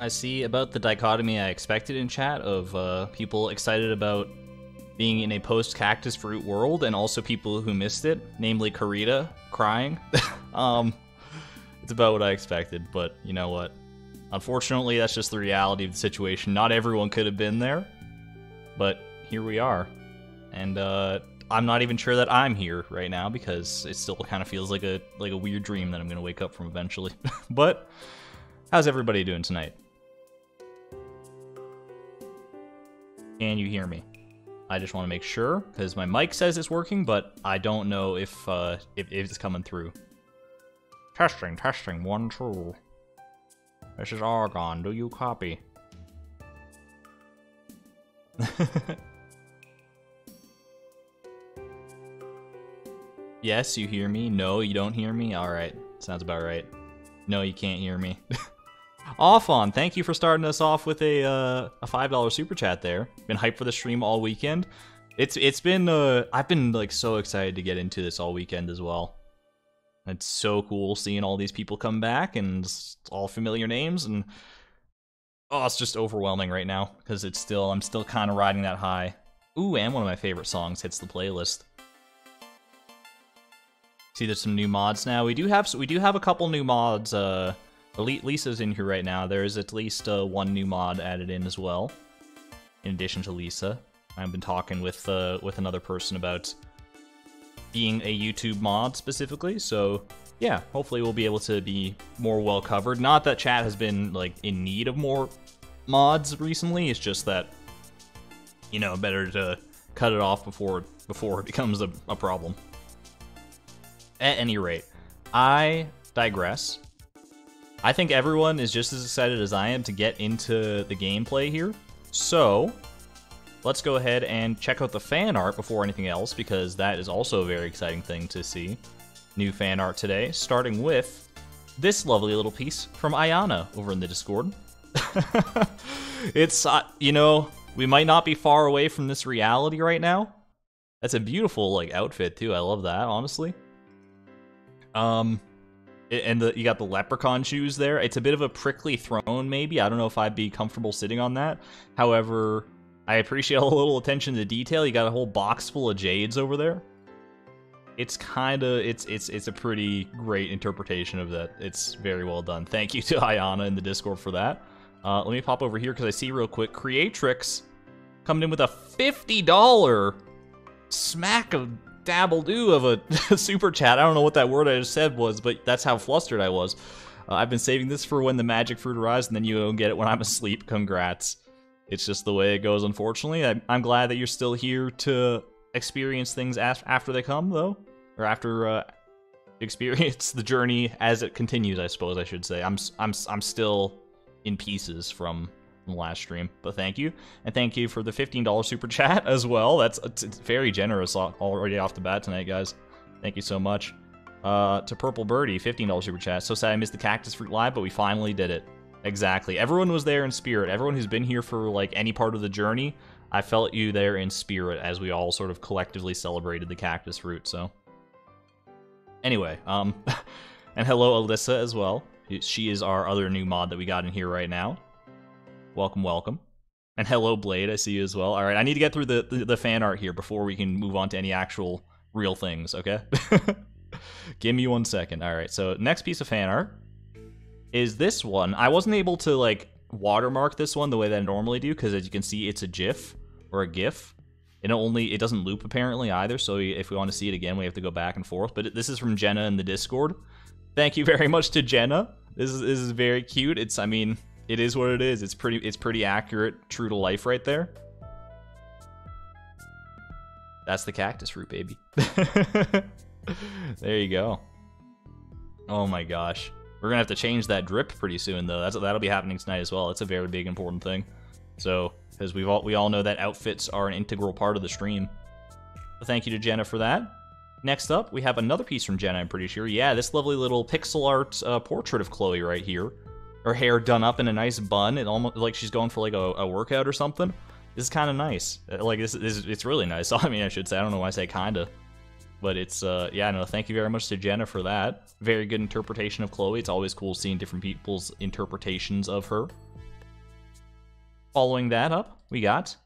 I see about the dichotomy I expected in chat of uh, people excited about being in a post cactus fruit world and also people who missed it, namely Karita crying. um, it's about what I expected, but you know what? Unfortunately, that's just the reality of the situation. Not everyone could have been there, but here we are. And uh, I'm not even sure that I'm here right now because it still kind of feels like a like a weird dream that I'm gonna wake up from eventually. but how's everybody doing tonight? Can you hear me? I just want to make sure because my mic says it's working, but I don't know if uh, if, if it's coming through. Testing, testing, one, two. This is Argon. Do you copy? yes, you hear me. No, you don't hear me. All right, sounds about right. No, you can't hear me. off on. Thank you for starting us off with a uh, a five dollar super chat. There, been hyped for the stream all weekend. It's it's been uh, I've been like so excited to get into this all weekend as well. It's so cool seeing all these people come back and all familiar names and oh, it's just overwhelming right now because it's still I'm still kind of riding that high. Ooh, and one of my favorite songs hits the playlist. See, there's some new mods now. We do have we do have a couple new mods. Uh, Lisa's in here right now. There is at least uh, one new mod added in as well. In addition to Lisa, I've been talking with uh, with another person about being a YouTube mod specifically. So yeah, hopefully we'll be able to be more well covered. Not that chat has been like in need of more mods recently. It's just that you know better to cut it off before before it becomes a, a problem. At any rate, I digress. I think everyone is just as excited as I am to get into the gameplay here. So, let's go ahead and check out the fan art before anything else, because that is also a very exciting thing to see. New fan art today, starting with this lovely little piece from Ayana over in the Discord. it's, uh, you know, we might not be far away from this reality right now. That's a beautiful, like, outfit, too. I love that, honestly. Um, and the, you got the leprechaun shoes there. It's a bit of a prickly throne, maybe. I don't know if I'd be comfortable sitting on that. However, I appreciate a little attention to detail. You got a whole box full of jades over there. It's kind of it's it's it's a pretty great interpretation of that. It's very well done. Thank you to Ayana in the Discord for that. Uh, let me pop over here because I see real quick Creatrix coming in with a fifty dollar smack of dabble do of a super chat. I don't know what that word I just said was, but that's how flustered I was. Uh, I've been saving this for when the magic fruit arrives, and then you don't get it when I'm asleep. Congrats. It's just the way it goes, unfortunately. I, am glad that you're still here to experience things after they come, though. Or after uh, experience the journey as it continues, I suppose I should say. I'm, I'm, I'm still in pieces from the last stream. But thank you, and thank you for the $15 super chat as well. That's it's very generous already off the bat tonight, guys. Thank you so much. Uh, to Purple Birdie, $15 super chat. So sad I missed the Cactus Fruit Live, but we finally did it. Exactly. Everyone was there in spirit. Everyone who's been here for like any part of the journey, I felt you there in spirit as we all sort of collectively celebrated the cactus fruit. So, anyway, um, and hello Alyssa as well. She is our other new mod that we got in here right now. Welcome, welcome. And hello, Blade. I see you as well. All right, I need to get through the, the, the fan art here before we can move on to any actual real things, okay? Give me one second. All right, so next piece of fan art is this one. I wasn't able to, like, watermark this one the way that I normally do, because as you can see, it's a GIF, or a GIF. It only, it doesn't loop apparently either, so if we want to see it again, we have to go back and forth. But this is from Jenna in the Discord. Thank you very much to Jenna. This is, this is very cute. It's, I mean, it is what it is. It's pretty it's pretty accurate, true to life right there. That's the cactus fruit, baby. there you go. Oh my gosh. We're gonna have to change that drip pretty soon though. That's that'll be happening tonight as well. That's a very big important thing. So, because we've all we all know that outfits are an integral part of the stream. So thank you to Jenna for that. Next up, we have another piece from Jenna, I'm pretty sure. Yeah, this lovely little pixel art uh, portrait of Chloe right here her hair done up in a nice bun. It almost like she's going for like a, a workout or something. This is kind of nice. Uh, like this, this, it's really nice. I mean, I should say. I don't know why I say kinda, but it's uh, yeah. No, thank you very much to Jenna for that. Very good interpretation of Chloe. It's always cool seeing different people's interpretations of her. following that up, we got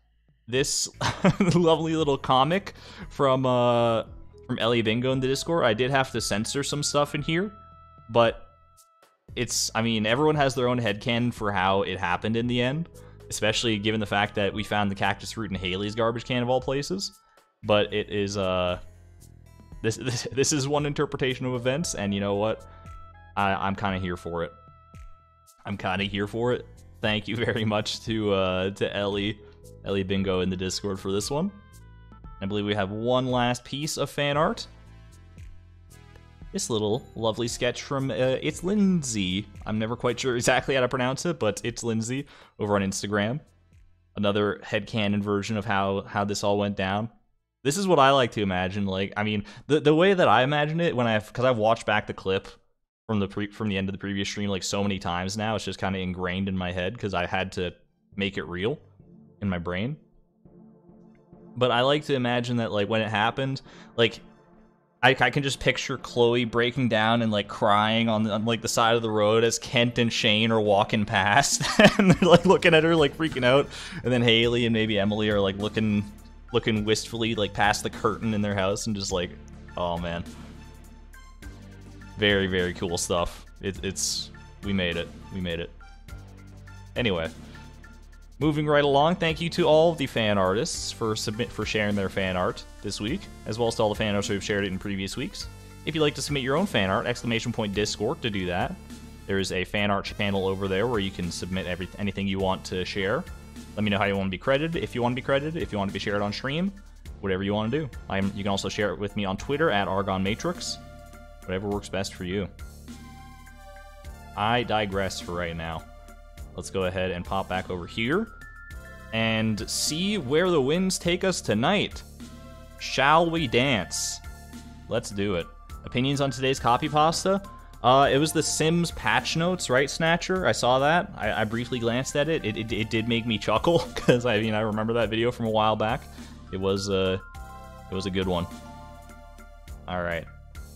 this lovely little comic from uh from Ellie Bingo in the Discord. I did have to censor some stuff in here, but it's I mean, everyone has their own headcanon for how it happened in the end, especially given the fact that we found the cactus fruit in Haley's garbage can of all places. But it is uh this this, this is one interpretation of events, and you know what? I, I'm kind of here for it. I'm kind of here for it. Thank you very much to uh, to Ellie, Ellie Bingo in the Discord for this one. I believe we have one last piece of fan art. This little lovely sketch from uh, It's Lindsay. I'm never quite sure exactly how to pronounce it, but It's Lindsay over on Instagram. Another headcanon version of how, how this all went down. This is what I like to imagine. Like, I mean, the, the way that I imagine it when I've, because I've watched back the clip from the pre- from the end of the previous stream like so many times now. It's just kind of ingrained in my head because I had to make it real in my brain. But I like to imagine that like when it happened, like I, I can just picture Chloe breaking down and like crying on, on like the side of the road as Kent and Shane are walking past and they're like looking at her like freaking out, and then Haley and maybe Emily are like looking looking wistfully like past the curtain in their house and just like, oh man. Very, very cool stuff. It, it's... We made it. We made it. Anyway. Moving right along, thank you to all of the fan artists for submit for sharing their fan art this week, as well as to all the fan artists who have shared it in previous weeks. If you'd like to submit your own fan art, exclamation point Discord to do that. There is a fan art channel over there where you can submit every, anything you want to share. Let me know how you want to be credited, if you want to be credited, if you want to be shared on stream, whatever you want to do. I'm, you can also share it with me on Twitter at Argon Matrix. Whatever works best for you. I digress for right now. Let's go ahead and pop back over here and see where the winds take us tonight. Shall we dance? Let's do it. Opinions on today's copy pasta? Uh, it was the Sims patch notes, right, Snatcher? I saw that. I, I briefly glanced at it. It, it. it did make me chuckle because I mean I remember that video from a while back. It was uh, it was a good one. All right.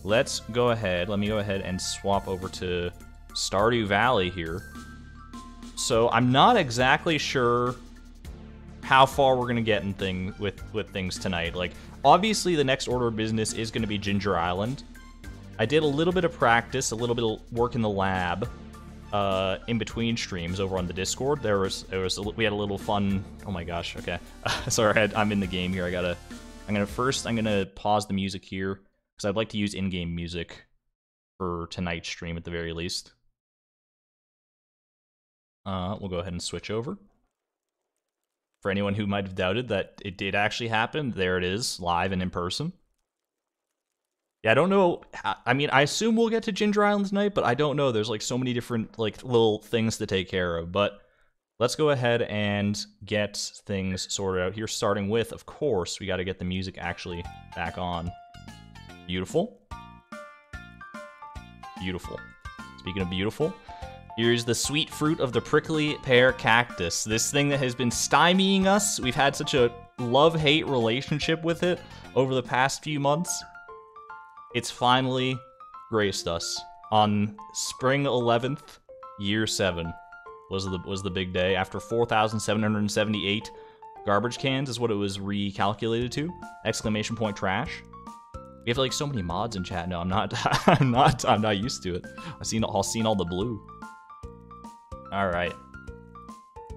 Let's go ahead. Let me go ahead and swap over to Stardew Valley here. So I'm not exactly sure how far we're gonna get in thing with with things tonight. Like obviously the next order of business is gonna be Ginger Island. I did a little bit of practice, a little bit of work in the lab, uh, in between streams over on the Discord. There was there was a, we had a little fun. Oh my gosh. Okay, sorry, I, I'm in the game here. I gotta. I'm gonna first. I'm gonna pause the music here because I'd like to use in-game music for tonight's stream at the very least. Uh, we'll go ahead and switch over. For anyone who might have doubted that it did actually happen, there it is, live and in person. Yeah, I don't know. I mean, I assume we'll get to Ginger Island tonight, but I don't know. There's like so many different like little things to take care of. But let's go ahead and get things sorted out here. Starting with, of course, we got to get the music actually back on. Beautiful. Beautiful. Speaking of beautiful, here's the sweet fruit of the prickly pear cactus. This thing that has been stymieing us. We've had such a love-hate relationship with it over the past few months. It's finally graced us on spring 11th, year 7 was the was the big day after 4778 garbage cans is what it was recalculated to exclamation point trash we have like so many mods in chat. No, I'm not. I'm not. I'm not used to it. I've seen. I've seen all the blue. All right.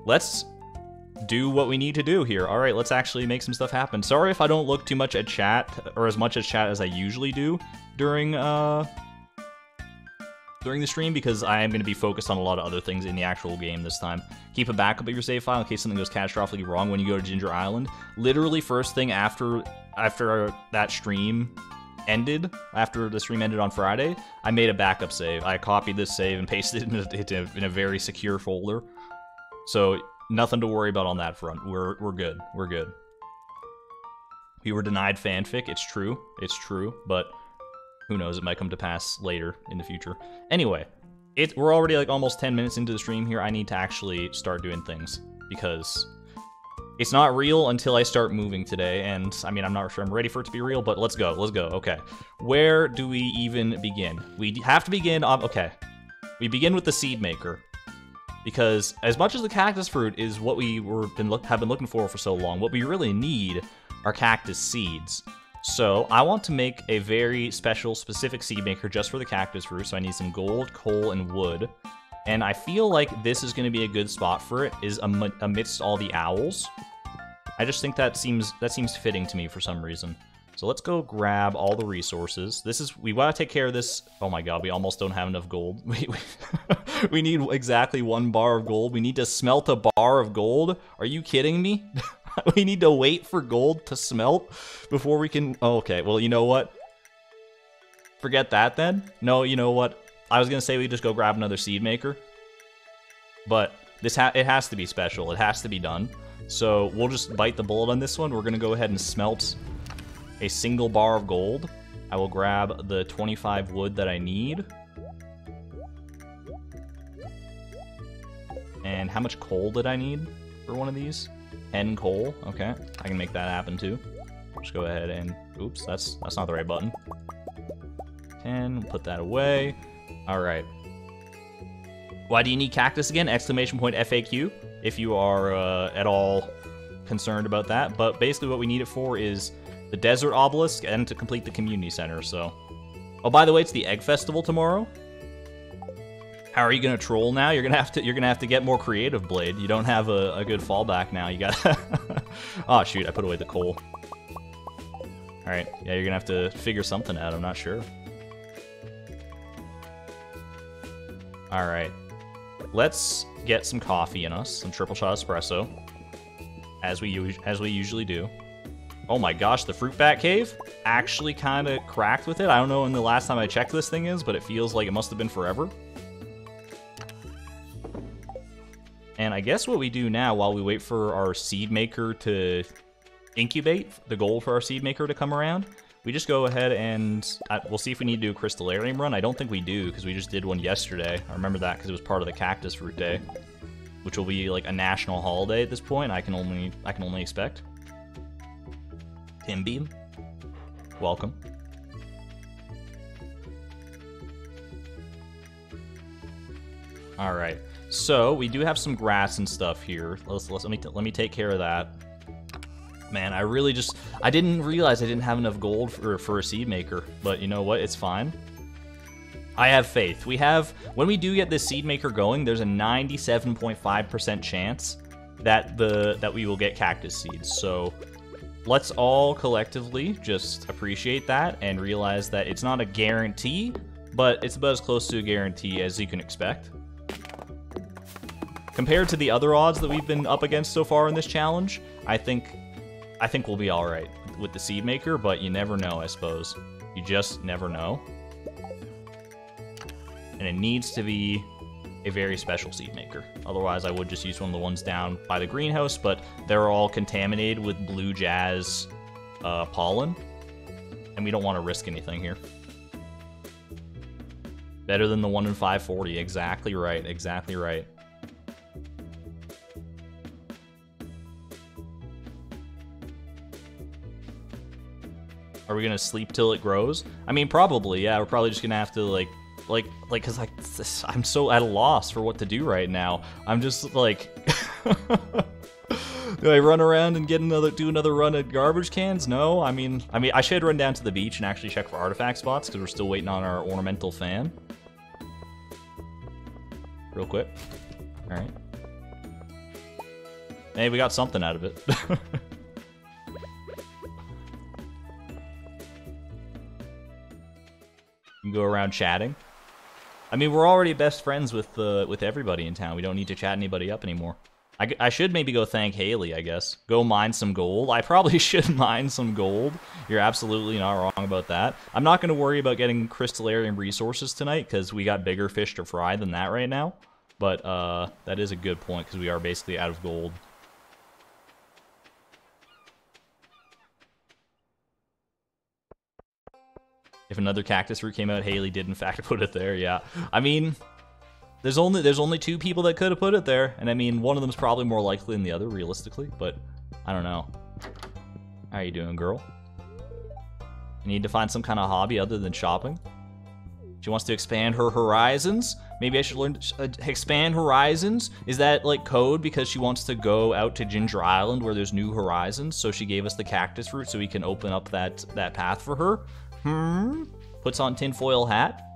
Let's do what we need to do here. All right, let's actually make some stuff happen. Sorry if I don't look too much at chat or as much at chat as I usually do during uh during the stream because I am going to be focused on a lot of other things in the actual game this time. Keep a backup of your save file in case something goes catastrophically wrong when you go to Ginger Island. Literally first thing after after that stream ended, after the stream ended on Friday, I made a backup save. I copied this save and pasted it in a, in a very secure folder. So nothing to worry about on that front. We're we're good. We're good. We were denied fanfic. It's true. It's true. But who knows? It might come to pass later in the future. Anyway, it we're already like almost 10 minutes into the stream here. I need to actually start doing things because it's not real until I start moving today, and I mean, I'm not sure I'm ready for it to be real, but let's go, let's go, okay. Where do we even begin? We have to begin on, okay. We begin with the seed maker. because as much as the cactus fruit is what we were been look, have been looking for for so long, what we really need are cactus seeds. So I want to make a very special, specific seed maker just for the cactus fruit. So I need some gold, coal, and wood. And I feel like this is going to be a good spot for it, is amidst all the owls. I just think that seems that seems fitting to me for some reason. So let's go grab all the resources. This is, we want to take care of this. Oh my god, we almost don't have enough gold. We, we, we need exactly one bar of gold. We need to smelt a bar of gold. Are you kidding me? we need to wait for gold to smelt before we can... Oh, okay, well, you know what? Forget that then. No, you know what? I was to say we just go grab another seed maker. But this ha it has to be special. It has to be done. So we'll just bite the bullet on this one. We're to go ahead and smelt a single bar of gold. I will grab the 25 wood that I need. And how much coal did I need for one of these? 10 coal. Okay, I can make that happen too. Just go ahead and... Oops, that's that's not the right button. 10, put that away. Alright. Why do you need cactus again? Exclamation point FAQ, if you are uh, at all concerned about that. But basically what we need it for is the Desert Obelisk, and to complete the community center, so... Oh, by the way, it's the Egg Festival tomorrow. How are you gonna troll now? You're gonna have to you're gonna have to get more creative, Blade. You don't have a, a good fallback now. You gotta Oh shoot, I put away the coal. Alright, yeah, you're gonna have to figure something out, I'm not sure. Alright. Let's get some coffee in us, some triple shot espresso. As we as we usually do. Oh my gosh, the fruit bat cave actually kind of cracked with it. I don't know when the last time I checked this thing is, but it feels like it must have been forever. And I guess what we do now while we wait for our seed maker to incubate, the goal for our seed maker to come around, we just go ahead and we'll see if we need to do a crystalarium run. I don't think we do because we just did one yesterday. I remember that because it was part of the cactus fruit day, which will be like a national holiday at this point. I can only I can only expect. Timbeam. Welcome. All right. So we do have some grass and stuff here. Let's, let's let me let me take care of that. Man, I really just I didn't realize I didn't have enough gold for for a seed maker, but you know what? It's fine. I have faith. We have when we do get this seed maker going, there's a 97.5% chance that the that we will get cactus seeds. So let's all collectively just appreciate that and realize that it's not a guarantee, but it's about as close to a guarantee as you can expect. Compared to the other odds that we've been up against so far in this challenge, I think I think we'll be alright with the seed maker, but you never know, I suppose. You just never know. And it needs to be a very special seed maker. Otherwise, I would just use one of the ones down by the greenhouse, but they're all contaminated with blue jazz uh, pollen, and we don't want to risk anything here. Better than the 1 in 540, exactly right, exactly right. Are we gonna sleep till it grows? I mean, probably, yeah. We're probably just gonna have to, like, like like because like this, i'm so at a loss for what to do right now. I'm just like do i run around and get another do another run at garbage cans? No. I mean i mean i should run down to the beach and actually check for artifact spots because we're still waiting on our ornamental fan. Real quick. All right. Hey we got something out of it Can go around chatting. I mean, we're already best friends with uh, with everybody in town. We don't need to chat anybody up anymore. I, I should maybe go thank Haley, I guess. Go mine some gold. I probably should mine some gold. You're absolutely not wrong about that. I'm not going to worry about getting crystalarium resources tonight because we got bigger fish to fry than that right now. But uh, that is a good point because we are basically out of gold. If another cactus fruit came out, Haley did in fact put it there. Yeah, I mean, there's only there's only two people that could have put it there, and I mean one of them's probably more likely than the other, realistically. But I don't know. How you doing, girl? You need to find some kind of hobby other than shopping. She wants to expand her horizons. Maybe I should learn to uh, expand horizons. Is that like code because she wants to go out to Ginger Island where there's new horizons? So she gave us the cactus fruit so we can open up that that path for her. Hmm. Puts on tinfoil hat.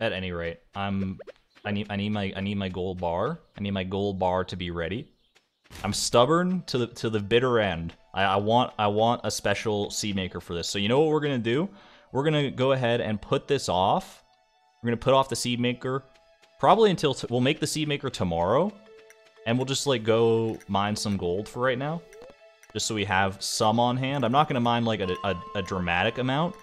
At any rate, I'm I need I need my I need my gold bar. I need my gold bar to be ready. I'm stubborn to the to the bitter end. I, I want I want a special seed maker for this. So you know what we're gonna do? We're gonna go ahead and put this off. We're gonna put off the seed maker probably until we'll make the seed maker tomorrow, and we'll just like go mine some gold for right now, just so we have some on hand. I'm not gonna mine like a, a, a dramatic amount,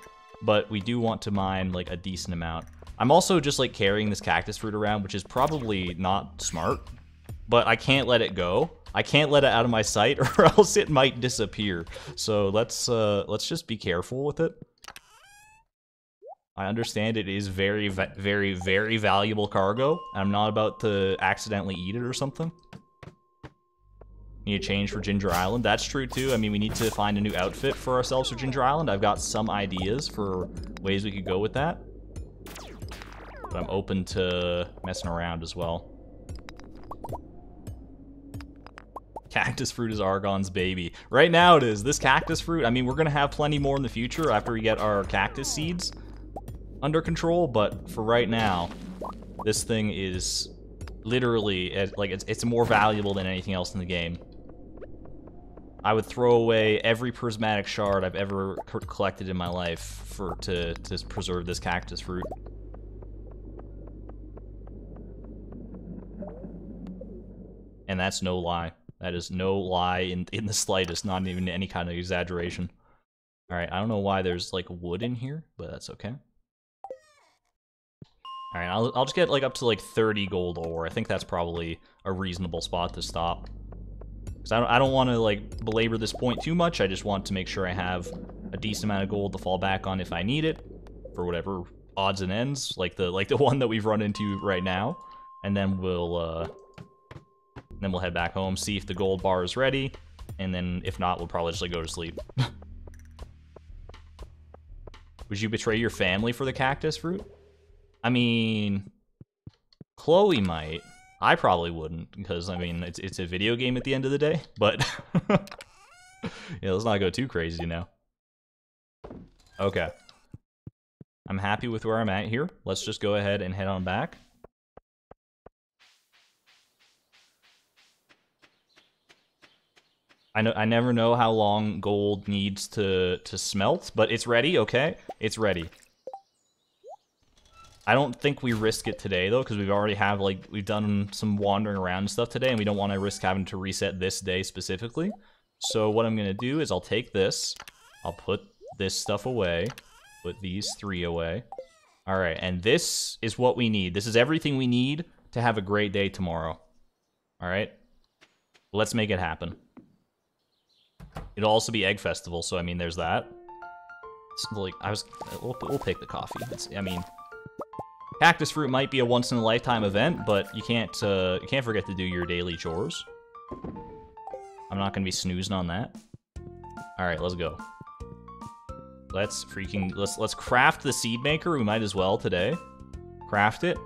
but we do want to mine like a decent amount. I'm also just like carrying this cactus fruit around, which is probably not smart, but I can't let it go. I can't let it out of my sight or else it might disappear. So let's uh, let's just be careful with it. I understand it is very, very, very valuable cargo. I'm not about to accidentally eat it or something. Need a change for Ginger Island. That's true too. I mean, we need to find a new outfit for ourselves for Ginger Island. I've got some ideas for ways we could go with that but I'm open to messing around as well. Cactus fruit is Argon's baby. Right now it is. This cactus fruit, I mean, we're going to have plenty more in the future after we get our cactus seeds under control, but for right now, this thing is literally, like, it's, it's more valuable than anything else in the game. I would throw away every prismatic shard I've ever collected in my life for to, to preserve this cactus fruit. And that's no lie. That is no lie in, in the slightest, not even any kind of exaggeration. Alright, I don't know why there's like wood in here, but that's okay. Alright, I'll, I'll just get like up to like 30 gold ore. I think that's probably a reasonable spot to stop. Because I don't, I don't want to like belabor this point too much. I just want to make sure I have a decent amount of gold to fall back on if I need it. For whatever odds and ends, like the like the one that we've run into right now. And then we'll uh, then we'll head back home, see if the gold bar is ready, and then if not, we'll probably just like go to sleep. Would you betray your family for the cactus fruit? I mean, Chloe might. I probably wouldn't, because, I mean, it's, it's a video game at the end of the day, but... yeah, let's not go too crazy now. Okay. I'm happy with where I'm at here. Let's just go ahead and head on back. I know I never know how long gold needs to to smelt, but it's ready. Okay, it's ready. I don't think we risk it today though, because we've already have like we've done some wandering around stuff today, and we don't want to risk having to reset this day specifically. So what I'm gonna do is I'll take this, I'll put this stuff away, put these three away. All right, and this is what we need. This is everything we need to have a great day tomorrow. All right, let's make it happen. It'll also be Egg Festival, so I mean, there's that. Like, I was, we'll, we'll take the coffee. It's, I mean, cactus fruit might be a once in a lifetime event, but you can't, uh, you can't forget to do your daily chores. I'm not gonna be snoozing on that. All right, let's go. Let's freaking let's let's craft the seed maker. We might as well today. Craft it.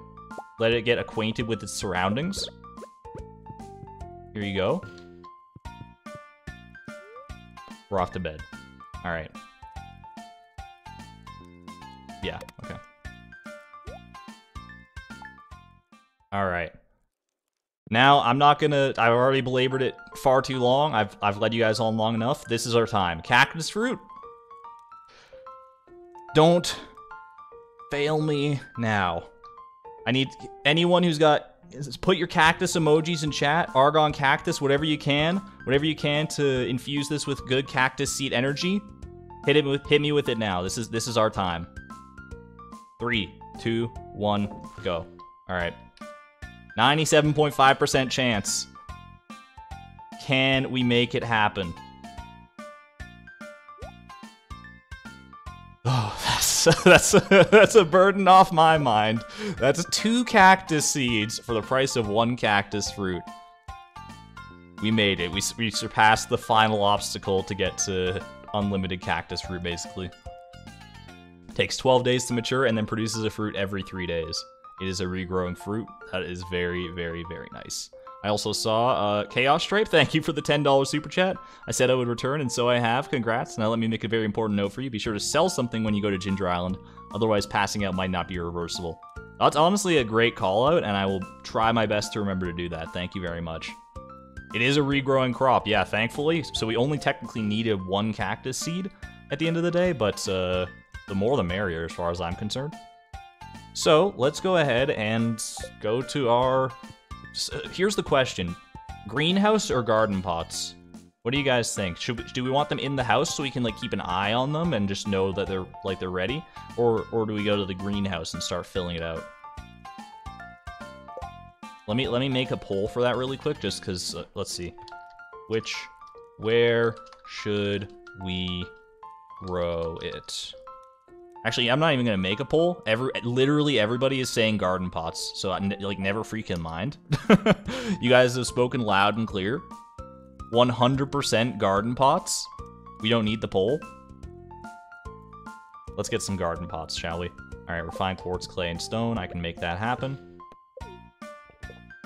Let it get acquainted with its surroundings. Here you go. We're off to bed. All right. Yeah, okay. All right. Now, I'm not gonna, I've already belabored it far too long. I've, I've led you guys on long enough. This is our time. Cactus fruit. Don't fail me now. I need anyone who's got put your cactus emojis in chat. Argon cactus, whatever you can. Whatever you can to infuse this with good cactus seed energy. Hit it with hit me with it now. This is this is our time. Three, two, one, go. Alright. 97.5% chance. Can we make it happen? Oh, that's that's that's a burden off my mind. That's two cactus seeds for the price of one cactus fruit. We made it. We, we surpassed the final obstacle to get to unlimited cactus fruit, basically. Takes 12 days to mature and then produces a fruit every three days. It is a regrowing fruit. That is very, very, very nice. I also saw uh, Chaos Stripe. Thank you for the $10 super chat. I said I would return, and so I have. Congrats. Now let me make a very important note for you. Be sure to sell something when you go to Ginger Island. Otherwise, passing out might not be reversible. That's honestly a great call out, and I will try my best to remember to do that. Thank you very much. It is a regrowing crop, yeah, thankfully. So we only technically needed one cactus seed at the end of the day, but uh, the more the merrier as far as I'm concerned. So let's go ahead and go to our here's the question: greenhouse or garden pots? What do you guys think? Should we, do we want them in the house so we can like keep an eye on them and just know that they're like they're ready, or or do we go to the greenhouse and start filling it out? Let me let me make a poll for that really quick, just because. Uh, let's see, which, where should we grow it? Actually, I'm not even gonna make a poll. Every literally everybody is saying garden pots, so like never freaking mind. you guys have spoken loud and clear. 100% garden pots. We don't need the poll. Let's get some garden pots, shall we? All right, refined quartz, clay, and stone. I can make that happen.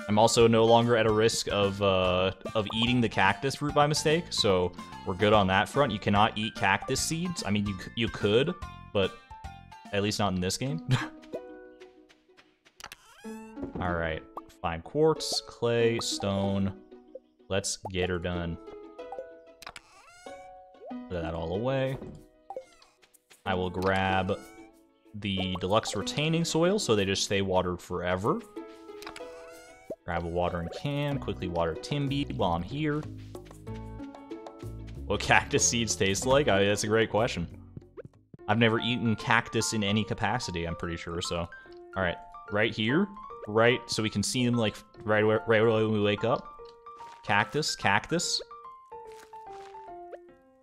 I'm also no longer at a risk of uh, of eating the cactus fruit by mistake, so we're good on that front. You cannot eat cactus seeds. I mean, you you could, but at least not in this game. Alright. Fine quartz, clay, stone. Let's get her done. Put that all away. I will grab the deluxe retaining soil so they just stay watered forever. Grab a watering can, quickly water Timby while I'm here. What cactus seeds taste like? I mean, that's a great question. I've never eaten cactus in any capacity, I'm pretty sure, so. Alright, right here, right, so we can see them, like, right, right when we wake up. Cactus, cactus.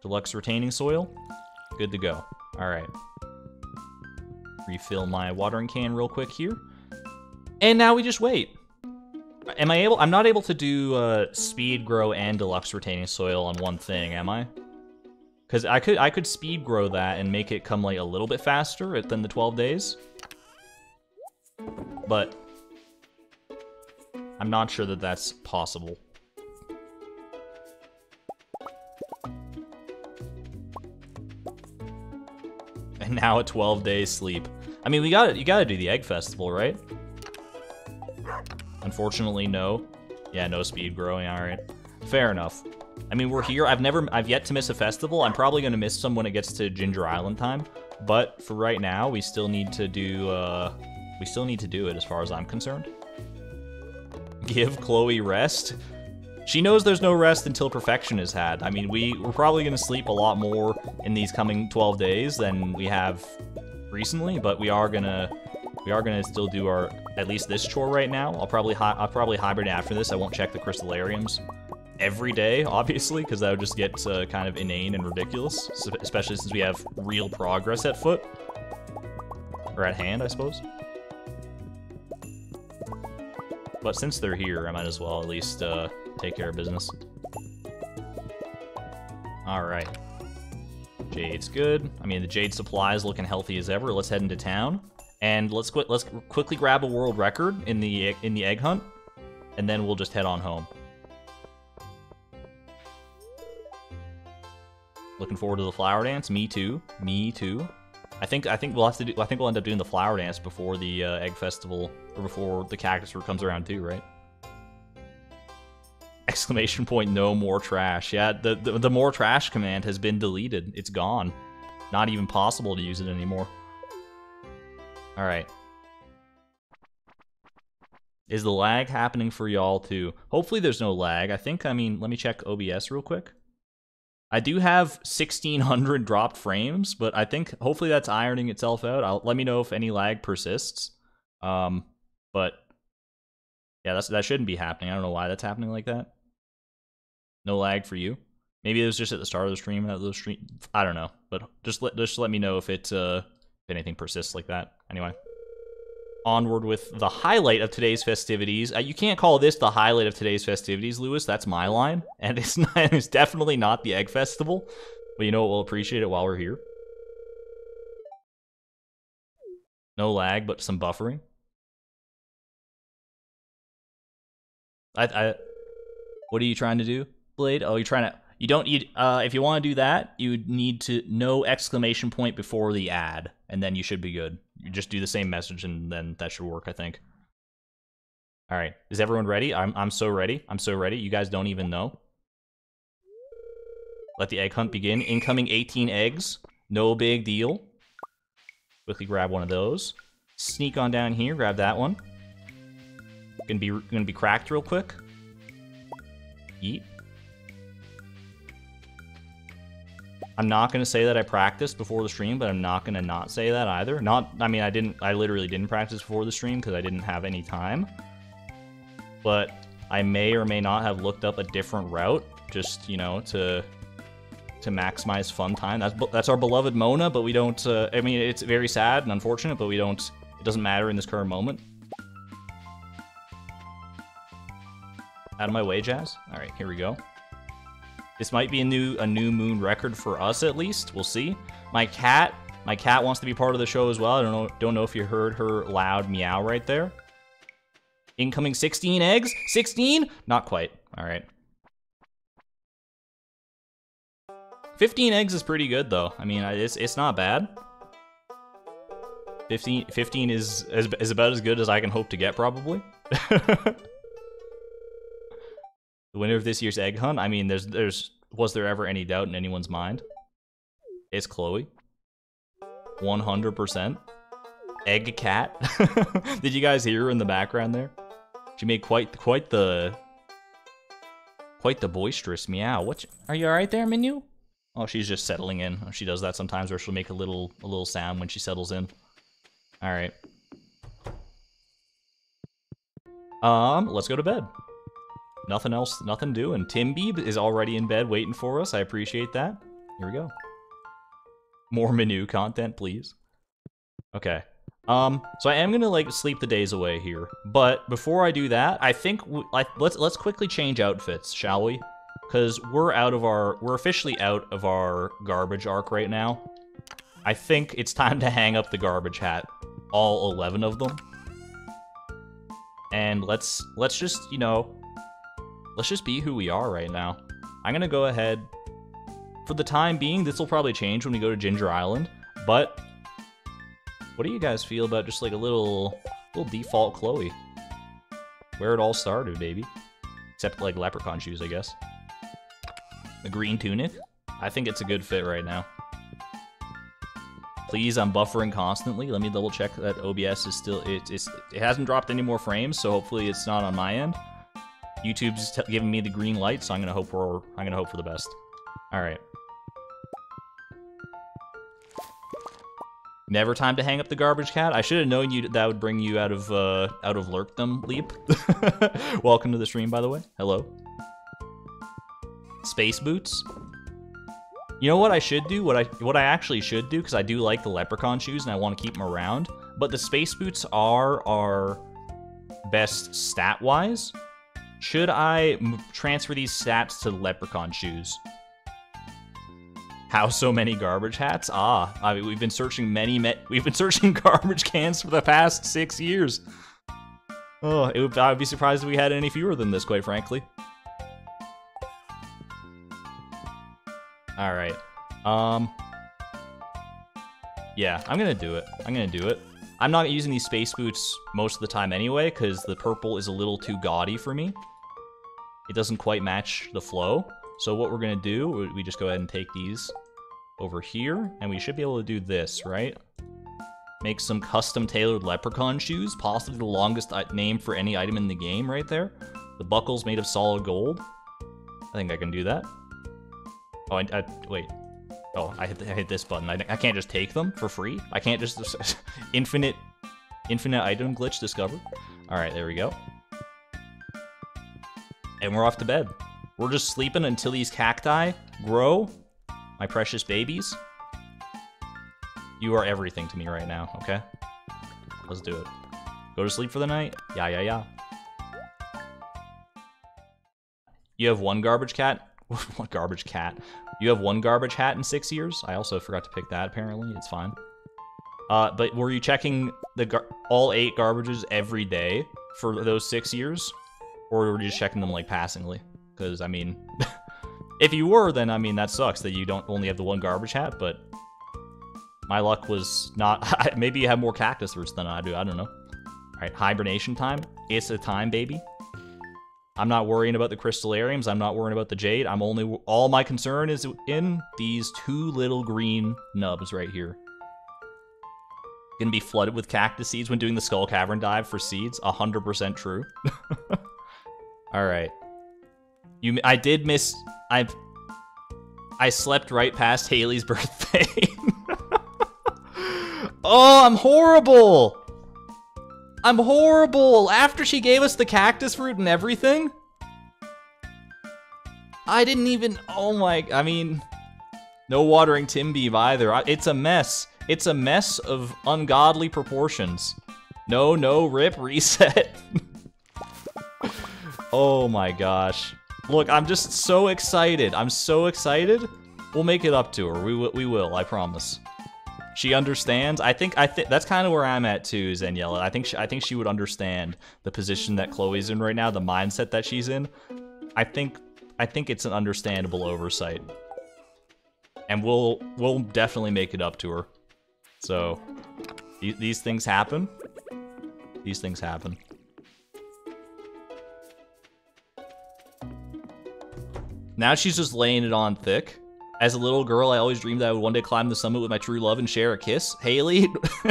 Deluxe retaining soil. Good to go. Alright. Refill my watering can real quick here. And now we just wait. Am I able? I'm not able to do uh, speed grow and deluxe retaining soil on one thing, am I? Because I could I could speed grow that and make it come like a little bit faster than the 12 days. But I'm not sure that that's possible. And now a 12 day sleep. I mean, we got you got to do the egg festival, right? Unfortunately, no. Yeah, no speed growing. All right, fair enough. I mean, we're here. I've never, I've yet to miss a festival. I'm probably going to miss some when it gets to Ginger Island time. But for right now, we still need to do, uh, we still need to do it as far as I'm concerned. Give Chloe rest? She knows there's no rest until perfection is had. I mean, we, we're probably going to sleep a lot more in these coming 12 days than we have recently, but we are going to, we are going to still do our, at least this chore right now. I'll probably, I'll probably hibernate after this. I won't check the crystalariums every day, obviously, because that would just get uh, kind of inane and ridiculous, especially since we have real progress at foot. Or at hand, I suppose. But since they're here, I might as well at least uh, take care of business. Alright. Jade's good. I mean, the Jade supply is looking healthy as ever. Let's head into town. And let's qu let's quickly grab a world record in the in the egg hunt, and then we'll just head on home. Looking forward to the flower dance. Me too. Me too. I think I think we'll have to do. I think we'll end up doing the flower dance before the uh, egg festival or before the cactus fruit comes around too, right? Exclamation point! No more trash. Yeah, the, the the more trash command has been deleted. It's gone. Not even possible to use it anymore. All right. Is the lag happening for y'all too? Hopefully there's no lag. I think, I mean, let me check OBS real quick. I do have 1600 dropped frames, but I think hopefully that's ironing itself out. I'll let me know if any lag persists. Um, but yeah, that's that shouldn't be happening. I don't know why that's happening like that. No lag for you. Maybe it was just at the start of the stream. At the stream, I don't know. But just let just let me know if it uh, if anything persists like that. Anyway. Onward with the highlight of today's festivities. Uh, you can't call this the highlight of today's festivities, Lewis. That's my line, and it's not, it's definitely not the Egg Festival. But you know what? We'll appreciate it while we're here. No lag, but some buffering. I, I, what are you trying to do, Blade? Oh, you're trying to. You don't need. Uh, if you want to do that, you need to no exclamation point before the ad, and then you should be good. You just do the same message, and then that should work. I think. All right, is everyone ready? I'm I'm so ready. I'm so ready. You guys don't even know. Let the egg hunt begin. Incoming 18 eggs. No big deal. Quickly grab one of those. Sneak on down here. Grab that one. Gonna be gonna be cracked real quick. Eat. I'm not gonna say that I practiced before the stream, but I'm not gonna not say that either. Not, I mean, I didn't, I literally didn't practice before the stream because I didn't have any time. But I may or may not have looked up a different route, just you know, to to maximize fun time. That's that's our beloved Mona, but we don't. Uh, I mean, it's very sad and unfortunate, but we don't. It doesn't matter in this current moment. Out of my way, Jas. All right, here we go. This might be a new a new moon record for us at least. We'll see. My cat, my cat wants to be part of the show as well. I don't know don't know if you heard her loud meow right there. Incoming 16 eggs? 16? Not quite. All right. 15 eggs is pretty good though. I mean, it's it's not bad. 15, 15 is, is, is about as good as I can hope to get probably. The winner of this year's egg hunt, I mean, there's, there's, was there ever any doubt in anyone's mind? It's Chloe. 100%. Egg cat. Did you guys hear her in the background there? She made quite, quite the, quite the boisterous meow. What? Are you all right there, Minu? Oh, she's just settling in. She does that sometimes, where she'll make a little, a little sound when she settles in. All right. Um, let's go to bed nothing else, nothing doing. Tim Beeb is already in bed waiting for us. I appreciate that. Here we go. More menu content, please. Okay. Um, so I am gonna like sleep the days away here, but before I do that, I think let's let's quickly change outfits, shall we? Because we're out of our we're officially out of our garbage arc right now. I think it's time to hang up the garbage hat, all eleven of them, and let's let's just you know let's just be who we are right now. I'm gonna go ahead. For the time being, this will probably change when we go to Ginger Island, but what do you guys feel about just like a little, little default Chloe? Where it all started, baby. Except like leprechaun shoes, I guess. The green tunic. I think it's a good fit right now. Please, I'm buffering constantly. Let me double check that OBS is still, it, it's, it hasn't dropped any more frames, so hopefully it's not on my end. YouTube's giving me the green light, so I'm gonna hope for I'm gonna hope for the best. All right. Never time to hang up the garbage cat. I should have known you that would bring you out of uh, out of lurkdom, leap. Welcome to the stream, by the way. Hello. Space boots. You know what I should do? What I what I actually should do because I do like the leprechaun shoes and I want to keep them around. But the space boots are our best stat wise. Should I transfer these stats to the leprechaun shoes? How so many garbage hats? Ah, I mean, we've been searching many, me we've been searching garbage cans for the past six years. Oh, it would, I'd be surprised if we had any fewer than this, quite frankly. All right. Um. Yeah, I'm gonna do it. I'm gonna do it. I'm not using these space boots most of the time anyway, because the purple is a little too gaudy for me it doesn't quite match the flow. So what we're gonna do, we just go ahead and take these over here, and we should be able to do this, right? Make some custom tailored leprechaun shoes, possibly the longest name for any item in the game right there. The buckle's made of solid gold. I think I can do that. Oh, I, I wait. Oh, I hit, I hit this button. I, I can't just take them for free. I can't just infinite, infinite item glitch discovered. All right, there we go and we're off to bed. We're just sleeping until these cacti grow, my precious babies. You are everything to me right now, okay? Let's do it. Go to sleep for the night? Yeah, yeah, yeah. You have one garbage cat? what garbage cat? You have one garbage hat in six years? I also forgot to pick that, apparently. It's fine. Uh, but were you checking the all eight garbages every day for those six years? Or were you just checking them, like, passingly? Because, I mean... if you were, then, I mean, that sucks that you don't only have the one garbage hat, but... My luck was not... maybe you have more cactus roots than I do, I don't know. Alright, hibernation time. It's a time, baby. I'm not worrying about the crystalariums. I'm not worrying about the jade. I'm only all my concern is in these two little green nubs right here. Gonna be flooded with cactus seeds when doing the skull cavern dive for seeds. 100% true. all right. You, I did miss. I, I slept right past Haley's birthday. oh, I'm horrible. I'm horrible! After she gave us the cactus fruit and everything? I didn't even, oh my, I mean, no watering Timbeeb either. It's a mess. It's a mess of ungodly proportions. No, no, rip, reset. oh my gosh. Look, I'm just so excited. I'm so excited. We'll make it up to her. We, we will, I promise. She understands. I think I think that's kind of where I'm at too, Zaniela. I think she, I think she would understand the position that Chloe's in right now, the mindset that she's in. I think I think it's an understandable oversight, and we'll we'll definitely make it up to her. So th these things happen. These things happen. Now she's just laying it on thick. As a little girl, I always dreamed that I would one day climb the summit with my true love and share a kiss. Haley?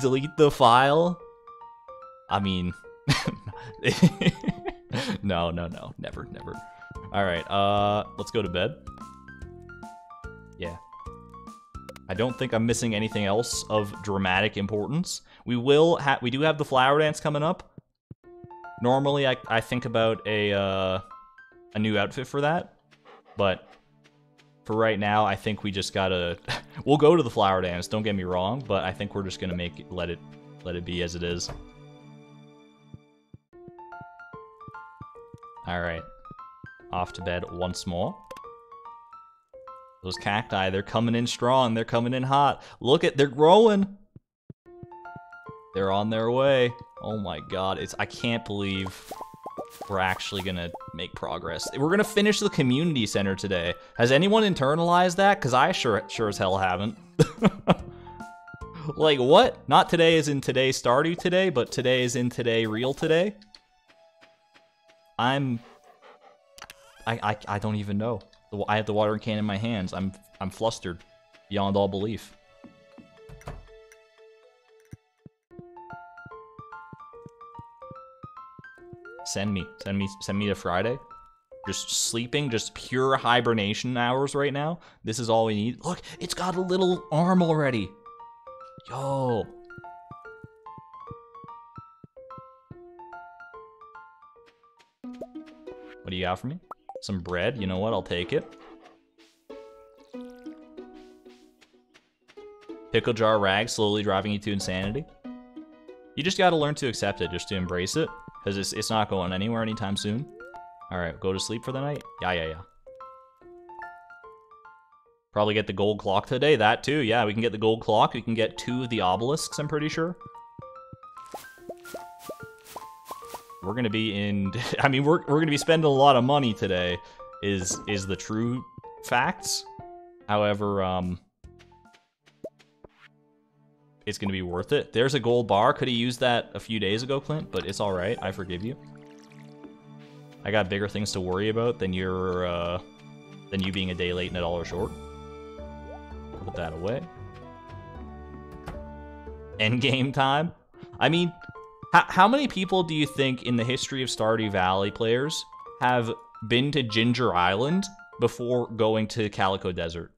Delete the file? I mean... no, no, no. Never, never. Alright, uh, let's go to bed. Yeah. I don't think I'm missing anything else of dramatic importance. We will have, we do have the flower dance coming up. Normally, I, I think about a, uh, a new outfit for that. But for right now, I think we just gotta... we'll go to the flower dance, don't get me wrong, but I think we're just gonna make it, let it, let it be as it is. Alright. Off to bed once more. Those cacti, they're coming in strong. They're coming in hot. Look at, they're growing. They're on their way. Oh my god, it's, I can't believe we're actually gonna make progress. We're gonna finish the community center today. Has anyone internalized that? Cause I sure sure as hell haven't. like what? Not today is in today Stardew today, but today is in today real today? I'm I I I don't even know. I have the watering can in my hands. I'm I'm flustered beyond all belief. Send me. Send me send me to Friday. Just sleeping, just pure hibernation hours right now. This is all we need. Look, it's got a little arm already. Yo. What do you got for me? Some bread. You know what? I'll take it. Pickle jar rag slowly driving you to insanity. You just gotta learn to accept it, just to embrace it. Because it's, it's not going anywhere anytime soon. Alright, go to sleep for the night? Yeah, yeah, yeah. Probably get the gold clock today. That too, yeah, we can get the gold clock. We can get two of the obelisks, I'm pretty sure. We're gonna be in... I mean, we're, we're gonna be spending a lot of money today, is, is the true facts. However, um it's going to be worth it. There's a gold bar. Could have used that a few days ago, Clint, but it's all right. I forgive you. I got bigger things to worry about than your, uh, than you being a day late and a dollar short. Put that away. End game time. I mean, how many people do you think in the history of Stardew Valley players have been to Ginger Island before going to Calico Desert?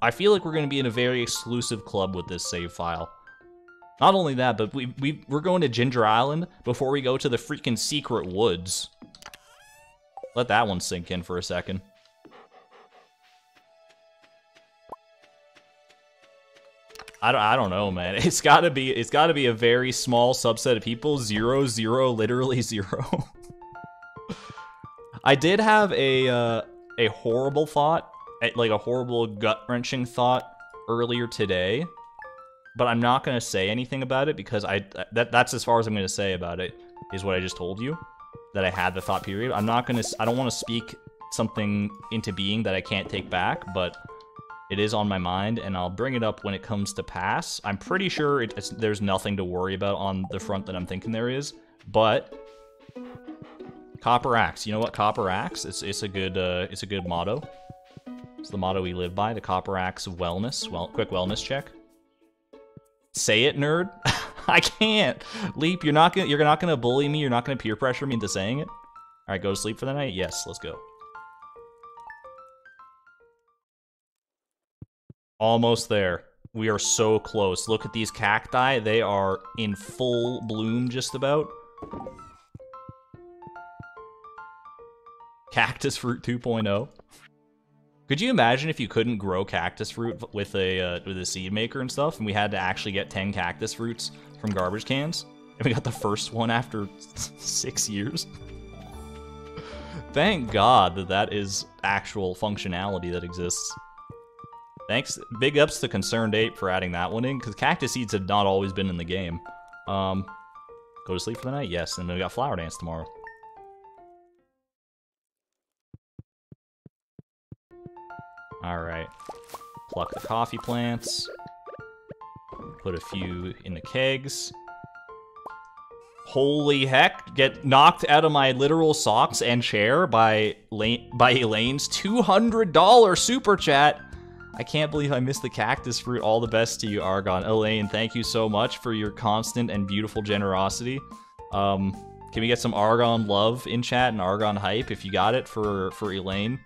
I feel like we're going to be in a very exclusive club with this save file. Not only that, but we, we, we're going to Ginger Island before we go to the freaking secret woods. Let that one sink in for a second. I don't, I don't know, man. It's gotta be it's gotta be a very small subset of people. Zero, zero, literally zero. I did have a uh, a horrible thought, like a horrible gut wrenching thought earlier today, but I'm not gonna say anything about it because I that that's as far as I'm gonna say about it. Is what I just told you that I had the thought period. I'm not gonna. I don't want to speak something into being that I can't take back, but it is on my mind, and I'll bring it up when it comes to pass. I'm pretty sure there's nothing to worry about on the front that I'm thinking there is, but Copper Axe. You know what? Copper Axe. It's it's a good uh, it's a good motto. It's the motto we live by. The Copper Axe wellness. Well, quick wellness check. Say it, nerd. I can't. Leap. You're not gonna you're not gonna bully me. You're not gonna peer pressure me into saying it. All right, go to sleep for the night. Yes, let's go. Almost there. We are so close. Look at these cacti. They are in full bloom just about. Cactus fruit 2.0. Could you imagine if you couldn't grow cactus fruit with a uh, with a seed maker and stuff, and we had to actually get 10 cactus fruits from garbage cans, and we got the first one after six years? Thank God that that is actual functionality that exists. Thanks, big ups to ConcernedApe for adding that one in, because cactus seeds have not always been in the game. Um, go to sleep for the night? Yes, and we got Flower Dance tomorrow. Alright. Pluck the coffee plants. Put a few in the kegs. Holy heck, get knocked out of my literal socks and chair by, by Elaine's $200 super chat. I can't believe I missed the cactus fruit. All the best to you, Argon. Elaine, thank you so much for your constant and beautiful generosity. Um, can we get some Argon love in chat and Argon hype if you got it for, for Elaine?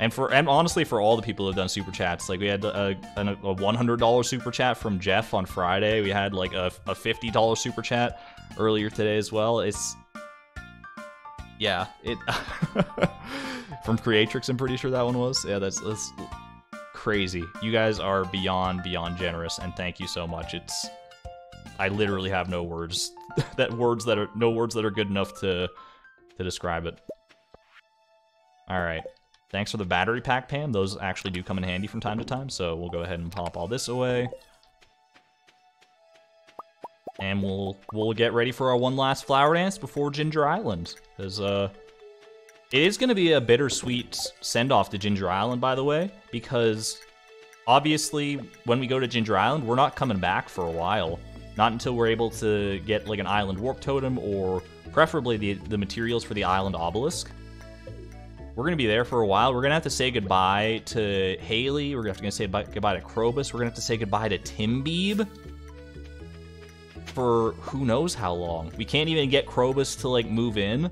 And for and honestly, for all the people who've done super chats, like we had a, a, a $100 super chat from Jeff on Friday. We had like a, a $50 super chat earlier today as well. It's yeah, it from Creatrix. I'm pretty sure that one was. Yeah, that's that's crazy. You guys are beyond beyond generous, and thank you so much. It's I literally have no words that words that are no words that are good enough to to describe it. All right. Thanks for the battery pack, Pam. Those actually do come in handy from time to time, so we'll go ahead and pop all this away. And we'll we'll get ready for our one last flower dance before Ginger Island. Because uh, it is going to be a bittersweet send-off to Ginger Island, by the way, because obviously when we go to Ginger Island, we're not coming back for a while. Not until we're able to get like an island warp totem or preferably the, the materials for the island obelisk. We're going to be there for a while. We're going to have to say goodbye to Haley. We're going to have to say goodbye to Krobus. We're going to have to say goodbye to Timbeeb for who knows how long. We can't even get Krobus to like move in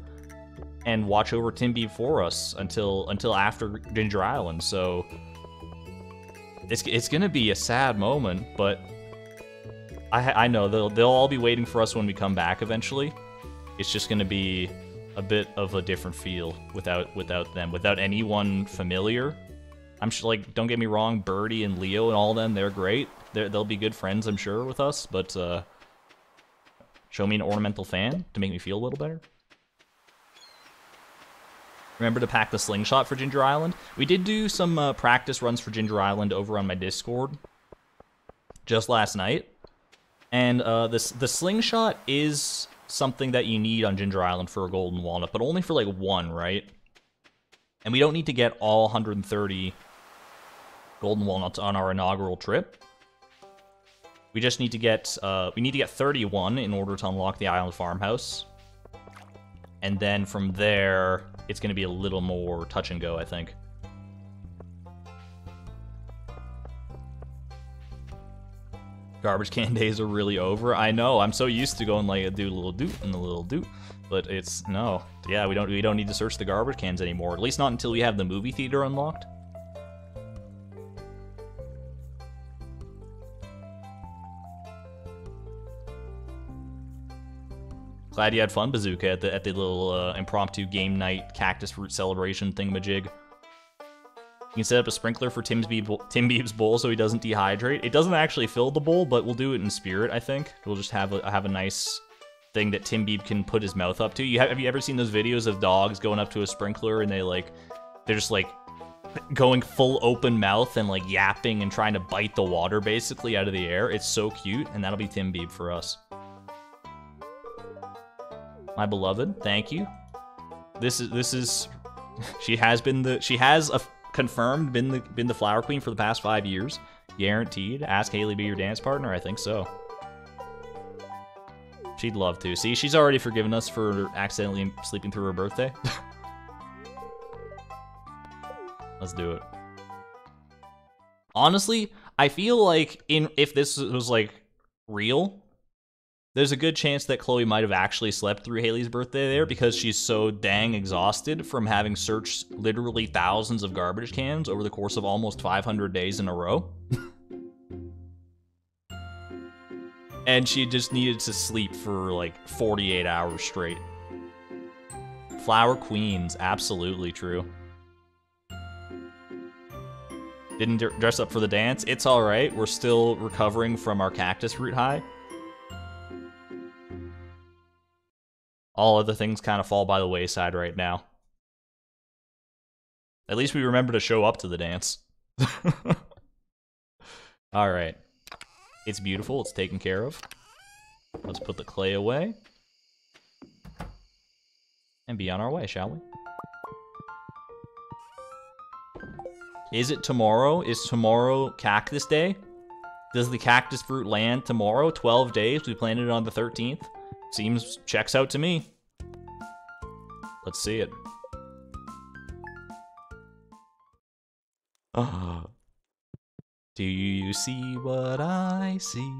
and watch over Timbeeb for us until until after Ginger Island. So it's it's going to be a sad moment, but I I know they'll they'll all be waiting for us when we come back eventually. It's just going to be a bit of a different feel without without them, without anyone familiar. I'm sure, like, don't get me wrong, Birdie and Leo and all them, they're great. they will be good friends, I'm sure, with us, but uh, show me an ornamental fan to make me feel a little better. Remember to pack the slingshot for Ginger Island. We did do some uh, practice runs for Ginger Island over on my Discord just last night. And uh, this the slingshot is something that you need on Ginger Island for a golden walnut, but only for like one, right? And we don't need to get all 130 golden walnuts on our inaugural trip. We just need to get uh, we need to get 31 in order to unlock the island farmhouse. And then from there, it's going to be a little more touch and go, I think. Garbage can days are really over. I know. I'm so used to going like do a little doot and a little doot, but it's no. Yeah, we don't we don't need to search the garbage cans anymore. At least not until we have the movie theater unlocked. Glad you had fun, Bazooka, at the at the little uh, impromptu game night cactus fruit celebration thingamajig. You can set up a sprinkler for Tim's Beeb Tim Beeb's bowl so he doesn't dehydrate. It doesn't actually fill the bowl, but we'll do it in spirit, I think. We'll just have a, have a nice thing that Tim Beeb can put his mouth up to. You have, have you ever seen those videos of dogs going up to a sprinkler and they like, they're just like going full open mouth and like yapping and trying to bite the water basically out of the air. It's so cute, and that'll be Tim Beeb for us. My beloved, thank you. This is this is she has been the she has a confirmed been the been the flower queen for the past five years. Guaranteed. Ask Haley be your dance partner. I think so. She'd love to. See, she's already forgiven us for accidentally sleeping through her birthday. Let's do it. Honestly, I feel like in if this was like real, there's a good chance that Chloe might have actually slept through Haley's birthday there because she's so dang exhausted from having searched literally thousands of garbage cans over the course of almost 500 days in a row. and she just needed to sleep for like 48 hours straight. Flower Queens, absolutely true. Didn't dress up for the dance. It's alright. We're still recovering from our cactus root high. All other things kind of fall by the wayside right now. At least we remember to show up to the dance. all right. It's beautiful. It's taken care of. Let's put the clay away. And be on our way, shall we? Is it tomorrow? Is tomorrow Cactus Day? Does the cactus fruit land tomorrow? 12 days? We planted it on the 13th. Seems checks out to me. Let's see it. Ah. Do you see what I see?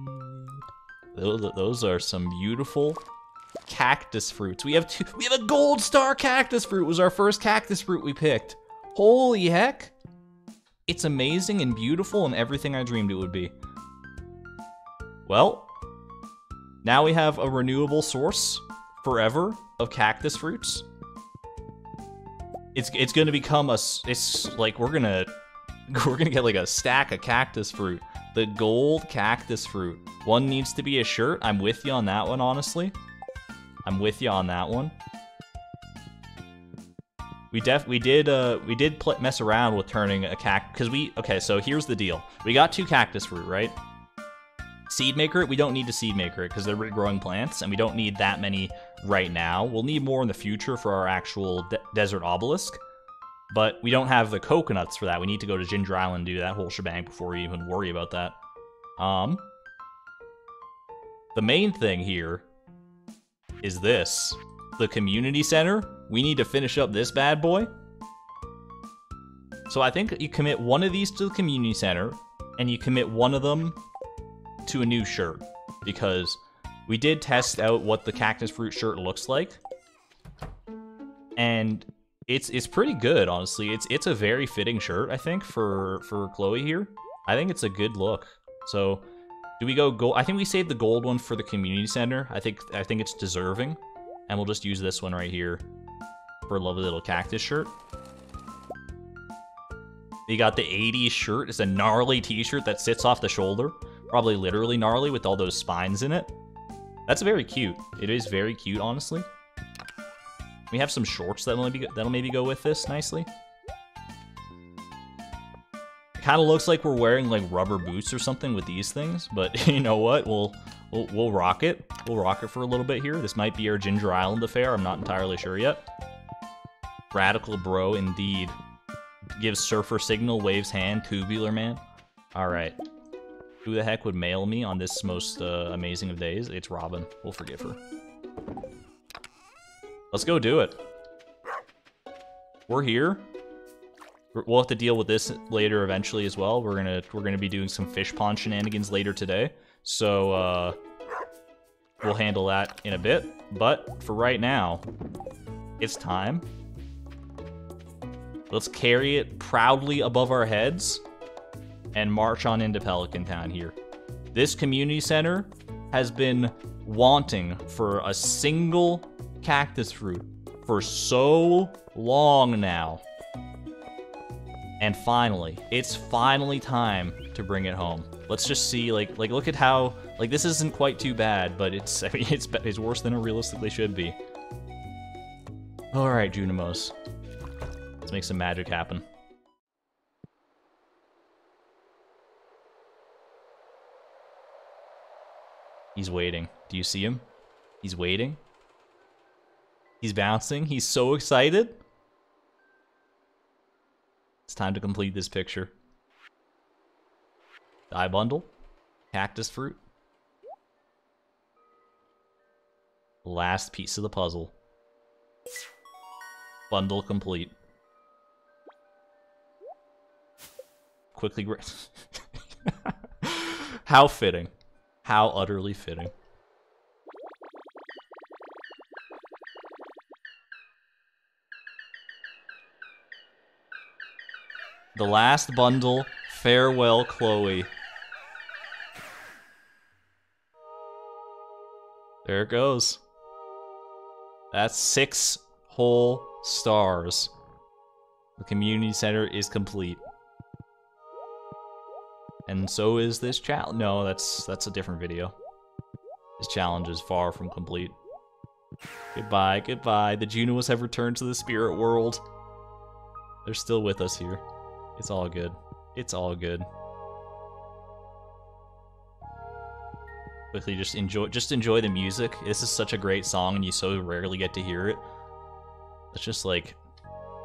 Those, are some beautiful cactus fruits. We have two, we have a gold star cactus fruit was our first cactus fruit we picked. Holy heck. It's amazing and beautiful and everything I dreamed it would be. Well, now we have a renewable source forever of cactus fruits. It's it's gonna become a it's like we're gonna we're gonna get like a stack of cactus fruit. The gold cactus fruit. One needs to be a shirt. I'm with you on that one, honestly. I'm with you on that one. We def we did uh we did mess around with turning a cact because we okay so here's the deal we got two cactus fruit right Seed maker, we don't need to seed maker it because they're growing plants, and we don't need that many right now. We'll need more in the future for our actual de desert obelisk, but we don't have the coconuts for that. We need to go to Ginger Island and do that whole shebang before we even worry about that. Um, the main thing here is this. The community center, we need to finish up this bad boy. So I think you commit one of these to the community center, and you commit one of them to a new shirt because we did test out what the cactus fruit shirt looks like. And it's it's pretty good, honestly. It's it's a very fitting shirt, I think, for for Chloe here. I think it's a good look. So, do we go gold? I think we saved the gold one for the community center. I think I think it's deserving, and we'll just use this one right here for a lovely little cactus shirt. You got the 80s shirt. It's a gnarly t-shirt that sits off the shoulder. Probably literally gnarly with all those spines in it. That's very cute. It is very cute, honestly. We have some shorts that'll maybe that'll maybe go with this nicely. Kind of looks like we're wearing like rubber boots or something with these things, but you know what? We'll, we'll we'll rock it. We'll rock it for a little bit here. This might be our Ginger Island affair. I'm not entirely sure yet. Radical bro, indeed. Gives surfer signal, waves hand, tubular man. All right. Who the heck would mail me on this most uh, amazing of days? It's Robin. We'll forgive her. Let's go do it. We're here. We'll have to deal with this later eventually as well. We're gonna we're gonna be doing some fish pond shenanigans later today. So uh, we'll handle that in a bit. But for right now, it's time. Let's carry it proudly above our heads and march on into Pelican Town here. This community center has been wanting for a single cactus fruit for so long now. And finally, it's finally time to bring it home. Let's just see, like, like look at how, like, this isn't quite too bad, but it's, I mean, it's, it's worse than it realistically should be. All right, Junimos, let's make some magic happen. He's waiting. Do you see him? He's waiting. He's bouncing. He's so excited. It's time to complete this picture. Dye bundle. Cactus fruit. Last piece of the puzzle. Bundle complete. Quickly How fitting. How utterly fitting. The last bundle. Farewell, Chloe. There it goes. That's six whole stars. The community center is complete. And so is this challenge. No, that's that's a different video. This challenge is far from complete. Goodbye, goodbye. The Junimos have returned to the spirit world. They're still with us here. It's all good. It's all good. Quickly, just enjoy, just enjoy the music. This is such a great song, and you so rarely get to hear it. Let's just like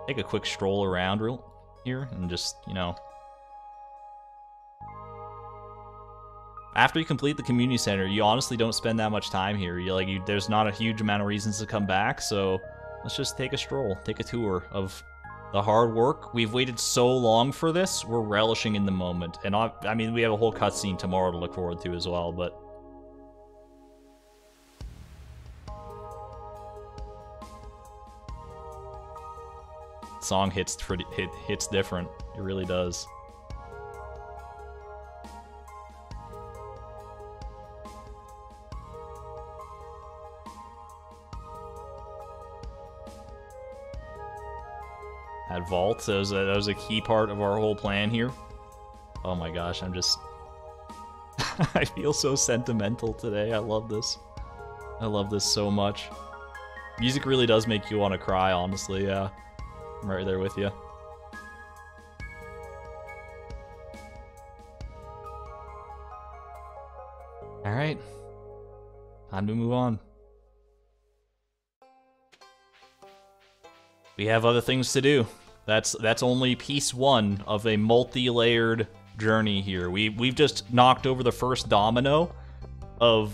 take a quick stroll around real here, and just you know. After you complete the community center, you honestly don't spend that much time here. You like, you, there's not a huge amount of reasons to come back, so let's just take a stroll, take a tour of the hard work. We've waited so long for this. We're relishing in the moment. And I, I mean, we have a whole cutscene tomorrow to look forward to as well, but... Song hits pretty, hit, hits different. It really does. That vault, that was, a, that was a key part of our whole plan here. Oh my gosh, I'm just... I feel so sentimental today. I love this. I love this so much. Music really does make you want to cry, honestly, yeah. I'm right there with you. Alright. Time to move on. We have other things to do. That's that's only piece one of a multi-layered journey here. We we've just knocked over the first domino of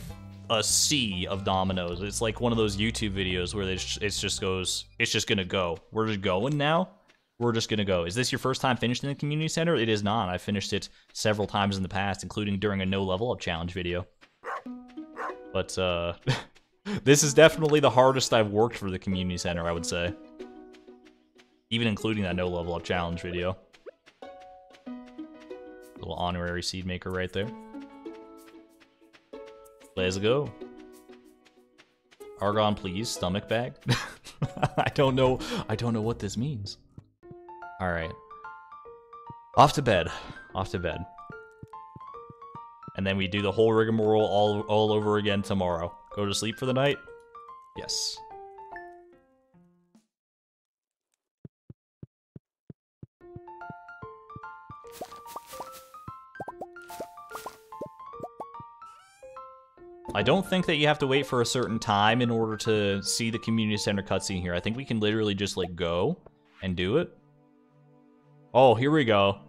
a sea of dominoes. It's like one of those YouTube videos where it's it's just goes, it's just gonna go. We're just going now. We're just gonna go. Is this your first time finishing the community center? It is not. I finished it several times in the past, including during a no level up challenge video. But uh, this is definitely the hardest I've worked for the community center. I would say even including that no level up challenge video. Little honorary seed maker right there. Let's go. Argon, please. Stomach bag. I don't know. I don't know what this means. All right. Off to bed. Off to bed. And then we do the whole rigmarole all all over again tomorrow. Go to sleep for the night. Yes. I don't think that you have to wait for a certain time in order to see the community center cutscene here. I think we can literally just, like, go and do it. Oh, here we go.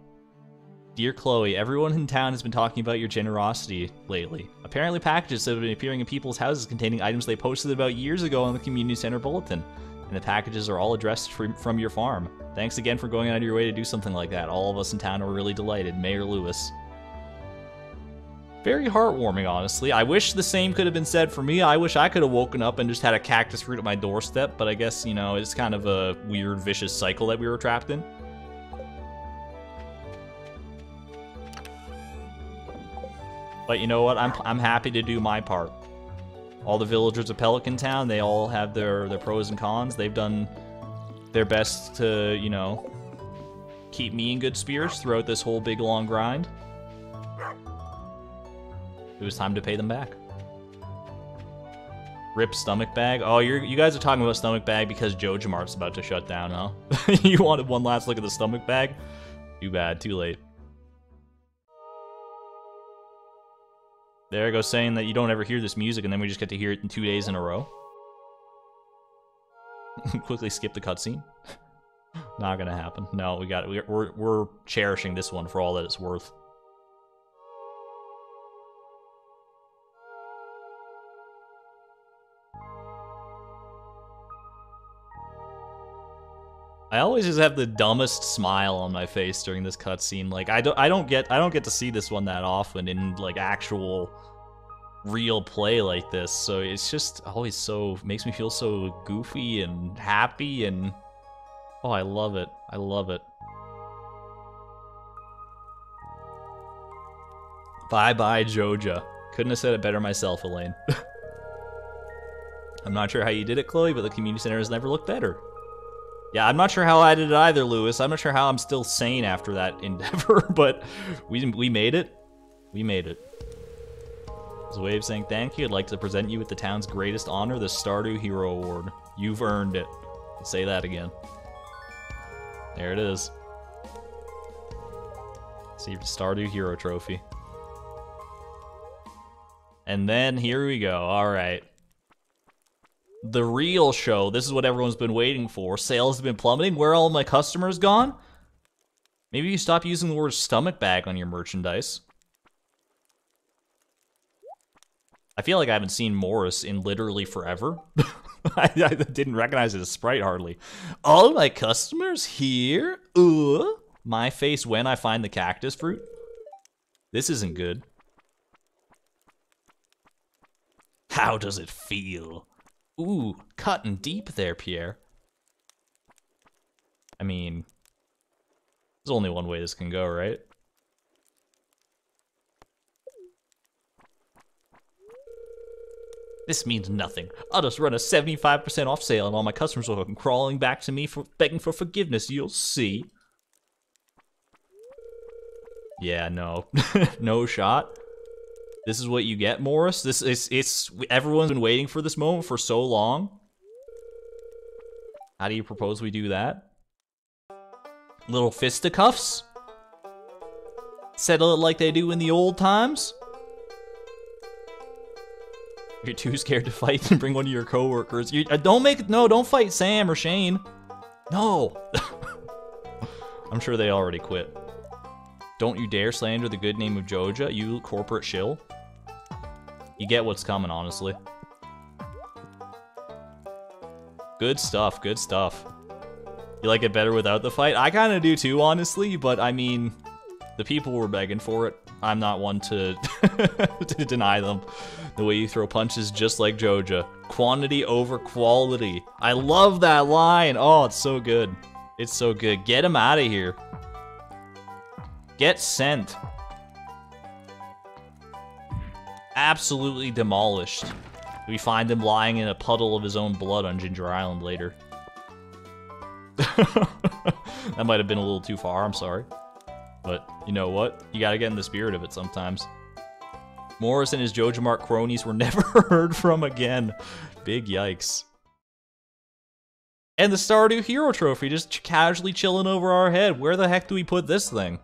Dear Chloe, everyone in town has been talking about your generosity lately. Apparently packages have been appearing in people's houses containing items they posted about years ago on the community center bulletin. And the packages are all addressed from your farm. Thanks again for going out of your way to do something like that. All of us in town are really delighted. Mayor Lewis. Very heartwarming, honestly. I wish the same could have been said for me. I wish I could have woken up and just had a cactus fruit at my doorstep, but I guess, you know, it's kind of a weird, vicious cycle that we were trapped in. But you know what? I'm, I'm happy to do my part. All the villagers of Pelican Town, they all have their, their pros and cons. They've done their best to, you know, keep me in good spirits throughout this whole big long grind. It was time to pay them back. Rip stomach bag. Oh, you're you guys are talking about stomach bag because Joe JojaMart's about to shut down, huh? you wanted one last look at the stomach bag? Too bad, too late. There I go saying that you don't ever hear this music and then we just get to hear it in two days in a row. Quickly skip the cutscene. Not gonna happen. No, we got it. We're, we're cherishing this one for all that it's worth. I always just have the dumbest smile on my face during this cutscene. Like I don't I don't get I don't get to see this one that often in like actual real play like this. So it's just always so makes me feel so goofy and happy and oh, I love it. I love it. Bye bye Joja. Couldn't have said it better myself, Elaine. I'm not sure how you did it, Chloe, but the community center has never looked better. Yeah, I'm not sure how I did it either, Lewis. I'm not sure how I'm still sane after that endeavor, but we we made it. We made it. As a way of saying thank you, I'd like to present you with the town's greatest honor, the Stardew Hero Award. You've earned it. say that again. There it is. See your Stardew Hero Trophy. And then here we go. All right the real show. This is what everyone's been waiting for. Sales have been plummeting. Where all my customers gone? Maybe you stop using the word stomach bag on your merchandise. I feel like I haven't seen Morris in literally forever. I, I, didn't recognize his Sprite hardly. All my customers here? Uh, my face when I find the cactus fruit? This isn't good. How does it feel? Ooh, cutting deep there, Pierre. I mean, there's only one way this can go, right? This means nothing. I'll just run a 75% off sale and all my customers will come crawling back to me for begging for forgiveness. You'll see. Yeah, no. no shot. This is what you get, Morris. This is it's everyone's been waiting for this moment for so long. How do you propose we do that? Little fisticuffs? Settle it like they do in the old times? You're too scared to fight and bring one of your coworkers. You uh, don't make no, don't fight Sam or Shane. No. I'm sure they already quit. Don't you dare slander the good name of Joja, you corporate shill. You get what's coming, honestly. Good stuff, good stuff. You like it better without the fight? I kind of do too, honestly, but I mean, the people were begging for it. I'm not one to, to deny them. The way you throw punches just like Joja. Quantity over quality. I love that line. Oh, it's so good. It's so good. Get him out of here. Get sent absolutely demolished. We find him lying in a puddle of his own blood on Ginger Island later. that might have been a little too far, I'm sorry. But you know what? You gotta get in the spirit of it sometimes. Morris and his JojaMart cronies were never heard from again. Big yikes. And the Stardew Hero Trophy just casually chilling over our head. Where the heck do we put this thing?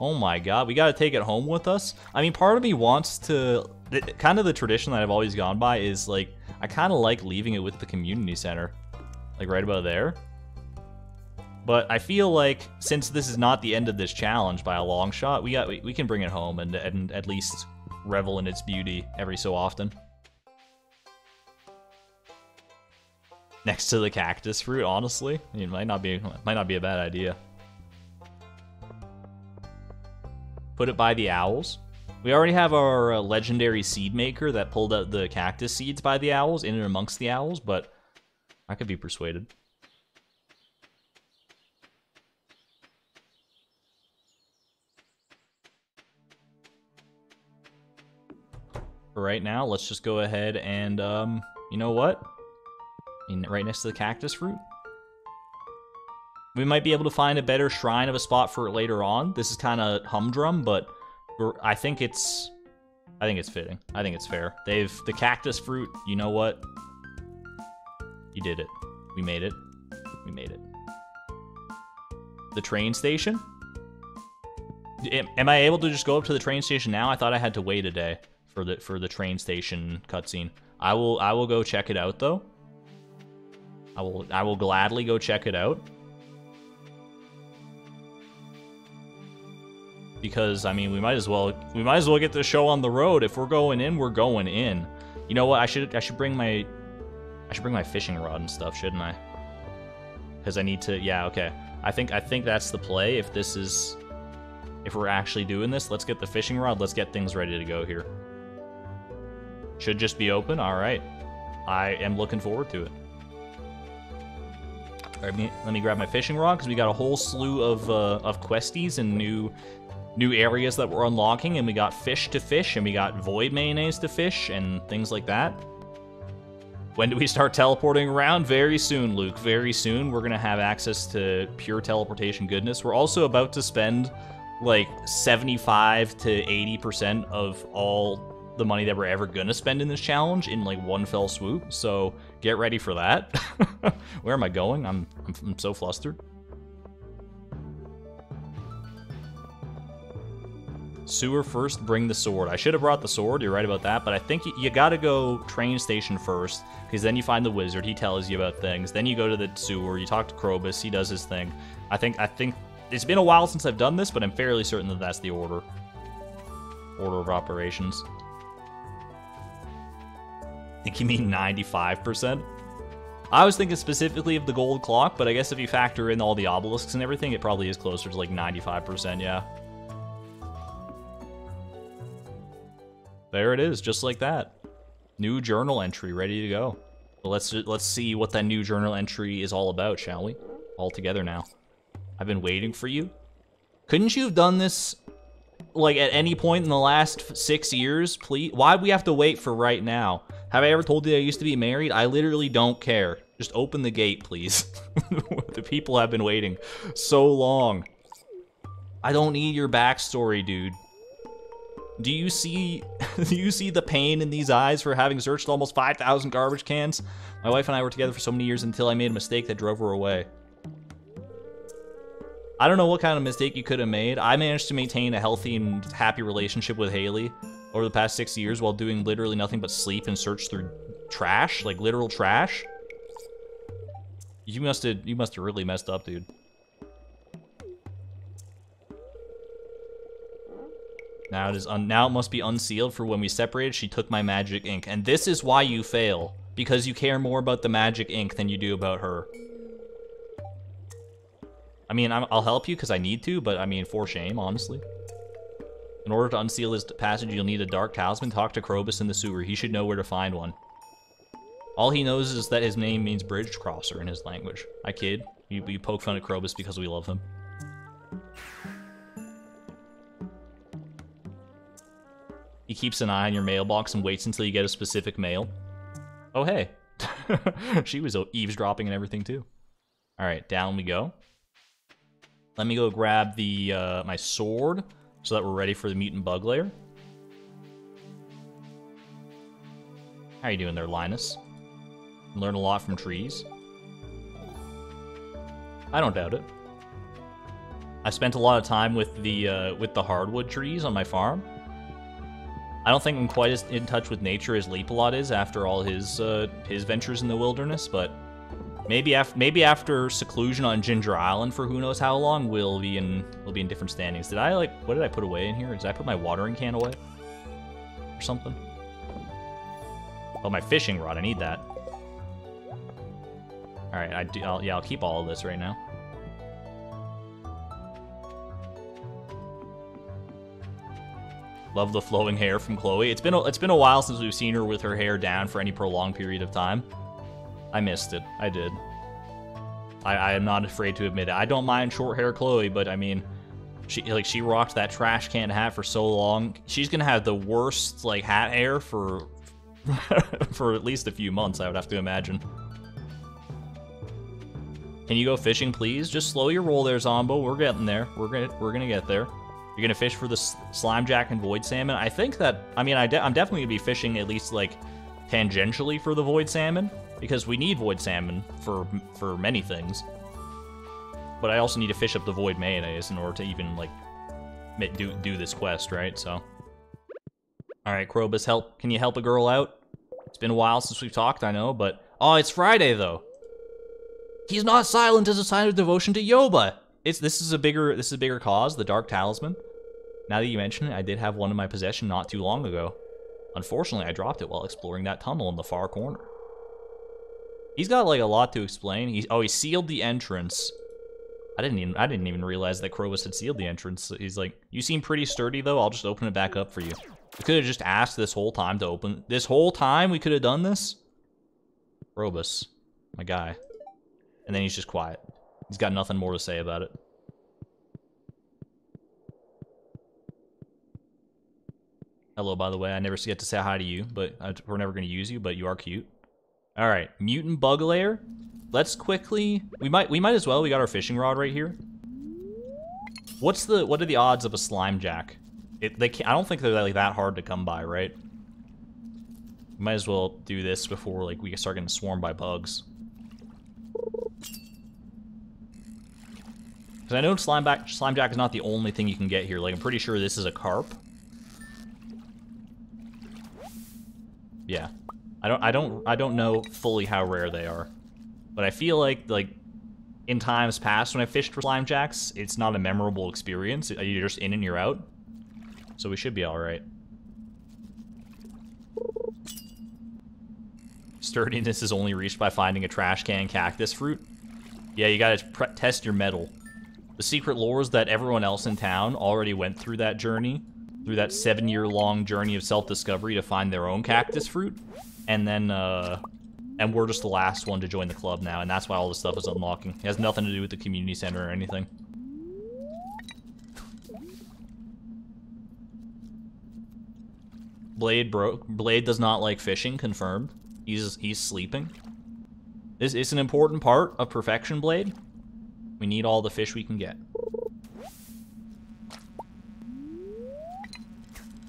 Oh my god, we gotta take it home with us? I mean, part of me wants to kind of the tradition that I've always gone by is like I kind of like leaving it with the community center, like right about there. But I feel like since this is not the end of this challenge by a long shot, we got we, we can bring it home and, and at least revel in its beauty every so often. Next to the cactus fruit, honestly, it might not be might not be a bad idea. Put it by the owls. We already have our uh, legendary seed maker that pulled out the cactus seeds by the owls, in and amongst the owls, but I could be persuaded. For right now, let's just go ahead and, um, you know what? In, right next to the cactus fruit. We might be able to find a better shrine of a spot for it later on. This is kind of humdrum, but I think it's I think it's fitting. I think it's fair. They've the cactus fruit. You know what? You did it. We made it. We made it. The train station. Am, am I able to just go up to the train station now? I thought I had to wait a day for the for the train station cutscene. I will I will go check it out though. I will I will gladly go check it out. Because I mean we might as well we might as well get the show on the road. If we're going in, we're going in. You know what? I should I should bring my I should bring my fishing rod and stuff, shouldn't I? Because I need to yeah, okay. I think I think that's the play if this is if we're actually doing this. Let's get the fishing rod. Let's get things ready to go here. Should just be open. All right. I am looking forward to it. All right, let me grab my fishing rod because we got a whole slew of uh, of questies and new new areas that we're unlocking, and we got fish to fish, and we got void mayonnaise to fish, and things like that. When do we start teleporting around? Very soon, Luke. Very soon, we're gonna have access to pure teleportation goodness. We're also about to spend like 75 to 80% of all the money that we're ever gonna spend in this challenge in like one fell swoop. So get ready for that. Where am I going? I'm, I'm, I'm so flustered. Sewer first, bring the sword. I should have brought the sword, you're right about that, but I think you, you gotta go train station first, because then you find the wizard, he tells you about things. Then you go to the sewer, you talk to Krobus, he does his thing. I think, I think, it's been a while since I've done this, but I'm fairly certain that that's the order. Order of operations. I think you mean 95%? I was thinking specifically of the gold clock, but I guess if you factor in all the obelisks and everything, it probably is closer to like 95%, yeah. There it is, just like that. New journal entry ready to go. let's let's see what that new journal entry is all about, shall we? All together now. I've been waiting for you. Couldn't you have done this like at any point in the last six years, please? Why do we have to wait for right now? Have I ever told you I used to be married? I literally don't care. Just open the gate, please. the people have been waiting so long. I don't need your backstory, dude. Do you see do you see the pain in these eyes for having searched almost 5,000 garbage cans? My wife and I were together for so many years until I made a mistake that drove her away. I don't know what kind of mistake you could have made. I managed to maintain a healthy and happy relationship with Haley over the past six years while doing literally nothing but sleep and search through trash, like literal trash. You must have you must have really messed up, dude. Now it is now it must be unsealed for when we separated. She took my magic ink, and this is why you fail because you care more about the magic ink than you do about her. I mean, i will help you because I need to, but I mean, for shame, honestly. In order to unseal this passage, you'll need a dark talisman. Talk to Krobus in the sewer. He should know where to find one. All he knows is that his name means bridge crosser in his language. I kid. We poke fun at Krobus because we love him. He keeps an eye on your mailbox and waits until you get a specific mail. Oh, hey. she was eavesdropping and everything, too. All right, down we go. Let me go grab the uh, my sword so that we're ready for the mutant bug lair. How you doing there, Linus? Learn a lot from trees. I don't doubt it. I spent a lot of time with the uh, with the hardwood trees on my farm. I don't think I'm quite as in touch with nature as Leapalot is after all his uh, his ventures in the wilderness, but maybe after maybe after seclusion on Ginger Island for who knows how long, we'll be in we'll be in different standings. Did I like what did I put away in here? Did I put my watering can away or something? Oh, my fishing rod. I need that. All right, I do. I'll, yeah, I'll keep all of this right now. Love the flowing hair from Chloe. It's been a, it's been a while since we've seen her with her hair down for any prolonged period of time. I missed it. I did. I, I am not afraid to admit it. I don't mind short hair Chloe, but I mean, she like she rocked that trash can hat for so long. She's gonna have the worst like hat hair for for at least a few months. I would have to imagine. Can you go fishing, please? Just slow your roll there, Zombo. We're getting there. We're gonna we're gonna get there. You're gonna fish for the slime jack and void salmon. I think that I mean I I'm definitely gonna be fishing at least like tangentially for the void salmon because we need void salmon for for many things. But I also need to fish up the void mayonnaise in order to even like do do this quest, right? So, all right, Krobus, help. Can you help a girl out? It's been a while since we've talked, I know, but oh, it's Friday though. He's not silent as a sign of devotion to Yoba. It's this is a bigger this is a bigger cause, the Dark Talisman. Now that you mention it, I did have one in my possession not too long ago. Unfortunately, I dropped it while exploring that tunnel in the far corner. He's got like a lot to explain. He oh he sealed the entrance. I didn't even I didn't even realize that Krobus had sealed the entrance. He's like, you seem pretty sturdy though. I'll just open it back up for you. We could have just asked this whole time to open. This whole time we could have done this. Krobus, my guy. And then he's just quiet. He's got nothing more to say about it. Hello, by the way. I never get to say hi to you, but I, we're never going to use you, but you are cute. All right, mutant bug lair. Let's quickly. We might. We might as well. We got our fishing rod right here. What's the? What are the odds of a slime jack? It, they. Can't, I don't think they're like that hard to come by, right? might as well do this before like we start getting swarmed by bugs. Because I know slime, back, slime jack is not the only thing you can get here. Like I'm pretty sure this is a carp. Yeah. I don't I don't I don't know fully how rare they are. But I feel like like in times past when I fished for slime jacks, it's not a memorable experience. Uh, you're just in and you're out. So we should be alright. Sturdiness is only reached by finding a trash can cactus fruit. Yeah, you gotta test your mettle. The secret lore is that everyone else in town already went through that journey, through that seven-year-long journey of self-discovery to find their own cactus fruit and then uh, and we're just the last one to join the club now, and that's why all this stuff is unlocking. It has nothing to do with the community center or anything. Blade broke. Blade does not like fishing. Confirmed. He's he's sleeping. This is an important part of perfection, Blade. We need all the fish we can get.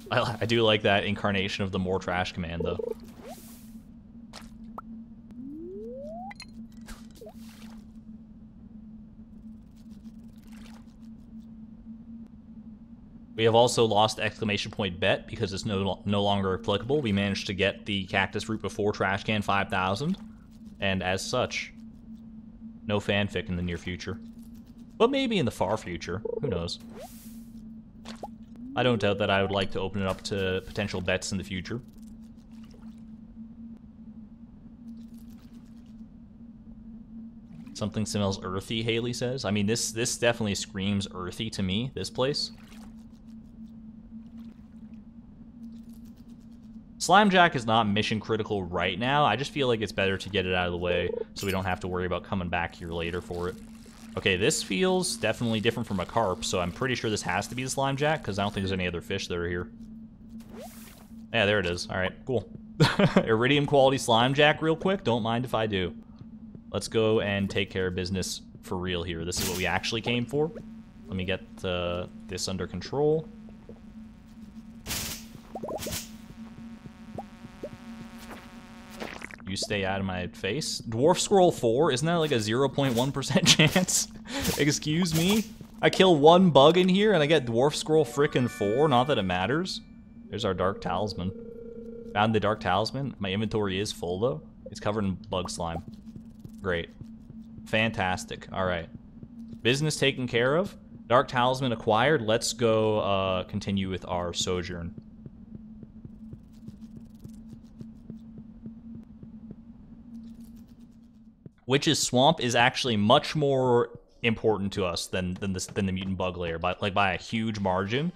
I, I do like that incarnation of the more trash command, though. We have also lost exclamation point bet because it's no, no longer applicable. We managed to get the cactus fruit before trash can 5000, and as such, no fanfic in the near future. But maybe in the far future, who knows. I don't doubt that I would like to open it up to potential bets in the future. Something smells earthy, Haley says. I mean, this this definitely screams earthy to me, this place. Slime Jack is not mission critical right now. I just feel like it's better to get it out of the way so we don't have to worry about coming back here later for it. Okay, this feels definitely different from a carp, so I'm pretty sure this has to be the Slimejack because I don't think there's any other fish that are here. Yeah, there it is. All right, cool. Iridium quality Slimejack real quick. Don't mind if I do. Let's go and take care of business for real here. This is what we actually came for. Let me get uh, this under control. You stay out of my face. Dwarf Scroll 4? Isn't that like a 0.1% chance? Excuse me? I kill one bug in here and I get Dwarf Scroll frickin' 4? Not that it matters. There's our Dark Talisman. Found the Dark Talisman. My inventory is full though. It's covered in bug slime. Great. Fantastic. Alright. Business taken care of. Dark Talisman acquired. Let's go uh, continue with our sojourn. Witch's Swamp is actually much more important to us than than this than the mutant bug lair, by like by a huge margin.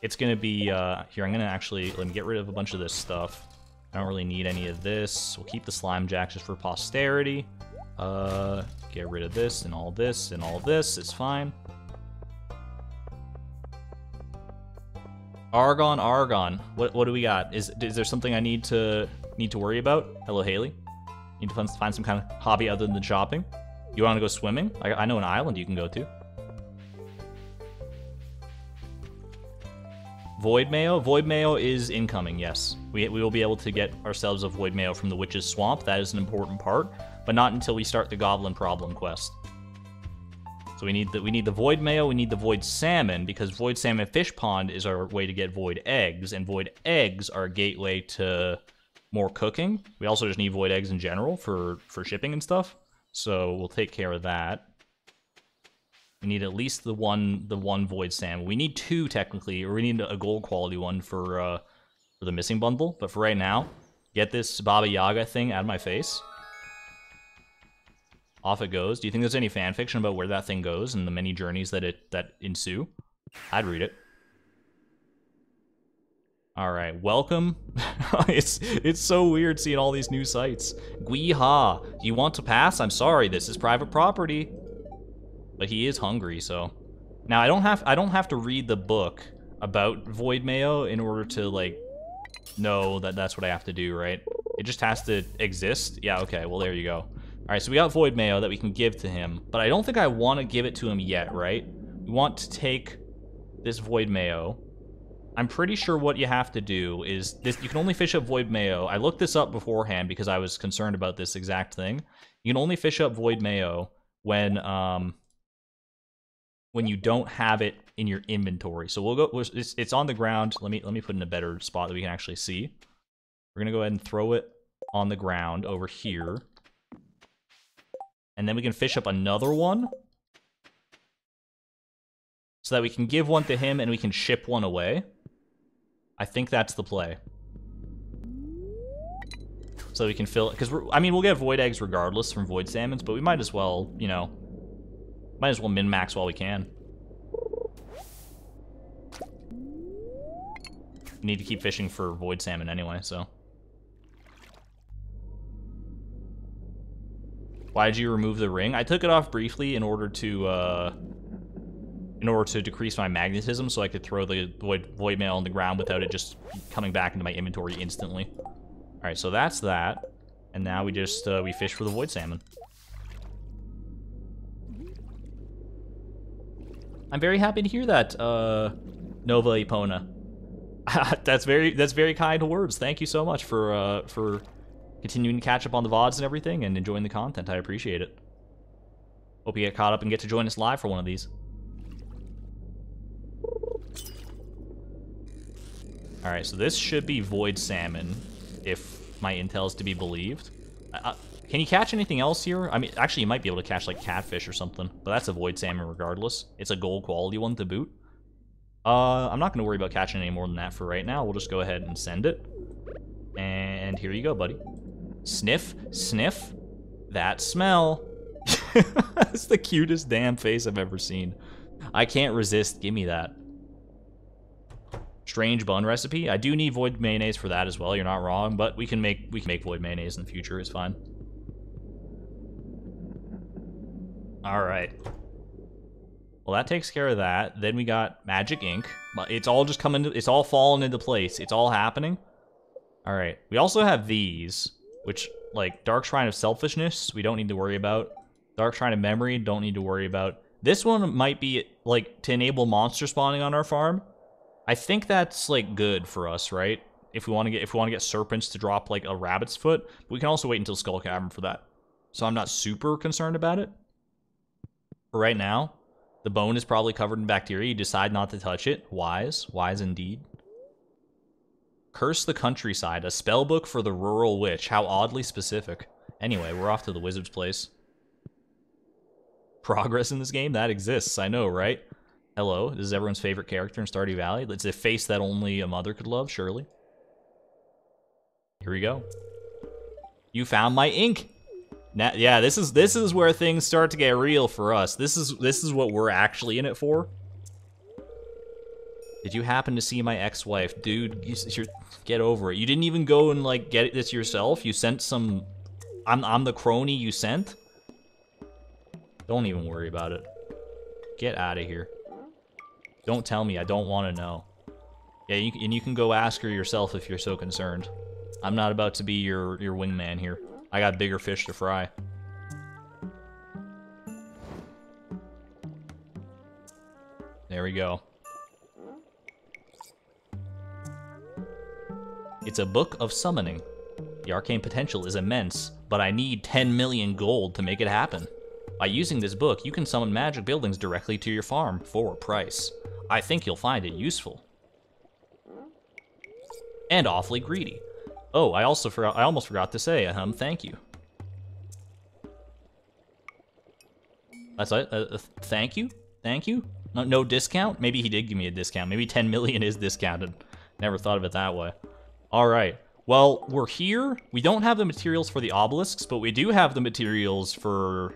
It's gonna be uh, here. I'm gonna actually let me get rid of a bunch of this stuff. I don't really need any of this. We'll keep the slime jacks just for posterity. Uh, get rid of this and all this and all this. It's fine. Argon, Argon. What what do we got? Is is there something I need to need to worry about? Hello, Haley. Need to find some kind of hobby other than shopping. You want to go swimming? I, I know an island you can go to. Void Mayo? Void Mayo is incoming, yes. We, we will be able to get ourselves a Void Mayo from the Witch's Swamp. That is an important part, but not until we start the Goblin Problem quest. So we need the we need the Void Mayo, we need the Void Salmon, because Void Salmon Fish Pond is our way to get Void Eggs, and Void Eggs are a gateway to more cooking. We also just need Void Eggs in general for, for shipping and stuff. So we'll take care of that. We need at least the one the one void salmon. We need two technically, or we need a gold quality one for uh, for the missing bundle. But for right now, get this Baba Yaga thing out of my face. Off it goes. Do you think there's any fan fiction about where that thing goes and the many journeys that it that ensue? I'd read it. All right, welcome. it's it's so weird seeing all these new sites. Gui-ha, you want to pass? I'm sorry, this is private property. But he is hungry, so. Now I don't have I don't have to read the book about Void Mayo in order to like know that that's what I have to do, right? It just has to exist. Yeah, okay. Well, there you go. All right, so we got Void Mayo that we can give to him, but I don't think I want to give it to him yet, right? We want to take this Void Mayo. I'm pretty sure what you have to do is this. You can only fish up Void Mayo. I looked this up beforehand because I was concerned about this exact thing. You can only fish up Void Mayo when um when you don't have it in your inventory. So we'll go, it's, it's on the ground. Let me, let me put in a better spot that we can actually see. We're gonna go ahead and throw it on the ground over here. And then we can fish up another one. So that we can give one to him and we can ship one away. I think that's the play. So we can fill it, because I mean, we'll get void eggs regardless from void salmons, but we might as well, you know, might as well min-max while we can. We need to keep fishing for void salmon anyway, so. Why did you remove the ring? I took it off briefly in order to, uh, in order to decrease my magnetism so I could throw the void, void mayo on the ground without it just coming back into my inventory instantly. All right, so that's that. And now we just, uh, we fish for the void salmon. I'm very happy to hear that, uh, Nova Epona. that's very that's very kind words. Thank you so much for uh, for continuing to catch up on the VODs and everything and enjoying the content. I appreciate it. Hope you get caught up and get to join us live for one of these. Alright, so this should be Void Salmon, if my intel is to be believed. Uh, can you catch anything else here? I mean, actually, you might be able to catch, like, catfish or something. But that's a void salmon regardless. It's a gold quality one to boot. Uh, I'm not going to worry about catching any more than that for right now. We'll just go ahead and send it. And here you go, buddy. Sniff, sniff, that smell. That's the cutest damn face I've ever seen. I can't resist. Give me that. Strange bun recipe. I do need void mayonnaise for that as well. You're not wrong, but we can make we can make void mayonnaise in the future. It's fine. All right. Well, that takes care of that. Then we got magic ink. It's all just coming. It's all falling into place. It's all happening. All right. We also have these, which like Dark Shrine of Selfishness. We don't need to worry about. Dark Shrine of Memory. Don't need to worry about. This one might be like to enable monster spawning on our farm. I think that's like good for us, right? If we want to get if we want to get serpents to drop like a rabbit's foot, we can also wait until Skull Cavern for that. So I'm not super concerned about it. For right now, the bone is probably covered in bacteria. You decide not to touch it. Wise. Wise indeed. Curse the Countryside, a spell book for the rural witch. How oddly specific. Anyway, we're off to the wizard's place. Progress in this game? That exists, I know, right? Hello, this is everyone's favorite character in Stardew Valley. It's a face that only a mother could love, surely. Here we go. You found my ink! Now, yeah, this is this is where things start to get real for us. This is this is what we're actually in it for. Did you happen to see my ex-wife, dude? You, get over it. You didn't even go and like get this yourself. You sent some. I'm I'm the crony you sent. Don't even worry about it. Get out of here. Don't tell me. I don't want to know. Yeah, you, and you can go ask her yourself if you're so concerned. I'm not about to be your, your wingman here. I got bigger fish to fry. There we go. It's a book of summoning. The arcane potential is immense, but I need 10 million gold to make it happen. By using this book, you can summon magic buildings directly to your farm for a price. I think you'll find it useful. And awfully greedy. Oh, I also forgot, I almost forgot to say, um, thank you. That's it, uh, thank you? Thank you? No, no discount? Maybe he did give me a discount. Maybe 10 million is discounted. Never thought of it that way. All right. Well, we're here. We don't have the materials for the obelisks, but we do have the materials for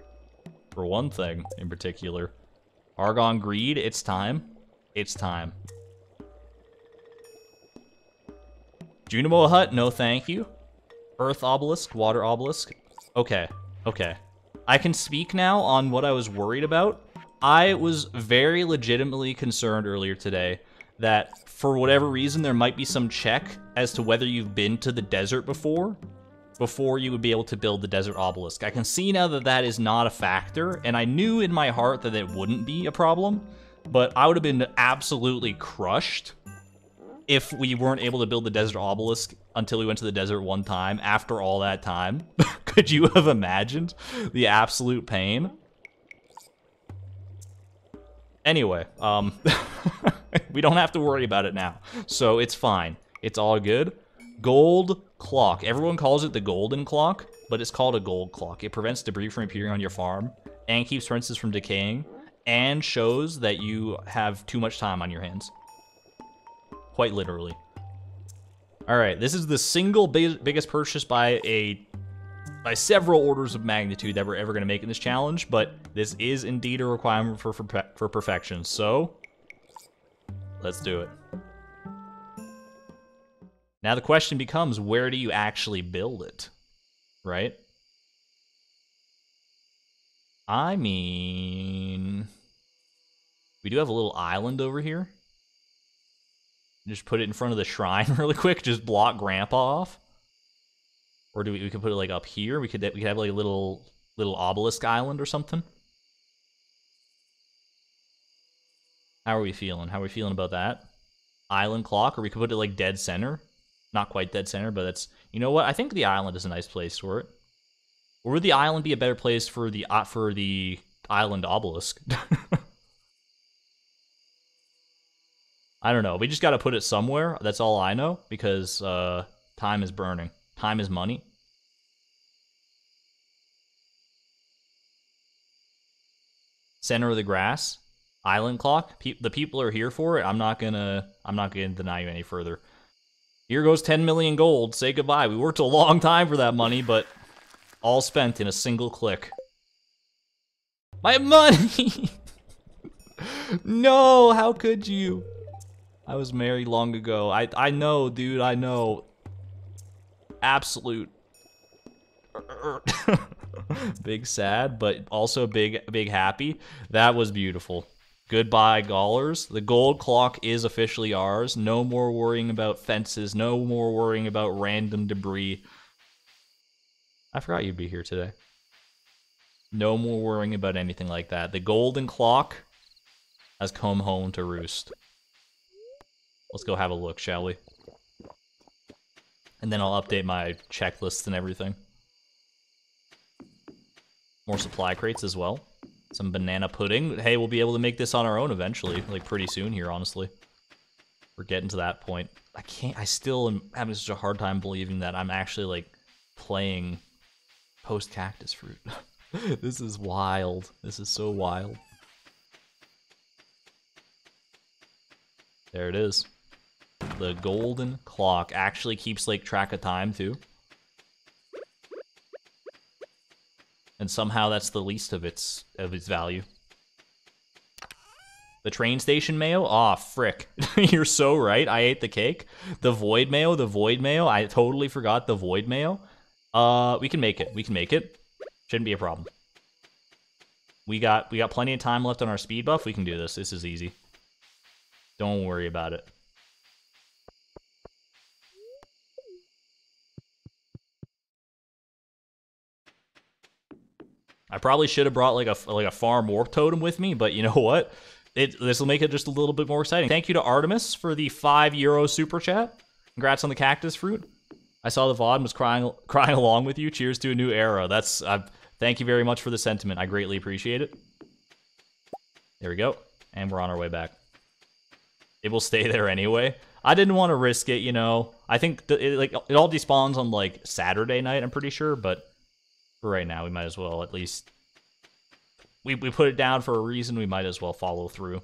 for one thing in particular. Argon Greed, it's time. It's time. Junimo Hut, no thank you. Earth Obelisk, Water Obelisk. Okay, okay. I can speak now on what I was worried about. I was very legitimately concerned earlier today that for whatever reason there might be some check as to whether you've been to the desert before before you would be able to build the Desert Obelisk. I can see now that that is not a factor, and I knew in my heart that it wouldn't be a problem, but I would have been absolutely crushed if we weren't able to build the Desert Obelisk until we went to the desert one time after all that time. Could you have imagined the absolute pain? Anyway, um, we don't have to worry about it now, so it's fine. It's all good. Gold clock. Everyone calls it the golden clock, but it's called a gold clock. It prevents debris from appearing on your farm and keeps furnaces from decaying and shows that you have too much time on your hands. Quite literally. All right, this is the single big, biggest purchase by a by several orders of magnitude that we're ever going to make in this challenge, but this is indeed a requirement for, for, for perfection. So, let's do it. Now the question becomes, where do you actually build it? Right? I mean... We do have a little island over here. Just put it in front of the shrine really quick. Just block Grandpa off. Or do we, we could put it like up here? We could we could have like a little little obelisk island or something. How are we feeling? How are we feeling about that? Island clock, or we could put it like dead center. Not quite dead center, but that's you know what? I think the island is a nice place for it. Or would the island be a better place for the uh, for the island obelisk? I don't know. We just got to put it somewhere. That's all I know because uh, time is burning. Time is money. Center of the grass, island clock. Pe the people are here for it. I'm not gonna. I'm not gonna deny you any further. Here goes 10 million gold. Say goodbye. We worked a long time for that money, but all spent in a single click. My money! no, how could you? I was married long ago. I I know, dude, I know. Absolute big sad, but also big big happy. That was beautiful. Goodbye, Gallers. The gold clock is officially ours. No more worrying about fences. No more worrying about random debris. I forgot you'd be here today. No more worrying about anything like that. The golden clock has come home to roost. Let's go have a look, shall we? And then I'll update my checklists and everything. More supply crates as well. Some banana pudding. Hey, we'll be able to make this on our own eventually, like pretty soon here, honestly. We're getting to that point. I can't, I still am having such a hard time believing that I'm actually like playing post cactus fruit. this is wild. This is so wild. There it is. The golden clock actually keeps like track of time too. and somehow that's the least of its of its value. The train station mayo? Aw, oh, frick. You're so right. I ate the cake. The void mayo, the void mayo. I totally forgot the void mayo. Uh, we can make it. We can make it. Shouldn't be a problem. We got we got plenty of time left on our speed buff. We can do this. This is easy. Don't worry about it. I probably should have brought like a like a farm warp totem with me, but you know what? it this will make it just a little bit more exciting. Thank you to Artemis for the five euro super chat. Congrats on the cactus fruit. I saw the VOD and was crying crying along with you. Cheers to a new era. That's uh, thank you very much for the sentiment. I greatly appreciate it. There we go. And we're on our way back. It will stay there anyway. I didn't want to risk it, you know. I think it, like it all despawns on like Saturday night, I'm pretty sure, but for right now we might as well at least we we put it down for a reason, we might as well follow through.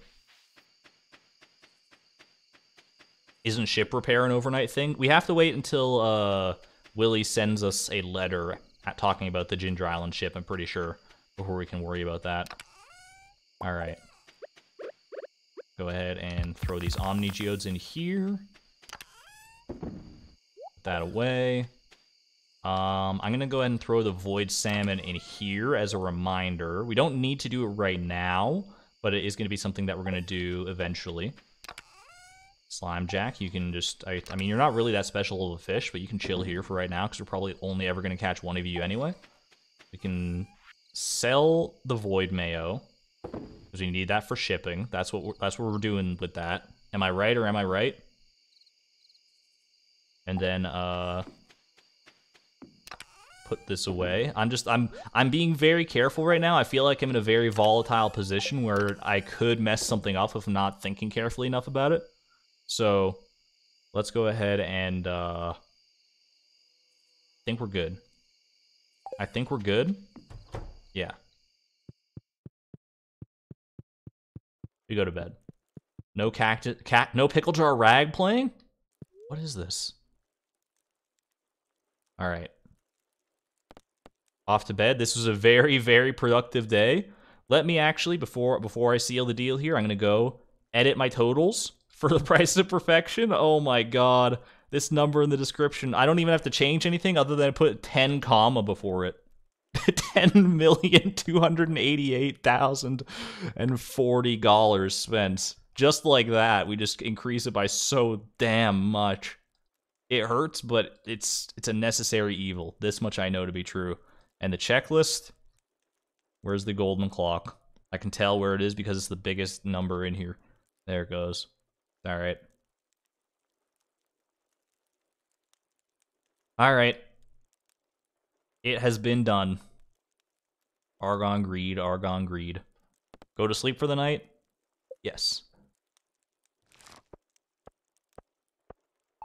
Isn't ship repair an overnight thing? We have to wait until uh Willy sends us a letter talking about the Ginger Island ship, I'm pretty sure, before we can worry about that. All right. Go ahead and throw these Omni Geodes in here. Put that away. Um, I'm going to go ahead and throw the Void Salmon in here as a reminder. We don't need to do it right now, but it is going to be something that we're going to do eventually. Slime Jack, you can just, I, I mean, you're not really that special of a fish, but you can chill here for right now, because we're probably only ever going to catch one of you anyway. We can sell the Void Mayo because we need that for shipping. That's what we're, that's what we're doing with that. Am I right or am I right? And then uh put this away. I'm just I'm I'm being very careful right now. I feel like I'm in a very volatile position where I could mess something up if I'm not thinking carefully enough about it. So let's go ahead and uh I think we're good. I think we're good. Yeah. We go to bed. No cactus, cat, no pickle jar rag playing. What is this? All right. Off to bed. This was a very, very productive day. Let me actually before before I seal the deal here, I'm gonna go edit my totals for the price of perfection. Oh my god. This number in the description, I don't even have to change anything other than put 10 comma before it. ten million two hundred and eighty-eight thousand and forty dollars spent. Just like that, we just increase it by so damn much. It hurts, but it's it's a necessary evil. This much I know to be true. And the checklist, where's the golden clock? I can tell where it is because it's the biggest number in here. There it goes. All right. All right. It has been done. Argon greed, Argon greed. Go to sleep for the night? Yes.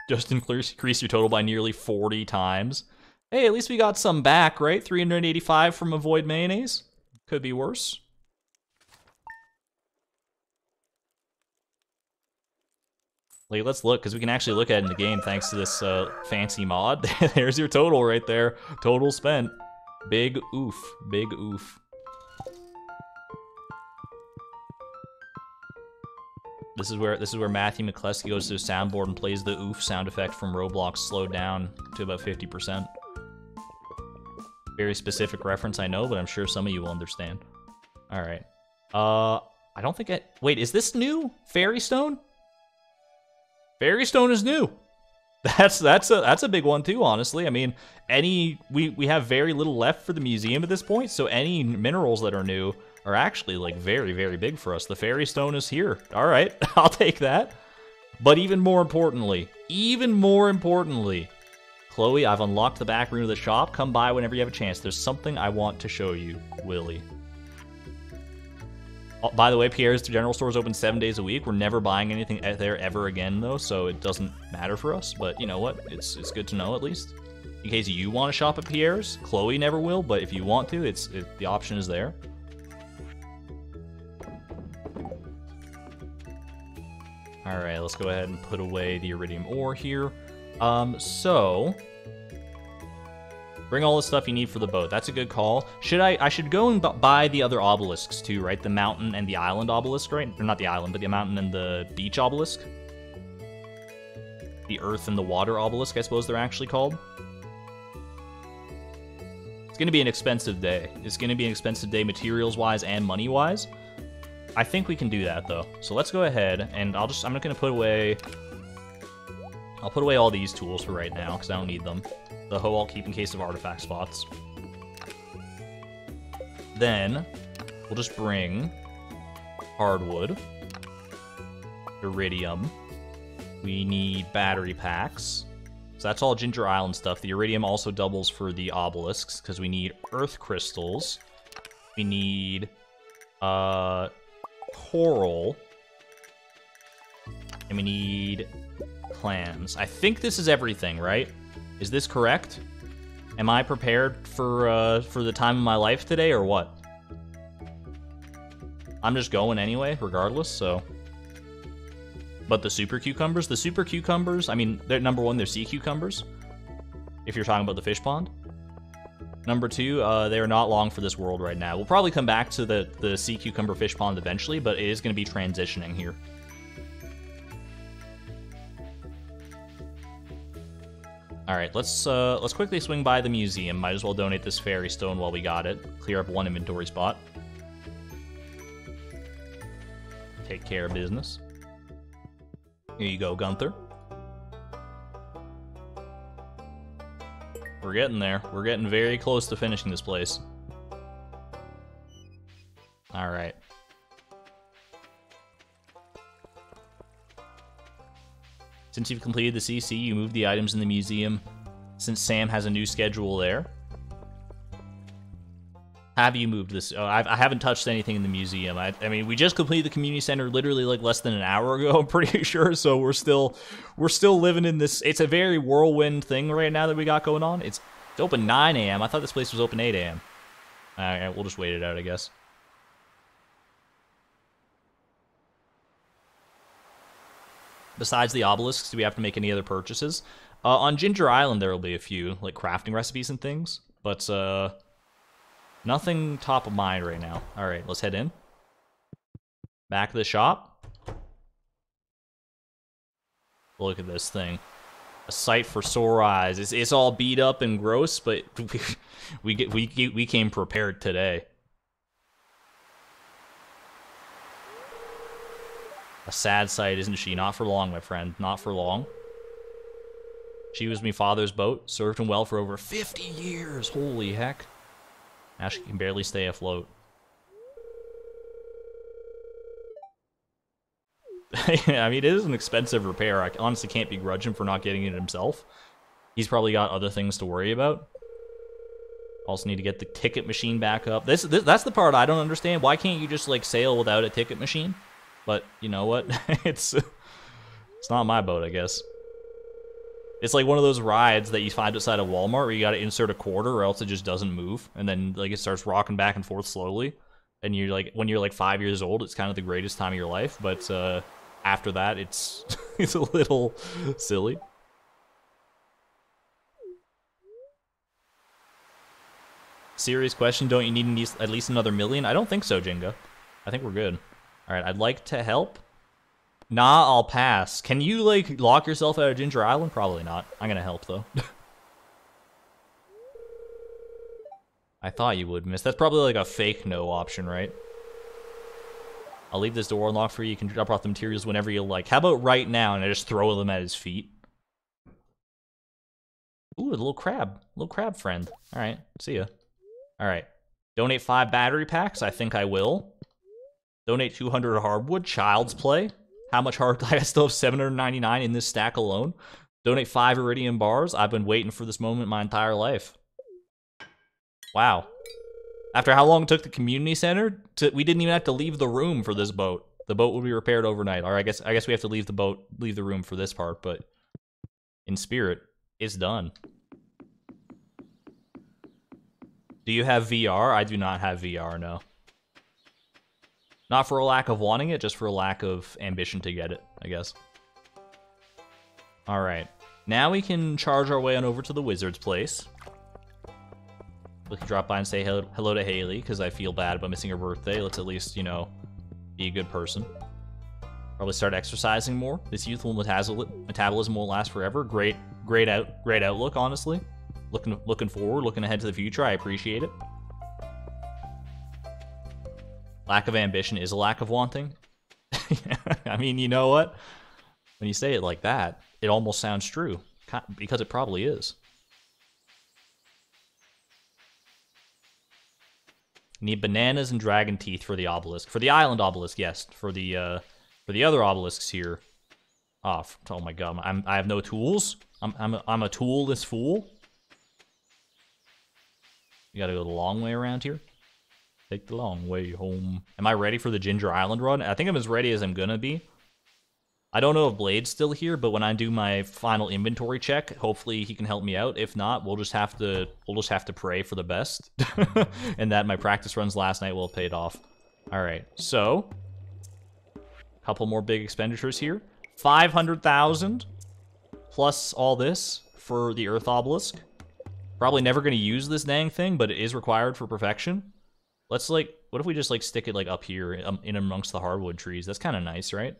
Just increase your total by nearly 40 times. Hey, at least we got some back, right? 385 from a Void Mayonnaise. Could be worse. Like, let's look, because we can actually look at it in the game thanks to this uh, fancy mod. There's your total right there. Total spent. Big oof. Big oof. This is where this is where Matthew McCluskey goes to the soundboard and plays the oof sound effect from Roblox slowed down to about 50%. Very specific reference, I know, but I'm sure some of you will understand. Alright. Uh, I don't think it... Wait, is this new? Fairy Stone? Fairy Stone is new. That's that's a that's a big one too, honestly. I mean, any we we have very little left for the museum at this point, so any minerals that are new are actually like very very big for us. The fairy stone is here. All right, I'll take that. But even more importantly, even more importantly, Chloe, I've unlocked the back room of the shop. Come by whenever you have a chance. There's something I want to show you, Willy. Oh, by the way, Pierre's General Store is open seven days a week. We're never buying anything there ever again, though, so it doesn't matter for us. But you know what? It's it's good to know at least. In case you want to shop at Pierre's, Chloe never will, but if you want to, it's it, the option is there. All right, let's go ahead and put away the iridium ore here. Um, so Bring all the stuff you need for the boat. That's a good call. Should I? I should go and buy the other obelisks too, right? The mountain and the island obelisk, right? Or not the island, but the mountain and the beach obelisk. The earth and the water obelisk, I suppose they're actually called. It's going to be an expensive day. It's going to be an expensive day materials-wise and money-wise. I think we can do that, though. So let's go ahead, and I'll just... I'm not going to put away... I'll put away all these tools for right now, because I don't need them. The hoe I'll keep in case of artifact spots. Then, we'll just bring hardwood. iridium. We need battery packs. So that's all Ginger Island stuff. The iridium also doubles for the obelisks because we need earth crystals. We need uh, coral. And we need clams. I think this is everything, right? Is this correct? Am I prepared for uh, for the time of my life today or what? I'm just going anyway, regardless, so... But the super cucumbers? The super cucumbers, I mean, they're number one, they're sea cucumbers. If you're talking about the fish pond. Number two, uh, they are not long for this world right now. We'll probably come back to the, the sea cucumber fish pond eventually, but it is going to be transitioning here. All right, let's uh, let's quickly swing by the museum. Might as well donate this fairy stone while we got it. Clear up one inventory spot. Take care of business. Here you go, Gunther. We're getting there. We're getting very close to finishing this place. Alright. Since you've completed the CC, you move the items in the museum. Since Sam has a new schedule there, have you moved this? Oh, I've, I have not touched anything in the museum. I, I, mean, we just completed the community center literally like less than an hour ago. I'm pretty sure. So we're still, we're still living in this. It's a very whirlwind thing right now that we got going on. It's, it's open 9 a.m. I thought this place was open 8 a.m. All right, we'll just wait it out, I guess. Besides the obelisks, do we have to make any other purchases? Uh, on Ginger Island, there will be a few, like crafting recipes and things. But, uh, Nothing top of mind right now. All right, let's head in. Back of the shop. Look at this thing. A sight for sore eyes. It's, it's all beat up and gross, but we, we get we we came prepared today. A sad sight, isn't she? Not for long, my friend. Not for long. She was me father's boat, served him well for over 50 years. Holy heck. Now she can barely stay afloat. I mean, it is an expensive repair. I honestly can't begrudge him for not getting it himself. He's probably got other things to worry about. Also need to get the ticket machine back up. This, this that's the part I don't understand. Why can't you just like sail without a ticket machine? But you know what? it's it's not my boat, I guess. It's like one of those rides that you find outside of Walmart where you got to insert a quarter or else it just doesn't move, and then like it starts rocking back and forth slowly. And you're like, when you're like five years old, it's kind of the greatest time of your life, but uh, after that, it's it's a little silly. Serious question, don't you need at least another million? I don't think so, Jenga. I think we're good. All right, I'd like to help. Nah, I'll pass. Can you, like, lock yourself out of Ginger Island? Probably not. I'm gonna help, though. I thought you would, miss. That's probably, like, a fake no option, right? I'll leave this door unlocked for you. You can drop off the materials whenever you like. How about right now and I just throw them at his feet? Ooh, a little crab. Little crab friend. Alright, see ya. Alright. Donate five battery packs? I think I will. Donate 200 hardwood. Child's play how much hard I still have 799 in this stack alone. Donate five iridium bars. I've been waiting for this moment my entire life. Wow. After how long it took the community center, to, we didn't even have to leave the room for this boat. The boat will be repaired overnight. Or I guess I guess we have to leave the boat, leave the room for this part, but in spirit, it's done. Do you have VR? I do not have VR, no. Not for a lack of wanting it, just for a lack of ambition to get it, I guess. Alright. Now we can charge our way on over to the wizard's place. We can drop by and say hello to Haley, because I feel bad about missing her birthday. Let's at least, you know, be a good person. Probably start exercising more. This youthful metabolism won't last forever. Great, great out, great outlook, honestly. Looking, looking forward, looking ahead to the future. I appreciate it. Lack of ambition is a lack of wanting. I mean, you know what? When you say it like that, it almost sounds true, because it probably is. Need bananas and dragon teeth for the obelisk. For the island obelisk, yes. For the uh, For the other obelisks here. Oh, oh my god, I'm, I have no tools. I'm I'm a, I'm a toolless fool. You gotta go the long way around here. Take the long way home. Am I ready for the Ginger Island run? I think I'm as ready as I'm gonna be. I don't know if Blade's still here, but when I do my final inventory check, hopefully he can help me out. If not, we'll just have to we'll just have to pray for the best. and that my practice runs last night will have paid off. Alright, so a couple more big expenditures here. 500,000 plus all this for the Earth Obelisk. Probably never going to use this dang thing, but it is required for perfection. Let's like, what if we just like stick it like up here um, in amongst the hardwood trees? That's kind of nice, right?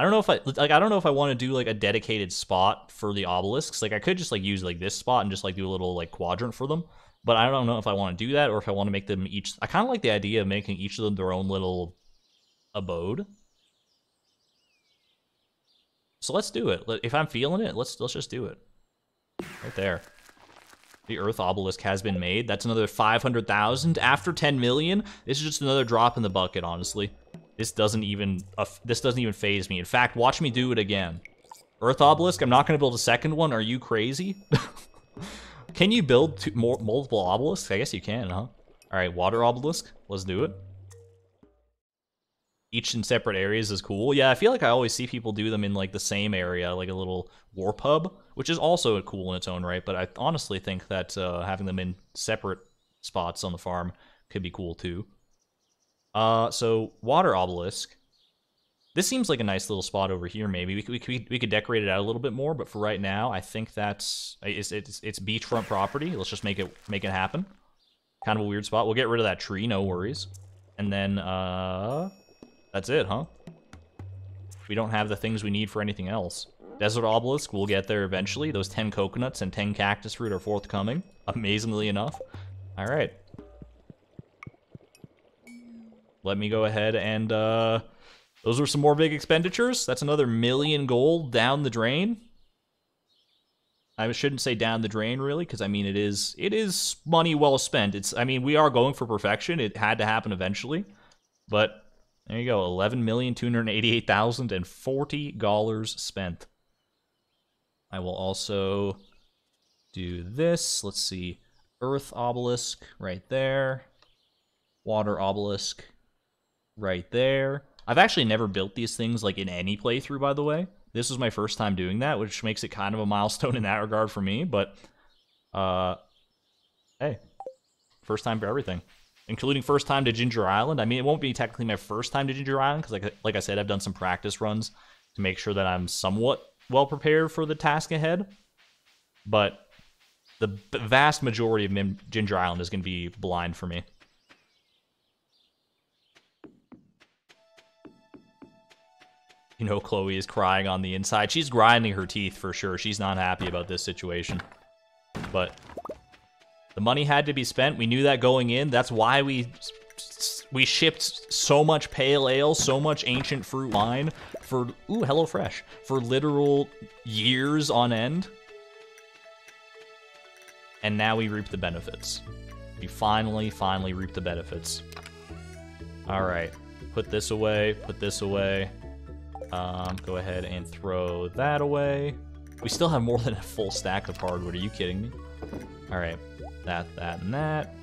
I don't know if I like I don't know if I want to do like a dedicated spot for the obelisks. Like I could just like use like this spot and just like do a little like quadrant for them. But I don't know if I want to do that or if I want to make them each I kind of like the idea of making each of them their own little abode. So let's do it. If I'm feeling it, let's let's just do it. Right there. The Earth obelisk has been made. That's another 500,000 after 10 million. This is just another drop in the bucket, honestly. This doesn't even uh, this doesn't even phase me. In fact, watch me do it again. Earth obelisk. I'm not going to build a second one. Are you crazy? can you build two, more multiple obelisks? I guess you can, huh? All right, water obelisk. Let's do it each in separate areas is cool. Yeah, I feel like I always see people do them in like the same area, like a little warp hub, which is also cool in its own right. But I honestly think that uh, having them in separate spots on the farm could be cool too. Uh, so water obelisk. This seems like a nice little spot over here. Maybe we could, we could, we could decorate it out a little bit more, but for right now, I think that's it's, it's it's beachfront property. Let's just make it make it happen. Kind of a weird spot. We'll get rid of that tree, no worries. And then uh that's it, huh? We don't have the things we need for anything else. Desert Obelisk, we'll get there eventually. Those 10 coconuts and 10 cactus fruit are forthcoming, amazingly enough. Alright. Let me go ahead and, uh... Those were some more big expenditures. That's another million gold down the drain. I shouldn't say down the drain, really, because, I mean, it is it is money well spent. It's I mean, we are going for perfection. It had to happen eventually. But there you go, eleven million two hundred eighty-eight thousand and forty dollars spent. I will also do this. Let's see, Earth obelisk right there, Water obelisk right there. I've actually never built these things like in any playthrough, by the way. This was my first time doing that, which makes it kind of a milestone in that regard for me. But, uh, hey, first time for everything including first time to Ginger Island. I mean, it won't be technically my first time to Ginger Island because, like, like I said, I've done some practice runs to make sure that I'm somewhat well prepared for the task ahead. But the vast majority of Ginger Island is going to be blind for me. You know, Chloe is crying on the inside. She's grinding her teeth for sure. She's not happy about this situation. But the money had to be spent. We knew that going in. That's why we we shipped so much pale ale, so much ancient fruit wine for ooh, Hello Fresh for literal years on end. And now we reap the benefits. We finally, finally reap the benefits. All right, put this away, put this away. Um, go ahead and throw that away. We still have more than a full stack of hardwood. Are you kidding me? All right that, that, and that.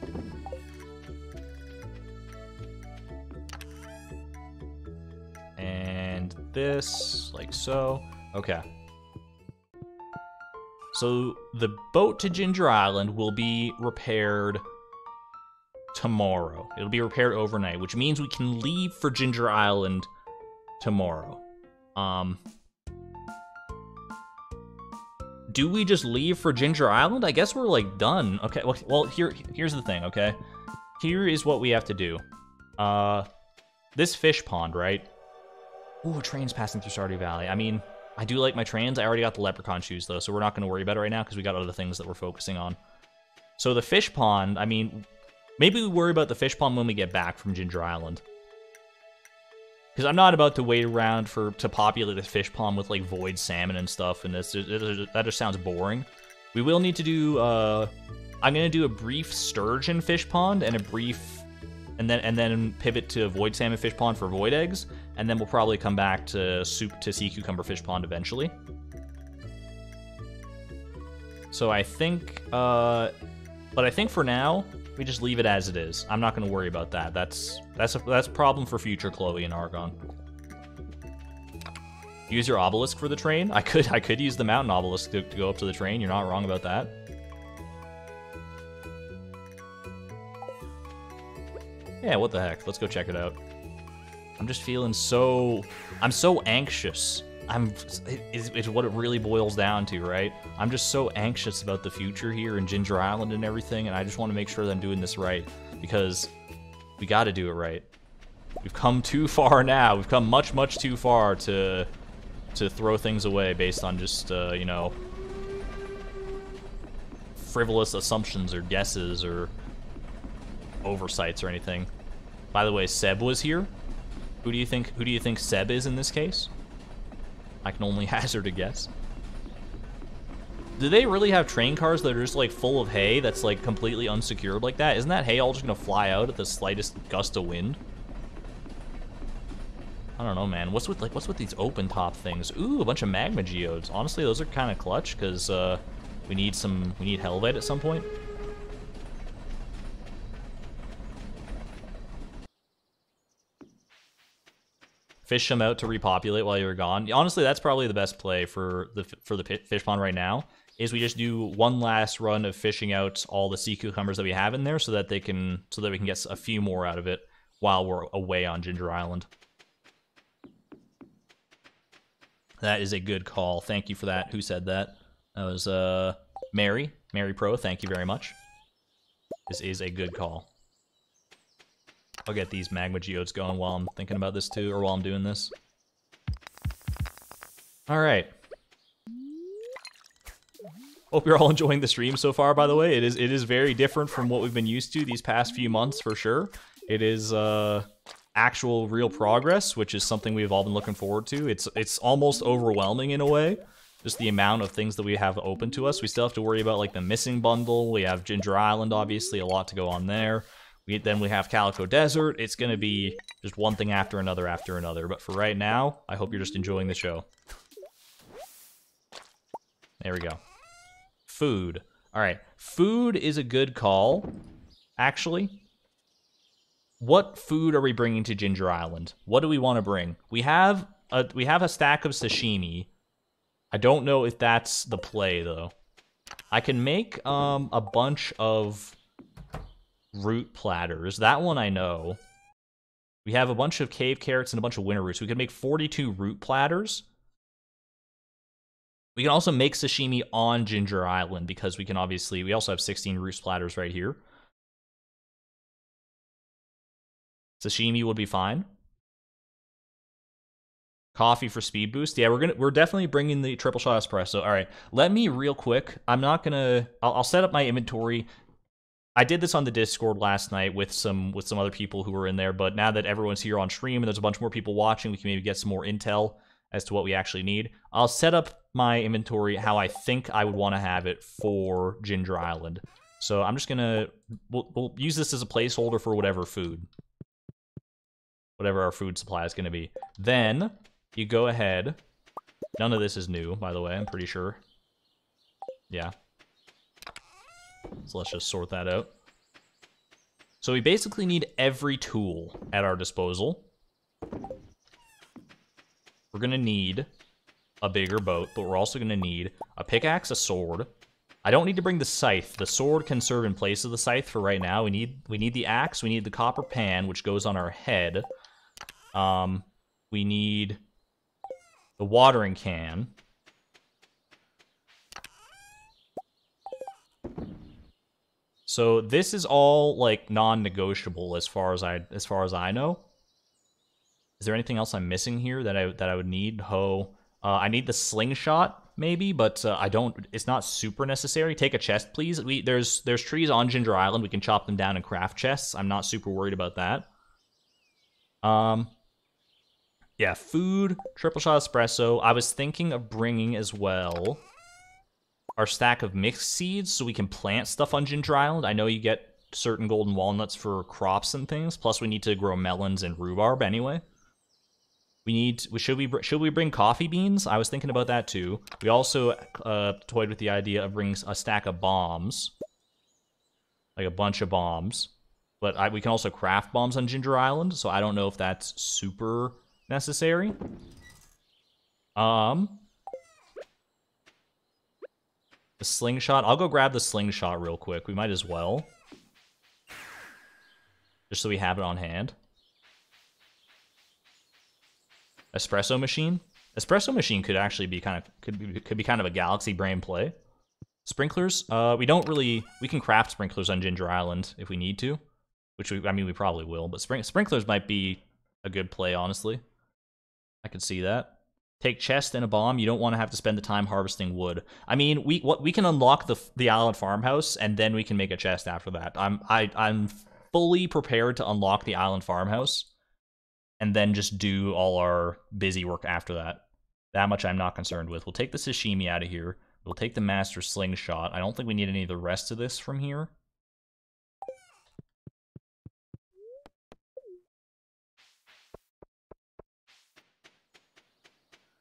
And this, like so. Okay. So the boat to Ginger Island will be repaired tomorrow. It'll be repaired overnight, which means we can leave for Ginger Island tomorrow. Um, do we just leave for Ginger Island? I guess we're like done. Okay, well, here here's the thing, okay? Here is what we have to do. Uh, this fish pond, right? Ooh, a train's passing through Stardew Valley. I mean, I do like my trains. I already got the leprechaun shoes, though, so we're not to worry about it right now because we got other things that we're focusing on. So the fish pond, I mean, maybe we worry about the fish pond when we get back from Ginger Island. Because I'm not about to wait around for to populate a fish pond with like void salmon and stuff, and this that just sounds boring. We will need to do. Uh, I'm gonna do a brief sturgeon fish pond and a brief and then and then pivot to Void Salmon Fish Pond for Void Eggs, and then we'll probably come back to Soup to Sea Cucumber Fish Pond eventually. So I think, uh, but I think for now we just leave it as it is. I'm not going to worry about that. That's that's a that's a problem for future Chloe and Argon. Use your obelisk for the train. I could I could use the mountain obelisk to, to go up to the train. You're not wrong about that. Yeah, what the heck? Let's go check it out. I'm just feeling so... I'm so anxious. I'm... It's, what it really boils down to, right? I'm just so anxious about the future here in Ginger Island and everything, and I just want to make sure that I'm doing this right. Because we got to do it right. We've come too far now. We've come much, much too far to to throw things away based on just, uh, you know, frivolous assumptions or guesses or oversights or anything. By the way, Seb was here. Who do you think who do you think Seb is in this case? I can only hazard a guess. Do they really have train cars that are just like full of hay that's like completely unsecured like that? Isn't that hay all just gonna fly out at the slightest gust of wind? I don't know, man. What's with like what's with these open top things? Ooh, a bunch of magma geodes. Honestly, those are kind of clutch because uh, we need some we need Helvite at some point. Fish them out to repopulate while you're gone. Honestly, that's probably the best play for the for the fish pond right now. Is we just do one last run of fishing out all the sea cucumbers that we have in there, so that they can so that we can get a few more out of it while we're away on Ginger Island. That is a good call. Thank you for that. Who said that? That was uh Mary, Mary Pro. Thank you very much. This is a good call. I'll get these magma geodes going while I'm thinking about this too, or while I'm doing this. Alright. Hope you're all enjoying the stream so far, by the way. It is it is very different from what we've been used to these past few months, for sure. It is uh, actual real progress, which is something we've all been looking forward to. It's it's almost overwhelming in a way, just the amount of things that we have open to us. We still have to worry about like the missing bundle. We have Ginger Island, obviously, a lot to go on there. We, then we have Calico Desert. It's going to be just one thing after another after another. But for right now, I hope you're just enjoying the show. There we go. Food. All right. Food is a good call, actually. What food are we bringing to Ginger Island? What do we want to bring? We have a we have a stack of sashimi. I don't know if that's the play though. I can make um a bunch of root platters. That one I know. We have a bunch of cave carrots and a bunch of winter roots. We could make 42 root platters. We can also make sashimi on Ginger Island because we can obviously, we also have 16 root platters right here. Sashimi would be fine. Coffee for speed boost. Yeah, we're gonna we're definitely bringing the triple shot espresso. All right, let me real quick. I'm not gonna. I'll, I'll set up my inventory I did this on the Discord last night with some with some other people who were in there, but now that everyone's here on stream and there's a bunch more people watching, we can maybe get some more intel as to what we actually need. I'll set up my inventory how I think I would want to have it for Ginger Island. So I'm just gonna we'll, we'll use this as a placeholder for whatever food, whatever our food supply is gonna be. Then you go ahead. None of this is new, by the way. I'm pretty sure. Yeah, so let's just sort that out. So we basically need every tool at our disposal. We're going to need a bigger boat, but we're also going to need a pickaxe, a sword. I don't need to bring the scythe. The sword can serve in place of the scythe for right now. We need we need the axe. We need the copper pan, which goes on our head. Um, we need the watering can. So this is all like non-negotiable as far as I as far as I know. Is there anything else I'm missing here that I that I would need? Ho, uh, I need the slingshot maybe, but uh, I don't. It's not super necessary. Take a chest, please. We there's there's trees on Ginger Island. We can chop them down and craft chests. I'm not super worried about that. Um, yeah, food, triple shot espresso. I was thinking of bringing as well our stack of mixed seeds so we can plant stuff on Ginger Island. I know you get certain golden walnuts for crops and things. Plus, we need to grow melons and rhubarb anyway. We need. Should we should we bring coffee beans? I was thinking about that too. We also uh, toyed with the idea of bringing a stack of bombs, like a bunch of bombs. But I, we can also craft bombs on Ginger Island, so I don't know if that's super necessary. Um, the slingshot. I'll go grab the slingshot real quick. We might as well. Just so we have it on hand. Espresso machine. Espresso machine could actually be kind of could be, could be kind of a galaxy brain play. Sprinklers. Uh, we don't really we can craft sprinklers on Ginger Island if we need to, which we I mean we probably will. But spring, sprinklers might be a good play, honestly. I could see that. Take chest and a bomb. You don't want to have to spend the time harvesting wood. I mean, we what we can unlock the the island farmhouse and then we can make a chest after that. I'm I I'm fully prepared to unlock the island farmhouse and then just do all our busy work after that. That much I'm not concerned with. We'll take the sashimi out of here. We'll take the master slingshot. I don't think we need any of the rest of this from here.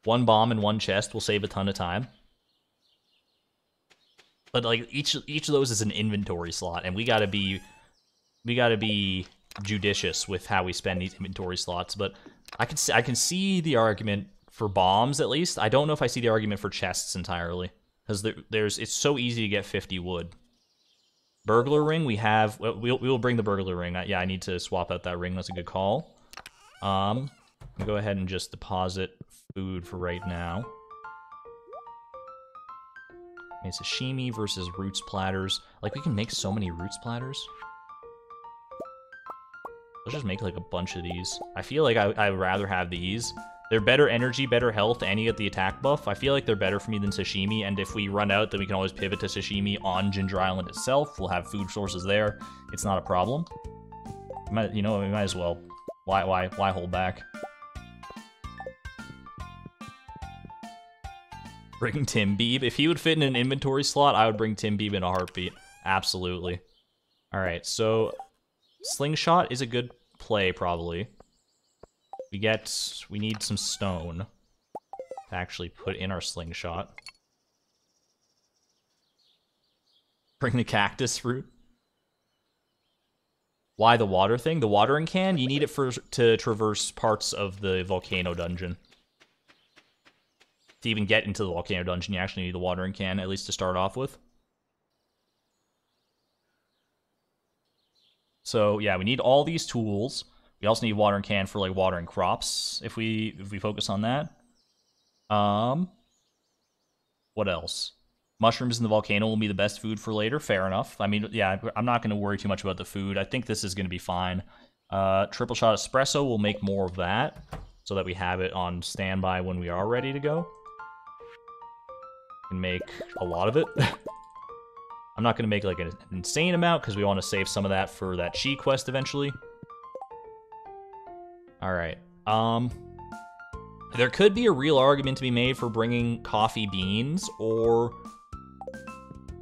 One bomb and one chest will save a ton of time. But like each each of those is an inventory slot, and we gotta be we gotta be judicious with how we spend these inventory slots. But I can see, I can see the argument for bombs at least. I don't know if I see the argument for chests entirely because there, there's it's so easy to get 50 wood. Burglar ring we have. We'll we'll bring the burglar ring. Yeah, I need to swap out that ring. That's a good call. Um, go ahead and just deposit food for right now. Okay, sashimi versus roots platters. Like, we can make so many roots platters. Let's just make, like, a bunch of these. I feel like I, I'd rather have these. They're better energy, better health, and you get the attack buff. I feel like they're better for me than sashimi, and if we run out, then we can always pivot to sashimi on Ginger Island itself. We'll have food sources there. It's not a problem. Might, you know, we might as well. Why, why, why hold back? Bring Tim Beeb. If he would fit in an inventory slot, I would bring Tim Beeb in a heartbeat. Absolutely. All right, so Slingshot is a good play, probably. We get... We need some stone to actually put in our Slingshot. Bring the cactus fruit. Why the water thing? The watering can? You need it for to traverse parts of the volcano dungeon to even get into the volcano dungeon, you actually need the watering can, at least to start off with. So yeah, we need all these tools. We also need watering can for like watering crops if we if we focus on that. Um what else? Mushrooms in the volcano will be the best food for later. Fair enough. I mean, yeah, I'm not going to worry too much about the food. I think this is going to be fine. Uh, triple shot espresso will make more of that so that we have it on standby when we are ready to go can make a lot of it. I'm not going to make like an insane amount because we want to save some of that for that Qi quest eventually. Alright. Um, there could be a real argument to be made for bringing coffee beans or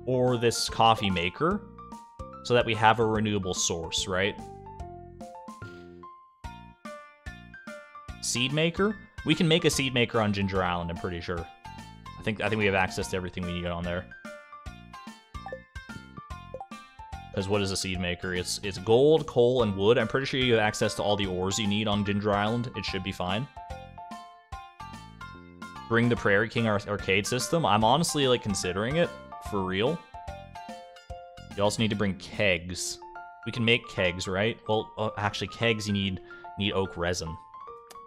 or this coffee maker so that we have a renewable source, right? Seed maker? We can make a seed maker on Ginger Island, I'm pretty sure think I think we have access to everything we need on there. Because what is a seed maker? It's it's gold, coal, and wood. I'm pretty sure you have access to all the ores you need on Ginger Island. It should be fine. Bring the Prairie King arcade system. I'm honestly like considering it for real. You also need to bring kegs. We can make kegs, right? Well, uh, actually, kegs you need need oak resin.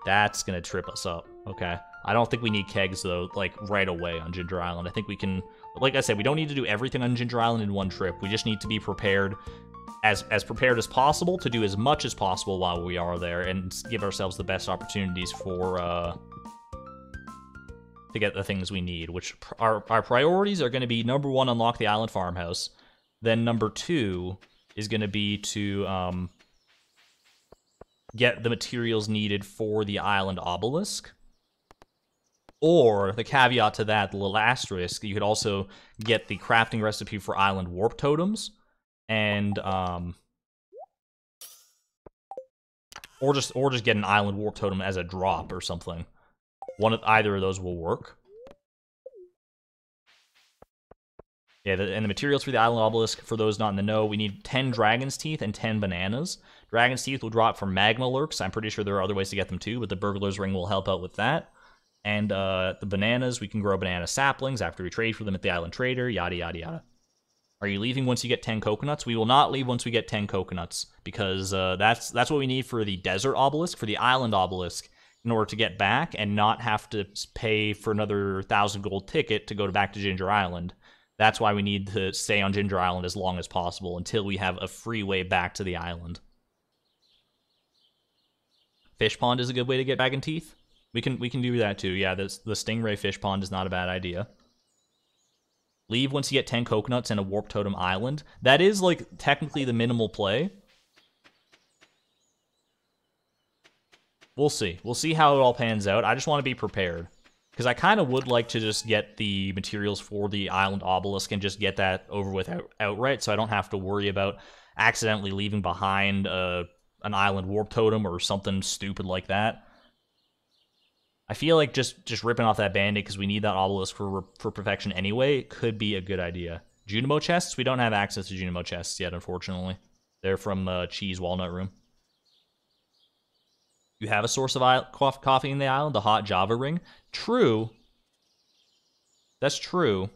That's gonna trip us up. Okay. I don't think we need kegs, though, like, right away on Ginger Island. I think we can... Like I said, we don't need to do everything on Ginger Island in one trip. We just need to be prepared, as, as prepared as possible, to do as much as possible while we are there, and give ourselves the best opportunities for, uh... to get the things we need, which our, our priorities are going to be, number one, unlock the island farmhouse. Then number two is going to be to, um... get the materials needed for the island obelisk or the caveat to that, the little asterisk, you could also get the crafting recipe for island warp totems. and um, or just or just get an island warp totem as a drop or something. One of either of those will work. Yeah, the, and the materials for the island obelisk, for those not in the know, we need 10 dragon's teeth and 10 bananas. Dragon's teeth will drop from magma lurks. I'm pretty sure there are other ways to get them too, but the burglar's ring will help out with that. And uh, the bananas, we can grow banana saplings after we trade for them at the island trader, yada, yada, yada. Are you leaving once you get 10 coconuts? We will not leave once we get 10 coconuts, because uh, that's, that's what we need for the desert obelisk, for the island obelisk, in order to get back and not have to pay for another 1,000 gold ticket to go back to Ginger Island. That's why we need to stay on Ginger Island as long as possible until we have a free way back to the island. Fish pond is a good way to get back in teeth. We can we can do that too. Yeah, the stingray fish pond is not a bad idea. Leave once you get 10 coconuts and a warp totem island. That is like technically the minimal play. We'll see. We'll see how it all pans out. I just want to be prepared. Because I kind of would like to just get the materials for the island obelisk and just get that over with out outright so I don't have to worry about accidentally leaving behind uh, an island warp totem or something stupid like that. I feel like just just ripping off that bandit because we need that obelisk for for perfection anyway could be a good idea. Junimo chests? We don't have access to Junimo chests yet, unfortunately. They're from uh, Qi's Walnut Room. You have a source of coffee in the island, the hot Java ring. True. That's true.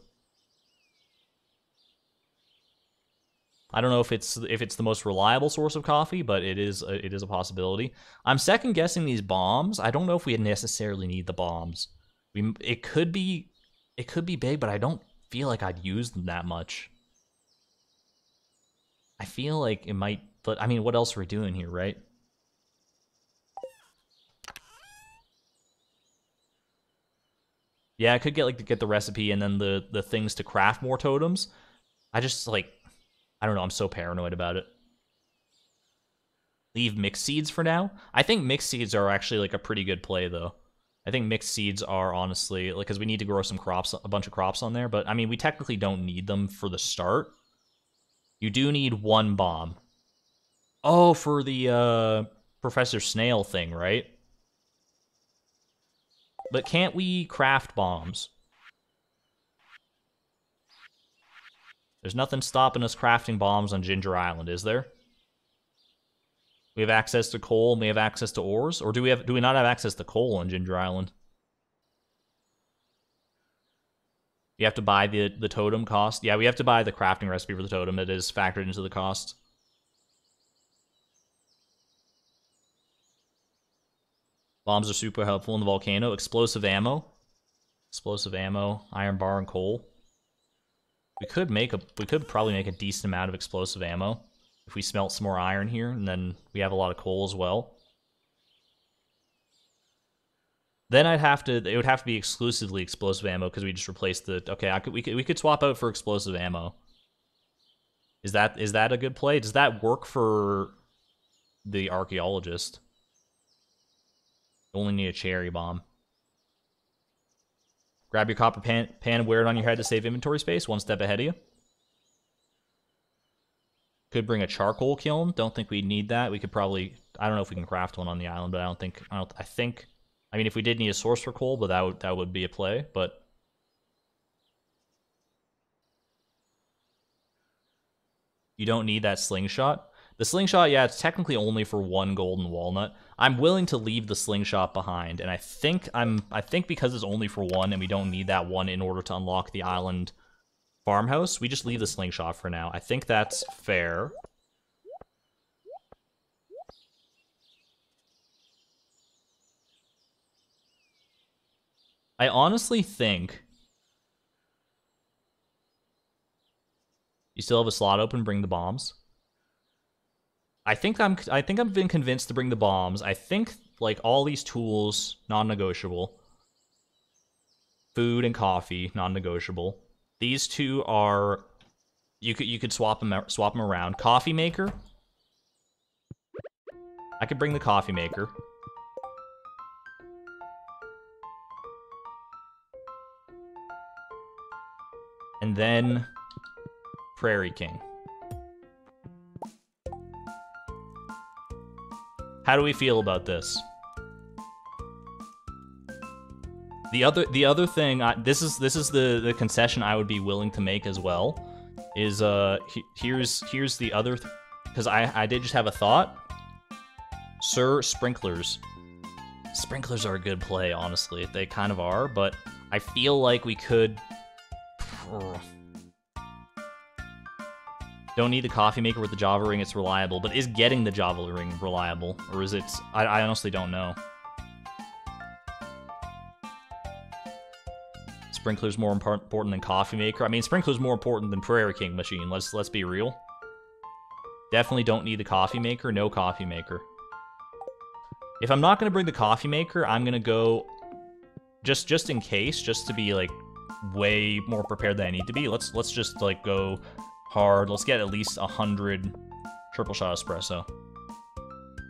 I don't know if it's if it's the most reliable source of coffee, but it is a, it is a possibility. I'm second guessing these bombs. I don't know if we necessarily need the bombs. We it could be it could be big, but I don't feel like I'd use them that much. I feel like it might, but I mean, what else are we doing here, right? Yeah, I could get like to get the recipe and then the the things to craft more totems. I just like I don't know, I'm so paranoid about it. Leave mixed seeds for now. I think mixed seeds are actually like a pretty good play though. I think mixed seeds are honestly like because we need to grow some crops, a bunch of crops on there. But I mean, we technically don't need them for the start. You do need one bomb. Oh, for the uh, Professor Snail thing, right? But can't we craft bombs? There's nothing stopping us crafting bombs on Ginger Island, is there? We have access to coal and we have access to ores? Or do we have do we not have access to coal on Ginger Island? You have to buy the the totem cost. Yeah, we have to buy the crafting recipe for the totem. It is factored into the cost. Bombs are super helpful in the volcano. Explosive ammo. Explosive ammo, iron bar, and coal. We could make a we could probably make a decent amount of explosive ammo if we smelt some more iron here, and then we have a lot of coal as well. Then I'd have to it would have to be exclusively explosive ammo because we just replaced the okay, I could we could we could swap out for explosive ammo. Is that is that a good play? Does that work for the archaeologist? only need a cherry bomb. Grab your copper pan, pan wear it on your head to save inventory space, one step ahead of you. Could bring a charcoal kiln. Don't think we need that. We could probably, I don't know if we can craft one on the island, but I don't think, I don't, I think, I mean, if we did need a source for coal, but that would, that would be a play, but you don't need that slingshot. The slingshot, yeah, it's technically only for one golden walnut. I'm willing to leave the slingshot behind, and I think I'm I think because it's only for one and we don't need that one in order to unlock the island farmhouse, we just leave the slingshot for now. I think that's fair. I honestly think you still have a slot open, bring the bombs. I think I'm I think I've been convinced to bring the bombs. I think like all these tools non-negotiable. Food and coffee non-negotiable. These two are you could you could swap them swap them around. Coffee maker. I could bring the coffee maker. And then Prairie King. How do we feel about this? The other the other thing I, this is this is the the concession I would be willing to make as well is uh he, here's here's the other because I I did just have a thought. Sir sprinklers. Sprinklers are a good play, honestly. They kind of are, but I feel like we could Don't need the coffee maker with the Java ring, it's reliable. But is getting the Java ring reliable? Or is it... I, I honestly don't know. Sprinkler's more important than coffee maker. I mean, Sprinkler's more important than Prairie King machine. Let's let's be real. Definitely don't need the coffee maker. No coffee maker. If I'm not gonna bring the coffee maker, I'm gonna go just just in case, just to be like way more prepared than I need to be. Let's let's just like go hard. Let's get at least a hundred triple shot espresso.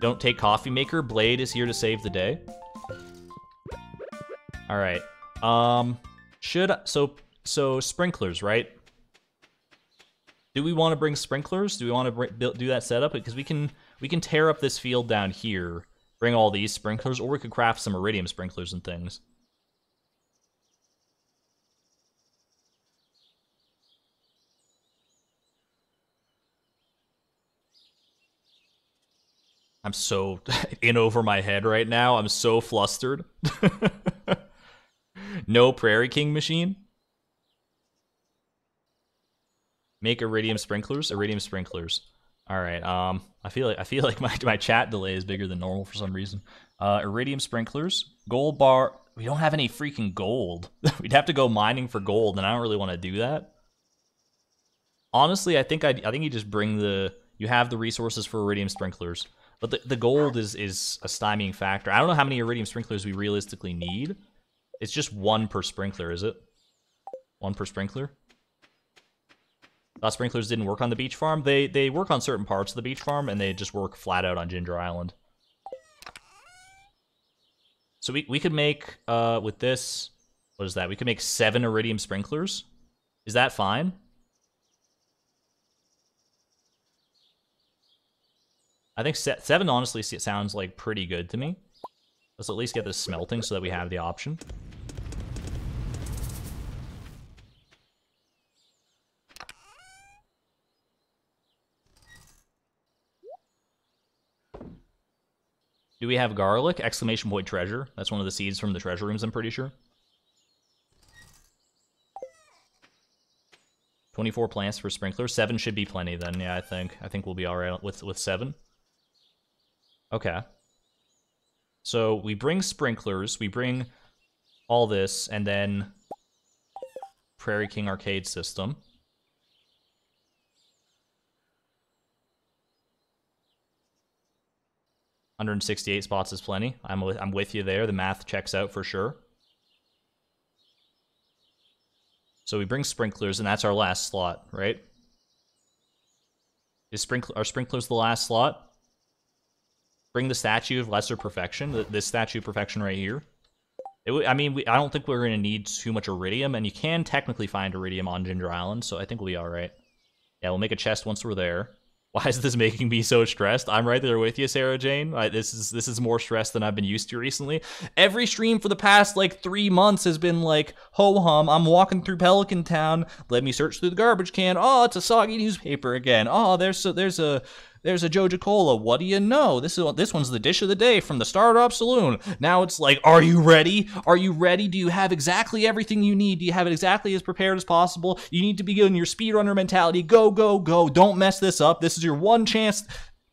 Don't take coffee maker. Blade is here to save the day. All right. Um. Should so so sprinklers, right? Do we want to bring sprinklers? Do we want to do that setup? Because we can we can tear up this field down here, bring all these sprinklers, or we could craft some iridium sprinklers and things. I'm so in over my head right now. I'm so flustered. no Prairie King machine. Make iridium sprinklers. Iridium sprinklers. All right. Um, I feel like I feel like my my chat delay is bigger than normal for some reason. Uh, iridium sprinklers. Gold bar. We don't have any freaking gold. We'd have to go mining for gold, and I don't really want to do that. Honestly, I think I I think you just bring the you have the resources for iridium sprinklers, but the the gold is is a stymieing factor. I don't know how many iridium sprinklers we realistically need. It's just one per sprinkler, is it? One per sprinkler? Thought sprinklers didn't work on the beach farm. They they work on certain parts of the beach farm, and they just work flat out on Ginger Island. So we, we could make, uh, with this, what is that? We could make seven iridium sprinklers. Is that fine? I think seven honestly sounds like pretty good to me. Let's at least get this smelting so that we have the option. Do we have garlic? Exclamation point treasure. That's one of the seeds from the treasure rooms, I'm pretty sure. 24 plants for sprinkler. Seven should be plenty then, yeah, I think. I think we'll be alright with, with seven. Okay. So we bring sprinklers, we bring all this, and then Prairie King arcade system. 168 spots is plenty. I'm with, I'm with you there. The math checks out for sure. So we bring sprinklers, and that's our last slot, right? Is sprinkler are sprinklers the last slot? Bring the statue of lesser perfection. This statue of perfection right here. It, I mean, we, I don't think we're going to need too much iridium, and you can technically find iridium on Ginger Island, so I think we'll be all right. Yeah, we'll make a chest once we're there. Why is this making me so stressed? I'm right there with you, Sarah Jane. I, this is this is more stress than I've been used to recently. Every stream for the past like three months has been like, ho hum, I'm walking through Pelican Town. Let me search through the garbage can. Oh, it's a soggy newspaper again. Oh, there's a, there's a there's a Joja Cola. What do you know? This is this one's the dish of the day from the Stardrop Saloon. Now it's like, are you ready? Are you ready? Do you have exactly everything you need? Do you have it exactly as prepared as possible? You need to be in your speedrunner mentality. Go, go, go. Don't mess this up. This is your one chance.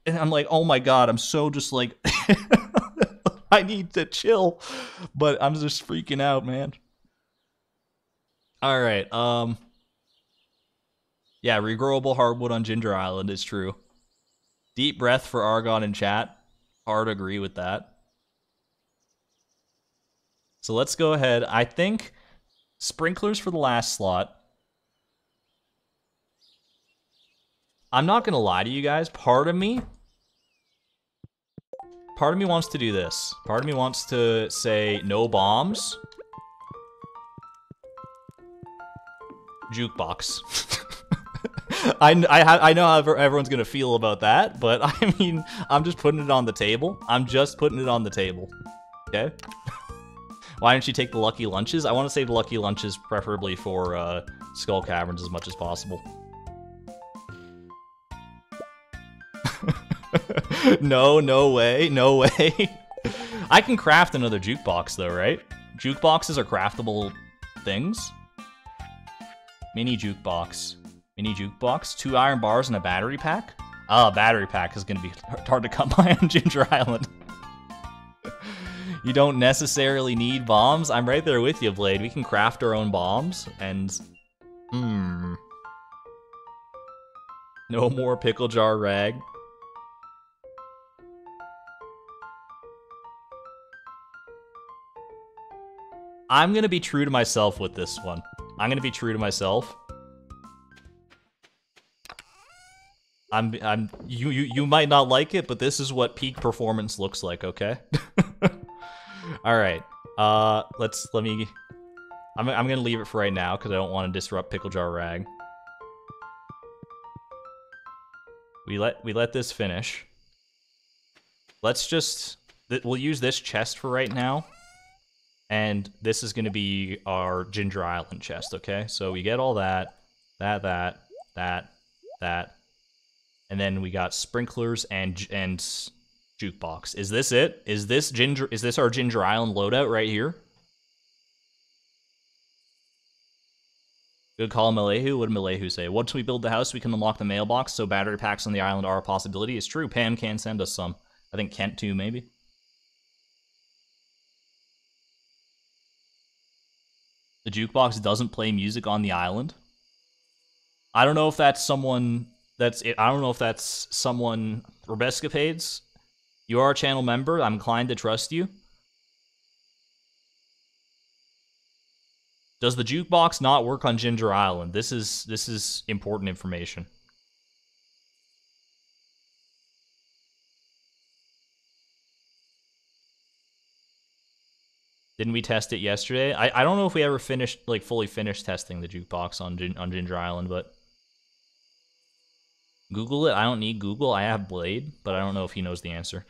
And I'm like, oh my god, I'm so just like I need to chill. But I'm just freaking out, man. All right. Um yeah, regrowable hardwood on Ginger Island is true. Deep breath for Argon in chat. Hard agree with that. So let's go ahead. I think sprinklers for the last slot. I'm not going to lie to you guys. Part of me, part of me wants to do this. Part of me wants to say no bombs. Jukebox. I, I, I know how everyone's gonna feel about that, but I mean, I'm just putting it on the table. I'm just putting it on the table. Okay? Why don't you take the Lucky Lunches? I want to save Lucky Lunches preferably for uh, Skull Caverns as much as possible. no, no way, no way. I can craft another jukebox though, right? Jukeboxes are craftable things. Mini jukebox. Mini jukebox. Two iron bars and a battery pack. Ah, oh, battery pack is gonna be hard to come by on Ginger Island. you don't necessarily need bombs. I'm right there with you, Blade. We can craft our own bombs and... Hmm... No more pickle jar rag. I'm gonna be true to myself with this one. I'm gonna be true to myself. I'm I'm you you you might not like it, but this is what peak performance looks like, okay? All right. Uh let's let me I'm I'm going to leave it for right now cuz I don't want to disrupt pickle jar rag. We let we let this finish. Let's just we'll use this chest for right now. And this is going to be our Ginger Island chest, okay? So we get all that, that, that, that, that. And then we got sprinklers and and jukebox. Is this it? Is this Ginger is this our Ginger Island loadout right here? Good call, Malehu. What did Malehu say? Once we build the house, we can unlock the mailbox, so battery packs on the island are a possibility. It's true, Pam can send us some. I think Kent too, maybe. the jukebox doesn't play music on the island. I don't know if that's someone that's it. I don't know if that's someone Rebescapades. You are a channel member. I'm inclined to trust you. Does the jukebox not work on Ginger Island? This is this is important information. Didn't we test it yesterday? I, I don't know if we ever finished, like, fully finished testing the jukebox on, on Ginger Island, but... Google it. I don't need Google. I have Blade, but I don't know if he knows the answer.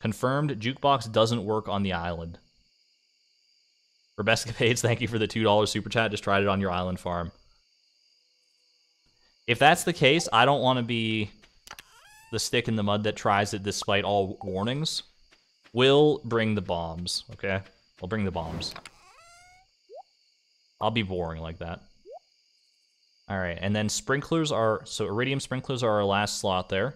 Confirmed, jukebox doesn't work on the island. For Bestcapades, thank you for the $2 super chat. Just tried it on your island farm. If that's the case, I don't want to be the stick in the mud that tries it despite all warnings. We'll bring the bombs, okay? I'll bring the bombs. I'll be boring like that. Alright, and then sprinklers are... So iridium sprinklers are our last slot there.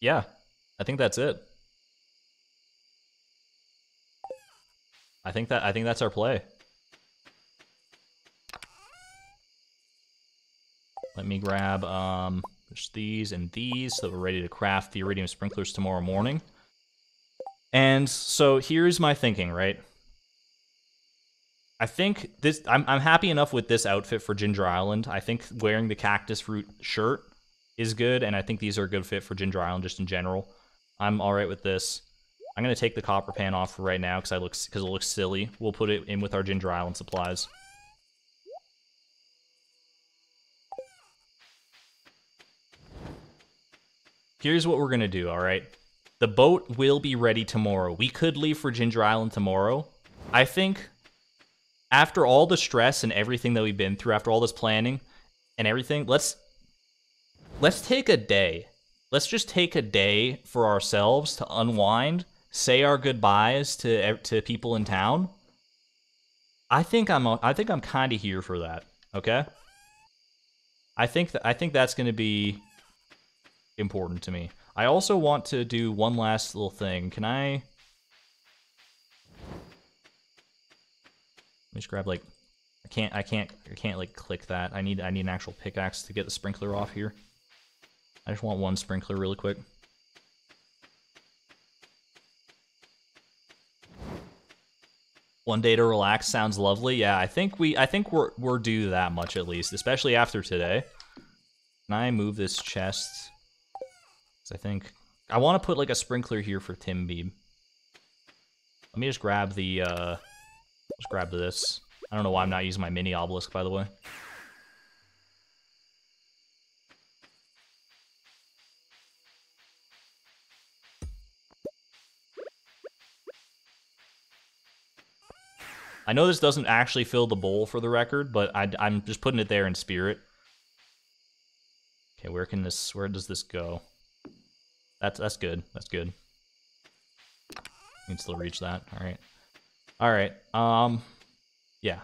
Yeah, I think that's it. I think that I think that's our play. Let me grab um Push these and these so we're ready to craft the iridium sprinklers tomorrow morning. And so here's my thinking, right? I think this I'm I'm happy enough with this outfit for Ginger Island. I think wearing the cactus fruit shirt is good, and I think these are a good fit for Ginger Island just in general. I'm alright with this. I'm gonna take the copper pan off for right now because I look because it looks silly. We'll put it in with our Ginger Island supplies. here's what we're gonna do, all right? The boat will be ready tomorrow. We could leave for Ginger Island tomorrow. I think after all the stress and everything that we've been through, after all this planning and everything, let's let's take a day. Let's just take a day for ourselves to unwind, say our goodbyes to to people in town. I think I'm I think I'm kind of here for that. Okay. I think that I think that's going to be important to me. I also want to do one last little thing. Can I... me just grab, like... I can't, I can't, I can't, like, click that. I need, I need an actual pickaxe to get the sprinkler off here. I just want one sprinkler really quick. One day to relax sounds lovely. Yeah, I think we, I think we're, we're due that much at least, especially after today. Can I move this chest? Cause I think I want to put like a sprinkler here for Tim Beeb. Let me just grab the, uh, let's grab this. I don't know why I'm not using my mini obelisk, by the way. I know this doesn't actually fill the bowl for the record, but I, am just putting it there in spirit. Okay, where can this, where does this go? That's, that's good, that's good. You can still reach that, alright. Alright, um, yeah.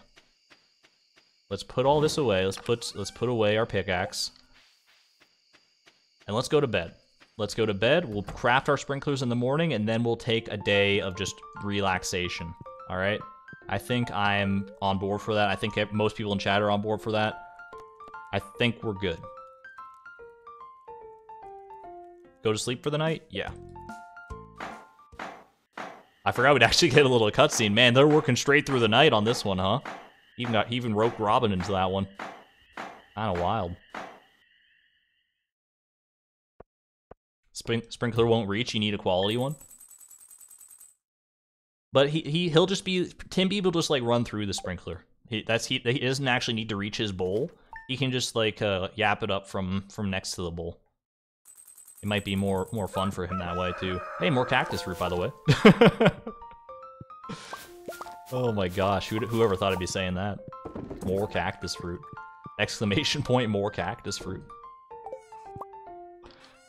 Let's put all this away, let's put, let's put away our pickaxe. And let's go to bed. Let's go to bed, we'll craft our sprinklers in the morning, and then we'll take a day of just relaxation, alright? I think I'm on board for that. I think most people in chat are on board for that. I think we're good. Go to sleep for the night? Yeah. I forgot we'd actually get a little cutscene. Man, they're working straight through the night on this one, huh? Even got even roped Robin into that one. Kinda wild. Spring sprinkler won't reach, you need a quality one? But he, he he'll just be Tim Timby will just like run through the sprinkler. He that's he he doesn't actually need to reach his bowl. He can just like uh, yap it up from from next to the bowl. It might be more more fun for him that way too. Hey, more cactus fruit by the way. oh my gosh, Who, whoever thought I'd be saying that? More cactus fruit! Exclamation point! More cactus fruit.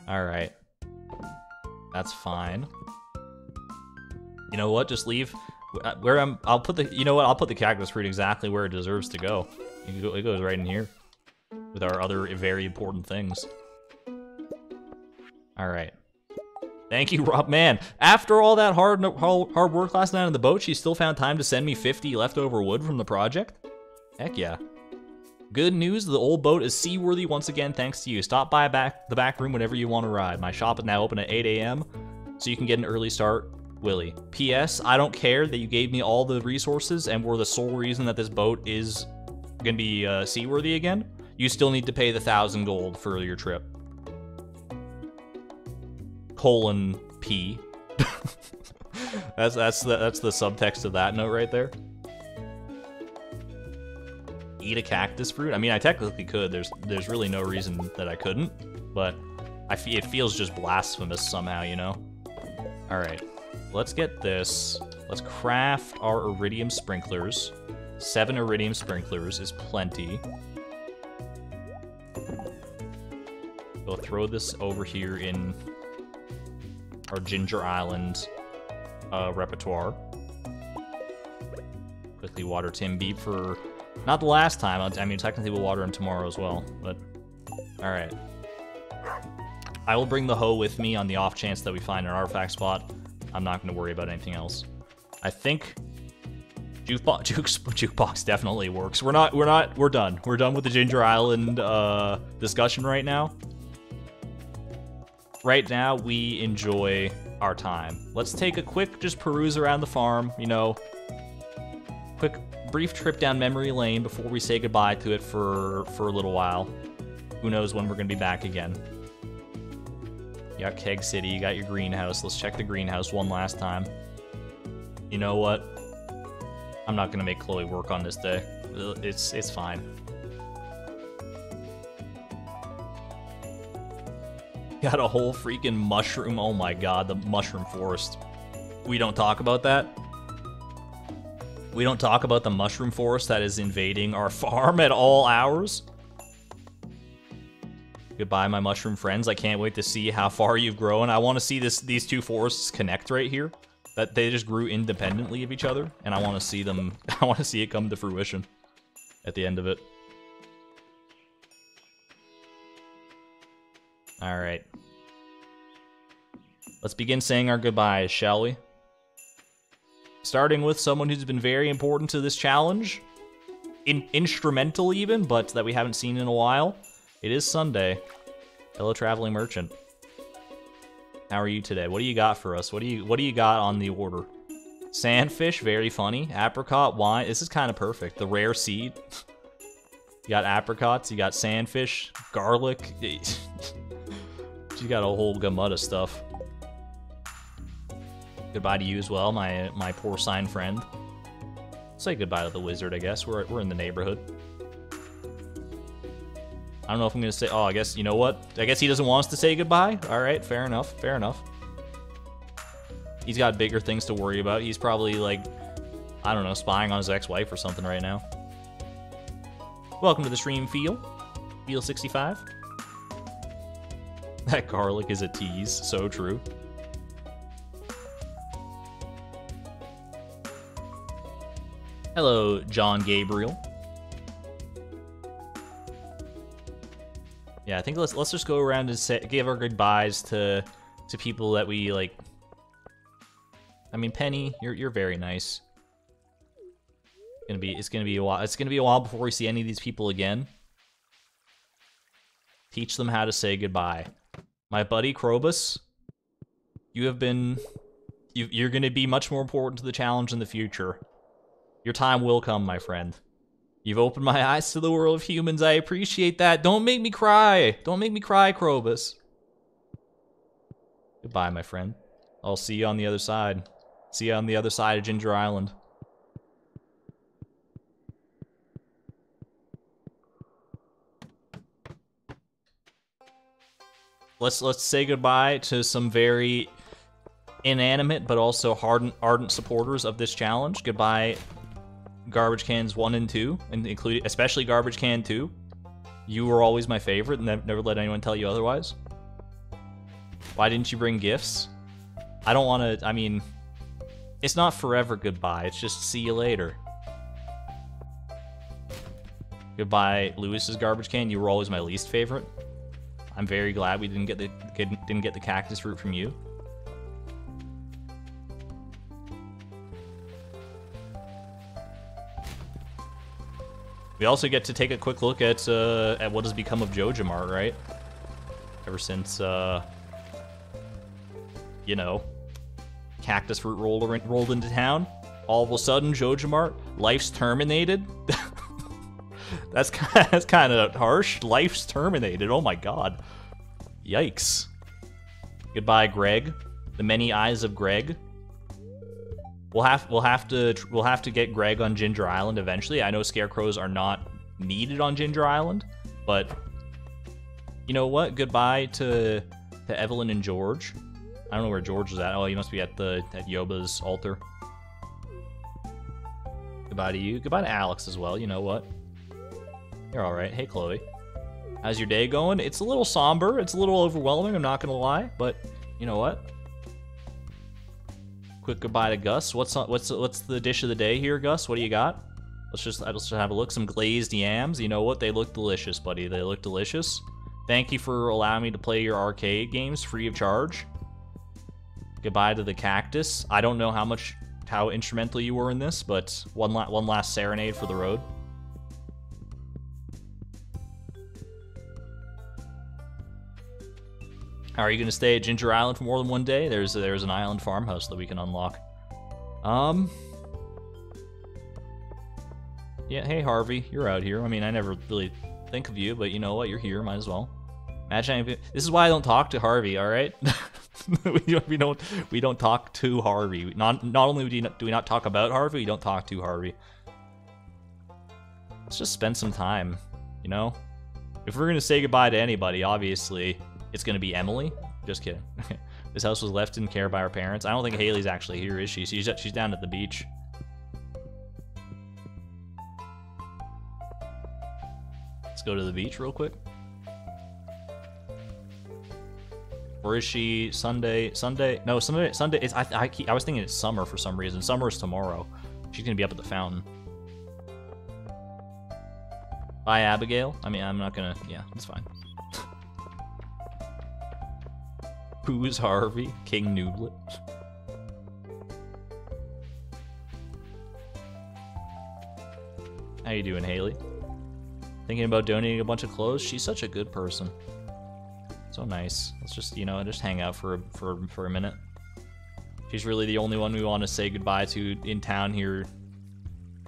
All right, that's fine. You know what? Just leave. Uh, where I'm, I'll put the. You know what? I'll put the cactus fruit exactly where it deserves to go. It goes right in here, with our other very important things. All right. Thank you, Rob. Man, after all that hard hard work last night on the boat, she still found time to send me 50 leftover wood from the project. Heck yeah. Good news, the old boat is seaworthy once again thanks to you. Stop by back the back room whenever you want to ride. My shop is now open at 8 a.m., so you can get an early start Willy. P.S. I don't care that you gave me all the resources and were the sole reason that this boat is gonna be uh, seaworthy again. You still need to pay the thousand gold for your trip. Colon P. that's that's the that's the subtext of that note right there. Eat a cactus fruit? I mean, I technically could. There's there's really no reason that I couldn't, but I fe it feels just blasphemous somehow, you know. All right let's get this. Let's craft our iridium sprinklers. Seven iridium sprinklers is plenty. We'll throw this over here in our Ginger Island uh, repertoire. Quickly water Tim Beep for... Not the last time, I mean, technically we'll water him tomorrow as well, but... Alright. I will bring the hoe with me on the off chance that we find an artifact spot. I'm not going to worry about anything else. I think jukebox, jukebox definitely works. We're not, we're not, we're done. We're done with the Ginger Island uh, discussion right now. Right now, we enjoy our time. Let's take a quick, just peruse around the farm, you know, quick, brief trip down memory lane before we say goodbye to it for, for a little while. Who knows when we're to be back again. You got Keg City, you got your greenhouse. Let's check the greenhouse one last time. You know what? I'm not gonna make Chloe work on this day. It's it's fine. Got a whole freaking mushroom. Oh my god, the mushroom forest. We don't talk about that. We don't talk about the mushroom forest that is invading our farm at all hours. Goodbye, my mushroom friends. I can't wait to see how far you've grown. I want to see this these two forests connect right here. That they just grew independently of each other, and I want to see them. I want to see it come to fruition at the end of it. All right. Let's begin saying our goodbyes, shall we? Starting with someone who's been very important to this challenge. In instrumental even, but that we haven't seen in a while. It is Sunday. Hello, traveling merchant. How are you today? What do you got for us? What do you What do you got on the order? Sandfish, very funny. Apricot, wine. This is kind of perfect. The rare seed. you got apricots. You got sandfish, garlic. you got a whole gamut of stuff. Goodbye to you as well, my my poor sign friend. Say goodbye to the wizard, I guess. We're we're in the neighborhood. I don't know if I'm gonna say. Oh, I guess you know what? I guess he doesn't want us to say goodbye. All right, fair enough. Fair enough. He's got bigger things to worry about. He's probably like, I don't know, spying on his ex-wife or something right now. Welcome to the stream, Feel. Feel 65. That garlic is a tease. So true. Hello, John Gabriel. Yeah, I think let's let's just go around and say, give our goodbyes to to people that we like. I mean, Penny, you're you're very nice. It's gonna be it's gonna be a while. It's gonna be a while before we see any of these people again. Teach them how to say goodbye. My buddy Krobus, you have been you you're gonna be much more important to the challenge in the future. Your time will come, my friend. You've opened my eyes to the world of humans. I appreciate that. Don't make me cry. Don't make me cry, Krobus. Goodbye, my friend. I'll see you on the other side. See you on the other side of Ginger Island. Let's let's say goodbye to some very inanimate but also ardent ardent supporters of this challenge. Goodbye, garbage cans one and two, and including especially garbage can two. You were always my favorite, and never let anyone tell you otherwise. Why didn't you bring gifts? I don't want to. I mean, it's not forever goodbye. It's just see you later. Goodbye, Lewis's garbage can. You were always my least favorite. I'm very glad we didn't get the didn't get the cactus fruit from you. We also get to take a quick look at uh, at what has become of JojaMart, right? Ever since, uh, you know, cactus fruit rolled rolled into town, all of a sudden JojaMart, life's terminated. that's kind that's kind of harsh. Life's terminated. Oh my god. Yikes. Goodbye, Greg. The many eyes of Greg. We'll have we'll have to we'll have to get Greg on Ginger Island eventually. I know scarecrows are not needed on Ginger Island, but you know what? Goodbye to to Evelyn and George. I don't know where George is at. Oh, he must be at the at Yoba's altar. Goodbye to you. Goodbye to Alex as well. You know what? You're all right. Hey, Chloe. How's your day going? It's a little somber. It's a little overwhelming. I'm not gonna lie, but you know what? quick goodbye to Gus. What's what's what's the dish of the day here, Gus? What do you got? Let's just let's just have a look. Some glazed yams. You know what? They look delicious, buddy. They look delicious. Thank you for allowing me to play your arcade games free of charge. Goodbye to the cactus. I don't know how much how instrumental you were in this, but one la one last serenade for the road. Are you going to stay at Ginger Island for more than one day? There's there's an island farmhouse that we can unlock. Um. Yeah, hey Harvey, you're out here. I mean, I never really think of you, but you know what? You're here. Might as well. Imagine this is why I don't talk to Harvey. All right, we, we don't we don't talk to Harvey. Not not only do, not, do we not talk about Harvey, we don't talk to Harvey. Let's just spend some time. You know, if we're gonna say goodbye to anybody, obviously it's gonna be Emily. Just kidding. this house was left in care by her parents. I don't think Haley's actually here, is she? She's she's down at the beach. Let's go to the beach real quick. Or is she Sunday? Sunday? No, Sunday. Sunday. It's, I, I, I was thinking it's summer for some reason. Summer is tomorrow. She's gonna be up at the fountain. Bye, Abigail. I mean, I'm not gonna. Yeah, it's fine. Who's Harvey? King Noodlet? How you doing, Haley? Thinking about donating a bunch of clothes? She's such a good person. So nice. Let's just, you know, just hang out for for for a minute. She's really the only one we want to say goodbye to in town here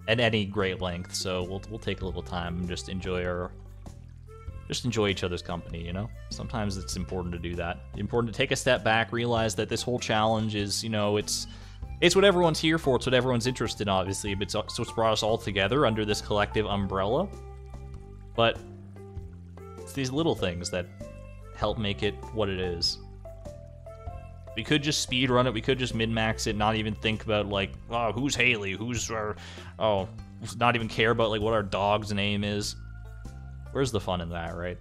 at any great length. So we'll we'll take a little time and just enjoy our just enjoy each other's company, you know? Sometimes it's important to do that. Important to take a step back, realize that this whole challenge is, you know, it's it's what everyone's here for. It's what everyone's interested in, obviously. It's, so it's brought us all together under this collective umbrella. But it's these little things that help make it what it is. We could just speed run it. We could just min max it. Not even think about like, oh, who's Haley? Who's our, oh, not even care about like what our dog's name is. Where's the fun in that, right?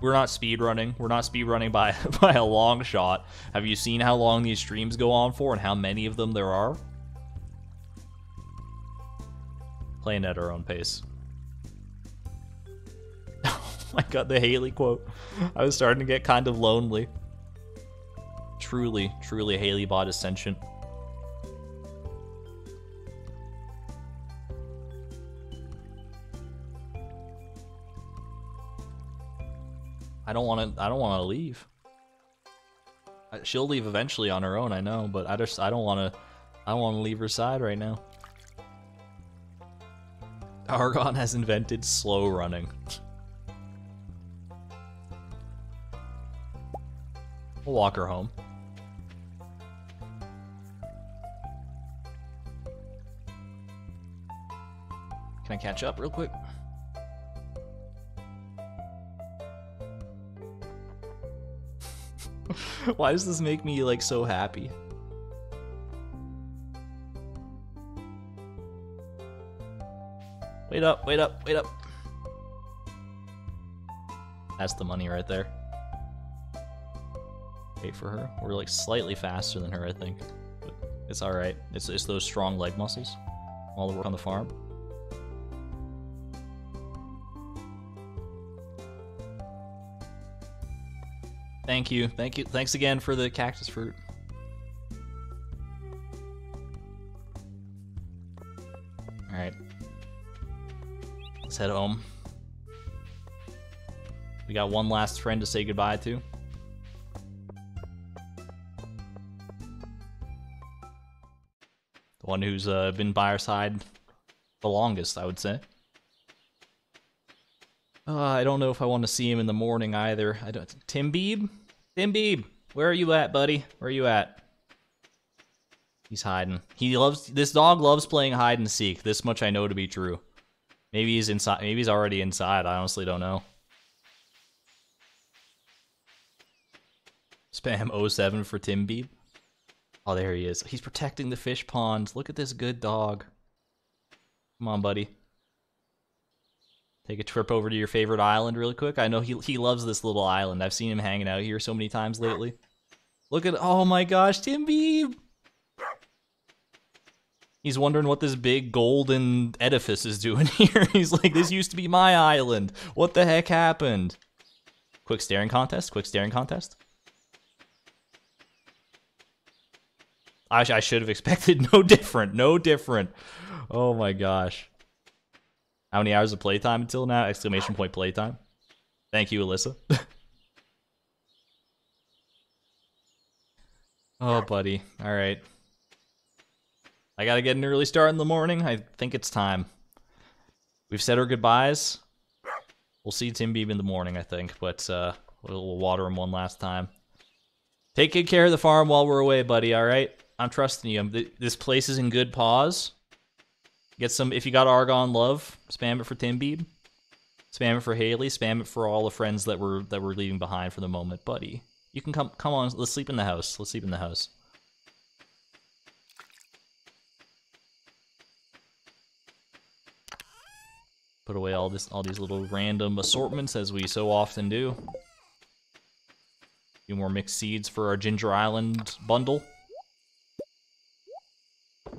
We're not speed running. We're not speed running by by a long shot. Have you seen how long these streams go on for and how many of them there are? Playing at our own pace. oh my god, the Haley quote. I was starting to get kind of lonely. Truly, truly Haley bot is sentient. I don't want to. I don't want to leave. She'll leave eventually on her own, I know, but I just I don't want to. I don't want to leave her side right now. Argon has invented slow running. We'll walk her home. Can I catch up real quick? Why does this make me like so happy? Wait up, wait up, wait up. That's the money right there. Wait for her. We're like slightly faster than her, I think. But it's alright. It's, it's those strong leg muscles. All the work on the farm. Thank you. Thank you. Thanks again for the cactus fruit. Alright. Let's head home. We got one last friend to say goodbye to. The one who's uh, been by our side the longest, I would say. Uh, I don't know if I want to see him in the morning either. I don't. Tim Beeb, Tim Beeb, where are you at, buddy? Where are you at? He's hiding. He loves this dog loves playing hide and seek. This much I know to be true. Maybe he's inside. Maybe he's already inside. I honestly don't know. Spam 07 for Tim Beeb. Oh, there he is. He's protecting the fish ponds. Look at this good dog. Come on, buddy. Take a trip over to your favorite island really quick. I know he he loves this little island. I've seen him hanging out here so many times lately. Look at oh my gosh, Tim Beeb. He's wondering what this big golden edifice is doing here. He's like, this used to be my island. What the heck happened? Quick staring contest? Quick staring contest? I, I should have expected no different. No different. Oh my gosh. How many hours of playtime until now? Exclamation point playtime. Thank you, Alyssa. oh, buddy. All right. I gotta get an early start in the morning. I think it's time. We've said our goodbyes. We'll see Tim Beeb in the morning, I think, but uh, we'll, we'll water him one last time. Take good care of the farm while we're away, buddy, all right? I'm trusting you. This place is in good paws. Get some, if you got Argon love, spam it for Tim Beeb. Spam it for Haley. Spam it for all the friends that we're that we're leaving behind for the moment, buddy. You can come, come on. Let's sleep in the house. Let's sleep in the house. Put away all this, all these little random assortments as we so often do. A few more mixed seeds for our Ginger Island bundle.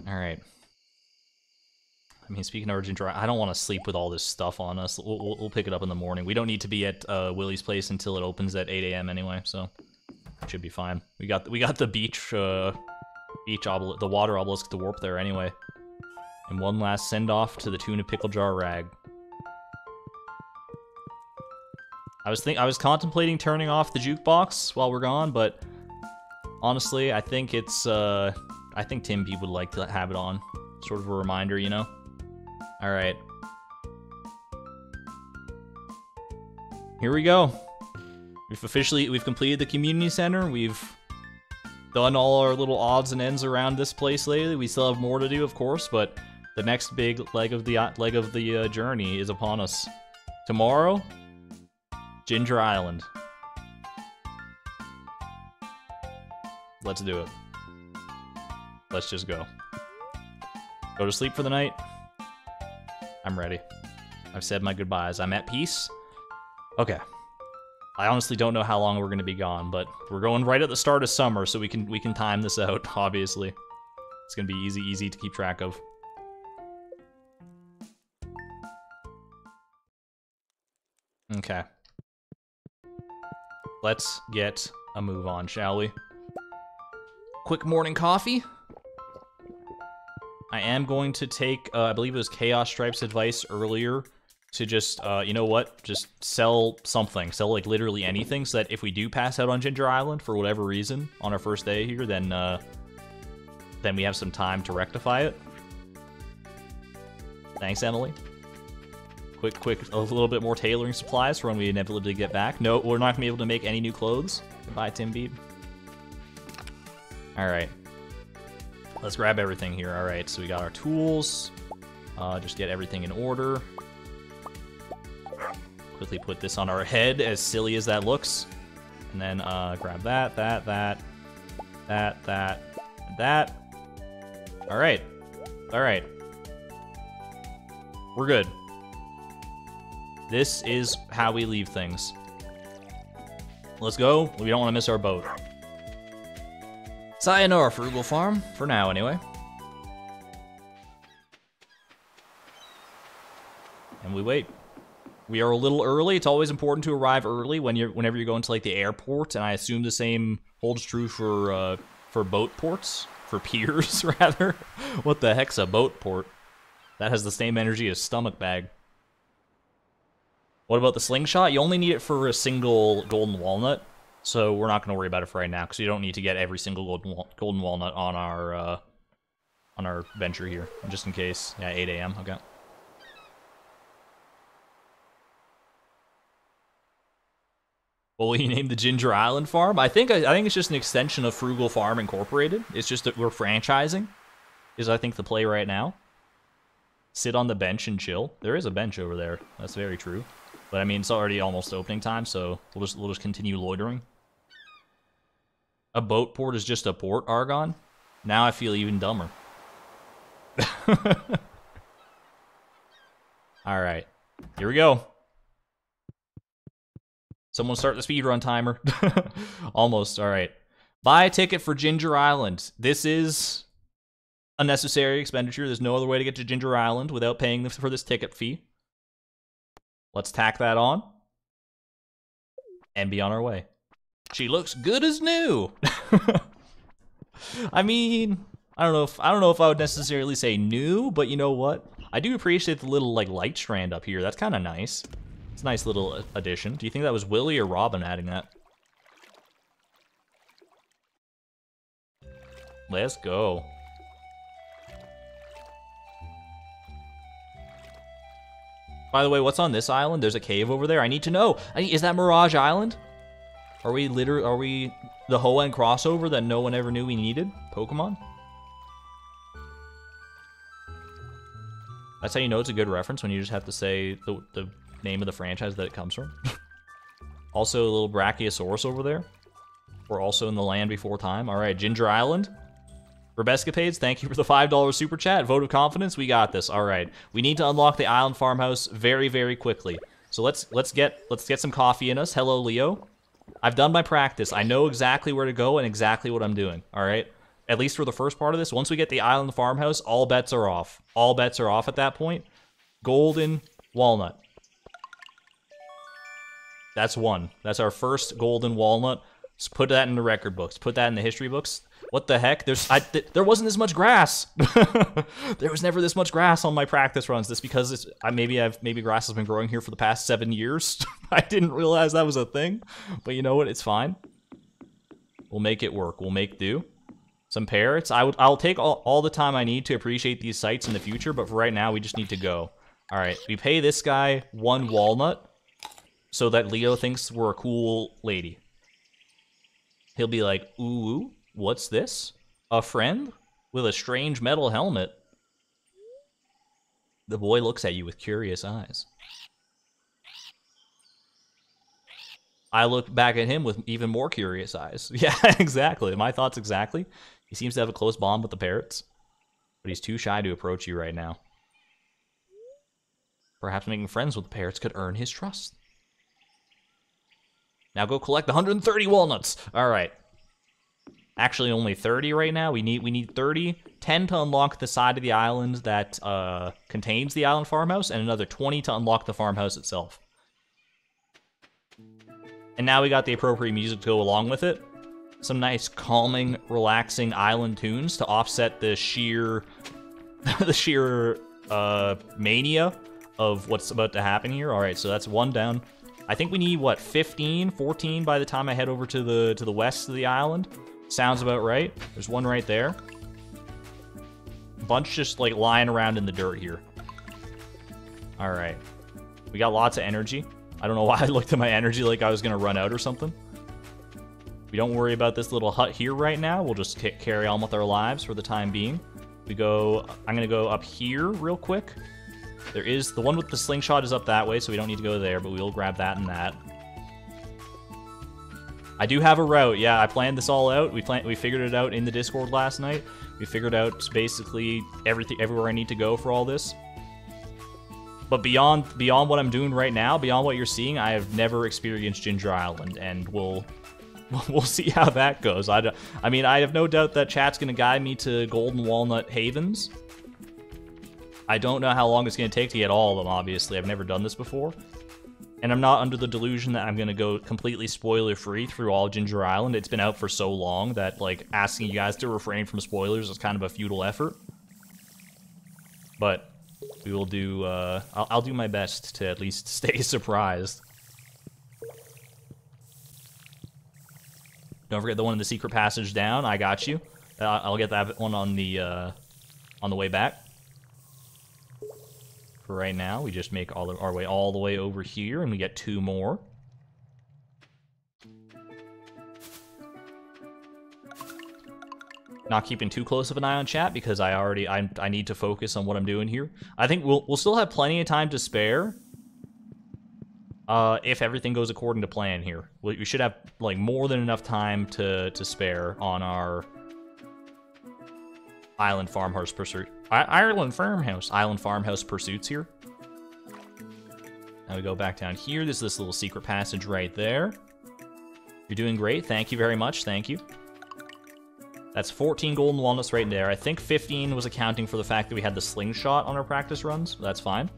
All right. I mean, speaking of Argent I don't want to sleep with all this stuff on us. We'll, we'll, we'll, pick it up in the morning. We don't need to be at uh, Willy's place until it opens at 8 a.m. anyway, so it should be fine. We got we got the beach uh, beach obelisk, the water obelisk to warp there anyway. And one last send off to the tuna pickle jar rag. I was think I was contemplating turning off the jukebox while we're gone, but honestly, I think it's uh, I think Tim B would like to have it on, sort of a reminder, you know. All right. Here we go. We've officially, we've completed the community center. We've done all our little odds and ends around this place lately. We still have more to do, of course, but the next big leg of the leg of the uh, journey is upon us. Tomorrow, Ginger Island. Let's do it. Let's just go. Go to sleep for the night. I'm ready. I've said my goodbyes. I'm at peace. Okay. I honestly don't know how long we're gonna be gone, but we're going right at the start of summer, so we can we can time this out. Obviously, it's gonna be easy easy to keep track of. Okay. Let's get a move on, shall we? Quick morning coffee. I am going to take, uh, I believe it was Chaos Stripe's advice earlier to just, uh, you know what, just sell something, sell like literally anything, so that if we do pass out on Ginger Island for whatever reason on our first day here, then, uh, then we have some time to rectify it. Thanks, Emily. Quick, quick, a little bit more tailoring supplies for when we inevitably get back. No, we're not gonna be able to make any new clothes. Goodbye, Tim. All right. Let's grab everything here. All right, so we got our tools. Uh, just get everything in order. Quickly put this on our head, as silly as that looks. And then uh, grab that, that, that, that, that, that. All right. All right. We're good. This is how we leave things. Let's go. We don't want to miss our boat. Sayonara, Frugal Farm. For now, anyway. And we wait. We are a little early. It's always important to arrive early when you're whenever you're going to like the airport, and I assume the same holds true for uh, for boat ports, for piers rather. what the heck's a boat port? That has the same energy as stomach bag. What about the slingshot? You only need it for a single golden walnut. So we're not going to worry about it for right now because you don't need to get every single golden, golden walnut on our uh, on our venture here, just in case. Yeah, 8 a.m. Okay. Will you name the Ginger Island Farm? I think I, I think it's just an extension of Frugal Farm Incorporated. It's just that we're franchising. Is I think the play right now. Sit on the bench and chill. There is a bench over there. That's very true. But I mean, it's already almost opening time, so we'll just we'll just continue loitering. A boat port is just a port, Argon? Now I feel even dumber. Alright. Here we go. Someone start the speedrun timer. Almost, alright. Buy a ticket for Ginger Island. This is a necessary expenditure. There's no other way to get to Ginger Island without paying for this ticket fee. Let's tack that on. And be on our way. She looks good as new. I mean, I don't know if I don't know if I would necessarily say new, but you know what? I do appreciate the little like light strand up here. That's kind of nice. It's a nice little addition. Do you think that was Willy or Robin adding that? Let's go. By the way, what's on this island? There's a cave over there. I need to know. is that Mirage Island? Are we literally, are we the Hoenn crossover that no one ever knew we needed? Pokemon? That's how you know it's a good reference when you just have to say the, the name of the franchise that it comes from. also, a little Brachiosaurus over there. We're also in the land before time. All right, Ginger Island. Rebescapades, thank you for the $5 super chat. Vote of confidence, we got this. All right. We need to unlock the island farmhouse very, very quickly. So let's let's get let's get some coffee in us. Hello, Leo. I've done my practice. I know exactly where to go and exactly what I'm doing. All right. At least for the first part of this. Once we get the island farmhouse, all bets are off. All bets are off at that point. Golden walnut. That's one. That's our first golden walnut. Let's put that in the record books. Put that in the history books. What the heck? There's I, th there wasn't this much grass. there was never this much grass on my practice runs. This because it's, I maybe I've maybe grass has been growing here for the past seven years. I didn't realize that was a thing. But you know what? It's fine. We'll make it work. We'll make do. Some parrots. I would. I'll take all, all the time I need to appreciate these sites in the future. But for right now, we just need to go. All right. We pay this guy one walnut. so that Leo thinks we're a cool lady. He'll be like, ooh, what's this? A friend with a strange metal helmet. The boy looks at you with curious eyes. I look back at him with even more curious eyes. Yeah, exactly. My thoughts exactly. He seems to have a close bond with the parrots, but he's too shy to approach you right now. Perhaps making friends with the parrots could earn his trust. Now go collect the 130 walnuts. All right. Actually, only 30 right now. We need we need 30, 10 to unlock the side of the island that uh, contains the island farmhouse, and another 20 to unlock the farmhouse itself. And now we got the appropriate music to go along with it. Some nice, calming, relaxing island tunes to offset the sheer, the sheer uh, mania of what's about to happen here. All right, so that's one down. I think we need what 15, 14 by the time I head over to the to the west of the island. Sounds about right. There's one right there. Bunch just like lying around in the dirt here. All right, we got lots of energy. I don't know why I looked at my energy like I was gonna run out or something. We don't worry about this little hut here right now. We'll just carry on with our lives for the time being. We go, I'm gonna go up here real quick. There is, the one with the slingshot is up that way, so we don't need to go there, but we'll grab that and that. I do have a route, yeah, I planned this all out. We plan we figured it out in the Discord last night. We figured out basically everything, everywhere I need to go for all this. But beyond beyond what I'm doing right now, beyond what you're seeing, I have never experienced Ginger Island, and we'll we'll see how that goes. I, I mean, I have no doubt that chat's going to guide me to Golden Walnut Havens. I don't know how long it's going to take to get all of them, obviously. I've never done this before. And I'm not under the delusion that I'm going to go completely spoiler-free through all Ginger Island. It's been out for so long that, like, asking you guys to refrain from spoilers is kind of a futile effort. But we will do, uh, I'll, I'll do my best to at least stay surprised. Don't forget the one in the secret passage down. I got you. Uh, I'll get that one on the, uh, on the way back. For right now, we just make all our way all the way over here, and we get two more. not keeping too close of an eye on chat because I already I, I need to focus on what I'm doing here. I think we'll we'll still have plenty of time to spare. Uh, if everything goes according to plan here, we, we should have like more than enough time to to spare on our island farmhouse pursuit. I, Ireland farmhouse, island farmhouse pursuits here. Now we go back down here. There's this little secret passage right there. You're doing great. Thank you very much. Thank you. That's 14 golden walnuts right there. I think 15 was accounting for the fact that we had the slingshot on our practice runs. That's fine.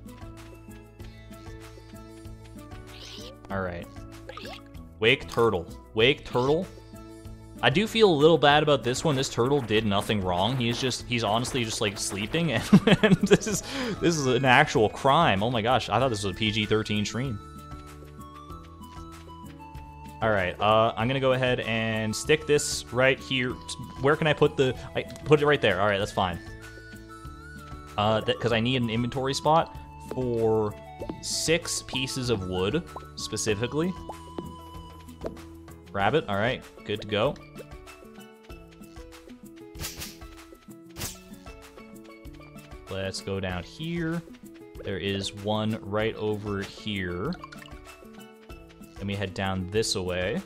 Alright. Wake Turtle. Wake Turtle. I do feel a little bad about this one. This turtle did nothing wrong. He's just, he's honestly just like sleeping, and, and this is this is an actual crime. Oh my gosh, I thought this was a PG-13 stream. All right, uh, I'm gonna go ahead and stick this right here. Where can I put the, I put it right there. All right, that's fine. Uh, because I need an inventory spot for six pieces of wood, specifically. Grab it, all right, good to go. Let's go down here. There is one right over here. Let me head down this way.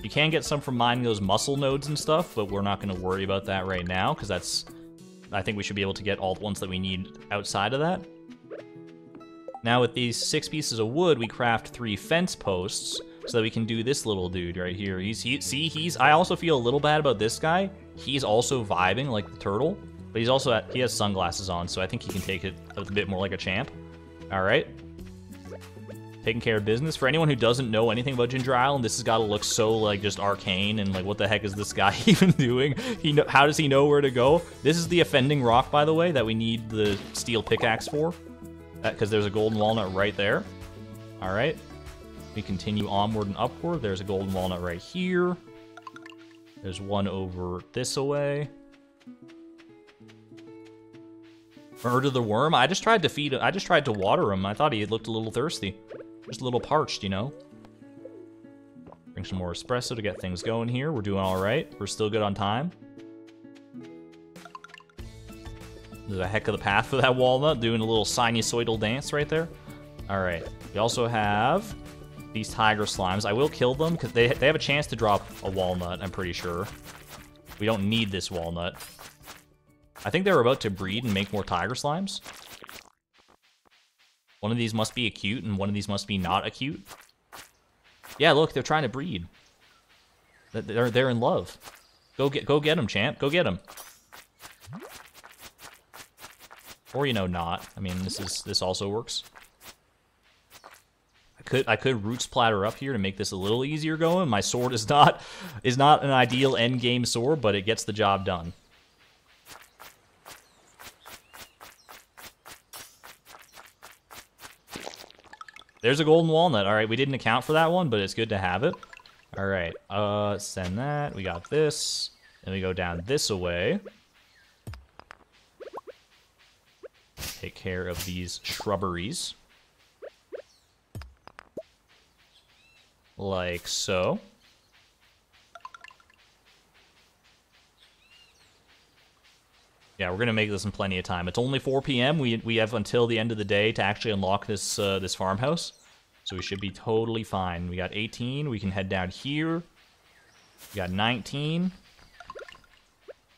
You can get some from mining those mussel nodes and stuff, but we're not going to worry about that right now, because that's... I think we should be able to get all the ones that we need outside of that. Now with these six pieces of wood, we craft three fence posts, so that we can do this little dude right here. He's he, See, he's... I also feel a little bad about this guy. He's also vibing like the turtle, but he's also... At, he has sunglasses on, so I think he can take it a bit more like a champ. Alright taking care of business. For anyone who doesn't know anything about Ginger Island, this has got to look so like just arcane and like what the heck is this guy even doing? He know, how does he know where to go? This is the offending rock, by the way, that we need the steel pickaxe for, uh, because there's a golden walnut right there. All right, we continue onward and upward. There's a golden walnut right here. There's one over this away. Murder the worm? I just tried to feed I just tried to water him. I thought he looked a little thirsty. Just a little parched, you know? Drink some more espresso to get things going here. We're doing all right. We're still good on time. There's a heck of the path for that walnut, doing a little sinusoidal dance right there. All right. We also have these tiger slimes. I will kill them because they, they have a chance to drop a walnut, I'm pretty sure. We don't need this walnut. I think they're about to breed and make more tiger slimes. One of these must be acute and one of these must be not acute. Yeah, look, they're trying to breed. They're, they're in love. Go get, go get them, champ. Go get them. Or, you know, not. I mean, this is this also works. Could I could root splatter up here to make this a little easier going. My sword is not is not an ideal end game sword, but it gets the job done. There's a golden walnut. All right, we didn't account for that one, but it's good to have it. All right, uh, send that. We got this. Then we go down this away. take care of these shrubberies. Like so. Yeah, we're gonna make this in plenty of time. It's only 4 p.m. We we have until the end of the day to actually unlock this uh, this farmhouse, so we should be totally fine. We got 18. We can head down here. We got 19.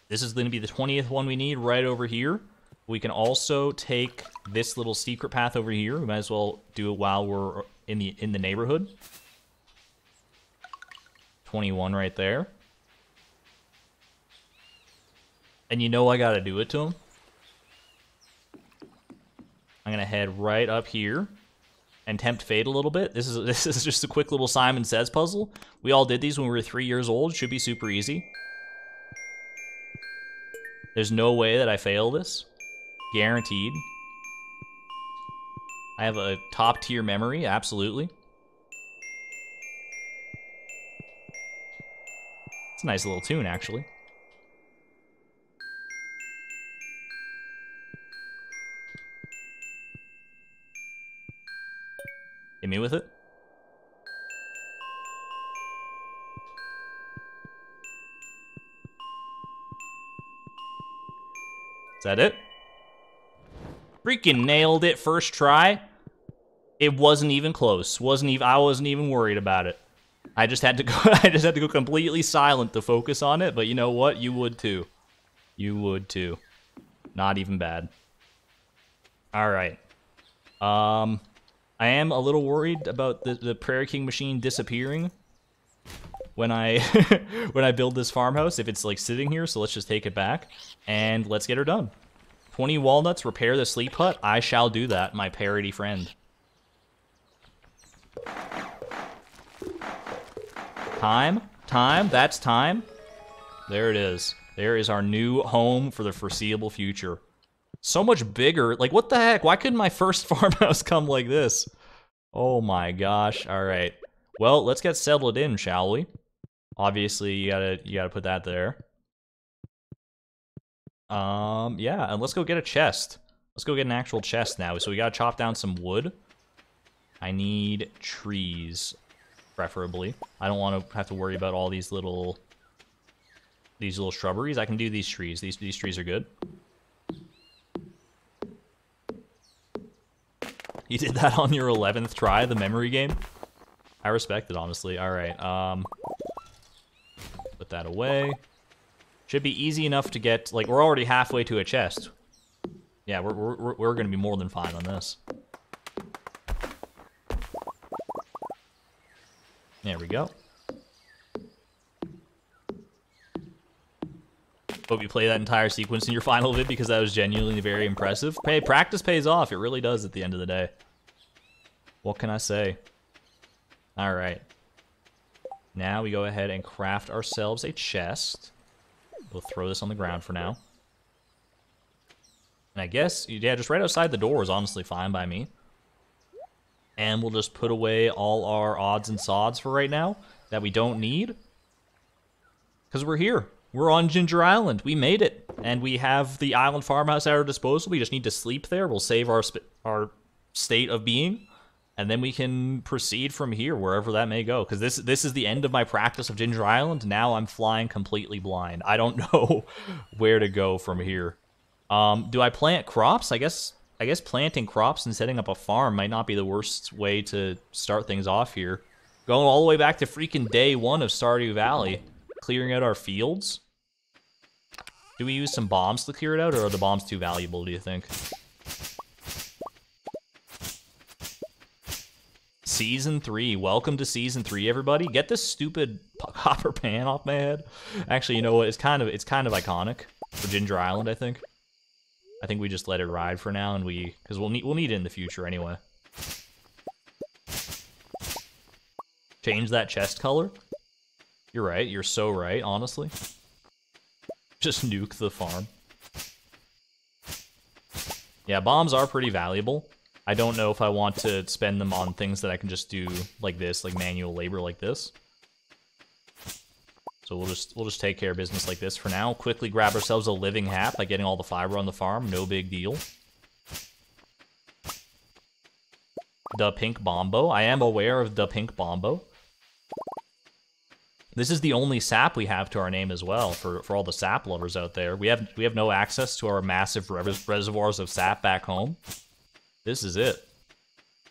This is gonna be the 20th one we need right over here. We can also take this little secret path over here. We might as well do it while we're in the in the neighborhood. 21 right there. And you know I gotta do it to him. I'm gonna head right up here and tempt fate a little bit. This is this is just a quick little Simon Says puzzle. We all did these when we were three years old. Should be super easy. There's no way that I fail this. Guaranteed. I have a top tier memory, absolutely. It's a nice little tune, actually. Hit me with it. Is that it? Freaking nailed it first try. It wasn't even close. Wasn't even I wasn't even worried about it. I just had to go I just had to go completely silent to focus on it, but you know what? You would too. You would too. Not even bad. All right. Um I am a little worried about the, the Prairie King machine disappearing when I when I build this farmhouse if it's like sitting here, so let's just take it back and let's get her done. 20 walnuts, repair the sleep hut? I shall do that, my parody friend. Time? Time? That's time? There it is. There is our new home for the foreseeable future. So much bigger. Like, what the heck? Why couldn't my first farmhouse come like this? Oh my gosh. All right. Well, let's get settled in, shall we? Obviously, you gotta you gotta put that there. Um, yeah, and let's go get a chest. Let's go get an actual chest now. So we gotta chop down some wood. I need trees, preferably. I don't want to have to worry about all these little these little shrubberies. I can do these trees. These these trees are good. You did that on your 11th try, the memory game? I respect it, honestly. All right, um, put that away. Should be easy enough to get, like, we're already halfway to a chest. Yeah, we're, we're, we're gonna be more than fine on this. There we go. Hope you play that entire sequence in your final vid because that was genuinely very impressive. Hey, practice pays off. It really does at the end of the day. What can I say? Alright. Now we go ahead and craft ourselves a chest. We'll throw this on the ground for now. And I guess, yeah, just right outside the door is honestly fine by me. And we'll just put away all our odds and sods for right now that we don't need. Because we're here. We're on Ginger Island. We made it. And we have the island farmhouse at our disposal. We just need to sleep there. We'll save our, our state of being. and then we can proceed from here wherever that may go. Because this this is the end of my practice of Ginger Island. Now I'm flying completely blind. I don't know where to go from here. Um, do I plant crops? I guess I guess planting crops and setting up a farm might not be the worst way to start things off here. Going all the way back to freaking day one of Stardew Valley, clearing out our fields. Do we use some bombs to clear it out, or are the bombs too valuable, do you think? Season 3. Welcome to Season 3, everybody. Get this stupid copper pan off my head. Actually, you know what? It's kind of it's kind of iconic for Ginger Island, I think. I think we just let it ride for now, and we... Because we'll need, we'll need it in the future anyway. Change that chest color? You're right. You're so right, honestly. Just nuke the farm. Yeah, bombs are pretty valuable. I don't know if I want to spend them on things that I can just do like this, like manual labor like this. So we'll just we'll just take care of business like this for now. Quickly grab ourselves a living hat by getting all the fiber on the farm. No big deal. The pink bombo. I am aware of the pink bombo. This is the only sap we have to our name as well for, for all the sap lovers out there. We have we have no access to our massive res reservoirs of sap back home. This is it.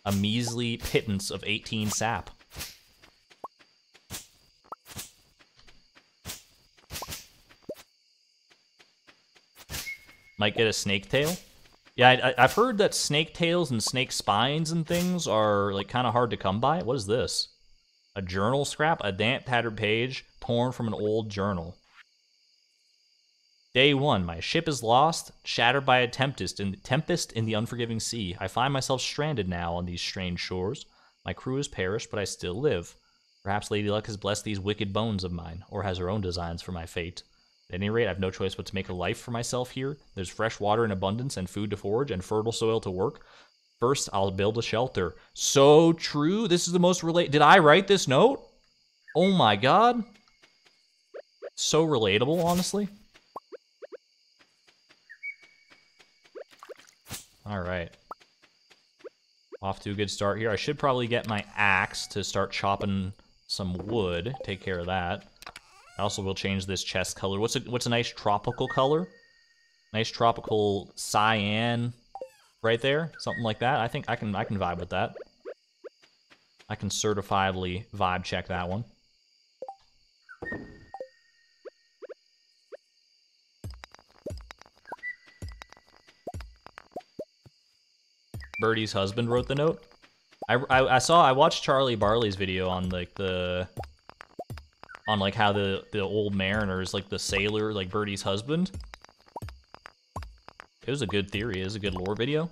A measly pittance of 18 sap. Might get a snake tail. Yeah, I, have heard that snake tails and snake spines and things are like kind of hard to come by. What is this? A journal scrap, a damp, tattered page torn from an old journal. Day one, my ship is lost, shattered by a tempest in, tempest in the unforgiving sea. I find myself stranded now on these strange shores. My crew has perished, but I still live. Perhaps Lady Luck has blessed these wicked bones of mine, or has her own designs for my fate. At any rate, I have no choice but to make a life for myself here. There's fresh water in abundance, and food to forage, and fertile soil to work. First, I'll build a shelter. So true. This is the most relate. Did I write this note? Oh my god. So relatable, honestly. All right. Off to a good start here. I should probably get my axe to start chopping some wood. Take care of that. I also will change this chest color. What's a what's a nice tropical color? Nice tropical cyan right there, something like that. I think I can I can vibe with that. I can certifiably vibe check that one. Birdie's husband wrote the note. I, I, I saw I watched Charlie Barley's video on like the on like how the the old mariner is like the sailor like Birdie's husband. It was a good theory. It was a good lore video.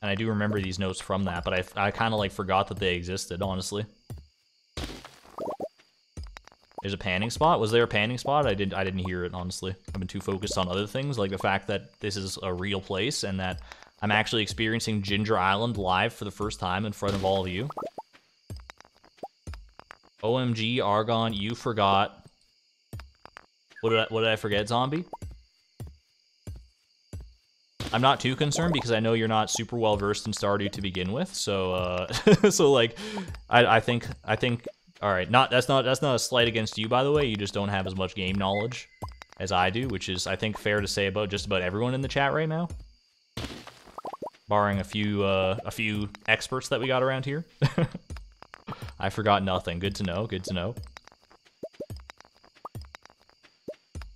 And I do remember these notes from that, but I, I kind of like forgot that they existed, honestly. There's a panning spot. Was there a panning spot? I didn't I didn't hear it, honestly. I've been too focused on other things, like the fact that this is a real place and that I'm actually experiencing Ginger Island live for the first time in front of all of you. OMG, Argon, you forgot. What did I, what did I forget, zombie? I'm not too concerned because I know you're not super well versed in Stardew to begin with. So, uh, so like, I, I think, I think, all right, not that's not that's not a slight against you, by the way. You just don't have as much game knowledge as I do, which is I think fair to say about just about everyone in the chat right now, barring a few uh, a few experts that we got around here. I forgot nothing. Good to know. Good to know.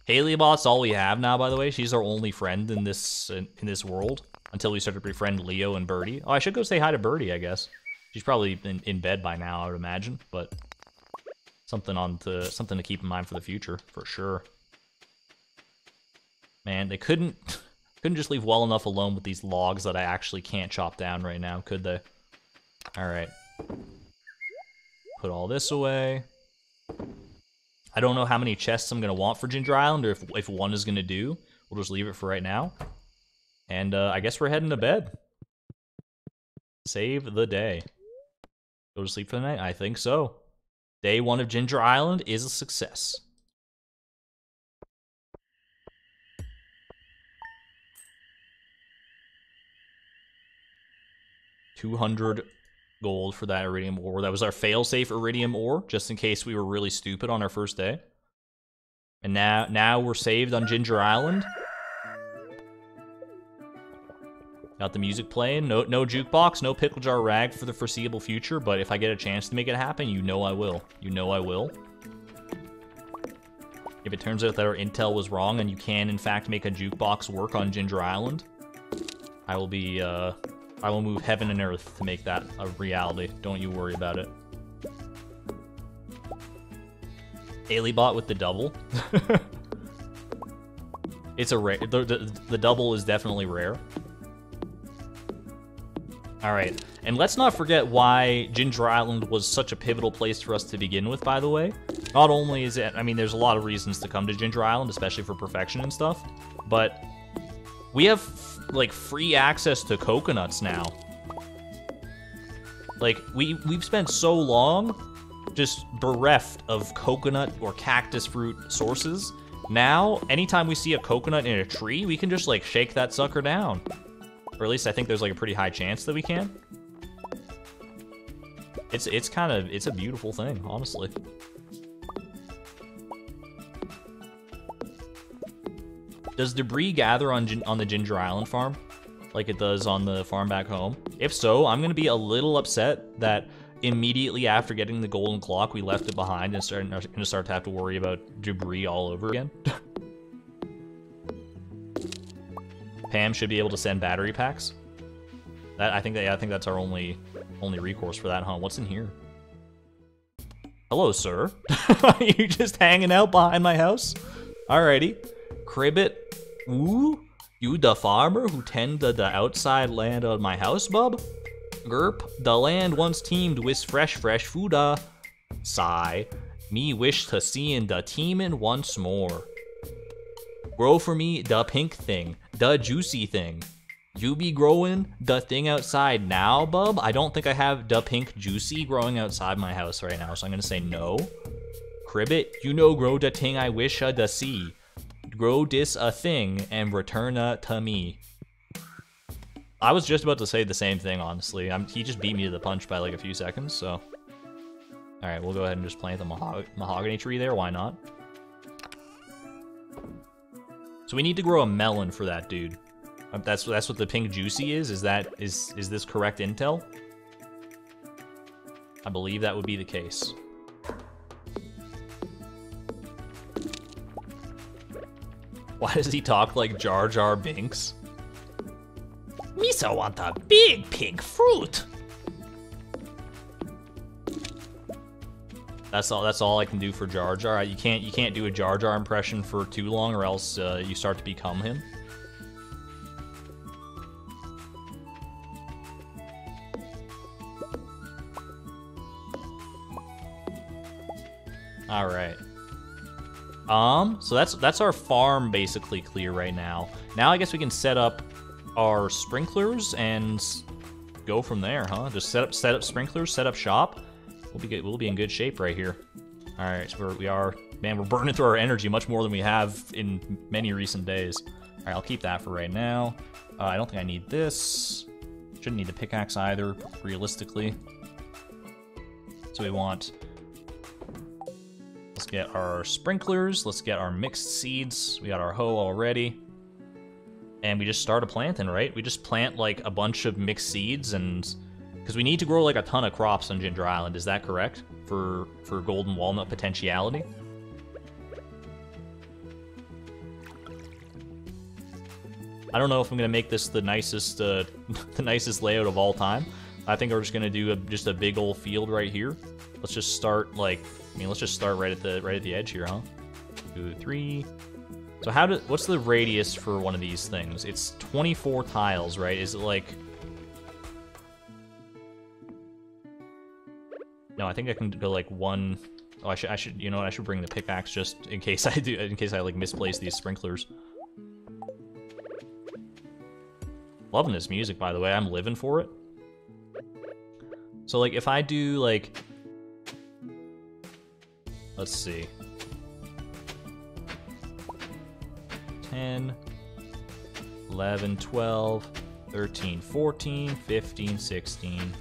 Haley Bot's all we have now, by the way. She's our only friend in this in, in this world until we start to befriend Leo and Birdie. Oh, I should go say hi to Birdie, I guess. She's probably in, in bed by now, I would imagine, but something on to something to keep in mind for the future, for sure. Man, they couldn't couldn't just leave well enough alone with these logs that I actually can't chop down right now, could they? All right. Put all this away. I don't know how many chests I'm going to want for Ginger Island or if, if one is going to do. We'll just leave it for right now. And uh, I guess we're heading to bed. Save the day. Go to sleep for the night? I think so. Day one of Ginger Island is a success. Two hundred gold for that iridium ore. That was our failsafe iridium ore, just in case we were really stupid on our first day. And now, now we're saved on Ginger Island. Got the music playing. No, no jukebox, no pickle jar rag for the foreseeable future. But if I get a chance to make it happen, you know I will. You know I will. If it turns out that our intel was wrong and you can, in fact, make a jukebox work on Ginger Island, I will be, uh, I will move heaven and earth to make that a reality. Don't you worry about it. Alibot with the double. it's a rare. The, the, the double is definitely rare. All right, and let's not forget why Ginger Island was such a pivotal place for us to begin with, by the way. Not only is it, I mean, there's a lot of reasons to come to Ginger Island, especially for perfection and stuff, but we have, like, free access to coconuts now. Like, we, we've spent so long just bereft of coconut or cactus fruit sources. Now, anytime we see a coconut in a tree, we can just, like, shake that sucker down. Or at least I think there's like a pretty high chance that we can. It's it's kind of it's a beautiful thing, honestly. Does debris gather on on the Ginger Island farm like it does on the farm back home? If so, I'm gonna be a little upset that immediately after getting the golden clock, we left it behind and starting gonna start to have to worry about debris all over again. Pam should be able to send battery packs. That I think that yeah, I think that's our only only recourse for that, huh? What's in here? Hello, sir. Are you just hanging out behind my house? Alrighty. Cribbit. Ooh. You the farmer who tended the outside land of my house, bub? Gerp, the land once teemed with fresh, fresh fooda. Uh. Sigh. Me wish to see in the teemin' once more. Grow for me the pink thing, the juicy thing. You be growing the thing outside now, bub? I don't think I have the pink juicy growing outside my house right now, so I'm gonna say no. Cribbit, you know grow the thing I wish a da see. Grow this a thing and return a to me. I was just about to say the same thing, honestly. I'm, he just beat me to the punch by like a few seconds, so. Alright, we'll go ahead and just plant the mahogany tree there, why not? So we need to grow a melon for that dude. Uh, that's that's what the pink juicy is. Is that is is this correct intel? I believe that would be the case. Why does he talk like Jar Jar Binks? Misa want a big pink fruit. That's all. That's all I can do for Jar Jar. You can't. You can't do a Jar Jar impression for too long, or else uh, you start to become him. All right. Um. So that's that's our farm basically clear right now. Now I guess we can set up our sprinklers and go from there, huh? Just set up set up sprinklers, set up shop. We'll be good. We'll be in good shape right here. All right, so we're, we are. Man, we're burning through our energy much more than we have in many recent days. All right, I'll keep that for right now. Uh, I don't think I need this. Shouldn't need the pickaxe either, realistically. So we want... Let's get our sprinklers. Let's get our mixed seeds. We got our hoe already. And we just start a planting, right? We just plant, like, a bunch of mixed seeds and because we need to grow like a ton of crops on Ginger Island, is that correct? For for golden walnut potentiality? I don't know if I'm gonna make this the nicest uh, the nicest layout of all time. I think we're just gonna do a, just a big old field right here. Let's just start like I mean let's just start right at the right at the edge here, huh? Two, three. So how do what's the radius for one of these things? It's 24 tiles, right? Is it like No, I think I can go like one. Oh, I should, I should, you know what? I should bring the pickaxe just in case I do, in case I like misplace these sprinklers. Loving this music, by the way. I'm living for it. So, like, if I do, like... Let's see. 10, 11, 12, 13, 14, 15, 16.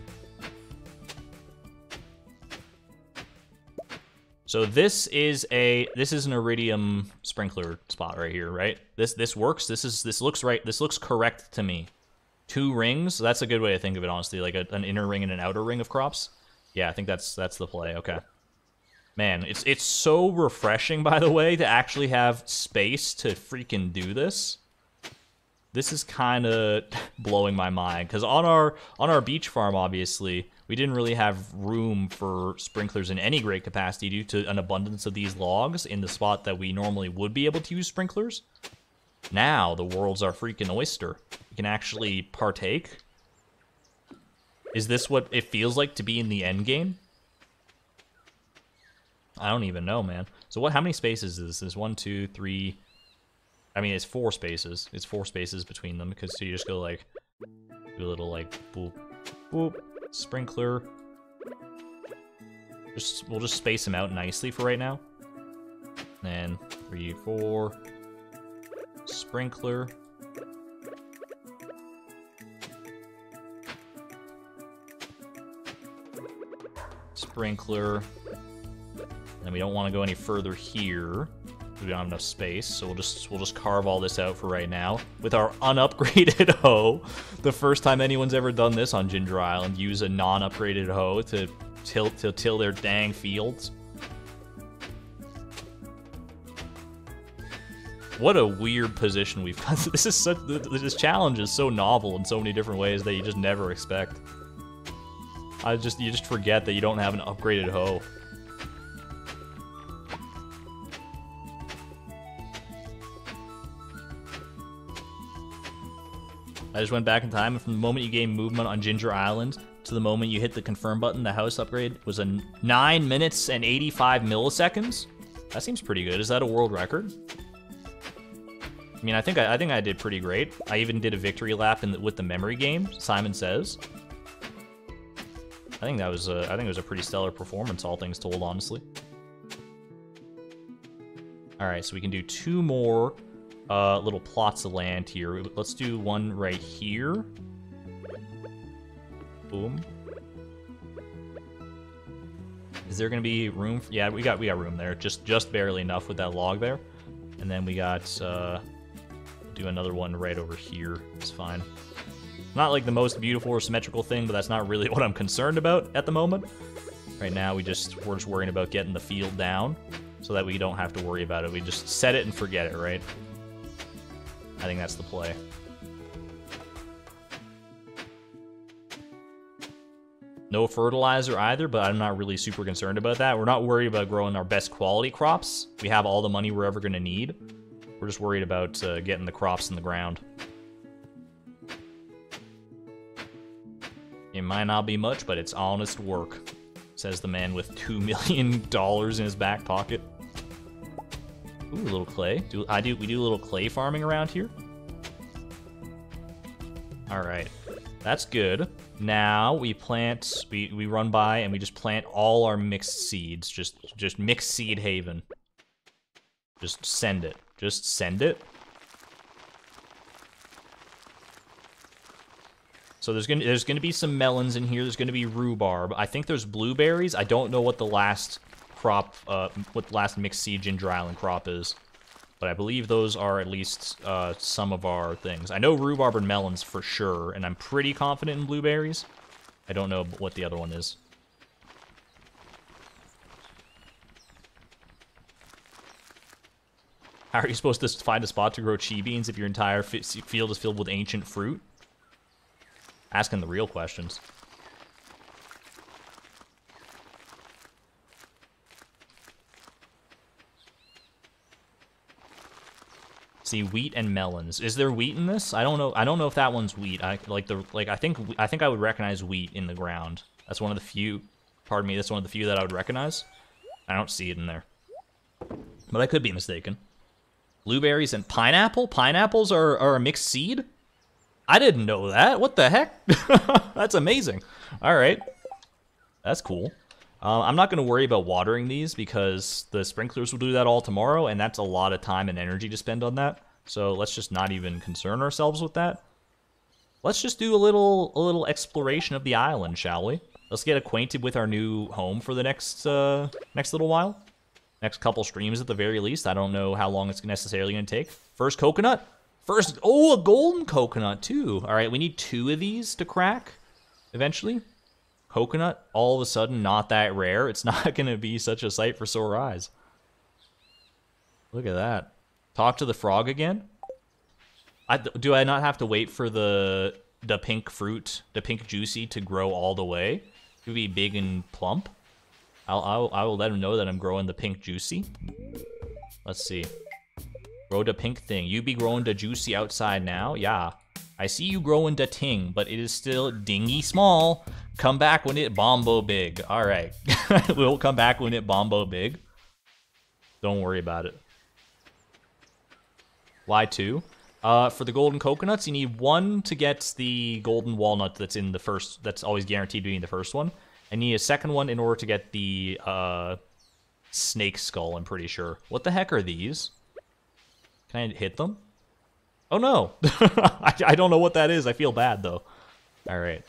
So this is a this is an iridium sprinkler spot right here, right? This this works. This is this looks right. This looks correct to me. Two rings. That's a good way to think of it, honestly. Like a, an inner ring and an outer ring of crops. Yeah, I think that's that's the play. Okay. Man, it's it's so refreshing, by the way, to actually have space to freaking do this. This is kind of blowing my mind because on our on our beach farm, obviously, we didn't really have room for sprinklers in any great capacity due to an abundance of these logs in the spot that we normally would be able to use sprinklers. Now, the world's our freaking oyster. We can actually partake. Is this what it feels like to be in the end game? I don't even know, man. So what? How many spaces is this? There's one, two, three. I mean, it's four spaces. It's four spaces between them because so you just go like, do a little like boop, boop, sprinkler. Just we'll just space them out nicely for right now. And three, four, sprinkler. Sprinkler. And we don't want to go any further here. We don't have enough space, so we'll just we'll just carve all this out for right now with our unupgraded hoe. The first time anyone's ever done this on Ginger Island, use a non-upgraded hoe to till to till their dang fields. What a weird position we've got. This is such this challenge is so novel in so many different ways that you just never expect. I just you just forget that you don't have an upgraded hoe. I just went back in time, and from the moment you gained movement on Ginger Island to the moment you hit the confirm button, the house upgrade was a 9 minutes and 85 milliseconds. That seems pretty good. Is that a world record? I mean, I think I, I think I did pretty great. I even did a victory lap in the, with the memory game. Simon says. I think that was a, I think it was a pretty stellar performance, all things told, honestly. All right, so we can do two more uh, little plots of land here. Let's do one right here. Boom. Is there gonna be room? For, yeah, we got we got room there. Just just barely enough with that log there. And then we got uh, do another one right over here. It's fine. Not like the most beautiful or symmetrical thing, but that's not really what I'm concerned about at the moment. Right now, we just we're just worrying about getting the field down so that we don't have to worry about it. We just set it and forget it, right? I think that's the play. No fertilizer either, but I'm not really super concerned about that. We're not worried about growing our best quality crops. We have all the money we're ever going to need. We're just worried about uh, getting the crops in the ground. It might not be much, but it's honest work, says the man with $2 million in his back pocket. Ooh, a little clay. Do I do we do a little clay farming around here? All right, that's good. Now we plant, we, we run by and we just plant all our mixed seeds. Just just mixed seed haven. Just send it. Just send it. So there's gonna there's gonna be some melons in here. There's gonna be rhubarb. I think there's blueberries. I don't know what the last crop, uh, what last mixed seed ginger island crop is. But I believe those are at least uh, some of our things. I know rhubarb and melons for sure, and I'm pretty confident in blueberries. I don't know what the other one is. How are you supposed to find a spot to grow Qi beans if your entire field is filled with ancient fruit? Asking the real questions. See wheat and melons. Is there wheat in this? I don't know. I don't know if that one's wheat. I like the like. I think I think I would recognize wheat in the ground. That's one of the few. Pardon me. That's one of the few that I would recognize. I don't see it in there, but I could be mistaken. Blueberries and pineapple. Pineapples are are a mixed seed. I didn't know that. What the heck? That's amazing. All right, that's cool. Uh, I'm not going to worry about watering these because the sprinklers will do that all tomorrow, and that's a lot of time and energy to spend on that. So let's just not even concern ourselves with that. Let's just do a little a little exploration of the island, shall we? Let's get acquainted with our new home for the next uh, next little while. Next couple streams at the very least. I don't know how long it's necessarily going to take. First coconut. First, oh, a golden coconut too. All right, we need two of these to crack eventually. Coconut, all of a sudden, not that rare. It's not going to be such a sight for sore eyes. Look at that. Talk to the frog again. I, do I not have to wait for the the pink fruit, the pink juicy, to grow all the way to be big and plump? I'll, I'll I will let him know that I'm growing the pink juicy. Let's see. Grow the pink thing. You be growing the juicy outside now? Yeah. I see you growing the ting, but it is still dingy small. Come back when it bombo big. All right. we'll come back when it bombo big. Don't worry about it. Why two? Uh, for the golden coconuts, you need one to get the golden walnut that's in the first, that's always guaranteed to be in the first one. I need a second one in order to get the uh, snake skull, I'm pretty sure. What the heck are these? Can I hit them? Oh no! I, I don't know what that is. I feel bad though. Alright.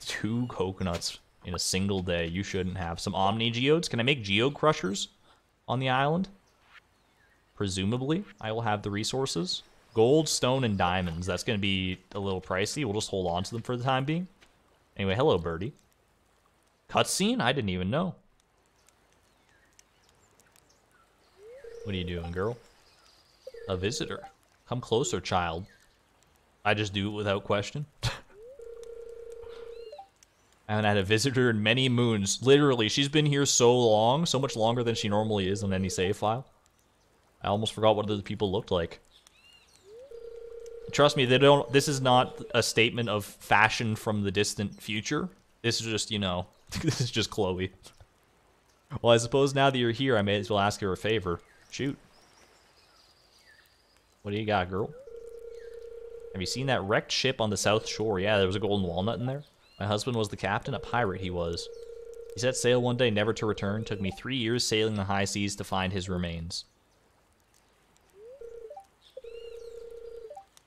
Two coconuts in a single day. You shouldn't have. Some Omni Geodes. Can I make Geode Crushers on the island? Presumably, I will have the resources. Gold, stone, and diamonds. That's going to be a little pricey. We'll just hold on to them for the time being. Anyway, hello, birdie. Cutscene? I didn't even know. What are you doing, girl? A visitor. Come closer, child. I just do it without question. I haven't had a visitor in many moons. Literally, she's been here so long, so much longer than she normally is on any save file. I almost forgot what other people looked like. Trust me, they don't. This is not a statement of fashion from the distant future. This is just, you know, this is just Chloe. Well, I suppose now that you're here, I may as well ask her a favor. Shoot. What do you got, girl? Have you seen that wrecked ship on the south shore? Yeah, there was a golden walnut in there. My husband was the captain, a pirate he was. He set sail one day, never to return. Took me three years sailing the high seas to find his remains.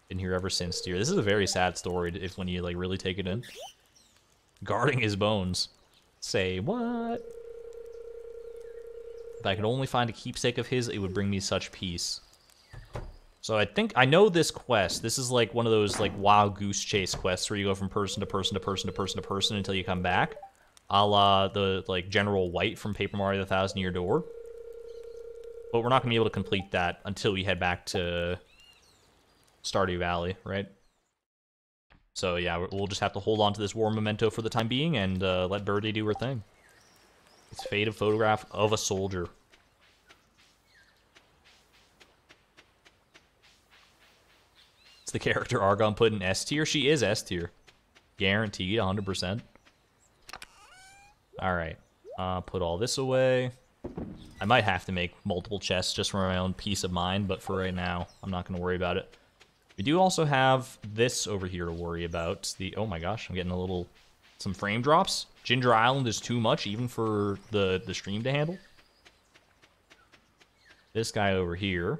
Been here ever since, dear. This is a very sad story if when you like really take it in. Guarding his bones. Say what? If I could only find a keepsake of his, it would bring me such peace. So I think, I know this quest. This is like one of those like wild goose chase quests where you go from person to person to person to person to person until you come back. A la the like General White from Paper Mario The Thousand Year Door. But we're not going to be able to complete that until we head back to Stardew Valley, right? So yeah, we'll just have to hold on to this war memento for the time being and uh, let Birdie do her thing. It's faded photograph of a soldier. It's the character Argon put in S tier. She is S tier. Guaranteed, 100%. Alright. Uh, put all this away. I might have to make multiple chests just for my own peace of mind, but for right now, I'm not going to worry about it. We do also have this over here to worry about. The Oh my gosh, I'm getting a little... Some frame drops. Ginger Island is too much, even for the, the stream to handle. This guy over here.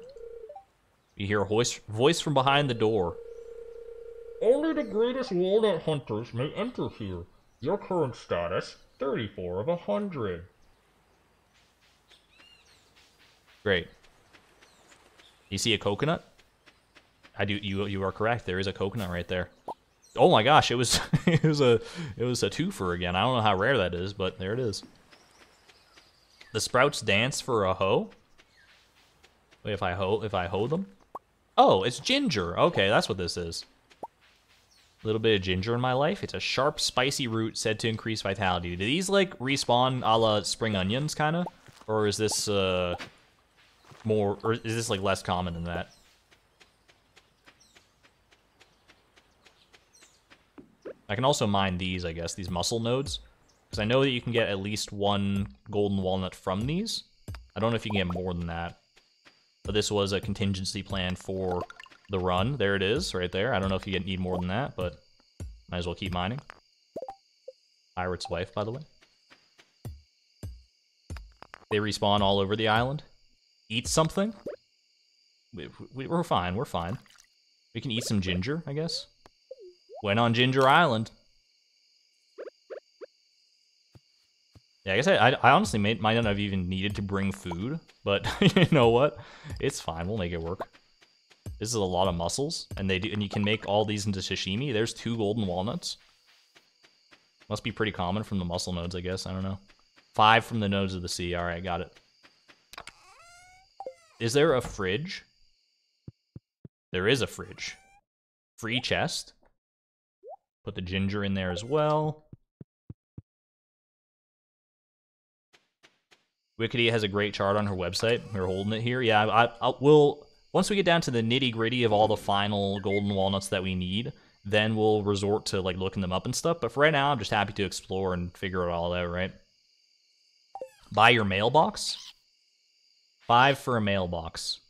You hear a voice, voice from behind the door. Only the greatest walnut hunters may enter here. Your current status, 34 of 100. Great. You see a coconut? I do. You you are correct. There is a coconut right there. Oh my gosh! It was it was a it was a twofer again. I don't know how rare that is, but there it is. The sprouts dance for a hoe. Wait, if I hoe if I hoe them? Oh, it's ginger. Okay, that's what this is. A little bit of ginger in my life. It's a sharp, spicy root said to increase vitality. Do these like respawn a la spring onions, kind of, or is this uh more, or is this like less common than that? I can also mine these, I guess, these mussel nodes. Because I know that you can get at least one golden walnut from these. I don't know if you can get more than that. But this was a contingency plan for the run. There it is, right there. I don't know if you need more than that, but might as well keep mining. Pirate's wife, by the way. They respawn all over the island. Eat something? We, we, we're fine, we're fine. We can eat some ginger, I guess. Went on Ginger Island. Yeah, I guess I, I, I honestly may, might not have even needed to bring food, but you know what? It's fine. We'll make it work. This is a lot of mussels, and they do, and you can make all these into sashimi. There's two golden walnuts. Must be pretty common from the mussel nodes, I guess. I don't know. Five from the nodes of the sea. All right, got it. Is there a fridge? There is a fridge. Free chest. Put the ginger in there as well. Wikidia has a great chart on her website. We're holding it here. Yeah, I, I will. Once we get down to the nitty gritty of all the final golden walnuts that we need, then we'll resort to like looking them up and stuff. But for right now, I'm just happy to explore and figure it all out. Right? Buy your mailbox. Five for a mailbox.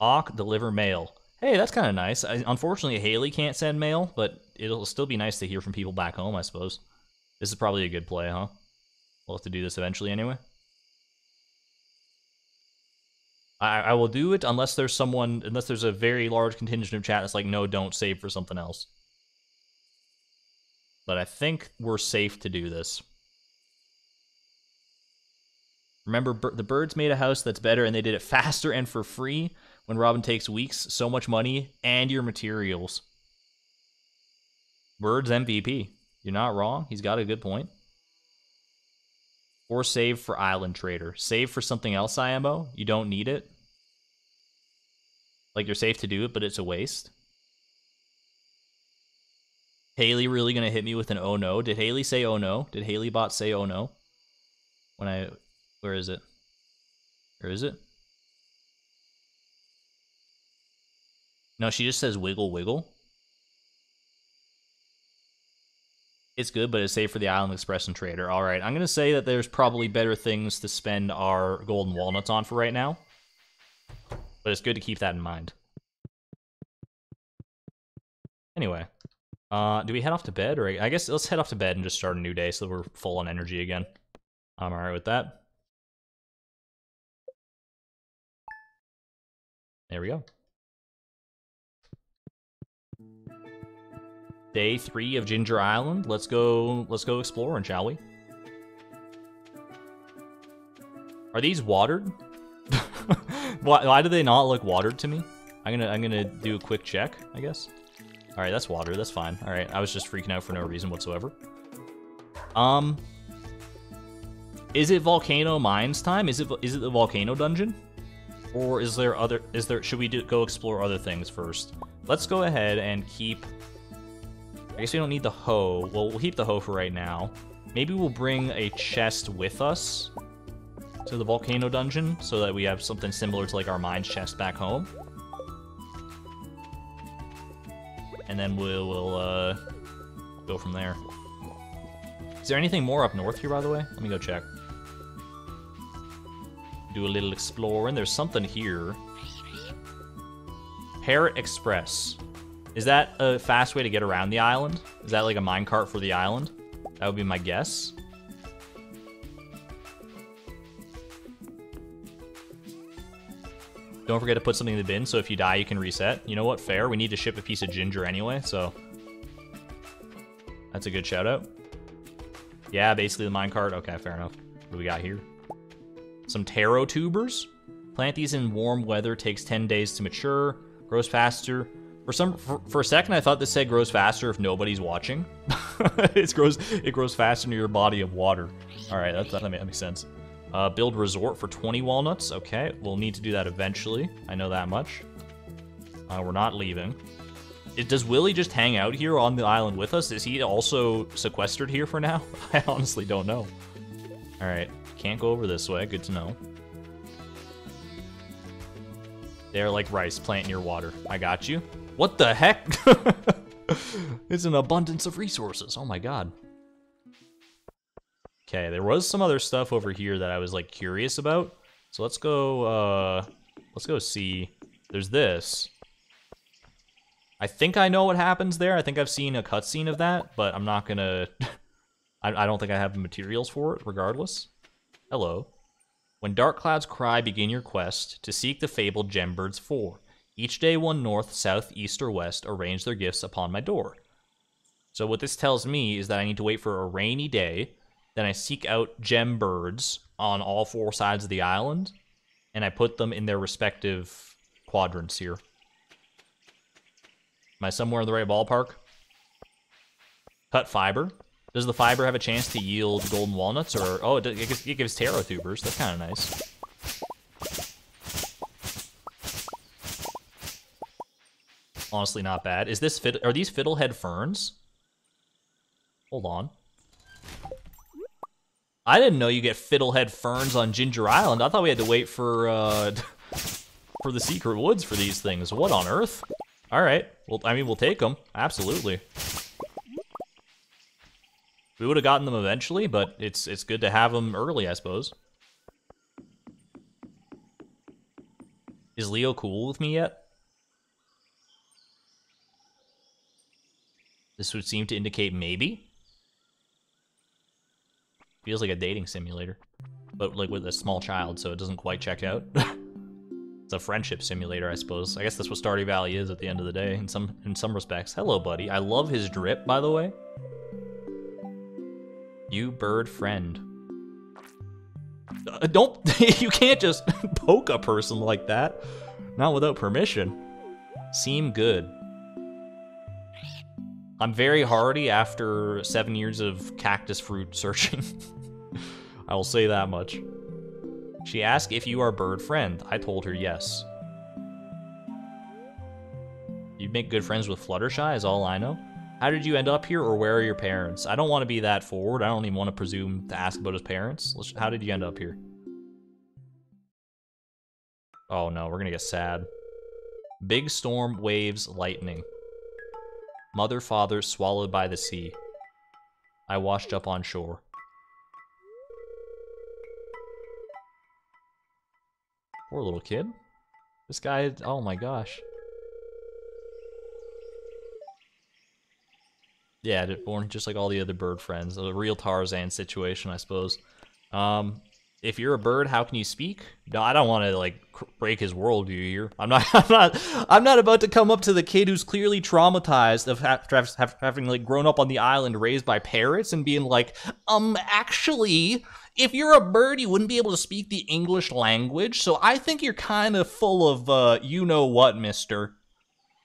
Awk, deliver mail. Hey, that's kind of nice. I, unfortunately, Haley can't send mail, but it'll still be nice to hear from people back home, I suppose. This is probably a good play, huh? We'll have to do this eventually anyway. I, I will do it unless there's someone, unless there's a very large contingent of chat that's like, no, don't save for something else. But I think we're safe to do this. Remember, the birds made a house that's better, and they did it faster and for free. When Robin takes weeks, so much money, and your materials. Birds MVP. You're not wrong. He's got a good point. Or save for Island Trader. Save for something else, IMO. You don't need it. Like, you're safe to do it, but it's a waste. Haley really gonna hit me with an oh no? Did Haley say oh no? Did Haley bot say oh no? When I... Where is it? Where is it? No, she just says wiggle wiggle. It's good, but it's safe for the Island Express and Trader. All right, I'm going to say that there's probably better things to spend our golden walnuts on for right now. But it's good to keep that in mind. Anyway, uh, do we head off to bed? Or I guess let's head off to bed and just start a new day so we're full on energy again. I'm alright with that. There we go. Day three of Ginger Island. Let's go. Let's go exploring, shall we? Are these watered? why, why do they not look watered to me? I'm gonna I'm gonna do a quick check. I guess. All right, that's water. That's fine. All right, I was just freaking out for no reason whatsoever. Um, is it volcano mines time? Is it is it the volcano dungeon, or is there other? Is there? Should we do, go explore other things first? Let's go ahead and keep I guess we don't need the hoe. Well, we'll keep the hoe for right now. Maybe we'll bring a chest with us to the volcano dungeon so that we have something similar to like our mines chest back home. And then we'll, we'll uh, go from there. Is there anything more up north here, by the way? Let me go check. Do a little exploring. There's something here. Parrot Express. Is that a fast way to get around the island? Is that like a minecart for the island? That would be my guess. Don't forget to put something in the bin, so if you die, you can reset. You know what? Fair. We need to ship a piece of ginger anyway, so... That's a good shout out. Yeah, basically the minecart. Okay, fair enough. What do we got here? Some taro tubers. Plant these in warm weather. Takes 10 days to mature. Grows faster. For some, for, for, a second, I thought this said grows faster if nobody's watching. it grows, it grows faster near your body of water. All right, that, that makes sense. Uh, build resort for 20 walnuts. Okay, we'll need to do that eventually. I know that much. Uh, we're not leaving. It, does Willy just hang out here on the island with us? Is he also sequestered here for now? I honestly don't know. All right, can't go over this way. Good to know. They're like rice, plant near water. I got you. What the heck? it's an abundance of resources. Oh my god. Okay, there was some other stuff over here that I was like curious about. So let's go uh let's go see. There's this. I think I know what happens there. I think I've seen a cutscene of that, but I'm not gonna I, I don't think I have the materials for it regardless. Hello. When dark clouds cry, begin your quest to seek the fabled gembirds four. Each day, one north, south, east, or west arrange their gifts upon my door. So, what this tells me is that I need to wait for a rainy day Then I seek out gem birds on all four sides of the island, and I put them in their respective quadrants here. Am I somewhere in the right ballpark? Cut fiber. Does the fiber have a chance to yield golden walnuts, or oh, it, gives, it gives taro tubers. That's kind of nice. Honestly, not bad. Is this fit? Are these fiddlehead ferns? Hold on. I didn't know you get fiddlehead ferns on Ginger Island. I thought we had to wait for uh, for the secret woods for these things. What on earth? All right. Well, I mean, we'll take them. Absolutely. We would have gotten them eventually, but it's it's good to have them early, I suppose. Is Leo cool with me yet? This would seem to indicate maybe. Feels like a dating simulator, but like with a small child, so it doesn't quite check out. it's a friendship simulator, I suppose. I guess that's what Stardew Valley is at the end of the day, in some in some respects. Hello, buddy. I love his drip, by the way. You bird friend. Uh, don't you can't just poke a person like that, not without permission. Seem good. I'm very hardy after seven years of cactus fruit searching. I will say that much. She asked if you are bird friend. I told her yes. You'd make good friends with Fluttershy is all I know. How did you end up here or where are your parents? I don't want to be that forward. I don't even want to presume to ask about his parents. How did you end up here? Oh no, we're gonna get sad. Big storm, waves, lightning. Mother, father, swallowed by the sea. I washed up on shore. Poor little kid. This guy, oh my gosh. Yeah, born just like all the other bird friends. A real Tarzan situation, I suppose. Um, if you're a bird, how can you speak? No, I don't want to like break his worldview here. I'm not. I'm not. I'm not about to come up to the kid who's clearly traumatized of have, having like grown up on the island, raised by parrots, and being like, um, actually, if you're a bird, you wouldn't be able to speak the English language. So I think you're kind of full of, uh, you know what, Mister.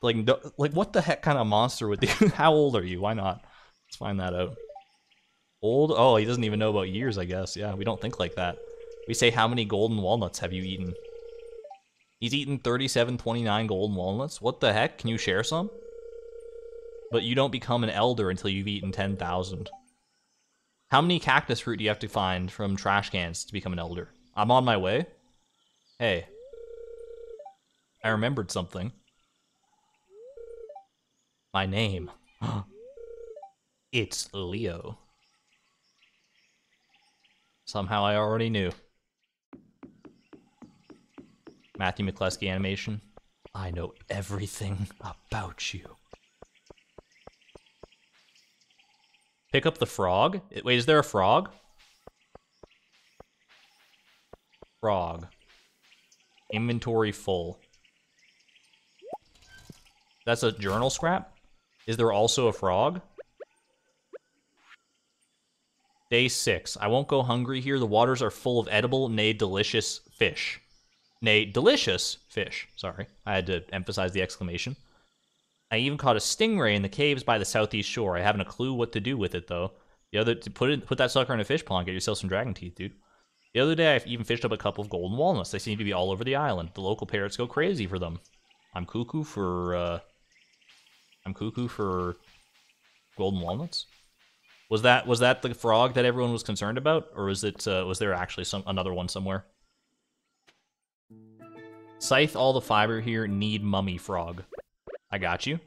Like, like what the heck kind of monster would you? How old are you? Why not? Let's find that out. Old? Oh, he doesn't even know about years, I guess. Yeah, we don't think like that. We say, how many golden walnuts have you eaten? He's eaten 3729 golden walnuts? What the heck? Can you share some? But you don't become an elder until you've eaten 10,000. How many cactus fruit do you have to find from trash cans to become an elder? I'm on my way. Hey. I remembered something. My name. it's Leo. Somehow I already knew. Matthew McCluskey animation. I know everything about you. Pick up the frog? Wait, is there a frog? Frog. Inventory full. That's a journal scrap? Is there also a frog? Day six. I won't go hungry here. The waters are full of edible, nay, delicious fish nay, delicious fish. Sorry, I had to emphasize the exclamation. I even caught a stingray in the caves by the southeast shore. I haven't a clue what to do with it though. The other to put it put that sucker in a fish pond, get yourself some dragon teeth, dude. The other day I even fished up a couple of golden walnuts. They seem to be all over the island. The local parrots go crazy for them. I'm cuckoo for uh I'm cuckoo for golden walnuts. Was that was that the frog that everyone was concerned about, or was it uh, was there actually some another one somewhere? Scythe all the fiber here, need mummy frog. I got you.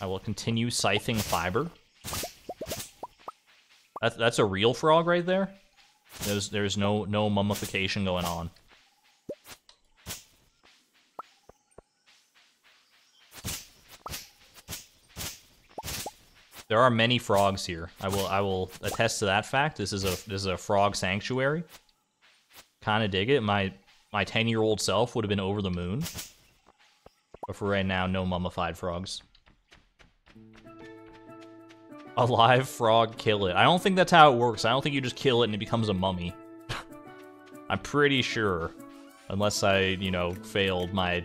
I will continue scything fiber. That's, that's a real frog right there. There's, there's no, no mummification going on. There are many frogs here. I will I will attest to that fact. This is a this is a frog sanctuary. Kind of dig it. My my 10-year-old self would have been over the moon. But for right now, no mummified frogs. A live frog, kill it. I don't think that's how it works. I don't think you just kill it and it becomes a mummy. I'm pretty sure. Unless I, you know, failed my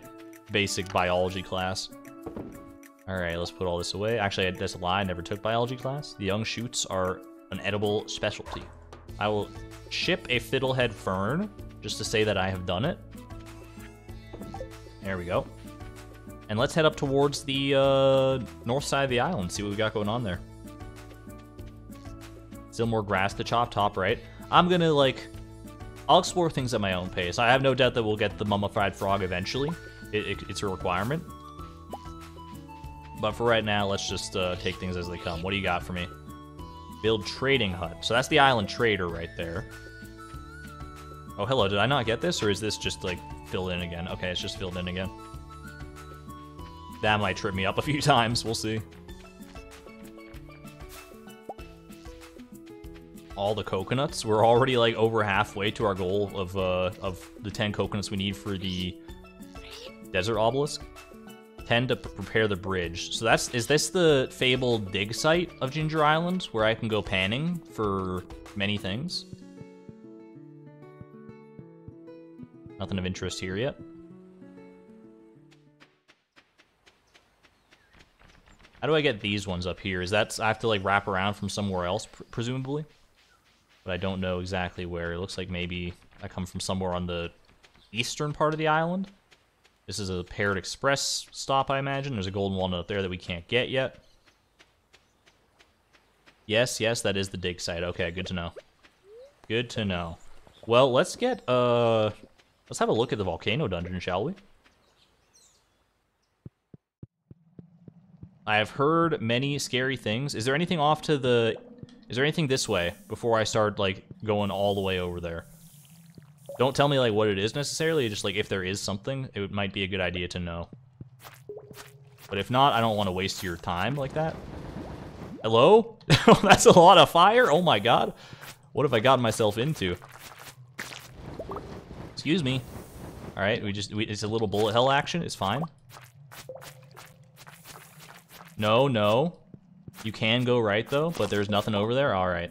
basic biology class. Alright, let's put all this away. Actually, that's a lie. I never took biology class. The young shoots are an edible specialty. I will ship a fiddlehead fern, just to say that I have done it. There we go. And let's head up towards the uh, north side of the island, see what we got going on there. Still more grass to chop, top right. I'm gonna, like, I'll explore things at my own pace. I have no doubt that we'll get the mummified frog eventually. It, it, it's a requirement. But for right now, let's just uh, take things as they come. What do you got for me? Build trading hut. So that's the island trader right there. Oh, hello. Did I not get this? Or is this just, like, filled in again? Okay, it's just filled in again. That might trip me up a few times. We'll see. all the coconuts. We're already like over halfway to our goal of uh, of the 10 coconuts we need for the desert obelisk. 10 to prepare the bridge. So that's is this the fabled dig site of Ginger Island where I can go panning for many things? Nothing of interest here yet. How do I get these ones up here? Is that I have to like wrap around from somewhere else, pr presumably? but I don't know exactly where. It looks like maybe I come from somewhere on the eastern part of the island. This is a Parrot Express stop, I imagine. There's a golden walnut up there that we can't get yet. Yes, yes, that is the dig site. Okay, good to know. Good to know. Well, let's get, uh... Let's have a look at the volcano dungeon, shall we? I have heard many scary things. Is there anything off to the is there anything this way before I start, like, going all the way over there? Don't tell me, like, what it is necessarily, just, like, if there is something, it might be a good idea to know. But if not, I don't want to waste your time like that. Hello? That's a lot of fire? Oh my god. What have I gotten myself into? Excuse me. Alright, we just, we, it's a little bullet hell action, it's fine. No, no. You can go right, though, but there's nothing over there? All right.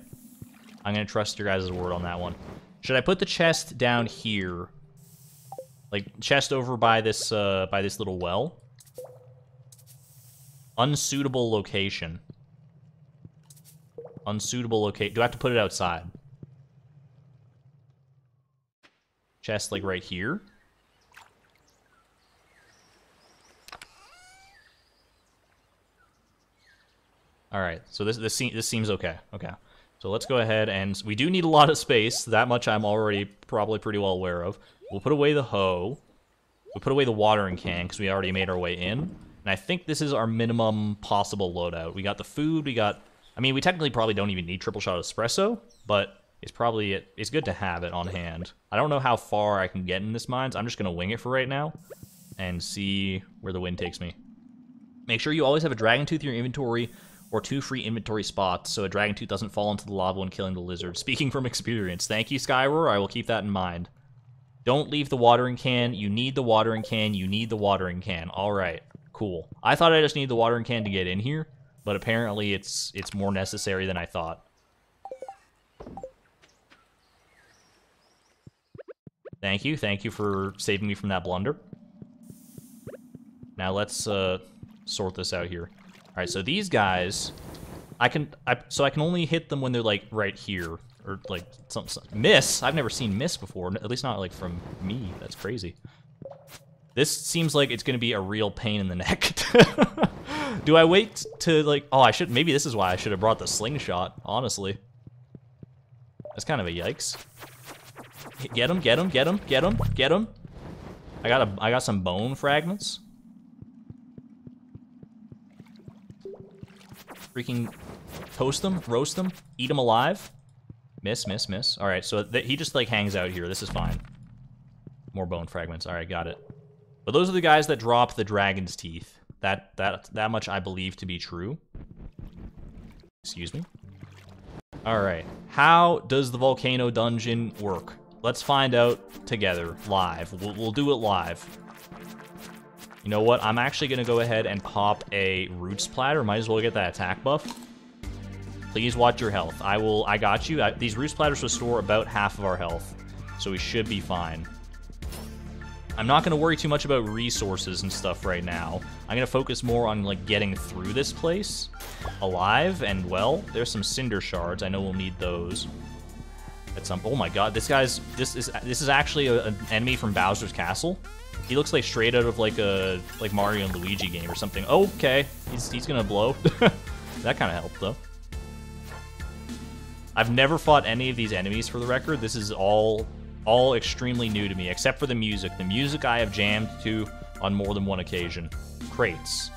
I'm to trust your guys' word on that one. Should I put the chest down here? Like, chest over by this, uh, by this little well? Unsuitable location. Unsuitable locate. Do I have to put it outside? Chest, like, right here? All right, so this this, this seems okay. Okay, so let's go ahead and we do need a lot of space. That much I'm already probably pretty well aware of. We'll put away the hoe. We'll put away the watering can because we already made our way in. And I think this is our minimum possible loadout. We got the food. We got. I mean, we technically probably don't even need triple shot espresso, but it's probably it. It's good to have it on hand. I don't know how far I can get in this mines. I'm just gonna wing it for right now and see where the wind takes me. Make sure you always have a dragon tooth in your inventory or two free inventory spots so a dragon tooth doesn't fall into the lava when killing the lizard. Speaking from experience. Thank you, Skyroar. I will keep that in mind. Don't leave the watering can. You need the watering can. You need the watering can. All right, cool. I thought I just need the watering can to get in here, but apparently it's it's more necessary than I thought. Thank you. Thank you for saving me from that blunder. Now let's uh, sort this out here. All right, so these guys, I can, I, so I can only hit them when they're like right here or like some, some miss. I've never seen miss before, at least not like from me. That's crazy. This seems like it's going to be a real pain in the neck. Do I wait to like, oh, I should, maybe this is why I should have brought the slingshot, honestly. That's kind of a yikes. Get him, get him, get him, get him, get him. I got a, I got some bone fragments. Freaking toast them, roast them, eat them alive. Miss, miss, miss. All right, so he just like hangs out here. This is fine. More bone fragments. All right, got it. But those are the guys that drop the dragon's teeth. That that that much I believe to be true. Excuse me. All right. How does the volcano dungeon work? Let's find out together live. We'll, we'll do it live. You know what? I'm actually going to go ahead and pop a Roots Platter. Might as well get that attack buff. Please watch your health. I will. I got you. I, these roots platters restore about half of our health, so we should be fine. I'm not going to worry too much about resources and stuff right now. I'm going to focus more on like getting through this place alive and well. There's some cinder shards. I know we'll need those at some. Oh my god, this guy's this is this is actually a, an enemy from Bowser's Castle. He looks like straight out of like a like Mario and Luigi game or something. Okay, he's he's gonna blow. that kind of helped though. I've never fought any of these enemies for the record. This is all all extremely new to me, except for the music. The music I have jammed to on more than one occasion. Crates.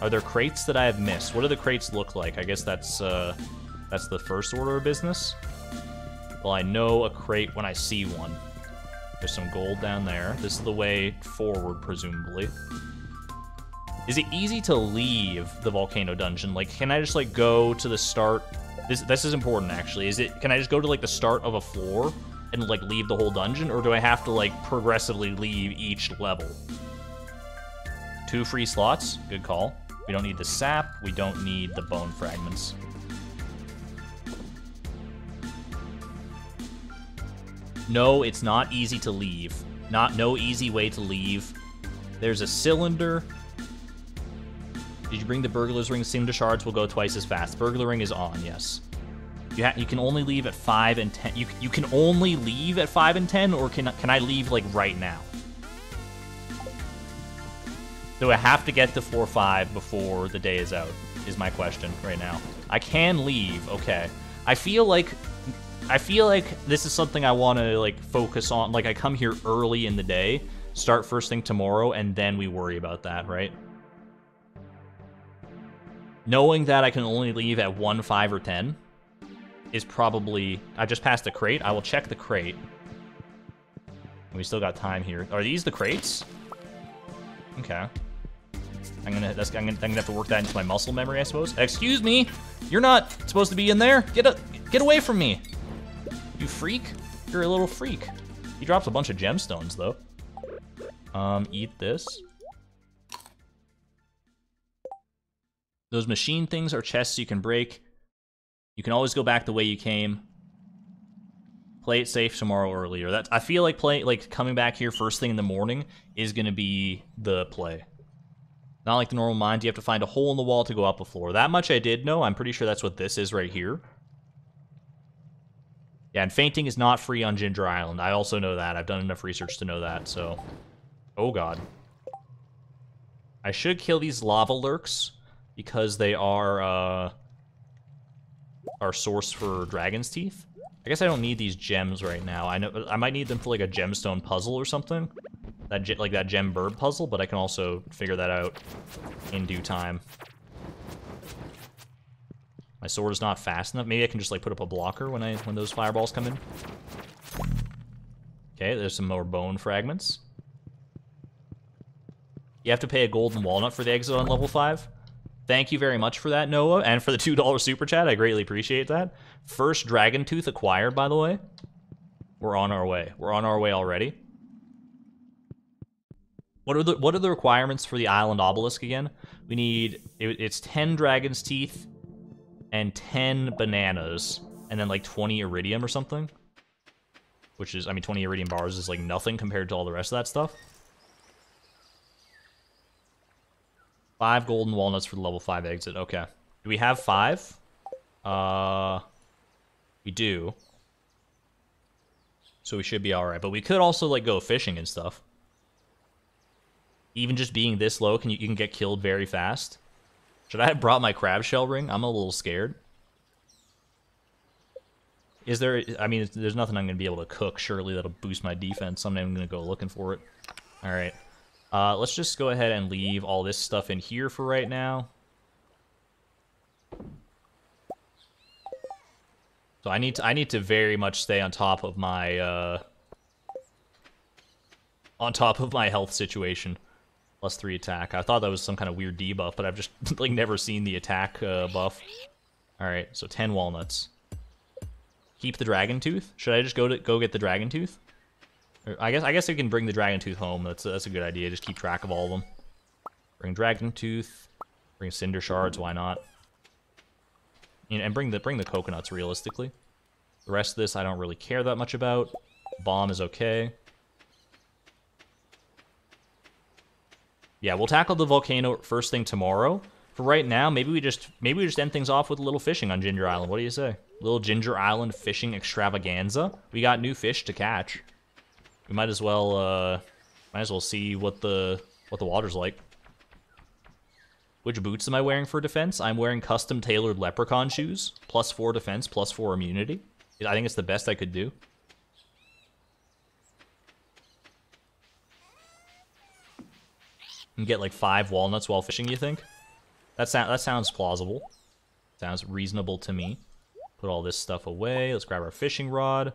Are there crates that I have missed? What do the crates look like? I guess that's uh, that's the first order of business. Well, I know a crate when I see one. There's some gold down there. This is the way forward, presumably. Is it easy to leave the volcano dungeon? Like, can I just, like, go to the start? This, this is important, actually. Is it, can I just go to, like, the start of a floor and, like, leave the whole dungeon? Or do I have to, like, progressively leave each level? Two free slots. Good call. We don't need the sap. We don't need the bone fragments. No, it's not easy to leave. Not no easy way to leave. There's a cylinder. Did you bring the burglar's ring? Cinder shards will go twice as fast. Burglar ring is on, yes. You, you can only leave at 5 and 10. You, you can only leave at 5 and 10, or can, can I leave, like, right now? Do I have to get to 4-5 before the day is out, is my question right now. I can leave, okay. I feel like I feel like this is something I want to like focus on. Like I come here early in the day, start first thing tomorrow, and then we worry about that, right? Knowing that I can only leave at 1, 5, or 10 is probably... I just passed the crate. I will check the crate. We still got time here. Are these the crates? Okay. I'm gonna, that's, I'm gonna, I'm gonna have to work that into my muscle memory, I suppose. Excuse me! You're not supposed to be in there! Get, a, get away from me! You freak? You're a little freak. He drops a bunch of gemstones, though. Um, eat this. Those machine things are chests you can break. You can always go back the way you came. Play it safe tomorrow earlier. That I feel like play like coming back here first thing in the morning is gonna be the play. Not like the normal mines, you have to find a hole in the wall to go up a floor. That much I did know. I'm pretty sure that's what this is right here. Yeah, and fainting is not free on Ginger Island. I also know that. I've done enough research to know that, so... Oh god. I should kill these lava lurks, because they are, uh... Our source for Dragon's Teeth. I guess I don't need these gems right now. I know I might need them for, like, a gemstone puzzle or something. That Like that gem bird puzzle, but I can also figure that out in due time. My sword is not fast enough. Maybe I can just like put up a blocker when I when those fireballs come in. Okay, there's some more bone fragments. You have to pay a golden walnut for the exit on level 5. Thank you very much for that, Noah, and for the $2 super chat. I greatly appreciate that. First Dragon Tooth acquired, by the way. We're on our way. We're on our way already. What are the what are the requirements for the island obelisk again? We need it, it's 10 dragon's teeth, and 10 bananas, and then like 20 iridium or something. Which is, I mean, 20 iridium bars is like nothing compared to all the rest of that stuff. Five golden walnuts for the level 5 exit. Okay. Do we have five? Uh, we do. So we should be alright. But we could also, like, go fishing and stuff. Even just being this low, can you, you can get killed very fast. Should I have brought my crab shell ring? I'm a little scared. Is there... I mean, there's nothing I'm going to be able to cook, surely, that'll boost my defense. Someday I'm going to go looking for it. Alright. Uh, let's just go ahead and leave all this stuff in here for right now. So I need to I need to very much stay on top of my uh, on top of my health situation. Plus three attack. I thought that was some kind of weird debuff, but I've just like never seen the attack uh, buff. All right, so ten walnuts. Keep the dragon tooth. Should I just go to go get the dragon tooth? Or, I guess I guess I can bring the dragon tooth home. That's that's a good idea. Just keep track of all of them. Bring dragon tooth. Bring cinder shards. Why not? and bring the bring the coconuts realistically. The rest of this I don't really care that much about. Bomb is okay. Yeah, we'll tackle the volcano first thing tomorrow. For right now, maybe we just maybe we just end things off with a little fishing on Ginger Island. What do you say? Little Ginger Island fishing extravaganza. We got new fish to catch. We might as well uh might as well see what the what the water's like. Which boots am I wearing for defense? I'm wearing custom tailored leprechaun shoes. Plus four defense, plus four immunity. I think it's the best I could do. And get like five walnuts while fishing, you think? That, sound, that sounds plausible. Sounds reasonable to me. Put all this stuff away. Let's grab our fishing rod.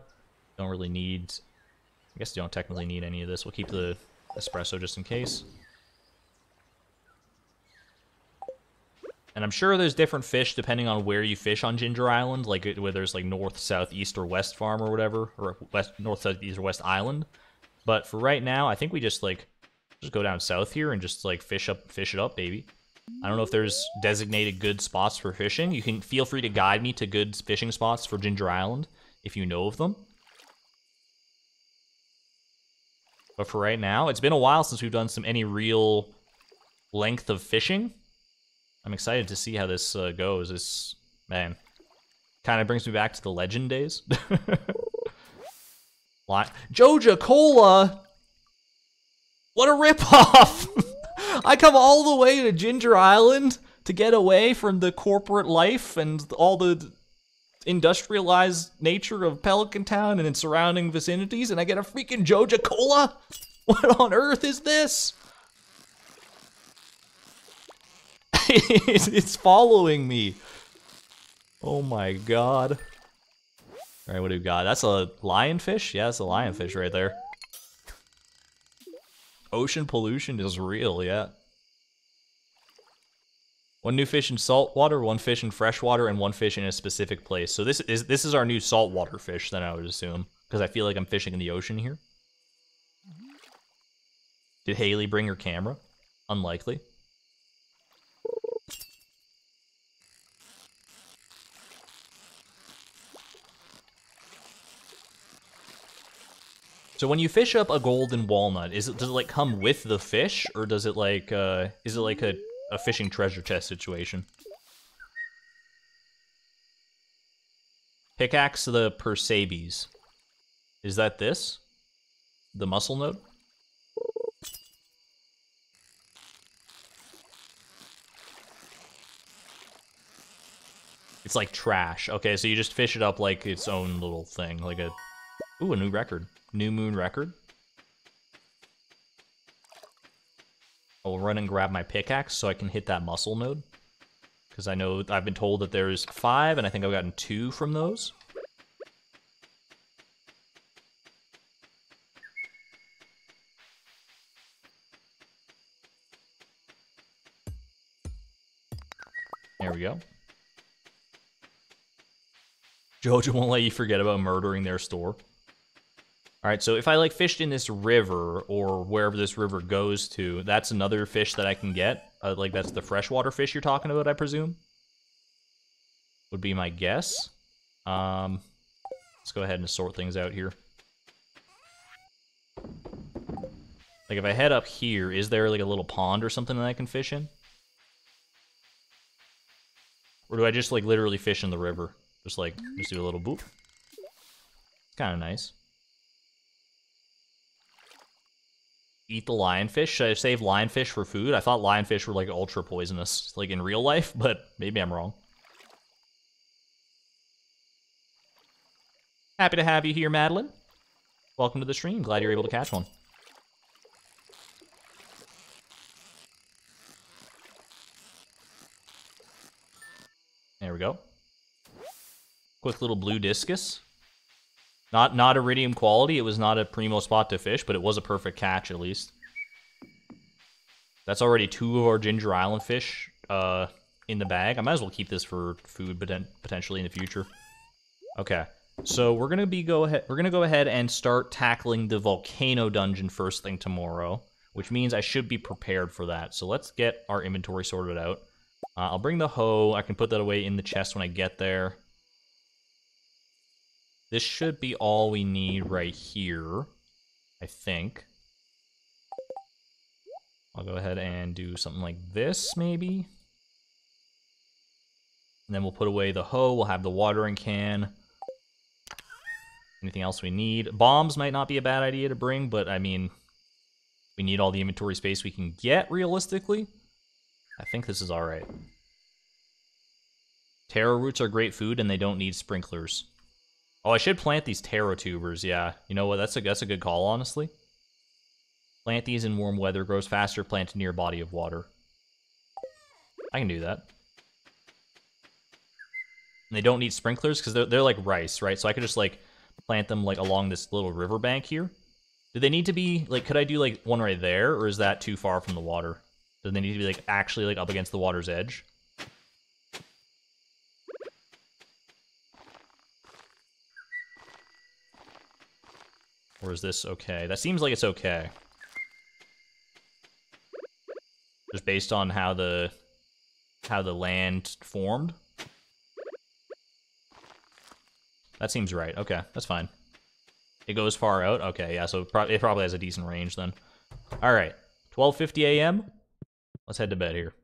Don't really need... I guess you don't technically need any of this. We'll keep the espresso just in case. And I'm sure there's different fish depending on where you fish on Ginger Island, like whether there's like north, south, east, or west farm or whatever, or west, north, south, east, or west island. But for right now, I think we just like just go down south here and just like fish up, fish it up, baby. I don't know if there's designated good spots for fishing. You can feel free to guide me to good fishing spots for Ginger Island if you know of them. But for right now, it's been a while since we've done some any real length of fishing. I'm excited to see how this uh, goes. This, man, kind of brings me back to the legend days. Joja Cola! What a ripoff! I come all the way to Ginger Island to get away from the corporate life and all the industrialized nature of Pelican Town and its surrounding vicinities, and I get a freaking Joja Cola? What on earth is this? it's following me. Oh my god. Alright, what do we got? That's a lionfish? Yeah, that's a lionfish right there. Ocean pollution is real, yeah. One new fish in saltwater, one fish in freshwater, and one fish in a specific place. So this is this is our new saltwater fish, then I would assume. Because I feel like I'm fishing in the ocean here. Did Haley bring her camera? Unlikely. So when you fish up a golden walnut, is it does it like come with the fish, or does it like uh, is it like a, a fishing treasure chest situation? Pickaxe the Persebes. Is that this? The mussel node? It's like trash. Okay, so you just fish it up like its own little thing, like a... Ooh, a new record. New Moon record. I'll run and grab my pickaxe so I can hit that mussel node. Because I know I've been told that there's five, and I think I've gotten two from those. There we go. Joja won't let you forget about murdering their store. All right, so if I like fished in this river or wherever this river goes to, that's another fish that I can get. Uh, like that's the freshwater fish you're talking about, I presume. Would be my guess. Um, let's go ahead and sort things out here. Like if I head up here, is there like a little pond or something that I can fish in? Or do I just like literally fish in the river? Just like, just do a little boop. Kind of nice. Eat the lionfish? Should I save lionfish for food? I thought lionfish were like ultra poisonous, like in real life, but maybe I'm wrong. Happy to have you here, Madeline. Welcome to the stream. Glad you're able to catch one. There we go. Quick little blue discus. Not not iridium quality. It was not a primo spot to fish, but it was a perfect catch at least. That's already two of our Ginger Island fish uh, in the bag. I might as well keep this for food potentially in the future. Okay, so we're gonna be go ahead. We're gonna go ahead and start tackling the volcano dungeon first thing tomorrow, which means I should be prepared for that. So let's get our inventory sorted out. Uh, I'll bring the hoe. I can put that away in the chest when I get there. This should be all we need right here, I think. I'll go ahead and do something like this, maybe. And then we'll put away the hoe. We'll have the watering can. Anything else we need? Bombs might not be a bad idea to bring, but I mean, we need all the inventory space we can get, realistically. I think this is alright. Taro roots are great food, and they don't need sprinklers. Oh, I should plant these taro tubers, yeah. You know what, that's a, that's a good call, honestly. Plant these in warm weather, grows faster, plant near body of water. I can do that. And they don't need sprinklers, because they're, they're like rice, right? So I could just, like, plant them, like, along this little riverbank here. Do they need to be, like, could I do, like, one right there, or is that too far from the water? Do they need to be, like, actually, like, up against the water's edge? Or is this okay? That seems like it's okay. Just based on how the how the land formed. That seems right. Okay, that's fine. It goes far out? Okay, yeah, so it probably has a decent range then. Alright, 12.50 a.m. Let's head to bed here.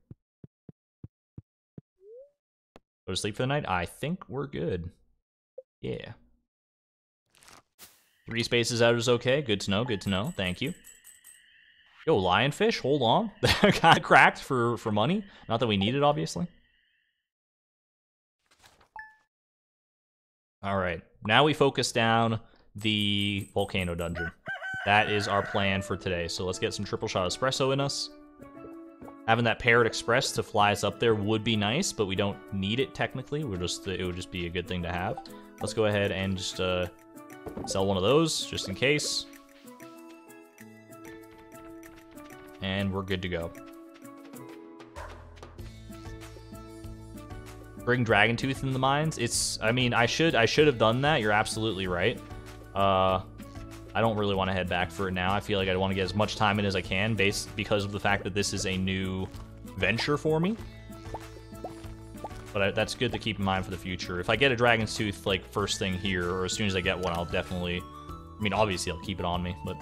Go to sleep for the night? I think we're good. Yeah. Three spaces out is okay. Good to know, good to know. Thank you. Yo, lionfish, hold on. of cracked for, for money. Not that we need it, obviously. All right, now we focus down the volcano dungeon. That is our plan for today. So let's get some triple shot espresso in us. Having that Parrot Express to fly us up there would be nice, but we don't need it technically. We're just it would just be a good thing to have. Let's go ahead and just uh, Sell one of those, just in case. And we're good to go. Bring Dragon Tooth in the mines. It's, I mean, I should, I should have done that. You're absolutely right. Uh, I don't really want to head back for it now. I feel like I want to get as much time in as I can, based because of the fact that this is a new venture for me. But I, that's good to keep in mind for the future. If I get a Dragon's Tooth, like, first thing here, or as soon as I get one, I'll definitely... I mean, obviously, I'll keep it on me, but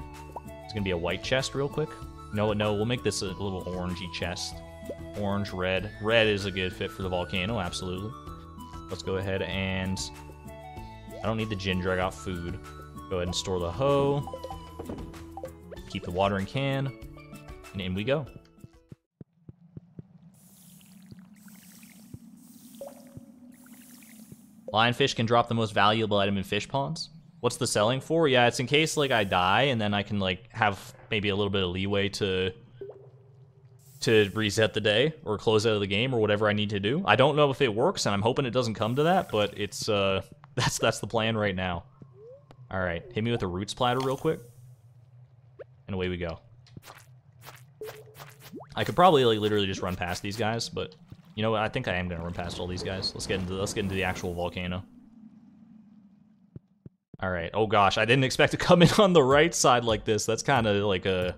it's gonna be a white chest real quick. No, no, we'll make this a little orangey chest. Orange, red. Red is a good fit for the volcano, absolutely. Let's go ahead and... I don't need the ginger, I got food. Go ahead and store the hoe. Keep the watering can. And in we go. Lionfish can drop the most valuable item in fish ponds. What's the selling for? Yeah, it's in case like I die and then I can like have maybe a little bit of leeway to to reset the day or close out of the game or whatever I need to do. I don't know if it works and I'm hoping it doesn't come to that, but it's uh that's that's the plan right now. All right, hit me with a roots platter real quick. And away we go. I could probably like literally just run past these guys, but you know what? I think I am gonna run past all these guys. Let's get into let's get into the actual volcano. All right. Oh gosh, I didn't expect to come in on the right side like this. That's kind of like a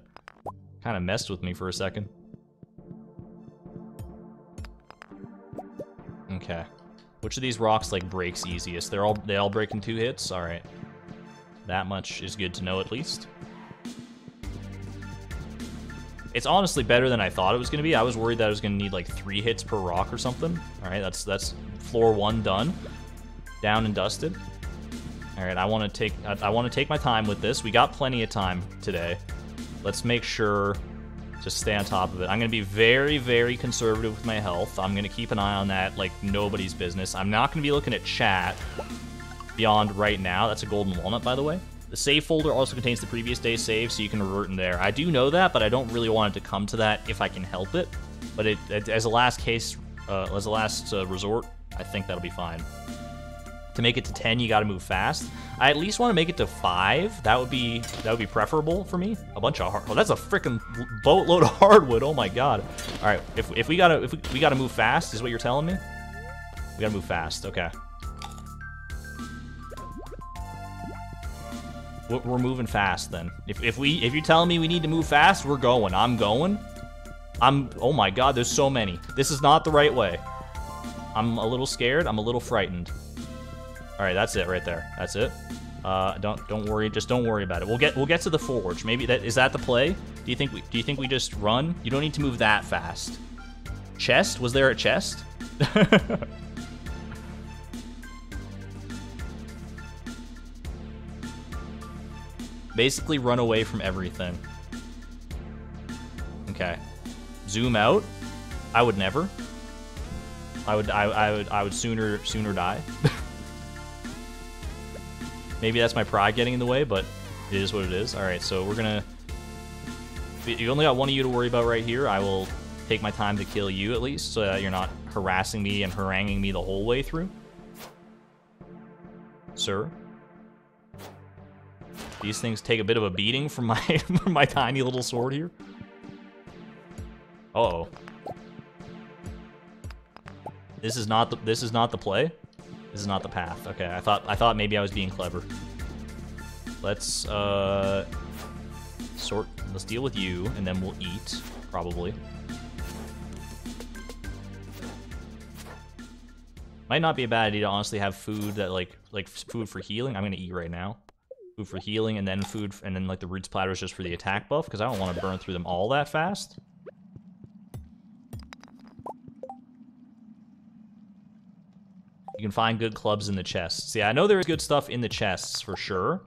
kind of messed with me for a second. Okay. Which of these rocks like breaks easiest? They're all they all break in two hits. All right. That much is good to know at least. It's honestly better than I thought it was going to be. I was worried that I was going to need like three hits per rock or something. All right, that's that's floor one done. Down and dusted. All right, I want to take I, I want to take my time with this. We got plenty of time today. Let's make sure to stay on top of it. I'm going to be very, very conservative with my health. I'm going to keep an eye on that like nobody's business. I'm not going to be looking at chat beyond right now. That's a golden walnut, by the way. The save folder also contains the previous day's save, so you can revert in there. I do know that, but I don't really want it to come to that if I can help it. But it, it as a last case, uh, as a last uh, resort, I think that'll be fine. To make it to 10, you got to move fast. I at least want to make it to five. That would be that would be preferable for me. A bunch of hard. Oh, that's a freaking boatload of hardwood. Oh my god. All right, if if we gotta if we, we gotta move fast, is what you're telling me? We gotta move fast. Okay. We're moving fast then. If, if we if you're telling me we need to move fast, we're going. I'm going. I'm, oh my god, there's so many. This is not the right way. I'm a little scared, I'm a little frightened. Alright, that's it right there. That's it. Uh, don't don't worry, just don't worry about it. We'll get we'll get to the forge. Maybe that is that the play? Do you think we do you think we just run? You don't need to move that fast. Chest? Was there a chest? Basically run away from everything. Okay. Zoom out? I would never. I would I, I would I would sooner sooner die. Maybe that's my pride getting in the way, but it is what it is. Alright, so we're gonna you only got one of you to worry about right here. I will take my time to kill you at least, so that you're not harassing me and haranguing me the whole way through. Sir. These things take a bit of a beating from my from my tiny little sword here. Uh oh. This is not the this is not the play. This is not the path. Okay, I thought I thought maybe I was being clever. Let's uh sort let's deal with you and then we'll eat, probably. Might not be a bad idea to honestly have food that like like food for healing. I'm gonna eat right now. Food for healing and then food and then like the roots platter is just for the attack buff because I don't want to burn through them all that fast. You can find good clubs in the chests. Yeah, I know there is good stuff in the chests for sure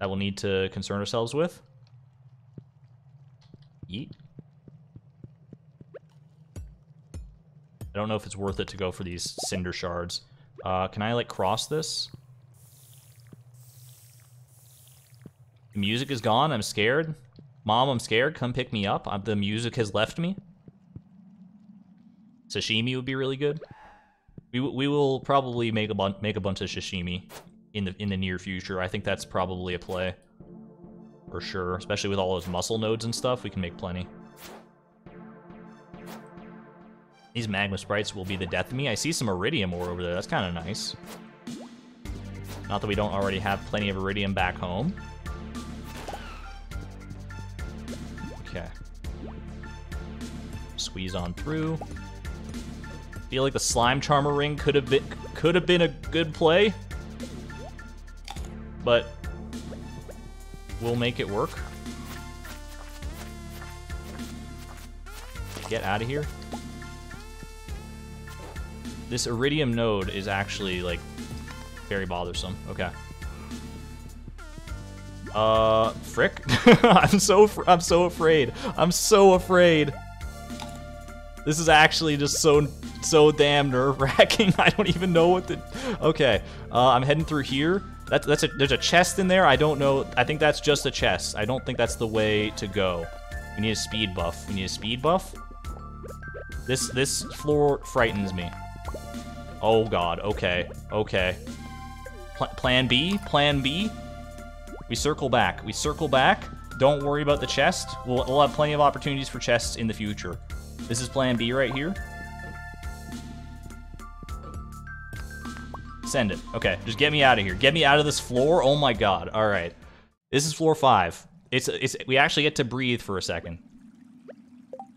that we'll need to concern ourselves with. Yeet. I don't know if it's worth it to go for these cinder shards. Uh, can I, like, cross this? The music is gone. I'm scared. Mom, I'm scared. Come pick me up. Uh, the music has left me. Sashimi would be really good. We, we will probably make a bunch make a bunch of sashimi in the in the near future. I think that's probably a play for sure, especially with all those mussel nodes and stuff. We can make plenty. These magma sprites will be the death of me. I see some iridium ore over there. That's kind of nice. Not that we don't already have plenty of iridium back home. Okay. Squeeze on through. Feel like the slime charmer ring could have been could have been a good play. But we'll make it work. Get out of here. This iridium node is actually, like, very bothersome. Okay. Uh, frick? I'm so, I'm so afraid. I'm so afraid. This is actually just so, so damn nerve-wracking. I don't even know what to... Okay, uh, I'm heading through here. That, that's a, there's a chest in there. I don't know. I think that's just a chest. I don't think that's the way to go. We need a speed buff. We need a speed buff. This, this floor frightens me. Oh god, okay, okay. Pl plan B, plan B. We circle back, we circle back. Don't worry about the chest. We'll, we'll have plenty of opportunities for chests in the future. This is plan B right here. Send it. Okay, just get me out of here. Get me out of this floor. Oh my god. All right. This is floor five. It's it's we actually get to breathe for a second.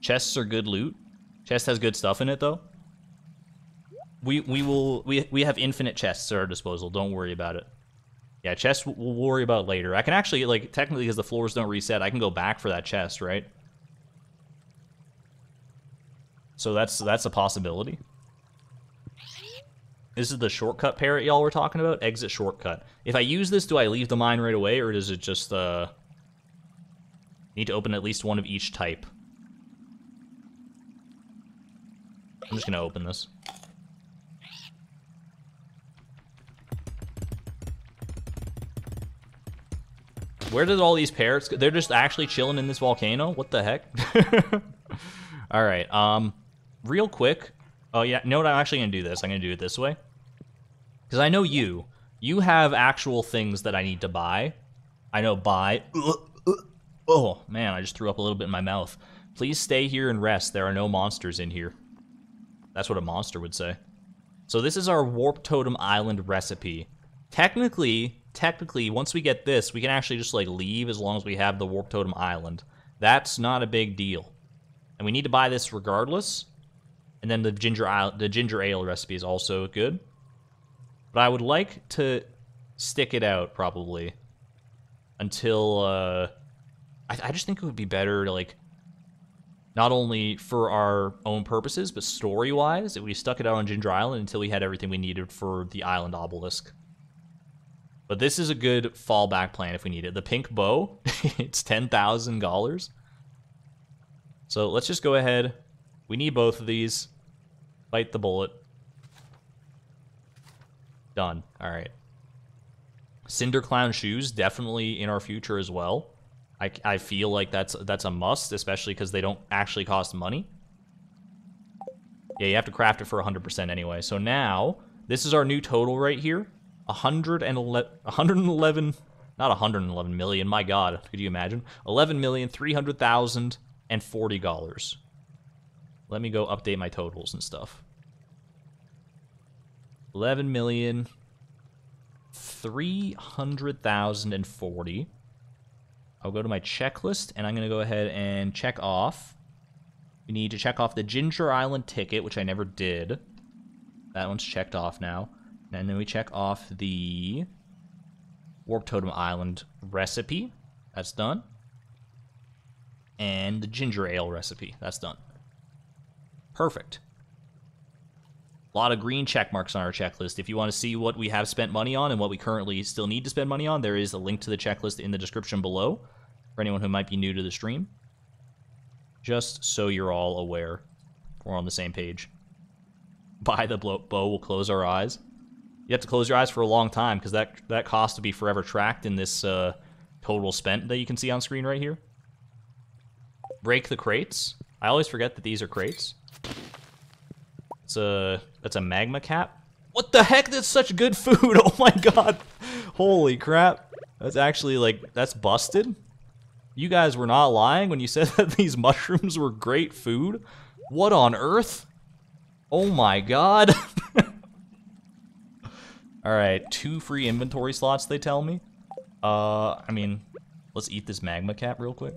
Chests are good loot. Chest has good stuff in it though. We we will we we have infinite chests at our disposal. Don't worry about it. Yeah, chest we'll worry about later. I can actually like technically because the floors don't reset, I can go back for that chest, right? So that's that's a possibility. This is the shortcut parrot y'all were talking about. Exit shortcut. If I use this, do I leave the mine right away, or does it just uh need to open at least one of each type? I'm just gonna open this. Where did all these parrots go? They're just actually chilling in this volcano? What the heck? Alright, um, real quick. Oh yeah, what, I'm actually gonna do this. I'm gonna do it this way. Because I know you. You have actual things that I need to buy. I know buy. Oh, man, I just threw up a little bit in my mouth. Please stay here and rest. There are no monsters in here. That's what a monster would say. So this is our Warp Totem Island recipe. Technically, technically, once we get this, we can actually just like leave as long as we have the Warp Totem Island. That's not a big deal. And we need to buy this regardless. And then the ginger ale, the ginger ale recipe is also good. But I would like to stick it out probably until uh, I, I just think it would be better to like not only for our own purposes, but story wise, if we stuck it out on Ginger Island until we had everything we needed for the island obelisk. But this is a good fallback plan if we need it. The pink bow, it's $10,000. So let's just go ahead. We need both of these. Bite the bullet. Done. All right. Cinderclown shoes, definitely in our future as well. I, I feel like that's that's a must, especially because they don't actually cost money. Yeah, you have to craft it for 100% anyway. So now, this is our new total right here. 111, 111 not 111 million, my god, could you imagine? 11 million, 300,000 and 40 dollars. Let me go update my totals and stuff. 11 million, 300,040. I'll go to my checklist, and I'm going to go ahead and check off. We need to check off the Ginger Island ticket, which I never did. That one's checked off now. And then we check off the Warp Totem Island recipe. That's done. And the ginger ale recipe. That's done. Perfect. A lot of green check marks on our checklist. If you want to see what we have spent money on and what we currently still need to spend money on, there is a link to the checklist in the description below for anyone who might be new to the stream. Just so you're all aware. We're on the same page. Buy the bow will close our eyes. You have to close your eyes for a long time because that, that cost to be forever tracked in this uh, total spent that you can see on screen right here. Break the crates. I always forget that these are crates. It's a that's a magma cap. What the heck? That's such good food. Oh my god. Holy crap. That's actually like that's busted. You guys were not lying when you said that these mushrooms were great food. What on earth? Oh my god. All right, two free inventory slots they tell me. Uh, I mean, let's eat this magma cap real quick.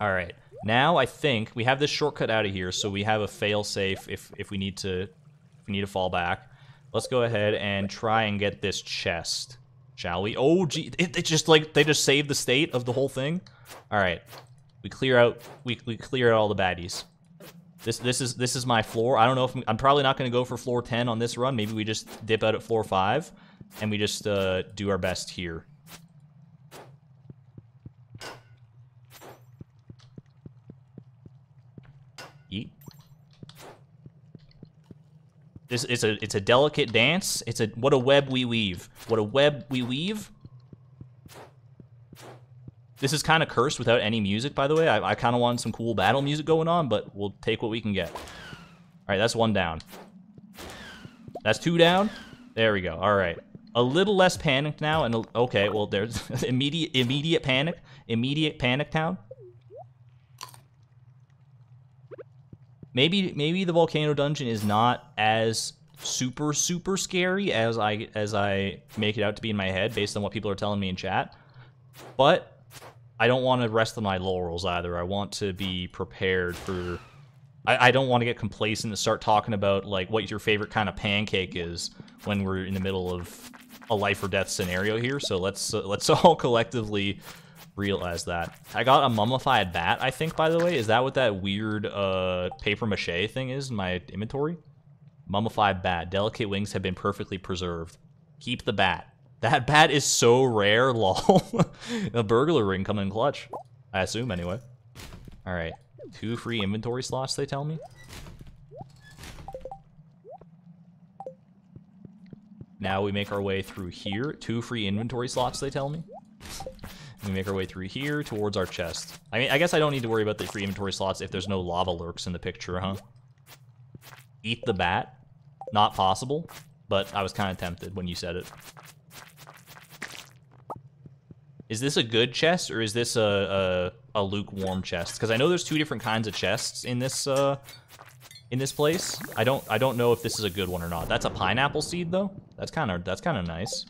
All right. Now I think we have this shortcut out of here, so we have a fail safe if if we need to if we need to fall back. Let's go ahead and try and get this chest, shall we? Oh, gee, it, it just like they just saved the state of the whole thing. All right, we clear out we we clear out all the baddies. This this is this is my floor. I don't know if I'm, I'm probably not going to go for floor 10 on this run. Maybe we just dip out at floor 5 and we just uh, do our best here. This it's a it's a delicate dance. It's a what a web we weave. What a web we weave. This is kind of cursed without any music, by the way. I, I kind of want some cool battle music going on, but we'll take what we can get. All right, that's one down. That's two down. There we go. All right. A little less panicked now, and okay, well, there's immediate immediate panic, immediate panic town. Maybe maybe the volcano dungeon is not as super super scary as I as I make it out to be in my head based on what people are telling me in chat. But I don't want to rest on my laurels either. I want to be prepared for I, I don't want to get complacent and start talking about like what your favorite kind of pancake is when we're in the middle of a life or death scenario here. So let's uh, let's all collectively realize that. I got a mummified bat, I think, by the way. Is that what that weird uh, paper mache thing is in my inventory? Mummified bat. Delicate wings have been perfectly preserved. Keep the bat. That bat is so rare, lol. a burglar ring coming in clutch. I assume, anyway. Alright. Two free inventory slots, they tell me. Now we make our way through here. Two free inventory slots, they tell me. We make our way through here towards our chest. I mean, I guess I don't need to worry about the free inventory slots if there's no lava lurks in the picture, huh? Eat the bat? Not possible, but I was kind of tempted when you said it. Is this a good chest, or is this a, a, a lukewarm chest? Because I know there's two different kinds of chests in this uh, in this place. I don't I don't know if this is a good one or not. That's a pineapple seed though. That's kind of that's kind of nice.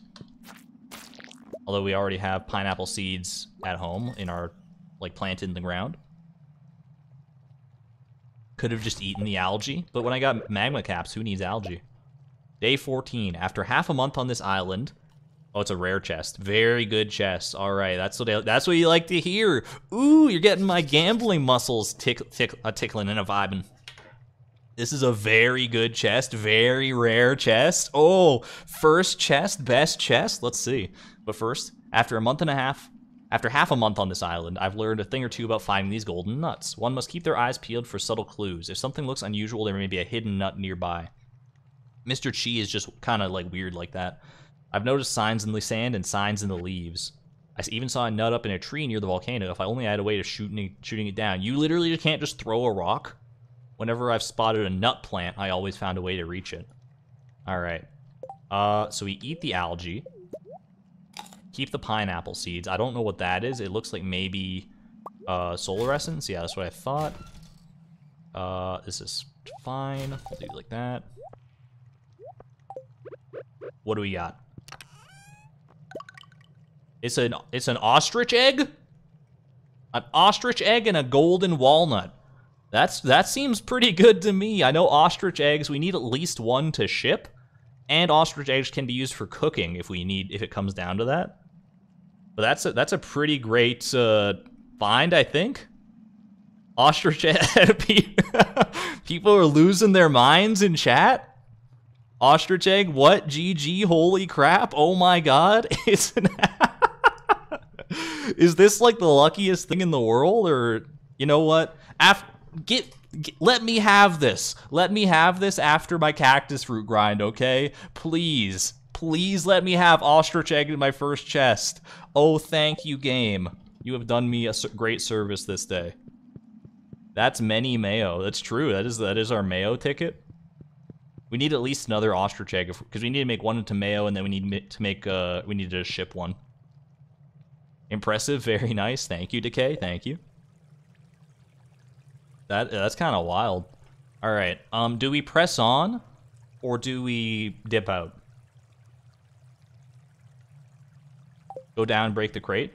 Although we already have pineapple seeds at home in our, like, planted in the ground. Could have just eaten the algae, but when I got magma caps, who needs algae? Day 14. After half a month on this island, Oh, it's a rare chest. Very good chest. All right, that's what that's what you like to hear. Ooh, you're getting my gambling muscles tick, tick, a tickling and a vibing. This is a very good chest, very rare chest. Oh, first chest, best chest. Let's see. But first, after a month and a half, after half a month on this island, I've learned a thing or two about finding these golden nuts. One must keep their eyes peeled for subtle clues. If something looks unusual, there may be a hidden nut nearby. Mr. Qi is just kind of like weird like that. I've noticed signs in the sand and signs in the leaves. I even saw a nut up in a tree near the volcano. If I only had a way to shooting shooting it down. You literally can't just throw a rock. Whenever I've spotted a nut plant, I always found a way to reach it. All right. Uh, so we eat the algae. Keep the pineapple seeds. I don't know what that is. It looks like maybe uh, solar essence. Yeah, that's what I thought. Uh, this is fine. We'll do like that. What do we got? It's an it's an ostrich egg? An ostrich egg and a golden walnut. That's that seems pretty good to me. I know ostrich eggs, we need at least one to ship. And ostrich eggs can be used for cooking if we need if it comes down to that. But that's a that's a pretty great uh, find, I think. Ostrich egg people are losing their minds in chat. Ostrich egg, what? GG, holy crap, oh my god. It's an Is this like the luckiest thing in the world, or you know what? After get, get, let me have this. Let me have this after my cactus fruit grind, okay? Please, please let me have ostrich egg in my first chest. Oh, thank you, game. You have done me a great service this day. That's many mayo. That's true. That is that is our mayo ticket. We need at least another ostrich egg because we need to make one into mayo, and then we need to make uh we need to ship one. Impressive, very nice. Thank you, Decay. Thank you. That that's kind of wild. All right. Um, do we press on, or do we dip out? Go down, break the crate.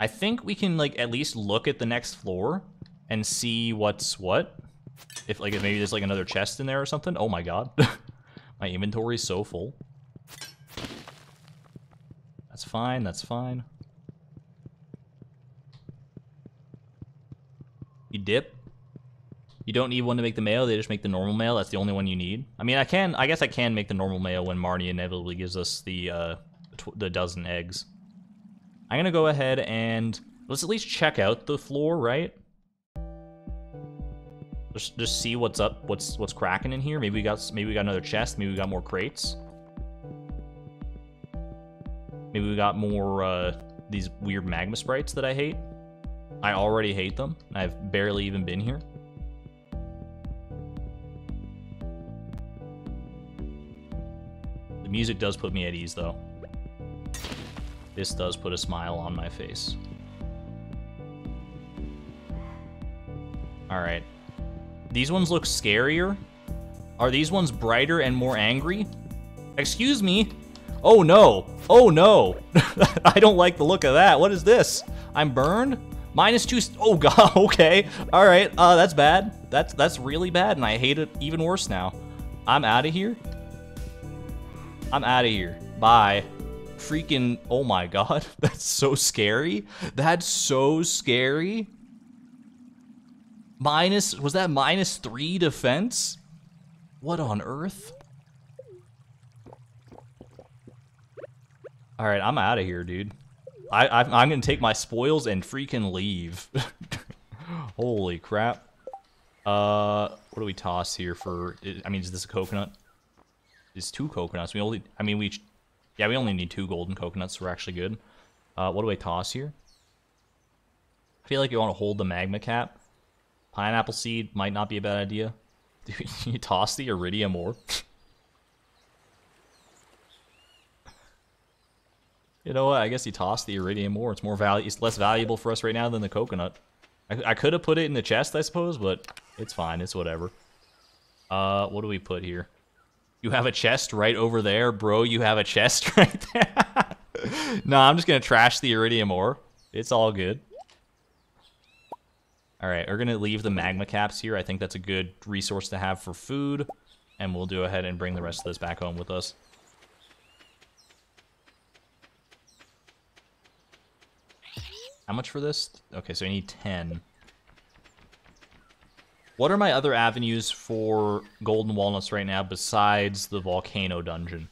I think we can like at least look at the next floor and see what's what. If like maybe there's like another chest in there or something. Oh my god. my inventory is so full. That's fine, that's fine. You dip. You don't need one to make the mayo, they just make the normal mayo. That's the only one you need. I mean, I can, I guess I can make the normal mayo when Marnie inevitably gives us the, uh, the dozen eggs. I'm gonna go ahead and, let's at least check out the floor, right? Just, just see what's up, what's, what's cracking in here. Maybe we got, maybe we got another chest, maybe we got more crates. Maybe we got more, uh, these weird magma sprites that I hate. I already hate them. I've barely even been here. The music does put me at ease, though. This does put a smile on my face. Alright. These ones look scarier. Are these ones brighter and more angry? Excuse me, Oh no! Oh no! I don't like the look of that. What is this? I'm burned? Minus two. Oh god. Okay. All right. Uh, that's bad. That's that's really bad, and I hate it even worse now. I'm out of here. I'm out of here. Bye. Freaking. Oh my god. That's so scary. That's so scary. Minus. Was that minus three defense? What on earth? All right, I'm out of here, dude. I, I I'm gonna take my spoils and freaking leave. Holy crap. Uh, what do we toss here for? I mean, is this a coconut? It's two coconuts. We only. I mean, we. Yeah, we only need two golden coconuts. So we're actually good. Uh, what do I toss here? I feel like you want to hold the magma cap. Pineapple seed might not be a bad idea. Do you toss the iridium ore? You know what? I guess he tossed the iridium ore. It's more value. It's less valuable for us right now than the coconut. I, I could have put it in the chest, I suppose, but it's fine. It's whatever. Uh, what do we put here? You have a chest right over there, bro. You have a chest right there. no, I'm just gonna trash the iridium ore. It's all good. All right, we're gonna leave the magma caps here. I think that's a good resource to have for food, and we'll do ahead and bring the rest of this back home with us. How much for this? Okay, so I need 10. What are my other avenues for golden walnuts right now besides the volcano dungeon?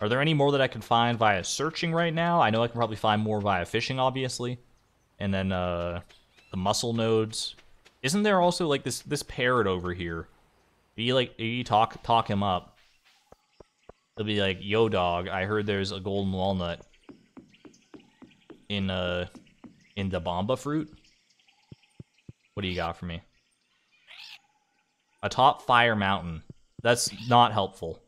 Are there any more that I can find via searching right now? I know I can probably find more via fishing, obviously. And then uh, the mussel nodes. Isn't there also like this this parrot over here? You like you talk talk him up. He'll be like, "Yo, dog! I heard there's a golden walnut in uh in the Bomba fruit. What do you got for me? Atop Fire Mountain. That's not helpful.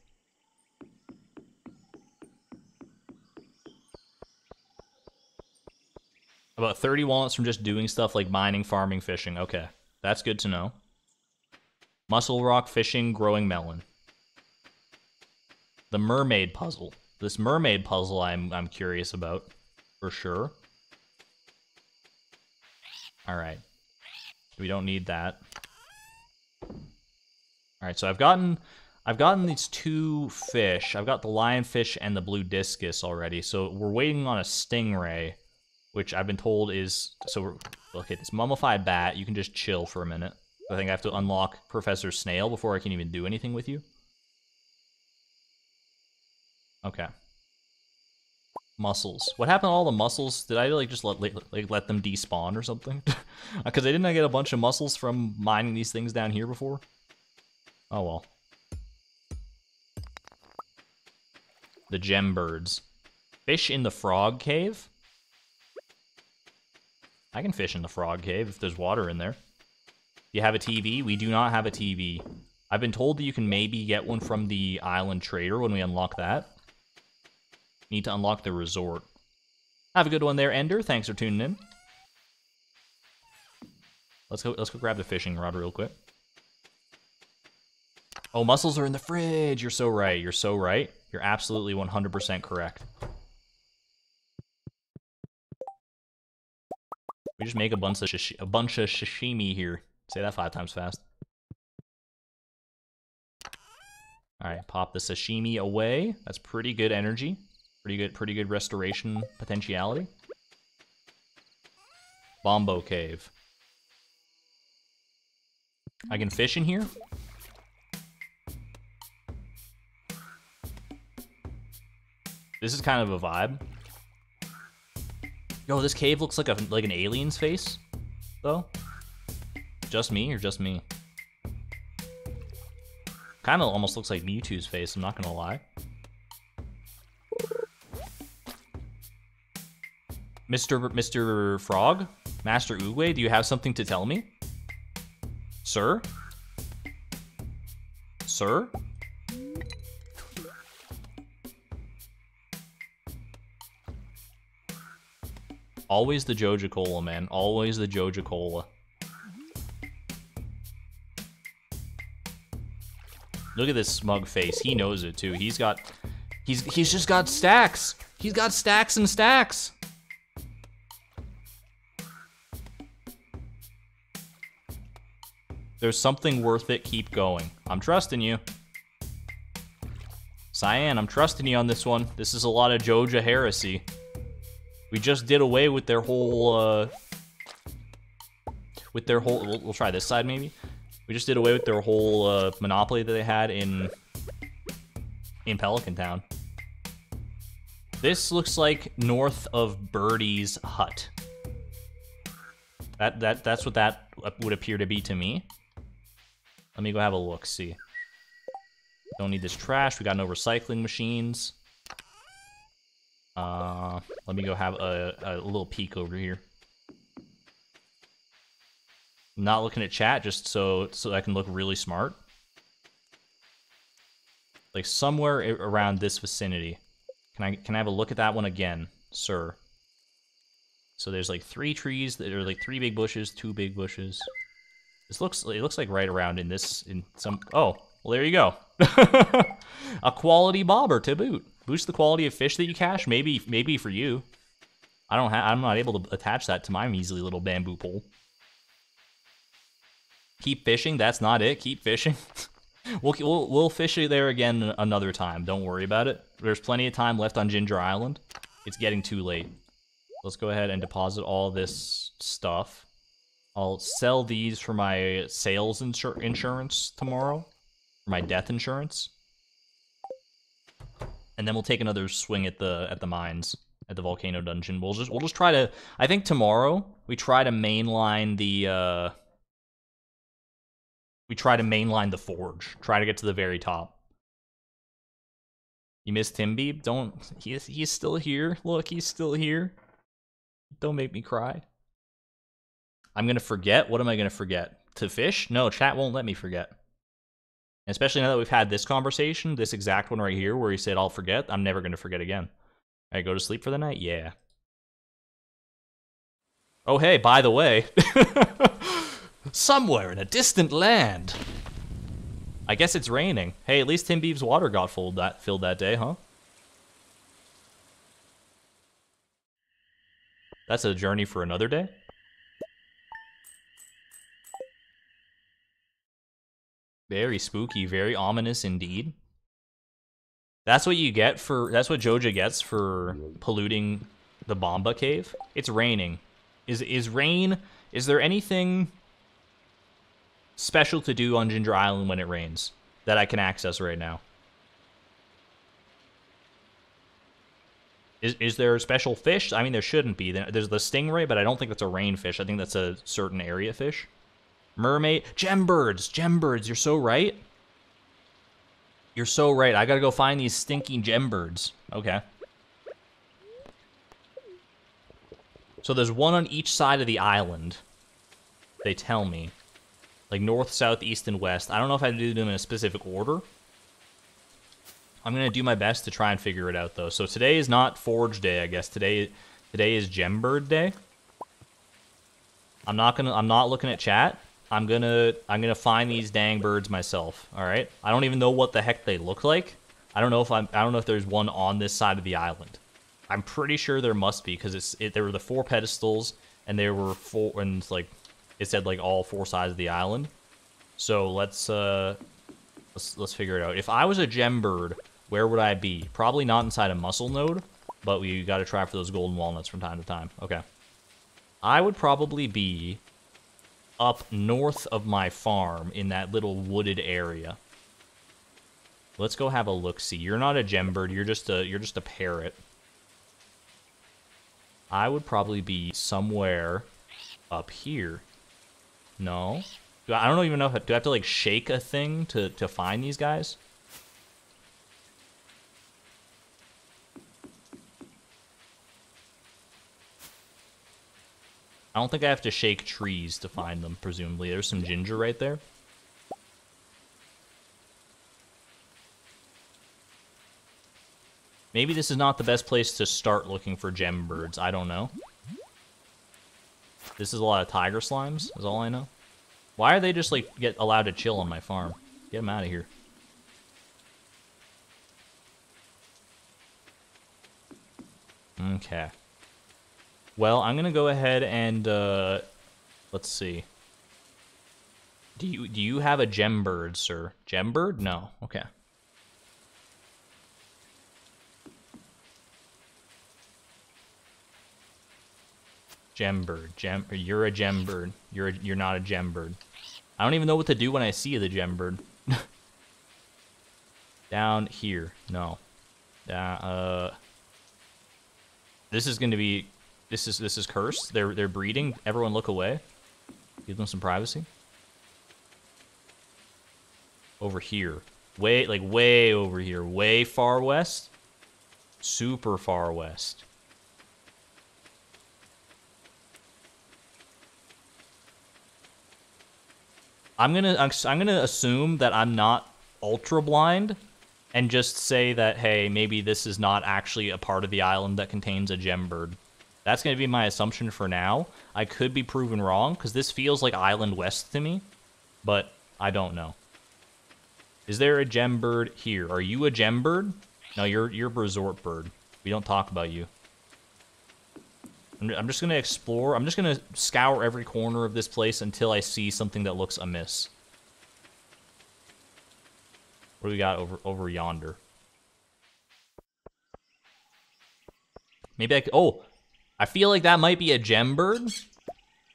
About 30 walnuts from just doing stuff like mining, farming, fishing. Okay, that's good to know. Mussel rock, fishing, growing melon. The mermaid puzzle. This mermaid puzzle I'm I'm curious about, for sure. Alright. We don't need that. Alright, so I've gotten I've gotten these two fish. I've got the lionfish and the blue discus already. So we're waiting on a stingray, which I've been told is so we're okay, this mummified bat, you can just chill for a minute. I think I have to unlock Professor Snail before I can even do anything with you. Okay mussels. What happened to all the mussels? Did I like just let like let them despawn or something? Because I didn't I get a bunch of mussels from mining these things down here before? Oh well. The gem birds. Fish in the frog cave? I can fish in the frog cave if there's water in there. You have a TV? We do not have a TV. I've been told that you can maybe get one from the island trader when we unlock that. Need to unlock the resort. Have a good one there, Ender. Thanks for tuning in. Let's go let's go grab the fishing rod real quick. Oh, mussels are in the fridge. You're so right. You're so right. You're absolutely 100% correct. We just make a bunch of a bunch of sashimi here. Say that five times fast. All right, pop the sashimi away. That's pretty good energy. Pretty good, pretty good restoration potentiality. Bombo Cave. I can fish in here? This is kind of a vibe. Yo, this cave looks like a like an alien's face, though. Just me or just me? Kind of almost looks like Mewtwo's face, I'm not gonna lie. Mr. Mr. Frog? Master Oogway, do you have something to tell me? Sir? Sir? Always the Joja Cola, man. Always the Joja Cola. Look at this smug face. He knows it too. He's got he's he's just got stacks. He's got stacks and stacks. There's something worth it, keep going. I'm trusting you. Cyan, I'm trusting you on this one. This is a lot of Joja heresy. We just did away with their whole, uh... With their whole... We'll, we'll try this side, maybe? We just did away with their whole, uh, monopoly that they had in... In Pelican Town. This looks like north of Birdie's hut. That, that, that's what that would appear to be to me. Let me go have a look, see. Don't need this trash. We got no recycling machines. Uh, let me go have a, a little peek over here. not looking at chat just so so I can look really smart. Like somewhere around this vicinity. Can I can I have a look at that one again, sir? So there's like three trees that are like three big bushes, two big bushes. This looks it looks like right around in this in some oh Well, there you go. a quality bobber to boot. Boost the quality of fish that you catch. Maybe, maybe for you. I don't have. I'm not able to attach that to my measly little bamboo pole. Keep fishing. That's not it. Keep fishing. we'll, we'll we'll fish it there again another time. Don't worry about it. There's plenty of time left on Ginger Island. It's getting too late. Let's go ahead and deposit all this stuff. I'll sell these for my sales insur insurance tomorrow. For my death insurance. And then we'll take another swing at the at the mines at the volcano dungeon. We'll just we'll just try to I think tomorrow we try to mainline the uh we try to mainline the forge. Try to get to the very top. You missed Timbeeb? Don't he's he's still here. Look, he's still here. Don't make me cry. I'm gonna forget. What am I gonna forget? To fish? No, chat won't let me forget. especially now that we've had this conversation, this exact one right here, where he said I'll forget, I'm never gonna forget again. I go to sleep for the night? Yeah. Oh hey, by the way. Somewhere in a distant land. I guess it's raining. Hey, at least Timbeeb's water got filled that filled that day, huh? That's a journey for another day. Very spooky, very ominous indeed. That's what you get for that's what Joja gets for polluting the Bomba cave. It's raining. Is is rain is there anything special to do on Ginger Island when it rains that I can access right now? Is, is there a special fish? I mean, there shouldn't be. There's the stingray, but I don't think that's a rain fish. I think that's a certain area fish. Mermaid. gem birds, gem birds. You're so right. You're so right. I gotta go find these stinking gem birds. Okay. So there's one on each side of the island. They tell me. Like north, south, east, and west. I don't know if I do them in a specific order. I'm gonna do my best to try and figure it out though. So today is not Forge Day, I guess. Today today is Gembird Day. I'm not gonna I'm not looking at chat. I'm gonna I'm gonna find these dang birds myself. All right. I don't even know what the heck they look like. I don't know if I'm I don't know if there's one on this side of the island. I'm pretty sure there must be because it's it, there were the four pedestals and there were four and like it said like all four sides of the island. So let's uh let's let's figure it out. If I was a gem bird, where would I be? Probably not inside a mussel node, but we got to try for those golden walnuts from time to time. Okay. I would probably be up north of my farm in that little wooded area. Let's go have a look-see. You're not a gem bird, you're just a you're just a parrot. I would probably be somewhere up here. No? I don't even know if I, do I have to like shake a thing to, to find these guys? I don't think I have to shake trees to find them, presumably. There's some ginger right there. Maybe this is not the best place to start looking for gem birds. I don't know. This is a lot of tiger slimes, is all I know. Why are they just, like, get allowed to chill on my farm? Get them out of here. Okay. Well, I'm gonna go ahead and uh, let's see. Do you do you have a gem bird, sir? Gem bird? No. Okay. Gem bird. Gem. You're a gem bird. You're a, you're not a gem bird. I don't even know what to do when I see the gem bird. Down here. No. Uh, this is going to be this is this is cursed. They're they're breeding. Everyone look away. Give them some privacy. Over here. Way like way over here. Way far west. Super far west. I'm gonna I'm gonna assume that I'm not ultra blind and just say that hey maybe this is not actually a part of the island that contains a gem bird that's going to be my assumption for now. I could be proven wrong, because this feels like Island West to me, but I don't know. Is there a gem bird here? Are you a gem bird? No, you're you're a resort bird. We don't talk about you. I'm, just gonna explore. I'm just gonna scour every corner of this place until I see something that looks amiss. What do we got over over yonder? Maybe I could, oh, I feel like that might be a gem bird.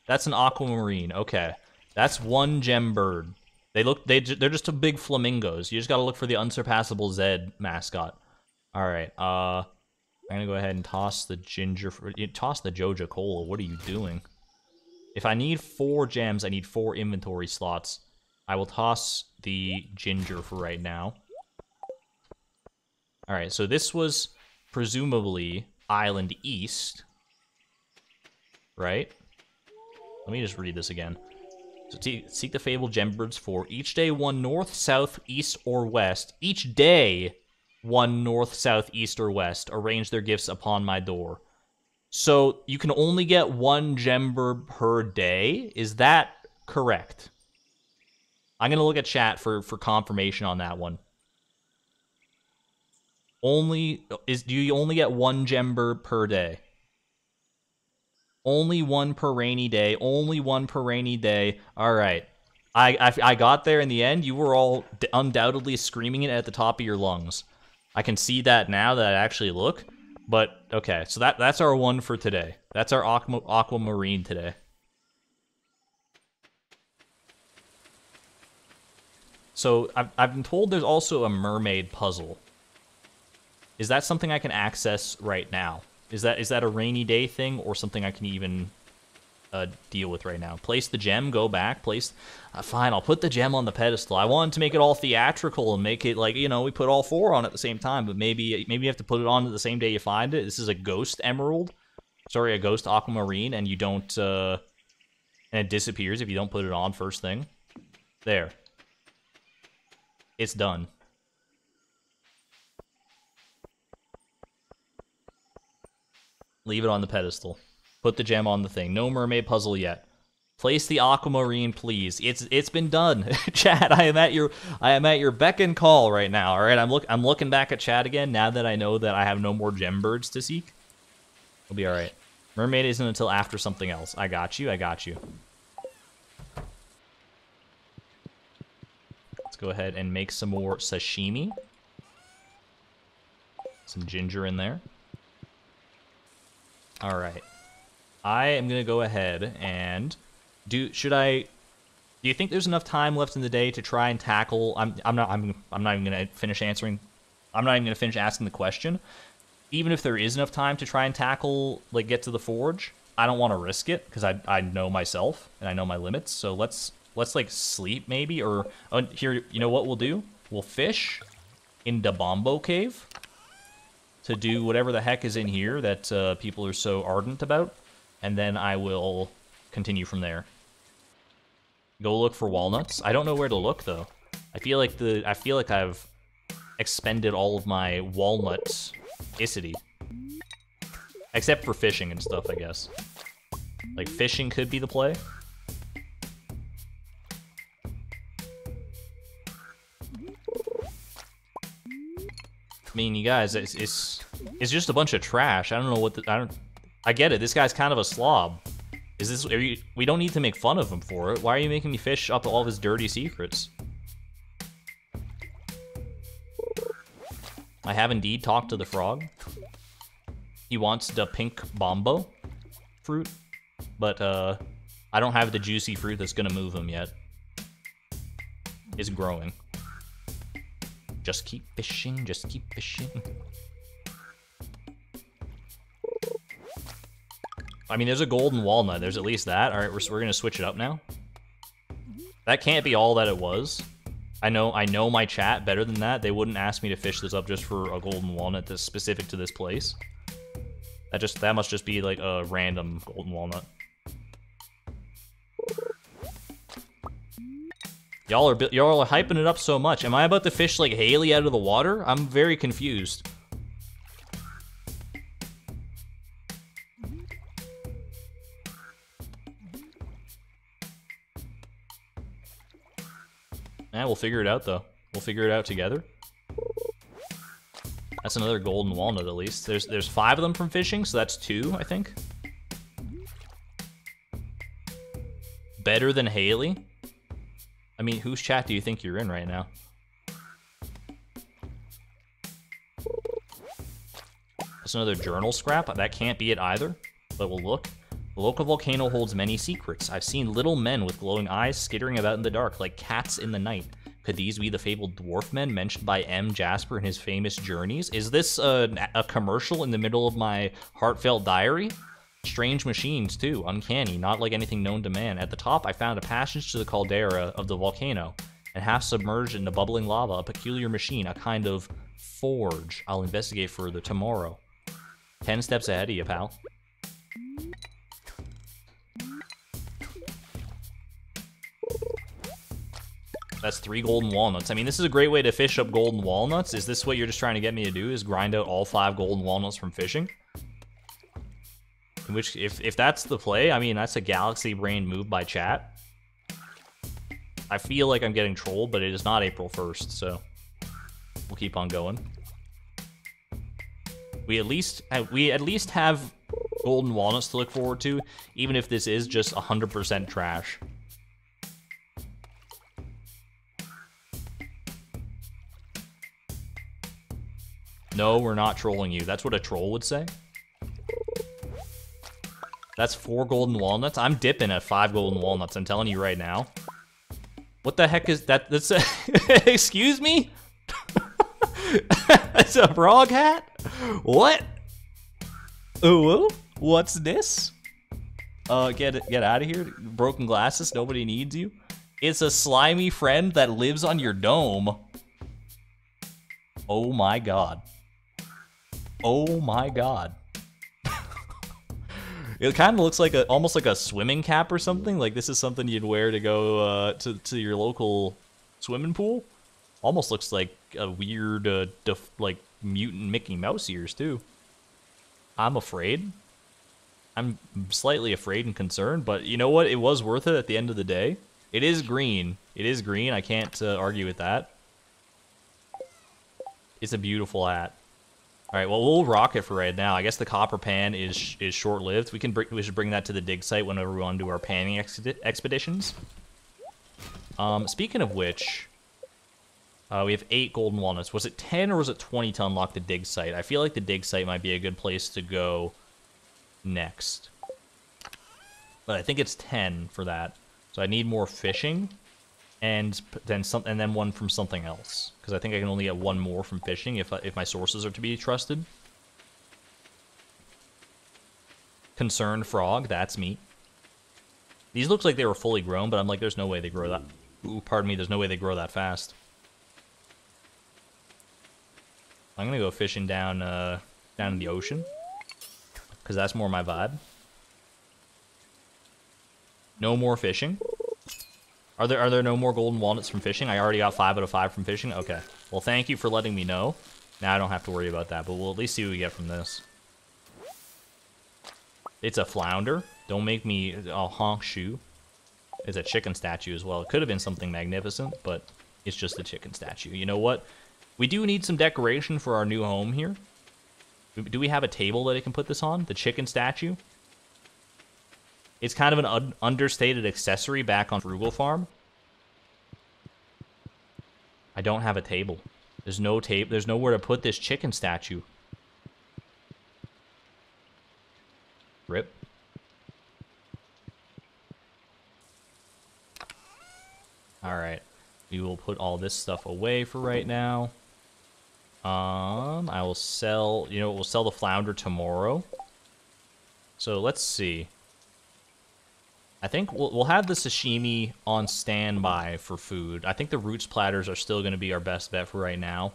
That's an aquamarine. Okay, that's one gem bird. They look they they're just a big flamingos. You just gotta look for the unsurpassable Zed mascot. All right, uh, I'm gonna go ahead and toss the ginger. Toss the Joja Cola. What are you doing? If I need four gems, I need four inventory slots. I will toss the ginger for right now. All right, so this was presumably Island East, right? Let me just read this again. So seek the fabled gembirds for each day one north, south, east, or west. Each day one north, south, east, or west. Arrange their gifts upon my door. So you can only get one gembird per day. Is that correct? I'm gonna look at chat for for confirmation on that one. Only is do you only get one gembird per day? Only one per rainy day. Only one per rainy day. All right. I, I, I got there in the end. You were all undoubtedly screaming it at the top of your lungs. I can see that now that I actually look. But okay, so that that's our one for today. That's our aqua, aquamarine today. So I've, I've been told there's also a mermaid puzzle. Is that something I can access right now? Is that is that a rainy day thing or something I can even uh, deal with right now? Place the gem, go back, place... Uh, fine, I'll put the gem on the pedestal. I wanted to make it all theatrical and make it like, you know, we put all four on at the same time, but maybe maybe you have to put it on the same day you find it. This is a ghost emerald. Sorry, a ghost aquamarine, and you don't... Uh, and it disappears if you don't put it on first thing. There. It's done. Leave it on the pedestal. Put the gem on the thing. No mermaid puzzle yet. Place the aquamarine, please. It's it's been done. Chad, I am at your I am at your beck and call right now. All right, I'm look I'm looking back at Chad again now that I know that I have no more gem birds to seek. We'll be all right. Mermaid isn't until after something else. I got you. I got you. Let's go ahead and make some more sashimi. Some ginger in there. All right. I am going to go ahead and do should I do you think there's enough time left in the day to try and tackle I'm I'm not I'm I'm not even going to finish answering I'm not even going to finish asking the question. Even if there is enough time to try and tackle like get to the forge, I don't want to risk it because I I know myself and I know my limits. So let's let's like sleep maybe or oh, here you know what we'll do? We'll fish in Debombo Cave to do whatever the heck is in here that uh, people are so ardent about, and then I will continue from there. Go look for walnuts. I don't know where to look though. I feel like the I feel like I've expended all of my walnut icity. Except for fishing and stuff, I guess. Like fishing could be the play. I mean, you guys, it's, it's it's just a bunch of trash. I don't know what the, I don't. I get it. This guy's kind of a slob. Is this? You, we don't need to make fun of him for it. Why are you making me fish up all of his dirty secrets? I have indeed talked to the frog. He wants the pink bombo fruit, but uh, I don't have the juicy fruit that's gonna move him yet. It's growing. Just keep fishing, just keep fishing. I mean, there's a golden walnut. There's at least that. All right, we're, we're going to switch it up now. That can't be all that it was. I know I know my chat better than that. They wouldn't ask me to fish this up just for a golden walnut that's specific to this place. That just that must just be like a random golden walnut. Y'all are y'all are hyping it up so much. Am I about to fish like Haley out of the water? I'm very confused. Yeah, we'll figure it out though. We'll figure it out together. That's another golden walnut at least. There's there's five of them from fishing, so that's two, I think. Better than Haley? I mean, whose chat do you think you're in right now? That's another journal scrap. That can't be it either, but we'll look. The local volcano holds many secrets. I've seen little men with glowing eyes skittering about in the dark like cats in the night. Could these be the fabled dwarf men mentioned by M. Jasper in his famous journeys? Is this a, a commercial in the middle of my heartfelt diary? Strange machines, too, uncanny, not like anything known to man. At the top, I found a passage to the caldera of the volcano, and half submerged in the bubbling lava, a peculiar machine, a kind of forge. I'll investigate further tomorrow. Ten steps ahead of you, pal. That's three golden walnuts. I mean, this is a great way to fish up golden walnuts. Is this what you're just trying to get me to do, is grind out all five golden walnuts from fishing? In which, if, if that's the play, I mean, that's a galaxy brain move by chat. I feel like I'm getting trolled, but it is not April 1st, so we'll keep on going. We at least we at least have golden walnuts to look forward to, even if this is just 100% trash. No, we're not trolling you. That's what a troll would say. That's four golden walnuts. I'm dipping at five golden walnuts. I'm telling you right now. What the heck is that? That's a excuse me. That's a frog hat. What? Ooh, what's this? Uh, get get out of here. Broken glasses. Nobody needs you. It's a slimy friend that lives on your dome. Oh my god. Oh my god. It kind of looks like a almost like a swimming cap or something. Like this is something you'd wear to go uh, to to your local swimming pool. Almost looks like a weird uh, like mutant Mickey Mouse ears too. I'm afraid. I'm slightly afraid and concerned, but you know what? It was worth it at the end of the day. It is green. It is green. I can't uh, argue with that. It's a beautiful hat. All right, well, we'll rock it for right now. I guess the copper pan is is short-lived. We can bring, we should bring that to the dig site whenever we want to do our panning ex expeditions. Um, speaking of which, uh, we have eight golden walnuts. Was it 10 or was it 20 to unlock the dig site? I feel like the dig site might be a good place to go next. But I think it's 10 for that. So I need more fishing and then some, and then one from something else. Because I think I can only get one more from fishing if if my sources are to be trusted. Concerned frog, that's me. These looks like they were fully grown, but I'm like, there's no way they grow that. Ooh, pardon me, there's no way they grow that fast. I'm gonna go fishing down uh, down in the ocean because that's more my vibe. No more fishing. Are there are there no more golden walnuts from fishing? I already got five out of five from fishing. Okay. Well, thank you for letting me know. Now I don't have to worry about that, but we'll at least see what we get from this. It's a flounder. Don't make me a honk shoe. It's a chicken statue as well. It could have been something magnificent, but it's just a chicken statue. You know what? We do need some decoration for our new home here. Do we have a table that I can put this on? The chicken statue? It's kind of an un understated accessory back on Frugal Farm. I don't have a table. There's no tape. There's nowhere to put this chicken statue. Rip. Alright. We will put all this stuff away for right now. Um, I will sell, you know, we'll sell the flounder tomorrow. So let's see. I think we'll, we'll have the sashimi on standby for food. I think the roots platters are still going to be our best bet for right now.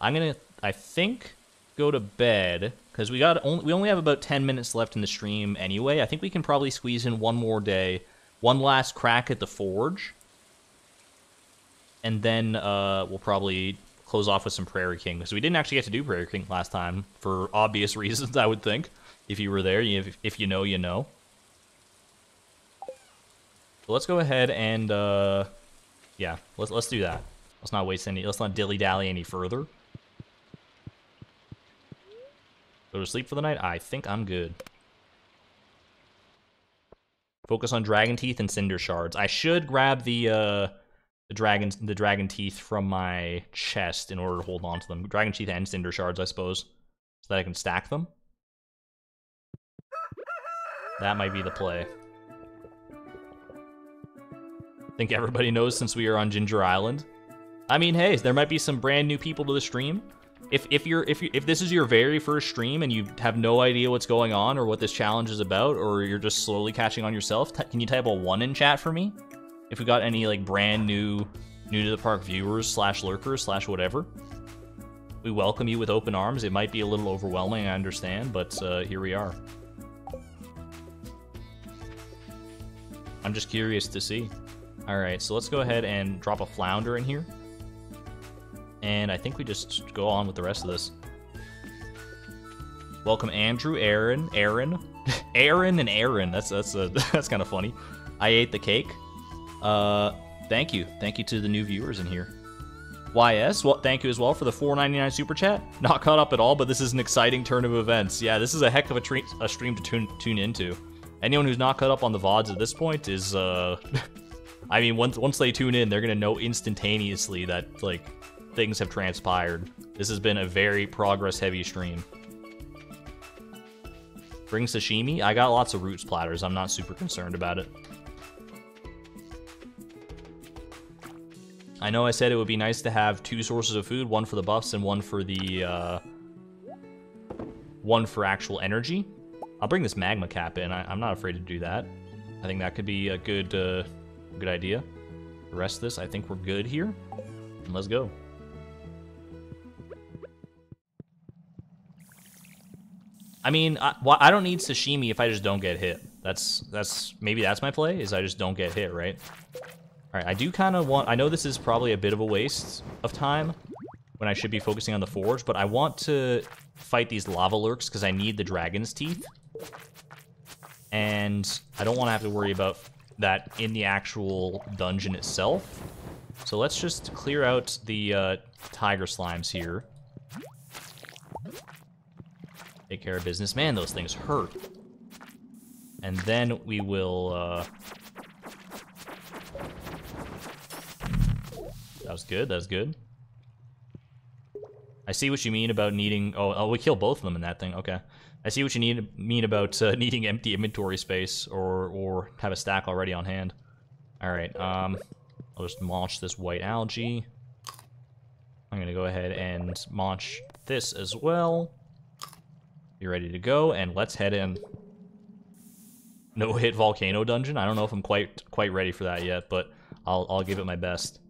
I'm going to, I think, go to bed because we got only, we only have about 10 minutes left in the stream anyway. I think we can probably squeeze in one more day, one last crack at the forge. And then uh, we'll probably close off with some Prairie King because we didn't actually get to do Prairie King last time for obvious reasons, I would think. If you were there, if, if you know, you know. So let's go ahead and, uh, yeah, let's, let's do that. Let's not waste any. Let's not dilly dally any further. Go to sleep for the night. I think I'm good. Focus on dragon teeth and cinder shards. I should grab the uh, the dragon the dragon teeth from my chest in order to hold on to them. Dragon teeth and cinder shards, I suppose, so that I can stack them. That might be the play. Think everybody knows since we are on Ginger Island. I mean, hey, there might be some brand new people to the stream. If if you're if you if this is your very first stream and you have no idea what's going on or what this challenge is about, or you're just slowly catching on yourself, can you type a one in chat for me? if we got any like brand new new to the park viewers slash lurkers slash whatever we welcome you with open arms it might be a little overwhelming i understand but uh, here we are i'm just curious to see all right so let's go ahead and drop a flounder in here and i think we just go on with the rest of this welcome andrew aaron aaron aaron and aaron that's that's that's kind of funny i ate the cake uh, thank you. Thank you to the new viewers in here. YS, well, thank you as well for the 4.99 super chat. Not caught up at all, but this is an exciting turn of events. Yeah, this is a heck of a, tre- a stream to tune tune into. Anyone who's not caught up on the VODs at this point is, uh... I mean, once once they tune in, they're gonna know instantaneously that, like, things have transpired. This has been a very progress-heavy stream. Bring sashimi? I got lots of roots platters. I'm not super concerned about it. I know I said it would be nice to have two sources of food, one for the buffs and one for the, uh, one for actual energy. I'll bring this magma cap in. I, am not afraid to do that. I think that could be a good, uh, good idea. Rest this, I think we're good here. And let's go. I mean, I, well, I don't need sashimi if I just don't get hit. That's, that's, maybe that's my play, is I just don't get hit, right? Alright, I do kind of want... I know this is probably a bit of a waste of time when I should be focusing on the forge, but I want to fight these lava lurks because I need the dragon's teeth. And I don't want to have to worry about that in the actual dungeon itself. So let's just clear out the uh, tiger slimes here. Take care of business. Man, those things hurt. And then we will... Uh, That was good, that was good. I see what you mean about needing... Oh, oh we kill both of them in that thing, okay. I see what you need mean about uh, needing empty inventory space or, or have a stack already on hand. Alright, um, I'll just launch this white algae. I'm gonna go ahead and launch this as well. Be ready to go, and let's head in. No hit volcano dungeon. I don't know if I'm quite quite ready for that yet, but I'll I'll give it my best.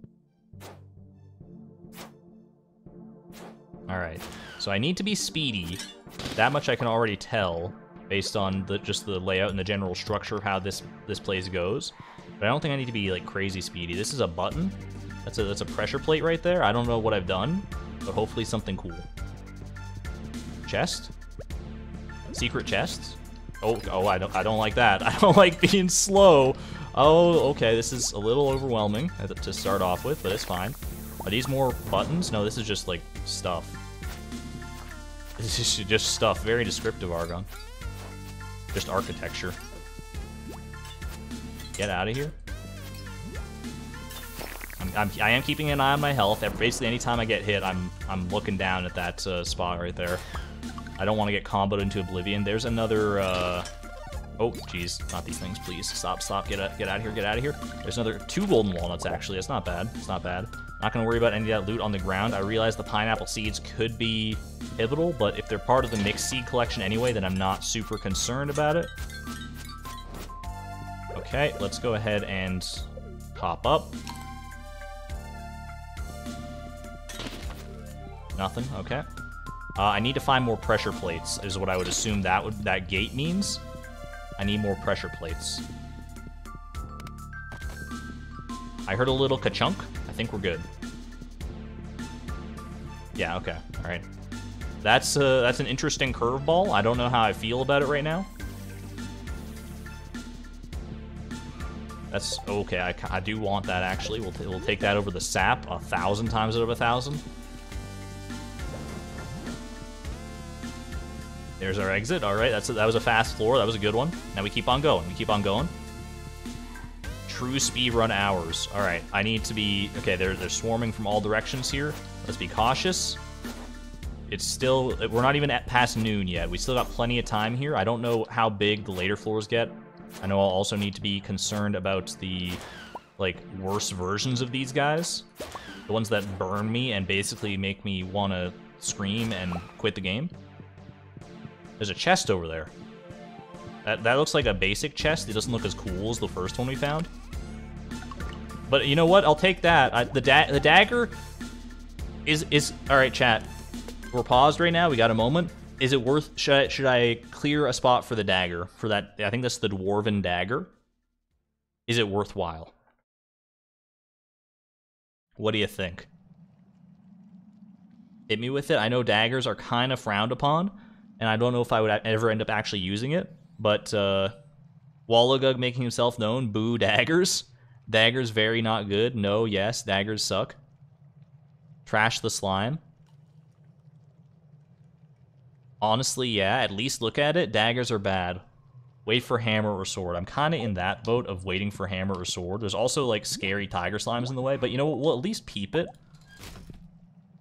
Alright, so I need to be speedy. That much I can already tell based on the just the layout and the general structure of how this this place goes. But I don't think I need to be like crazy speedy. This is a button. That's a that's a pressure plate right there. I don't know what I've done, but hopefully something cool. Chest? Secret chests? Oh, oh, I don't I don't like that. I don't like being slow. Oh, okay, this is a little overwhelming uh, to start off with, but it's fine. Are these more buttons? No, this is just like stuff. This is just stuff. Very descriptive, Argon. Just architecture. Get out of here. I'm, I'm, I am keeping an eye on my health. Basically, anytime I get hit, I'm I'm looking down at that uh, spot right there. I don't want to get comboed into oblivion. There's another. Uh... Oh, jeez, not these things, please. Stop, stop, get out, get out of here, get out of here. There's another two golden walnuts actually. It's not bad. It's not bad. Not gonna worry about any of that loot on the ground. I realize the pineapple seeds could be pivotal, but if they're part of the mixed seed collection anyway, then I'm not super concerned about it. Okay, let's go ahead and pop up. Nothing, okay. Uh, I need to find more pressure plates, is what I would assume that would that gate means. I need more pressure plates. I heard a little ka-chunk I think we're good. Yeah, okay. Alright. That's uh, that's an interesting curveball. I don't know how I feel about it right now. That's okay. I, I do want that actually. We'll, we'll take that over the sap a thousand times out of a thousand. There's our exit. All right, that's that was a fast floor. That was a good one. Now we keep on going. We keep on going. True speed run hours. All right, I need to be okay. They're they're swarming from all directions here. Let's be cautious. It's still we're not even at past noon yet. We still got plenty of time here. I don't know how big the later floors get. I know I'll also need to be concerned about the like worse versions of these guys. The ones that burn me and basically make me want to scream and quit the game. There's a chest over there. That, that looks like a basic chest. It doesn't look as cool as the first one we found. But you know what? I'll take that. I, the, da the dagger is... is All right, chat. We're paused right now. We got a moment. Is it worth... Should I, should I clear a spot for the dagger? For that... I think that's the Dwarven dagger. Is it worthwhile? What do you think? Hit me with it. I know daggers are kind of frowned upon and I don't know if I would ever end up actually using it. But uh, Wallagug making himself known, boo daggers. Daggers very not good. No, yes, daggers suck. Trash the slime. Honestly, yeah, at least look at it. Daggers are bad. Wait for hammer or sword. I'm kind of in that boat of waiting for hammer or sword. There's also, like, scary tiger slimes in the way, but you know what? We'll at least peep it.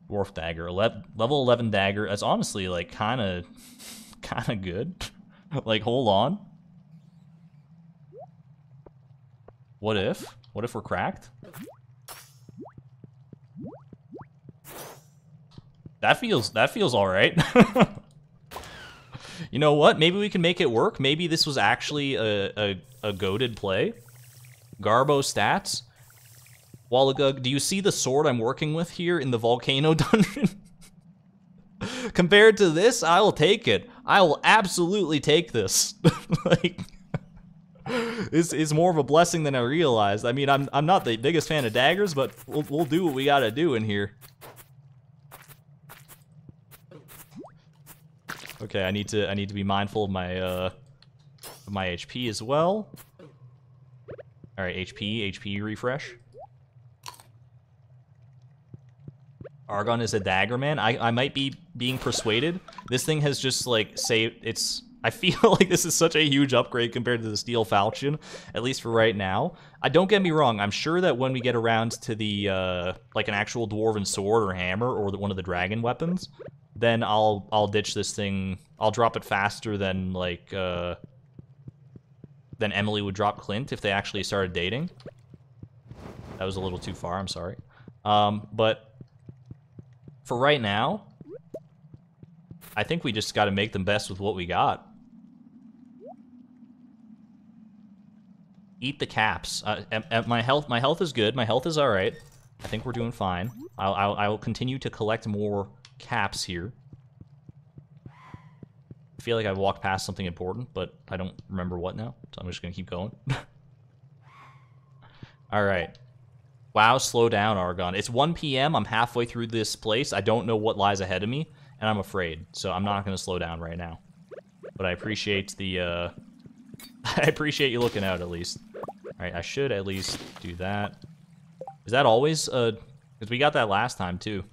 Dwarf dagger, level 11 dagger. That's honestly like kind of, kind of good. like, hold on. What if? What if we're cracked? That feels that feels all right. you know what? Maybe we can make it work. Maybe this was actually a a, a goaded play. Garbo stats. Wallagug, do you see the sword I'm working with here in the volcano dungeon? Compared to this, I will take it. I will absolutely take this. like, it's, it's more of a blessing than I realized. I mean, I'm I'm not the biggest fan of daggers, but we'll, we'll do what we gotta do in here. Okay, I need to I need to be mindful of my uh of my HP as well. All right, HP HP refresh. Argon is a dagger man. I, I might be being persuaded. This thing has just like saved it's I feel like this is such a huge upgrade compared to the Steel Falchion, at least for right now. I don't get me wrong. I'm sure that when we get around to the uh, like an actual dwarven sword or hammer or the, one of the dragon weapons, then I'll I'll ditch this thing. I'll drop it faster than like uh, than Emily would drop Clint if they actually started dating. That was a little too far. I'm sorry. Um, but for right now, I think we just got to make the best with what we got. Eat the caps. Uh, my health, my health is good. My health is all right. I think we're doing fine. I'll, I'll, I'll continue to collect more caps here. I feel like I walked past something important, but I don't remember what now, so I'm just gonna keep going. all right. Wow, slow down, Argon. It's 1 p.m. I'm halfway through this place. I don't know what lies ahead of me, and I'm afraid. So I'm not going to slow down right now. But I appreciate the, uh... I appreciate you looking out, at least. Alright, I should at least do that. Is that always, uh... Because we got that last time, too.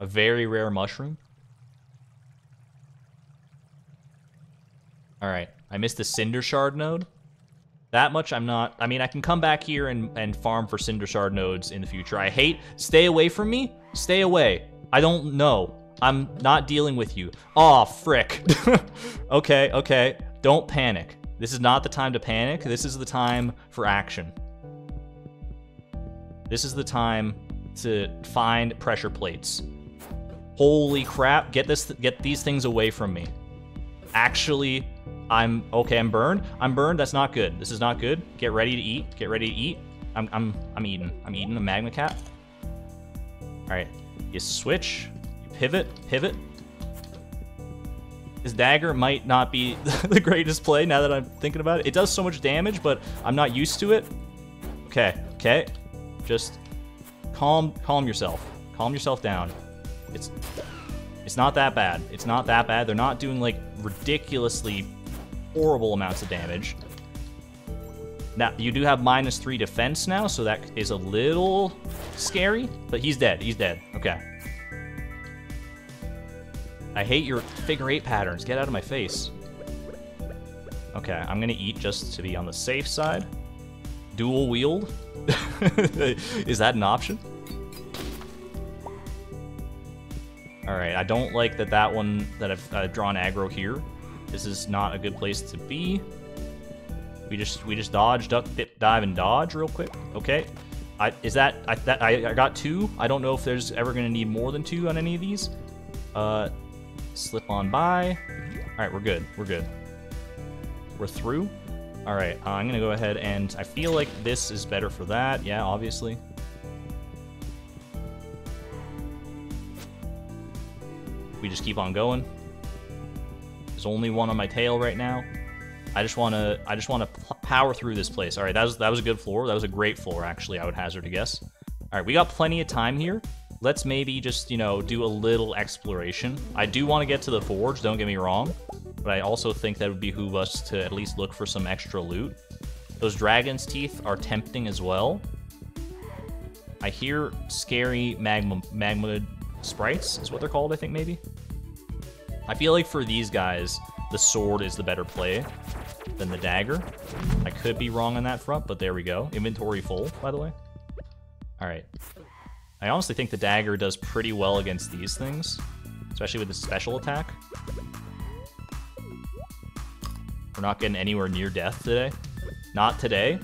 A very rare mushroom. Alright, I missed the Cinder Shard node. That much I'm not... I mean, I can come back here and, and farm for Cinder Shard nodes in the future. I hate... Stay away from me. Stay away. I don't know. I'm not dealing with you. Aw, oh, frick. okay, okay. Don't panic. This is not the time to panic. This is the time for action. This is the time to find pressure plates. Holy crap, get this get these things away from me. Actually I'm okay. I'm burned. I'm burned. That's not good. This is not good. Get ready to eat. Get ready to eat. I'm I'm I'm eating. I'm eating the magma cat. All right. You switch. You pivot. Pivot. His dagger might not be the greatest play now that I'm thinking about it. It does so much damage, but I'm not used to it. Okay. Okay. Just calm calm yourself. Calm yourself down. It's it's not that bad. It's not that bad. They're not doing like ridiculously horrible amounts of damage. Now, you do have minus three defense now, so that is a little scary, but he's dead. He's dead. Okay. I hate your figure eight patterns. Get out of my face. Okay, I'm gonna eat just to be on the safe side. Dual wield? is that an option? Alright, I don't like that that one that I've uh, drawn aggro here. This is not a good place to be. We just we just dodge, duck, dip, dive, and dodge real quick. Okay. I, is that I, that I, I got two? I don't know if there's ever gonna need more than two on any of these. Uh, slip on by. All right, we're good. We're good. We're through. All right, uh, I'm gonna go ahead and I feel like this is better for that. Yeah, obviously. We just keep on going. There's only one on my tail right now. I just want to I just want to power through this place. All right, that was that was a good floor. That was a great floor actually. I would hazard a guess. All right, we got plenty of time here. Let's maybe just, you know, do a little exploration. I do want to get to the forge, don't get me wrong, but I also think that would behoove us to at least look for some extra loot. Those dragon's teeth are tempting as well. I hear scary magma magma sprites is what they're called, I think maybe. I feel like for these guys, the sword is the better play than the dagger. I could be wrong on that front, but there we go. Inventory full, by the way. All right. I honestly think the dagger does pretty well against these things, especially with the special attack. We're not getting anywhere near death today. Not today.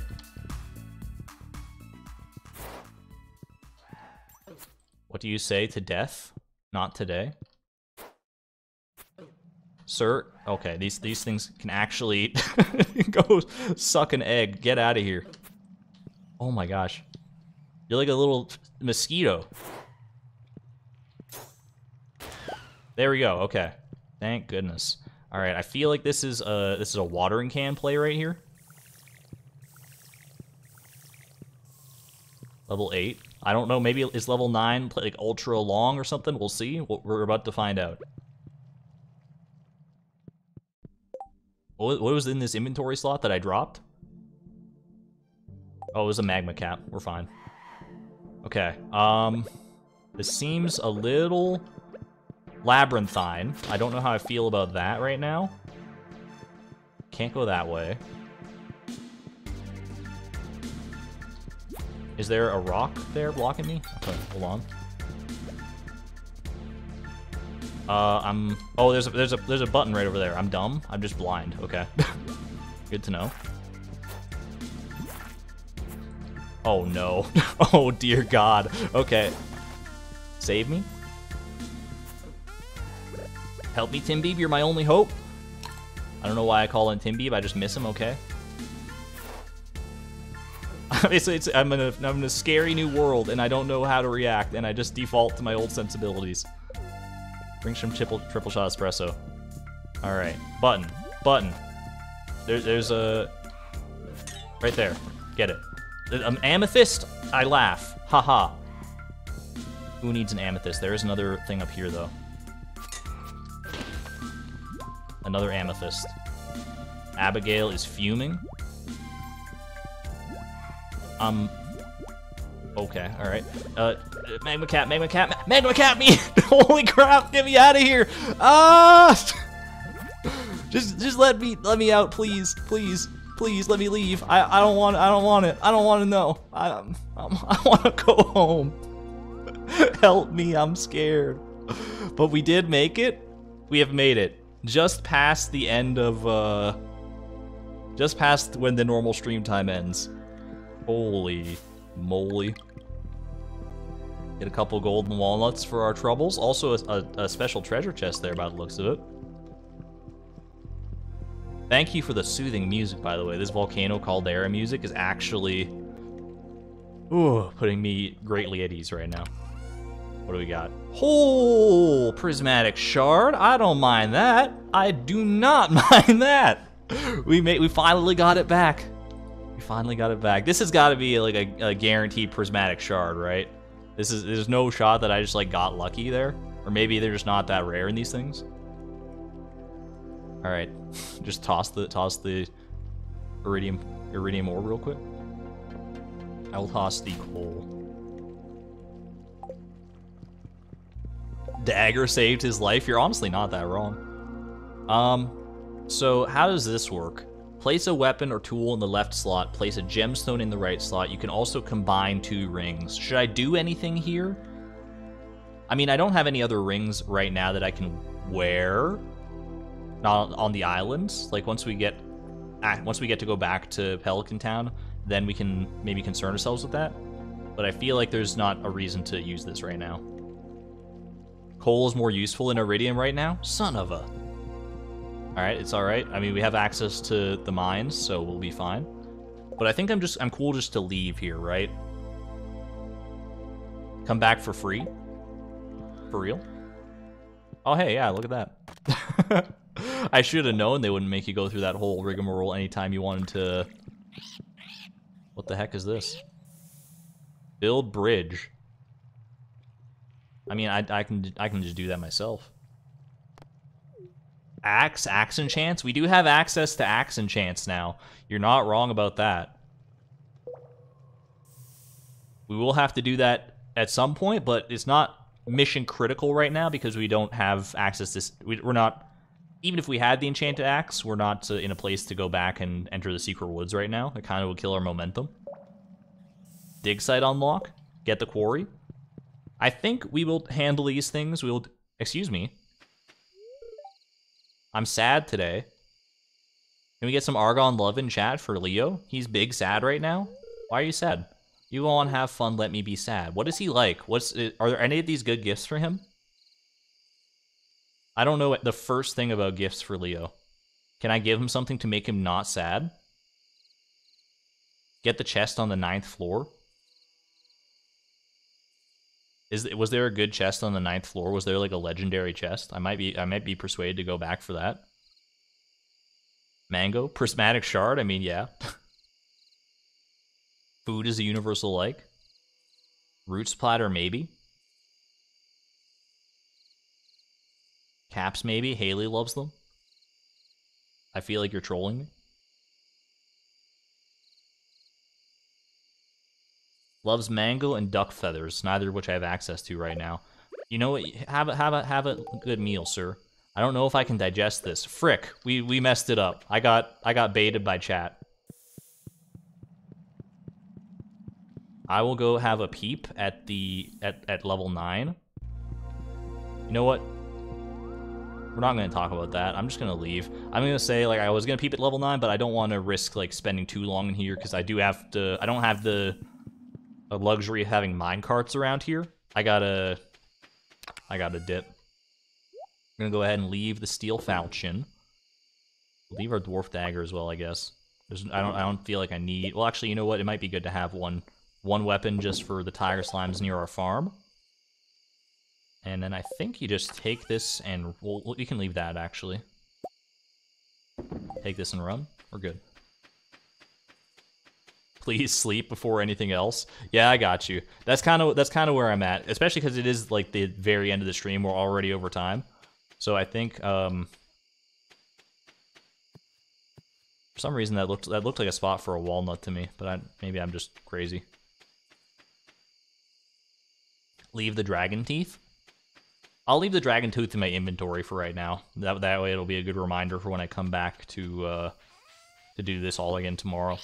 What do you say to death? Not today. Sir, okay, these these things can actually go suck an egg. Get out of here. Oh my gosh. You're like a little mosquito. There we go. Okay. Thank goodness. All right. I feel like this is a this is a watering can play right here. Level eight. I don't know. Maybe is level nine like ultra long or something. We'll see. We're about to find out. What was in this inventory slot that I dropped? Oh, it was a magma cap. We're fine. Okay, um... This seems a little labyrinthine. I don't know how I feel about that right now. Can't go that way. Is there a rock there blocking me? Okay, hold on. Uh, I'm... Oh, there's a, there's a, there's a button right over there. I'm dumb. I'm just blind. Okay. Good to know. Oh, no. oh, dear God. Okay. Save me? Help me, Tim Timbeeb. You're my only hope. I don't know why I call him in Timbeeb. I just miss him. Okay. Obviously, it's, I'm, in a, I'm in a scary new world, and I don't know how to react, and I just default to my old sensibilities. Bring some triple, triple shot espresso. Alright. Button. Button. There, there's a... Right there. Get it. An um, amethyst? I laugh. Haha. -ha. Who needs an amethyst? There is another thing up here, though. Another amethyst. Abigail is fuming. Um, Okay, alright. Uh, Magma Cat, Magma Cat, Magma Cat me! Holy crap, get me out of here! Ah! just, just let me, let me out, please, please, please, let me leave. I, I don't want, I don't want it. I don't want to know. I, um, I want to go home. Help me, I'm scared. But we did make it. We have made it. Just past the end of, uh, just past when the normal stream time ends. Holy moly. Get a couple golden walnuts for our troubles. Also a, a, a special treasure chest there by the looks of it. Thank you for the soothing music, by the way. This Volcano Caldera music is actually ooh, putting me greatly at ease right now. What do we got? Whole prismatic shard. I don't mind that. I do not mind that. We made. We finally got it back. Finally got it back. This has got to be like a, a guaranteed prismatic shard, right? This is there's no shot that I just like got lucky there. Or maybe they're just not that rare in these things. Alright. just toss the toss the iridium iridium ore real quick. I will toss the coal. Dagger saved his life. You're honestly not that wrong. Um, so how does this work? Place a weapon or tool in the left slot, place a gemstone in the right slot. You can also combine two rings. Should I do anything here? I mean, I don't have any other rings right now that I can wear. Not on the islands. Like once we get ah, once we get to go back to Pelican Town, then we can maybe concern ourselves with that. But I feel like there's not a reason to use this right now. Coal is more useful in Iridium right now? Son of a... Alright, it's alright. I mean, we have access to the mines, so we'll be fine. But I think I'm just, I'm cool just to leave here, right? Come back for free? For real? Oh, hey, yeah, look at that. I should have known they wouldn't make you go through that whole rigmarole anytime you wanted to... What the heck is this? Build bridge. I mean, I, I can I can just do that myself. Axe, axe chance. We do have access to axe and Chance now. You're not wrong about that. We will have to do that at some point, but it's not mission critical right now because we don't have access to... We, we're not... Even if we had the enchanted axe, we're not uh, in a place to go back and enter the secret woods right now. It kind of would kill our momentum. Dig site unlock. Get the quarry. I think we will handle these things. We will... Excuse me. I'm sad today. Can we get some Argon love in chat for Leo? He's big sad right now. Why are you sad? You want to have fun, let me be sad. What is he like? What's Are there any of these good gifts for him? I don't know the first thing about gifts for Leo. Can I give him something to make him not sad? Get the chest on the ninth floor? Is was there a good chest on the ninth floor? Was there like a legendary chest? I might be I might be persuaded to go back for that. Mango, prismatic shard. I mean, yeah. Food is a universal like. Roots platter, maybe. Caps, maybe. Haley loves them. I feel like you're trolling me. Loves mango and duck feathers, neither of which I have access to right now. You know what? Have a have a have a good meal, sir. I don't know if I can digest this. Frick, we we messed it up. I got I got baited by chat. I will go have a peep at the at at level nine. You know what? We're not going to talk about that. I'm just going to leave. I'm going to say, like, I was going to peep at level 9, but I don't want to risk, like, spending too long in here, because I do have to... I don't have the a luxury of having mine carts around here. I gotta, I gotta dip. I'm gonna go ahead and leave the steel falchion. Leave our dwarf dagger as well, I guess. There's, I don't, I don't feel like I need. Well, actually, you know what? It might be good to have one, one weapon just for the tiger slimes near our farm. And then I think you just take this and well, we can leave that actually. Take this and run. We're good please sleep before anything else. Yeah, I got you. That's kind of that's kind of where I'm at, especially because it is like the very end of the stream. We're already over time, so I think um, for some reason that looked that looked like a spot for a walnut to me, but I, maybe I'm just crazy. Leave the dragon teeth. I'll leave the dragon tooth in my inventory for right now. That that way it'll be a good reminder for when I come back to uh, to do this all again tomorrow.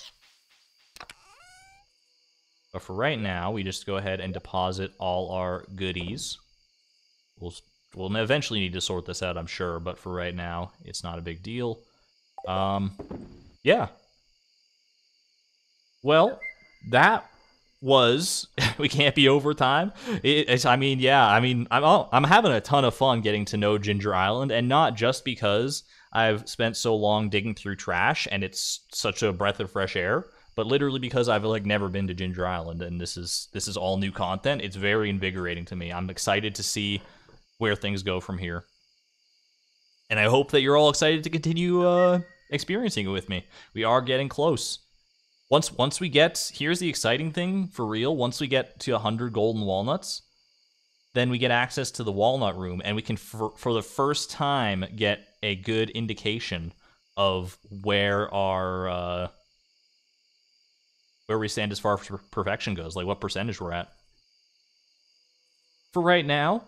But for right now, we just go ahead and deposit all our goodies. We'll, we'll eventually need to sort this out, I'm sure, but for right now, it's not a big deal. Um, yeah. Well, that was we can't be overtime. It, I mean, yeah, I mean, I'm I'm having a ton of fun getting to know Ginger Island, and not just because I've spent so long digging through trash and it's such a breath of fresh air, but literally because I've like never been to Ginger Island and this is this is all new content. It's very invigorating to me. I'm excited to see where things go from here. And I hope that you're all excited to continue uh, experiencing it with me. We are getting close. Once once we get here's the exciting thing for real. Once we get to 100 golden walnuts, then we get access to the walnut room and we can for, for the first time get a good indication of where our uh, where we stand as far as perfection goes, like what percentage we're at. For right now,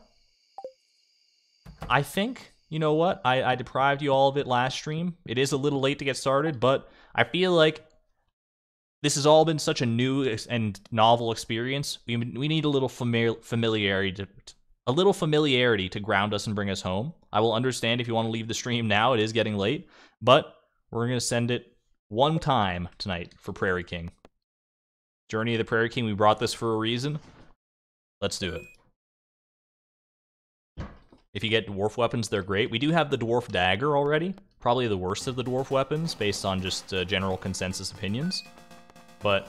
I think, you know what, I, I deprived you all of it last stream. It is a little late to get started, but I feel like this has all been such a new and novel experience. We, we need a little famili- familiarity to, a little familiarity to ground us and bring us home. I will understand if you want to leave the stream now, it is getting late, but we're going to send it one time tonight for Prairie King. Journey of the Prairie King, we brought this for a reason. Let's do it. If you get dwarf weapons, they're great. We do have the dwarf dagger already. Probably the worst of the dwarf weapons based on just uh, general consensus opinions. But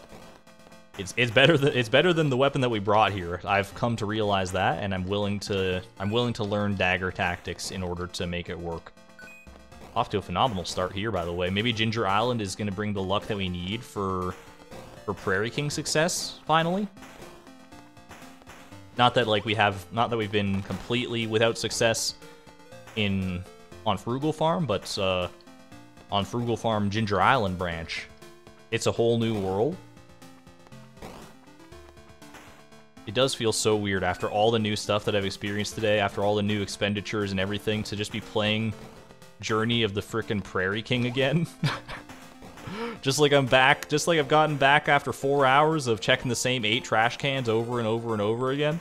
it's it's better than it's better than the weapon that we brought here. I've come to realize that, and I'm willing to I'm willing to learn dagger tactics in order to make it work. Off to a phenomenal start here, by the way. Maybe Ginger Island is going to bring the luck that we need for for Prairie King success finally. Not that like we have not that we've been completely without success in on Frugal Farm, but uh, on Frugal Farm Ginger Island branch, it's a whole new world It does feel so weird after all the new stuff that I've experienced today, after all the new expenditures and everything, to just be playing Journey of the frickin' Prairie King again. just like I'm back, just like I've gotten back after four hours of checking the same eight trash cans over and over and over again.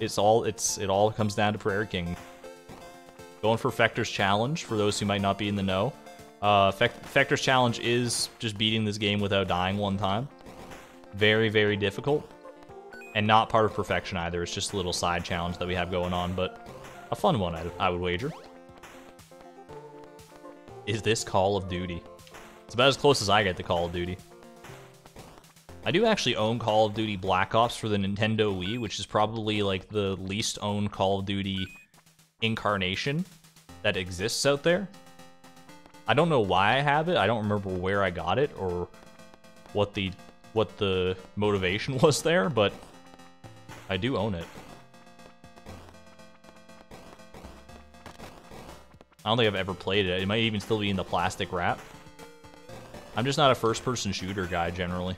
It's all, it's, it all comes down to Prairie King. Going for Fector's Challenge, for those who might not be in the know. Uh, Fector's Challenge is just beating this game without dying one time. Very, very difficult and not part of perfection either. It's just a little side challenge that we have going on, but a fun one, I, I would wager. Is this Call of Duty? It's about as close as I get to Call of Duty. I do actually own Call of Duty Black Ops for the Nintendo Wii, which is probably like the least owned Call of Duty incarnation that exists out there. I don't know why I have it. I don't remember where I got it or what the what the motivation was there, but I do own it. I don't think I've ever played it. It might even still be in the plastic wrap. I'm just not a first-person shooter guy, generally.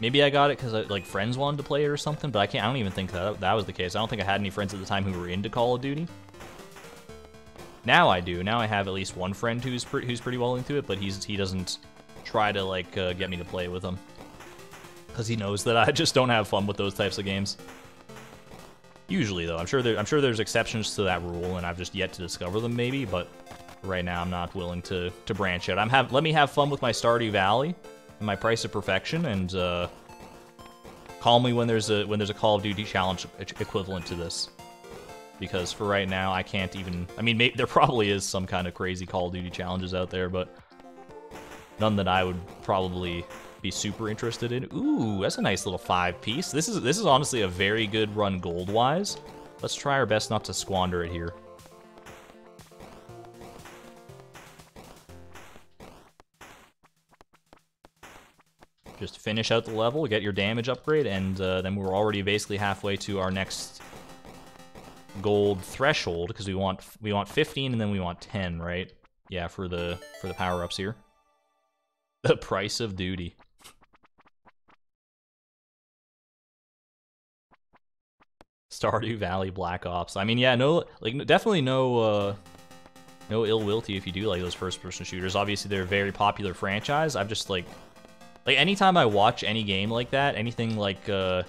Maybe I got it because like friends wanted to play it or something, but I can't. I don't even think that that was the case. I don't think I had any friends at the time who were into Call of Duty. Now I do. Now I have at least one friend who's pre who's pretty well into it, but he's he doesn't try to like uh, get me to play with him because he knows that I just don't have fun with those types of games. Usually, though, I'm sure there, I'm sure there's exceptions to that rule, and I've just yet to discover them, maybe. But right now, I'm not willing to to branch out. I'm have let me have fun with my Stardew Valley and my Price of Perfection, and uh, call me when there's a when there's a Call of Duty challenge equivalent to this. Because for right now, I can't even. I mean, there probably is some kind of crazy Call of Duty challenges out there, but none that I would probably be super interested in. Ooh, that's a nice little five piece. This is this is honestly a very good run gold wise. Let's try our best not to squander it here. Just finish out the level, get your damage upgrade, and uh, then we're already basically halfway to our next gold threshold because we want we want 15 and then we want 10, right? Yeah, for the for the power ups here. The price of duty. Stardew Valley Black Ops. I mean, yeah, no, like definitely no, uh, no ill will to you if you do like those first-person shooters. Obviously, they're a very popular franchise. I've just like, like anytime I watch any game like that, anything like, uh,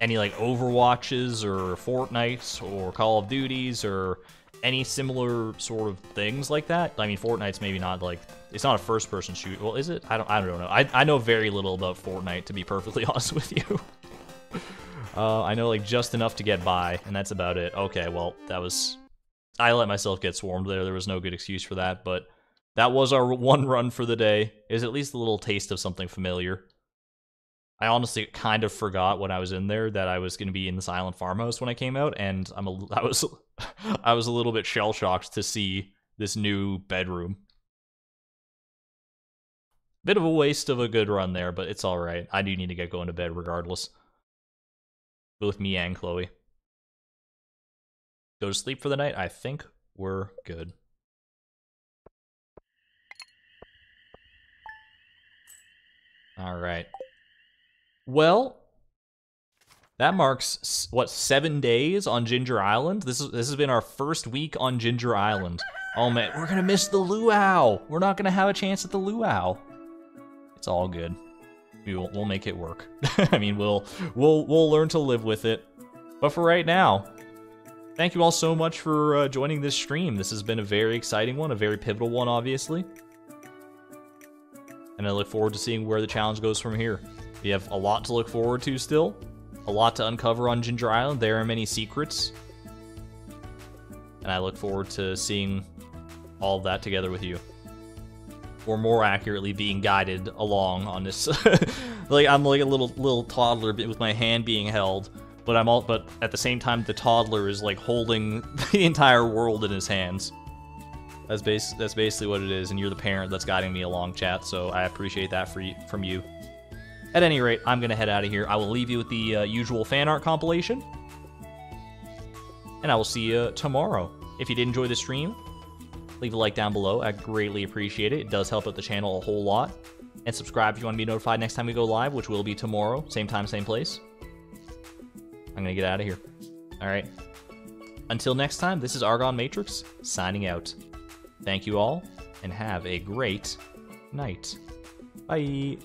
any like Overwatches or Fortnite or Call of Duties or any similar sort of things like that. I mean, Fortnite's maybe not like it's not a first-person shoot. Well, is it? I don't. I don't know. I I know very little about Fortnite to be perfectly honest with you. Uh, I know like just enough to get by, and that's about it. Okay, well, that was... I let myself get swarmed there. There was no good excuse for that, but that was our one run for the day. Is at least a little taste of something familiar. I honestly kind of forgot when I was in there that I was going to be in the silent farmhouse when I came out, and I'm a, I was I was a little bit shell shocked to see this new bedroom. Bit of a waste of a good run there, but it's all right. I do need to get going to bed regardless both me and Chloe. Go to sleep for the night. I think we're good. All right. Well, that marks what seven days on Ginger Island. This is this has been our first week on Ginger Island. Oh man, we're gonna miss the luau. We're not gonna have a chance at the luau. It's all good. We will, we'll make it work. I mean, we'll we'll we'll learn to live with it. But for right now, thank you all so much for uh, joining this stream. This has been a very exciting one, a very pivotal one, obviously. And I look forward to seeing where the challenge goes from here. We have a lot to look forward to still, a lot to uncover on Ginger Island. There are many secrets. And I look forward to seeing all of that together with you. Or more accurately, being guided along on this. like I'm like a little little toddler with my hand being held, but I'm all but at the same time the toddler is like holding the entire world in his hands. That's that's basically what it is, and you're the parent that's guiding me along, chat. So I appreciate that for you, from you. At any rate, I'm gonna head out of here. I will leave you with the uh, usual fan art compilation, and I will see you tomorrow. If you did enjoy the stream, leave a like down below. I greatly appreciate it. It does help out the channel a whole lot. And subscribe if you want to be notified next time we go live, which will be tomorrow, same time, same place. I'm gonna get out of here. All right. Until next time, this is Argon Matrix signing out. Thank you all, and have a great night. Bye.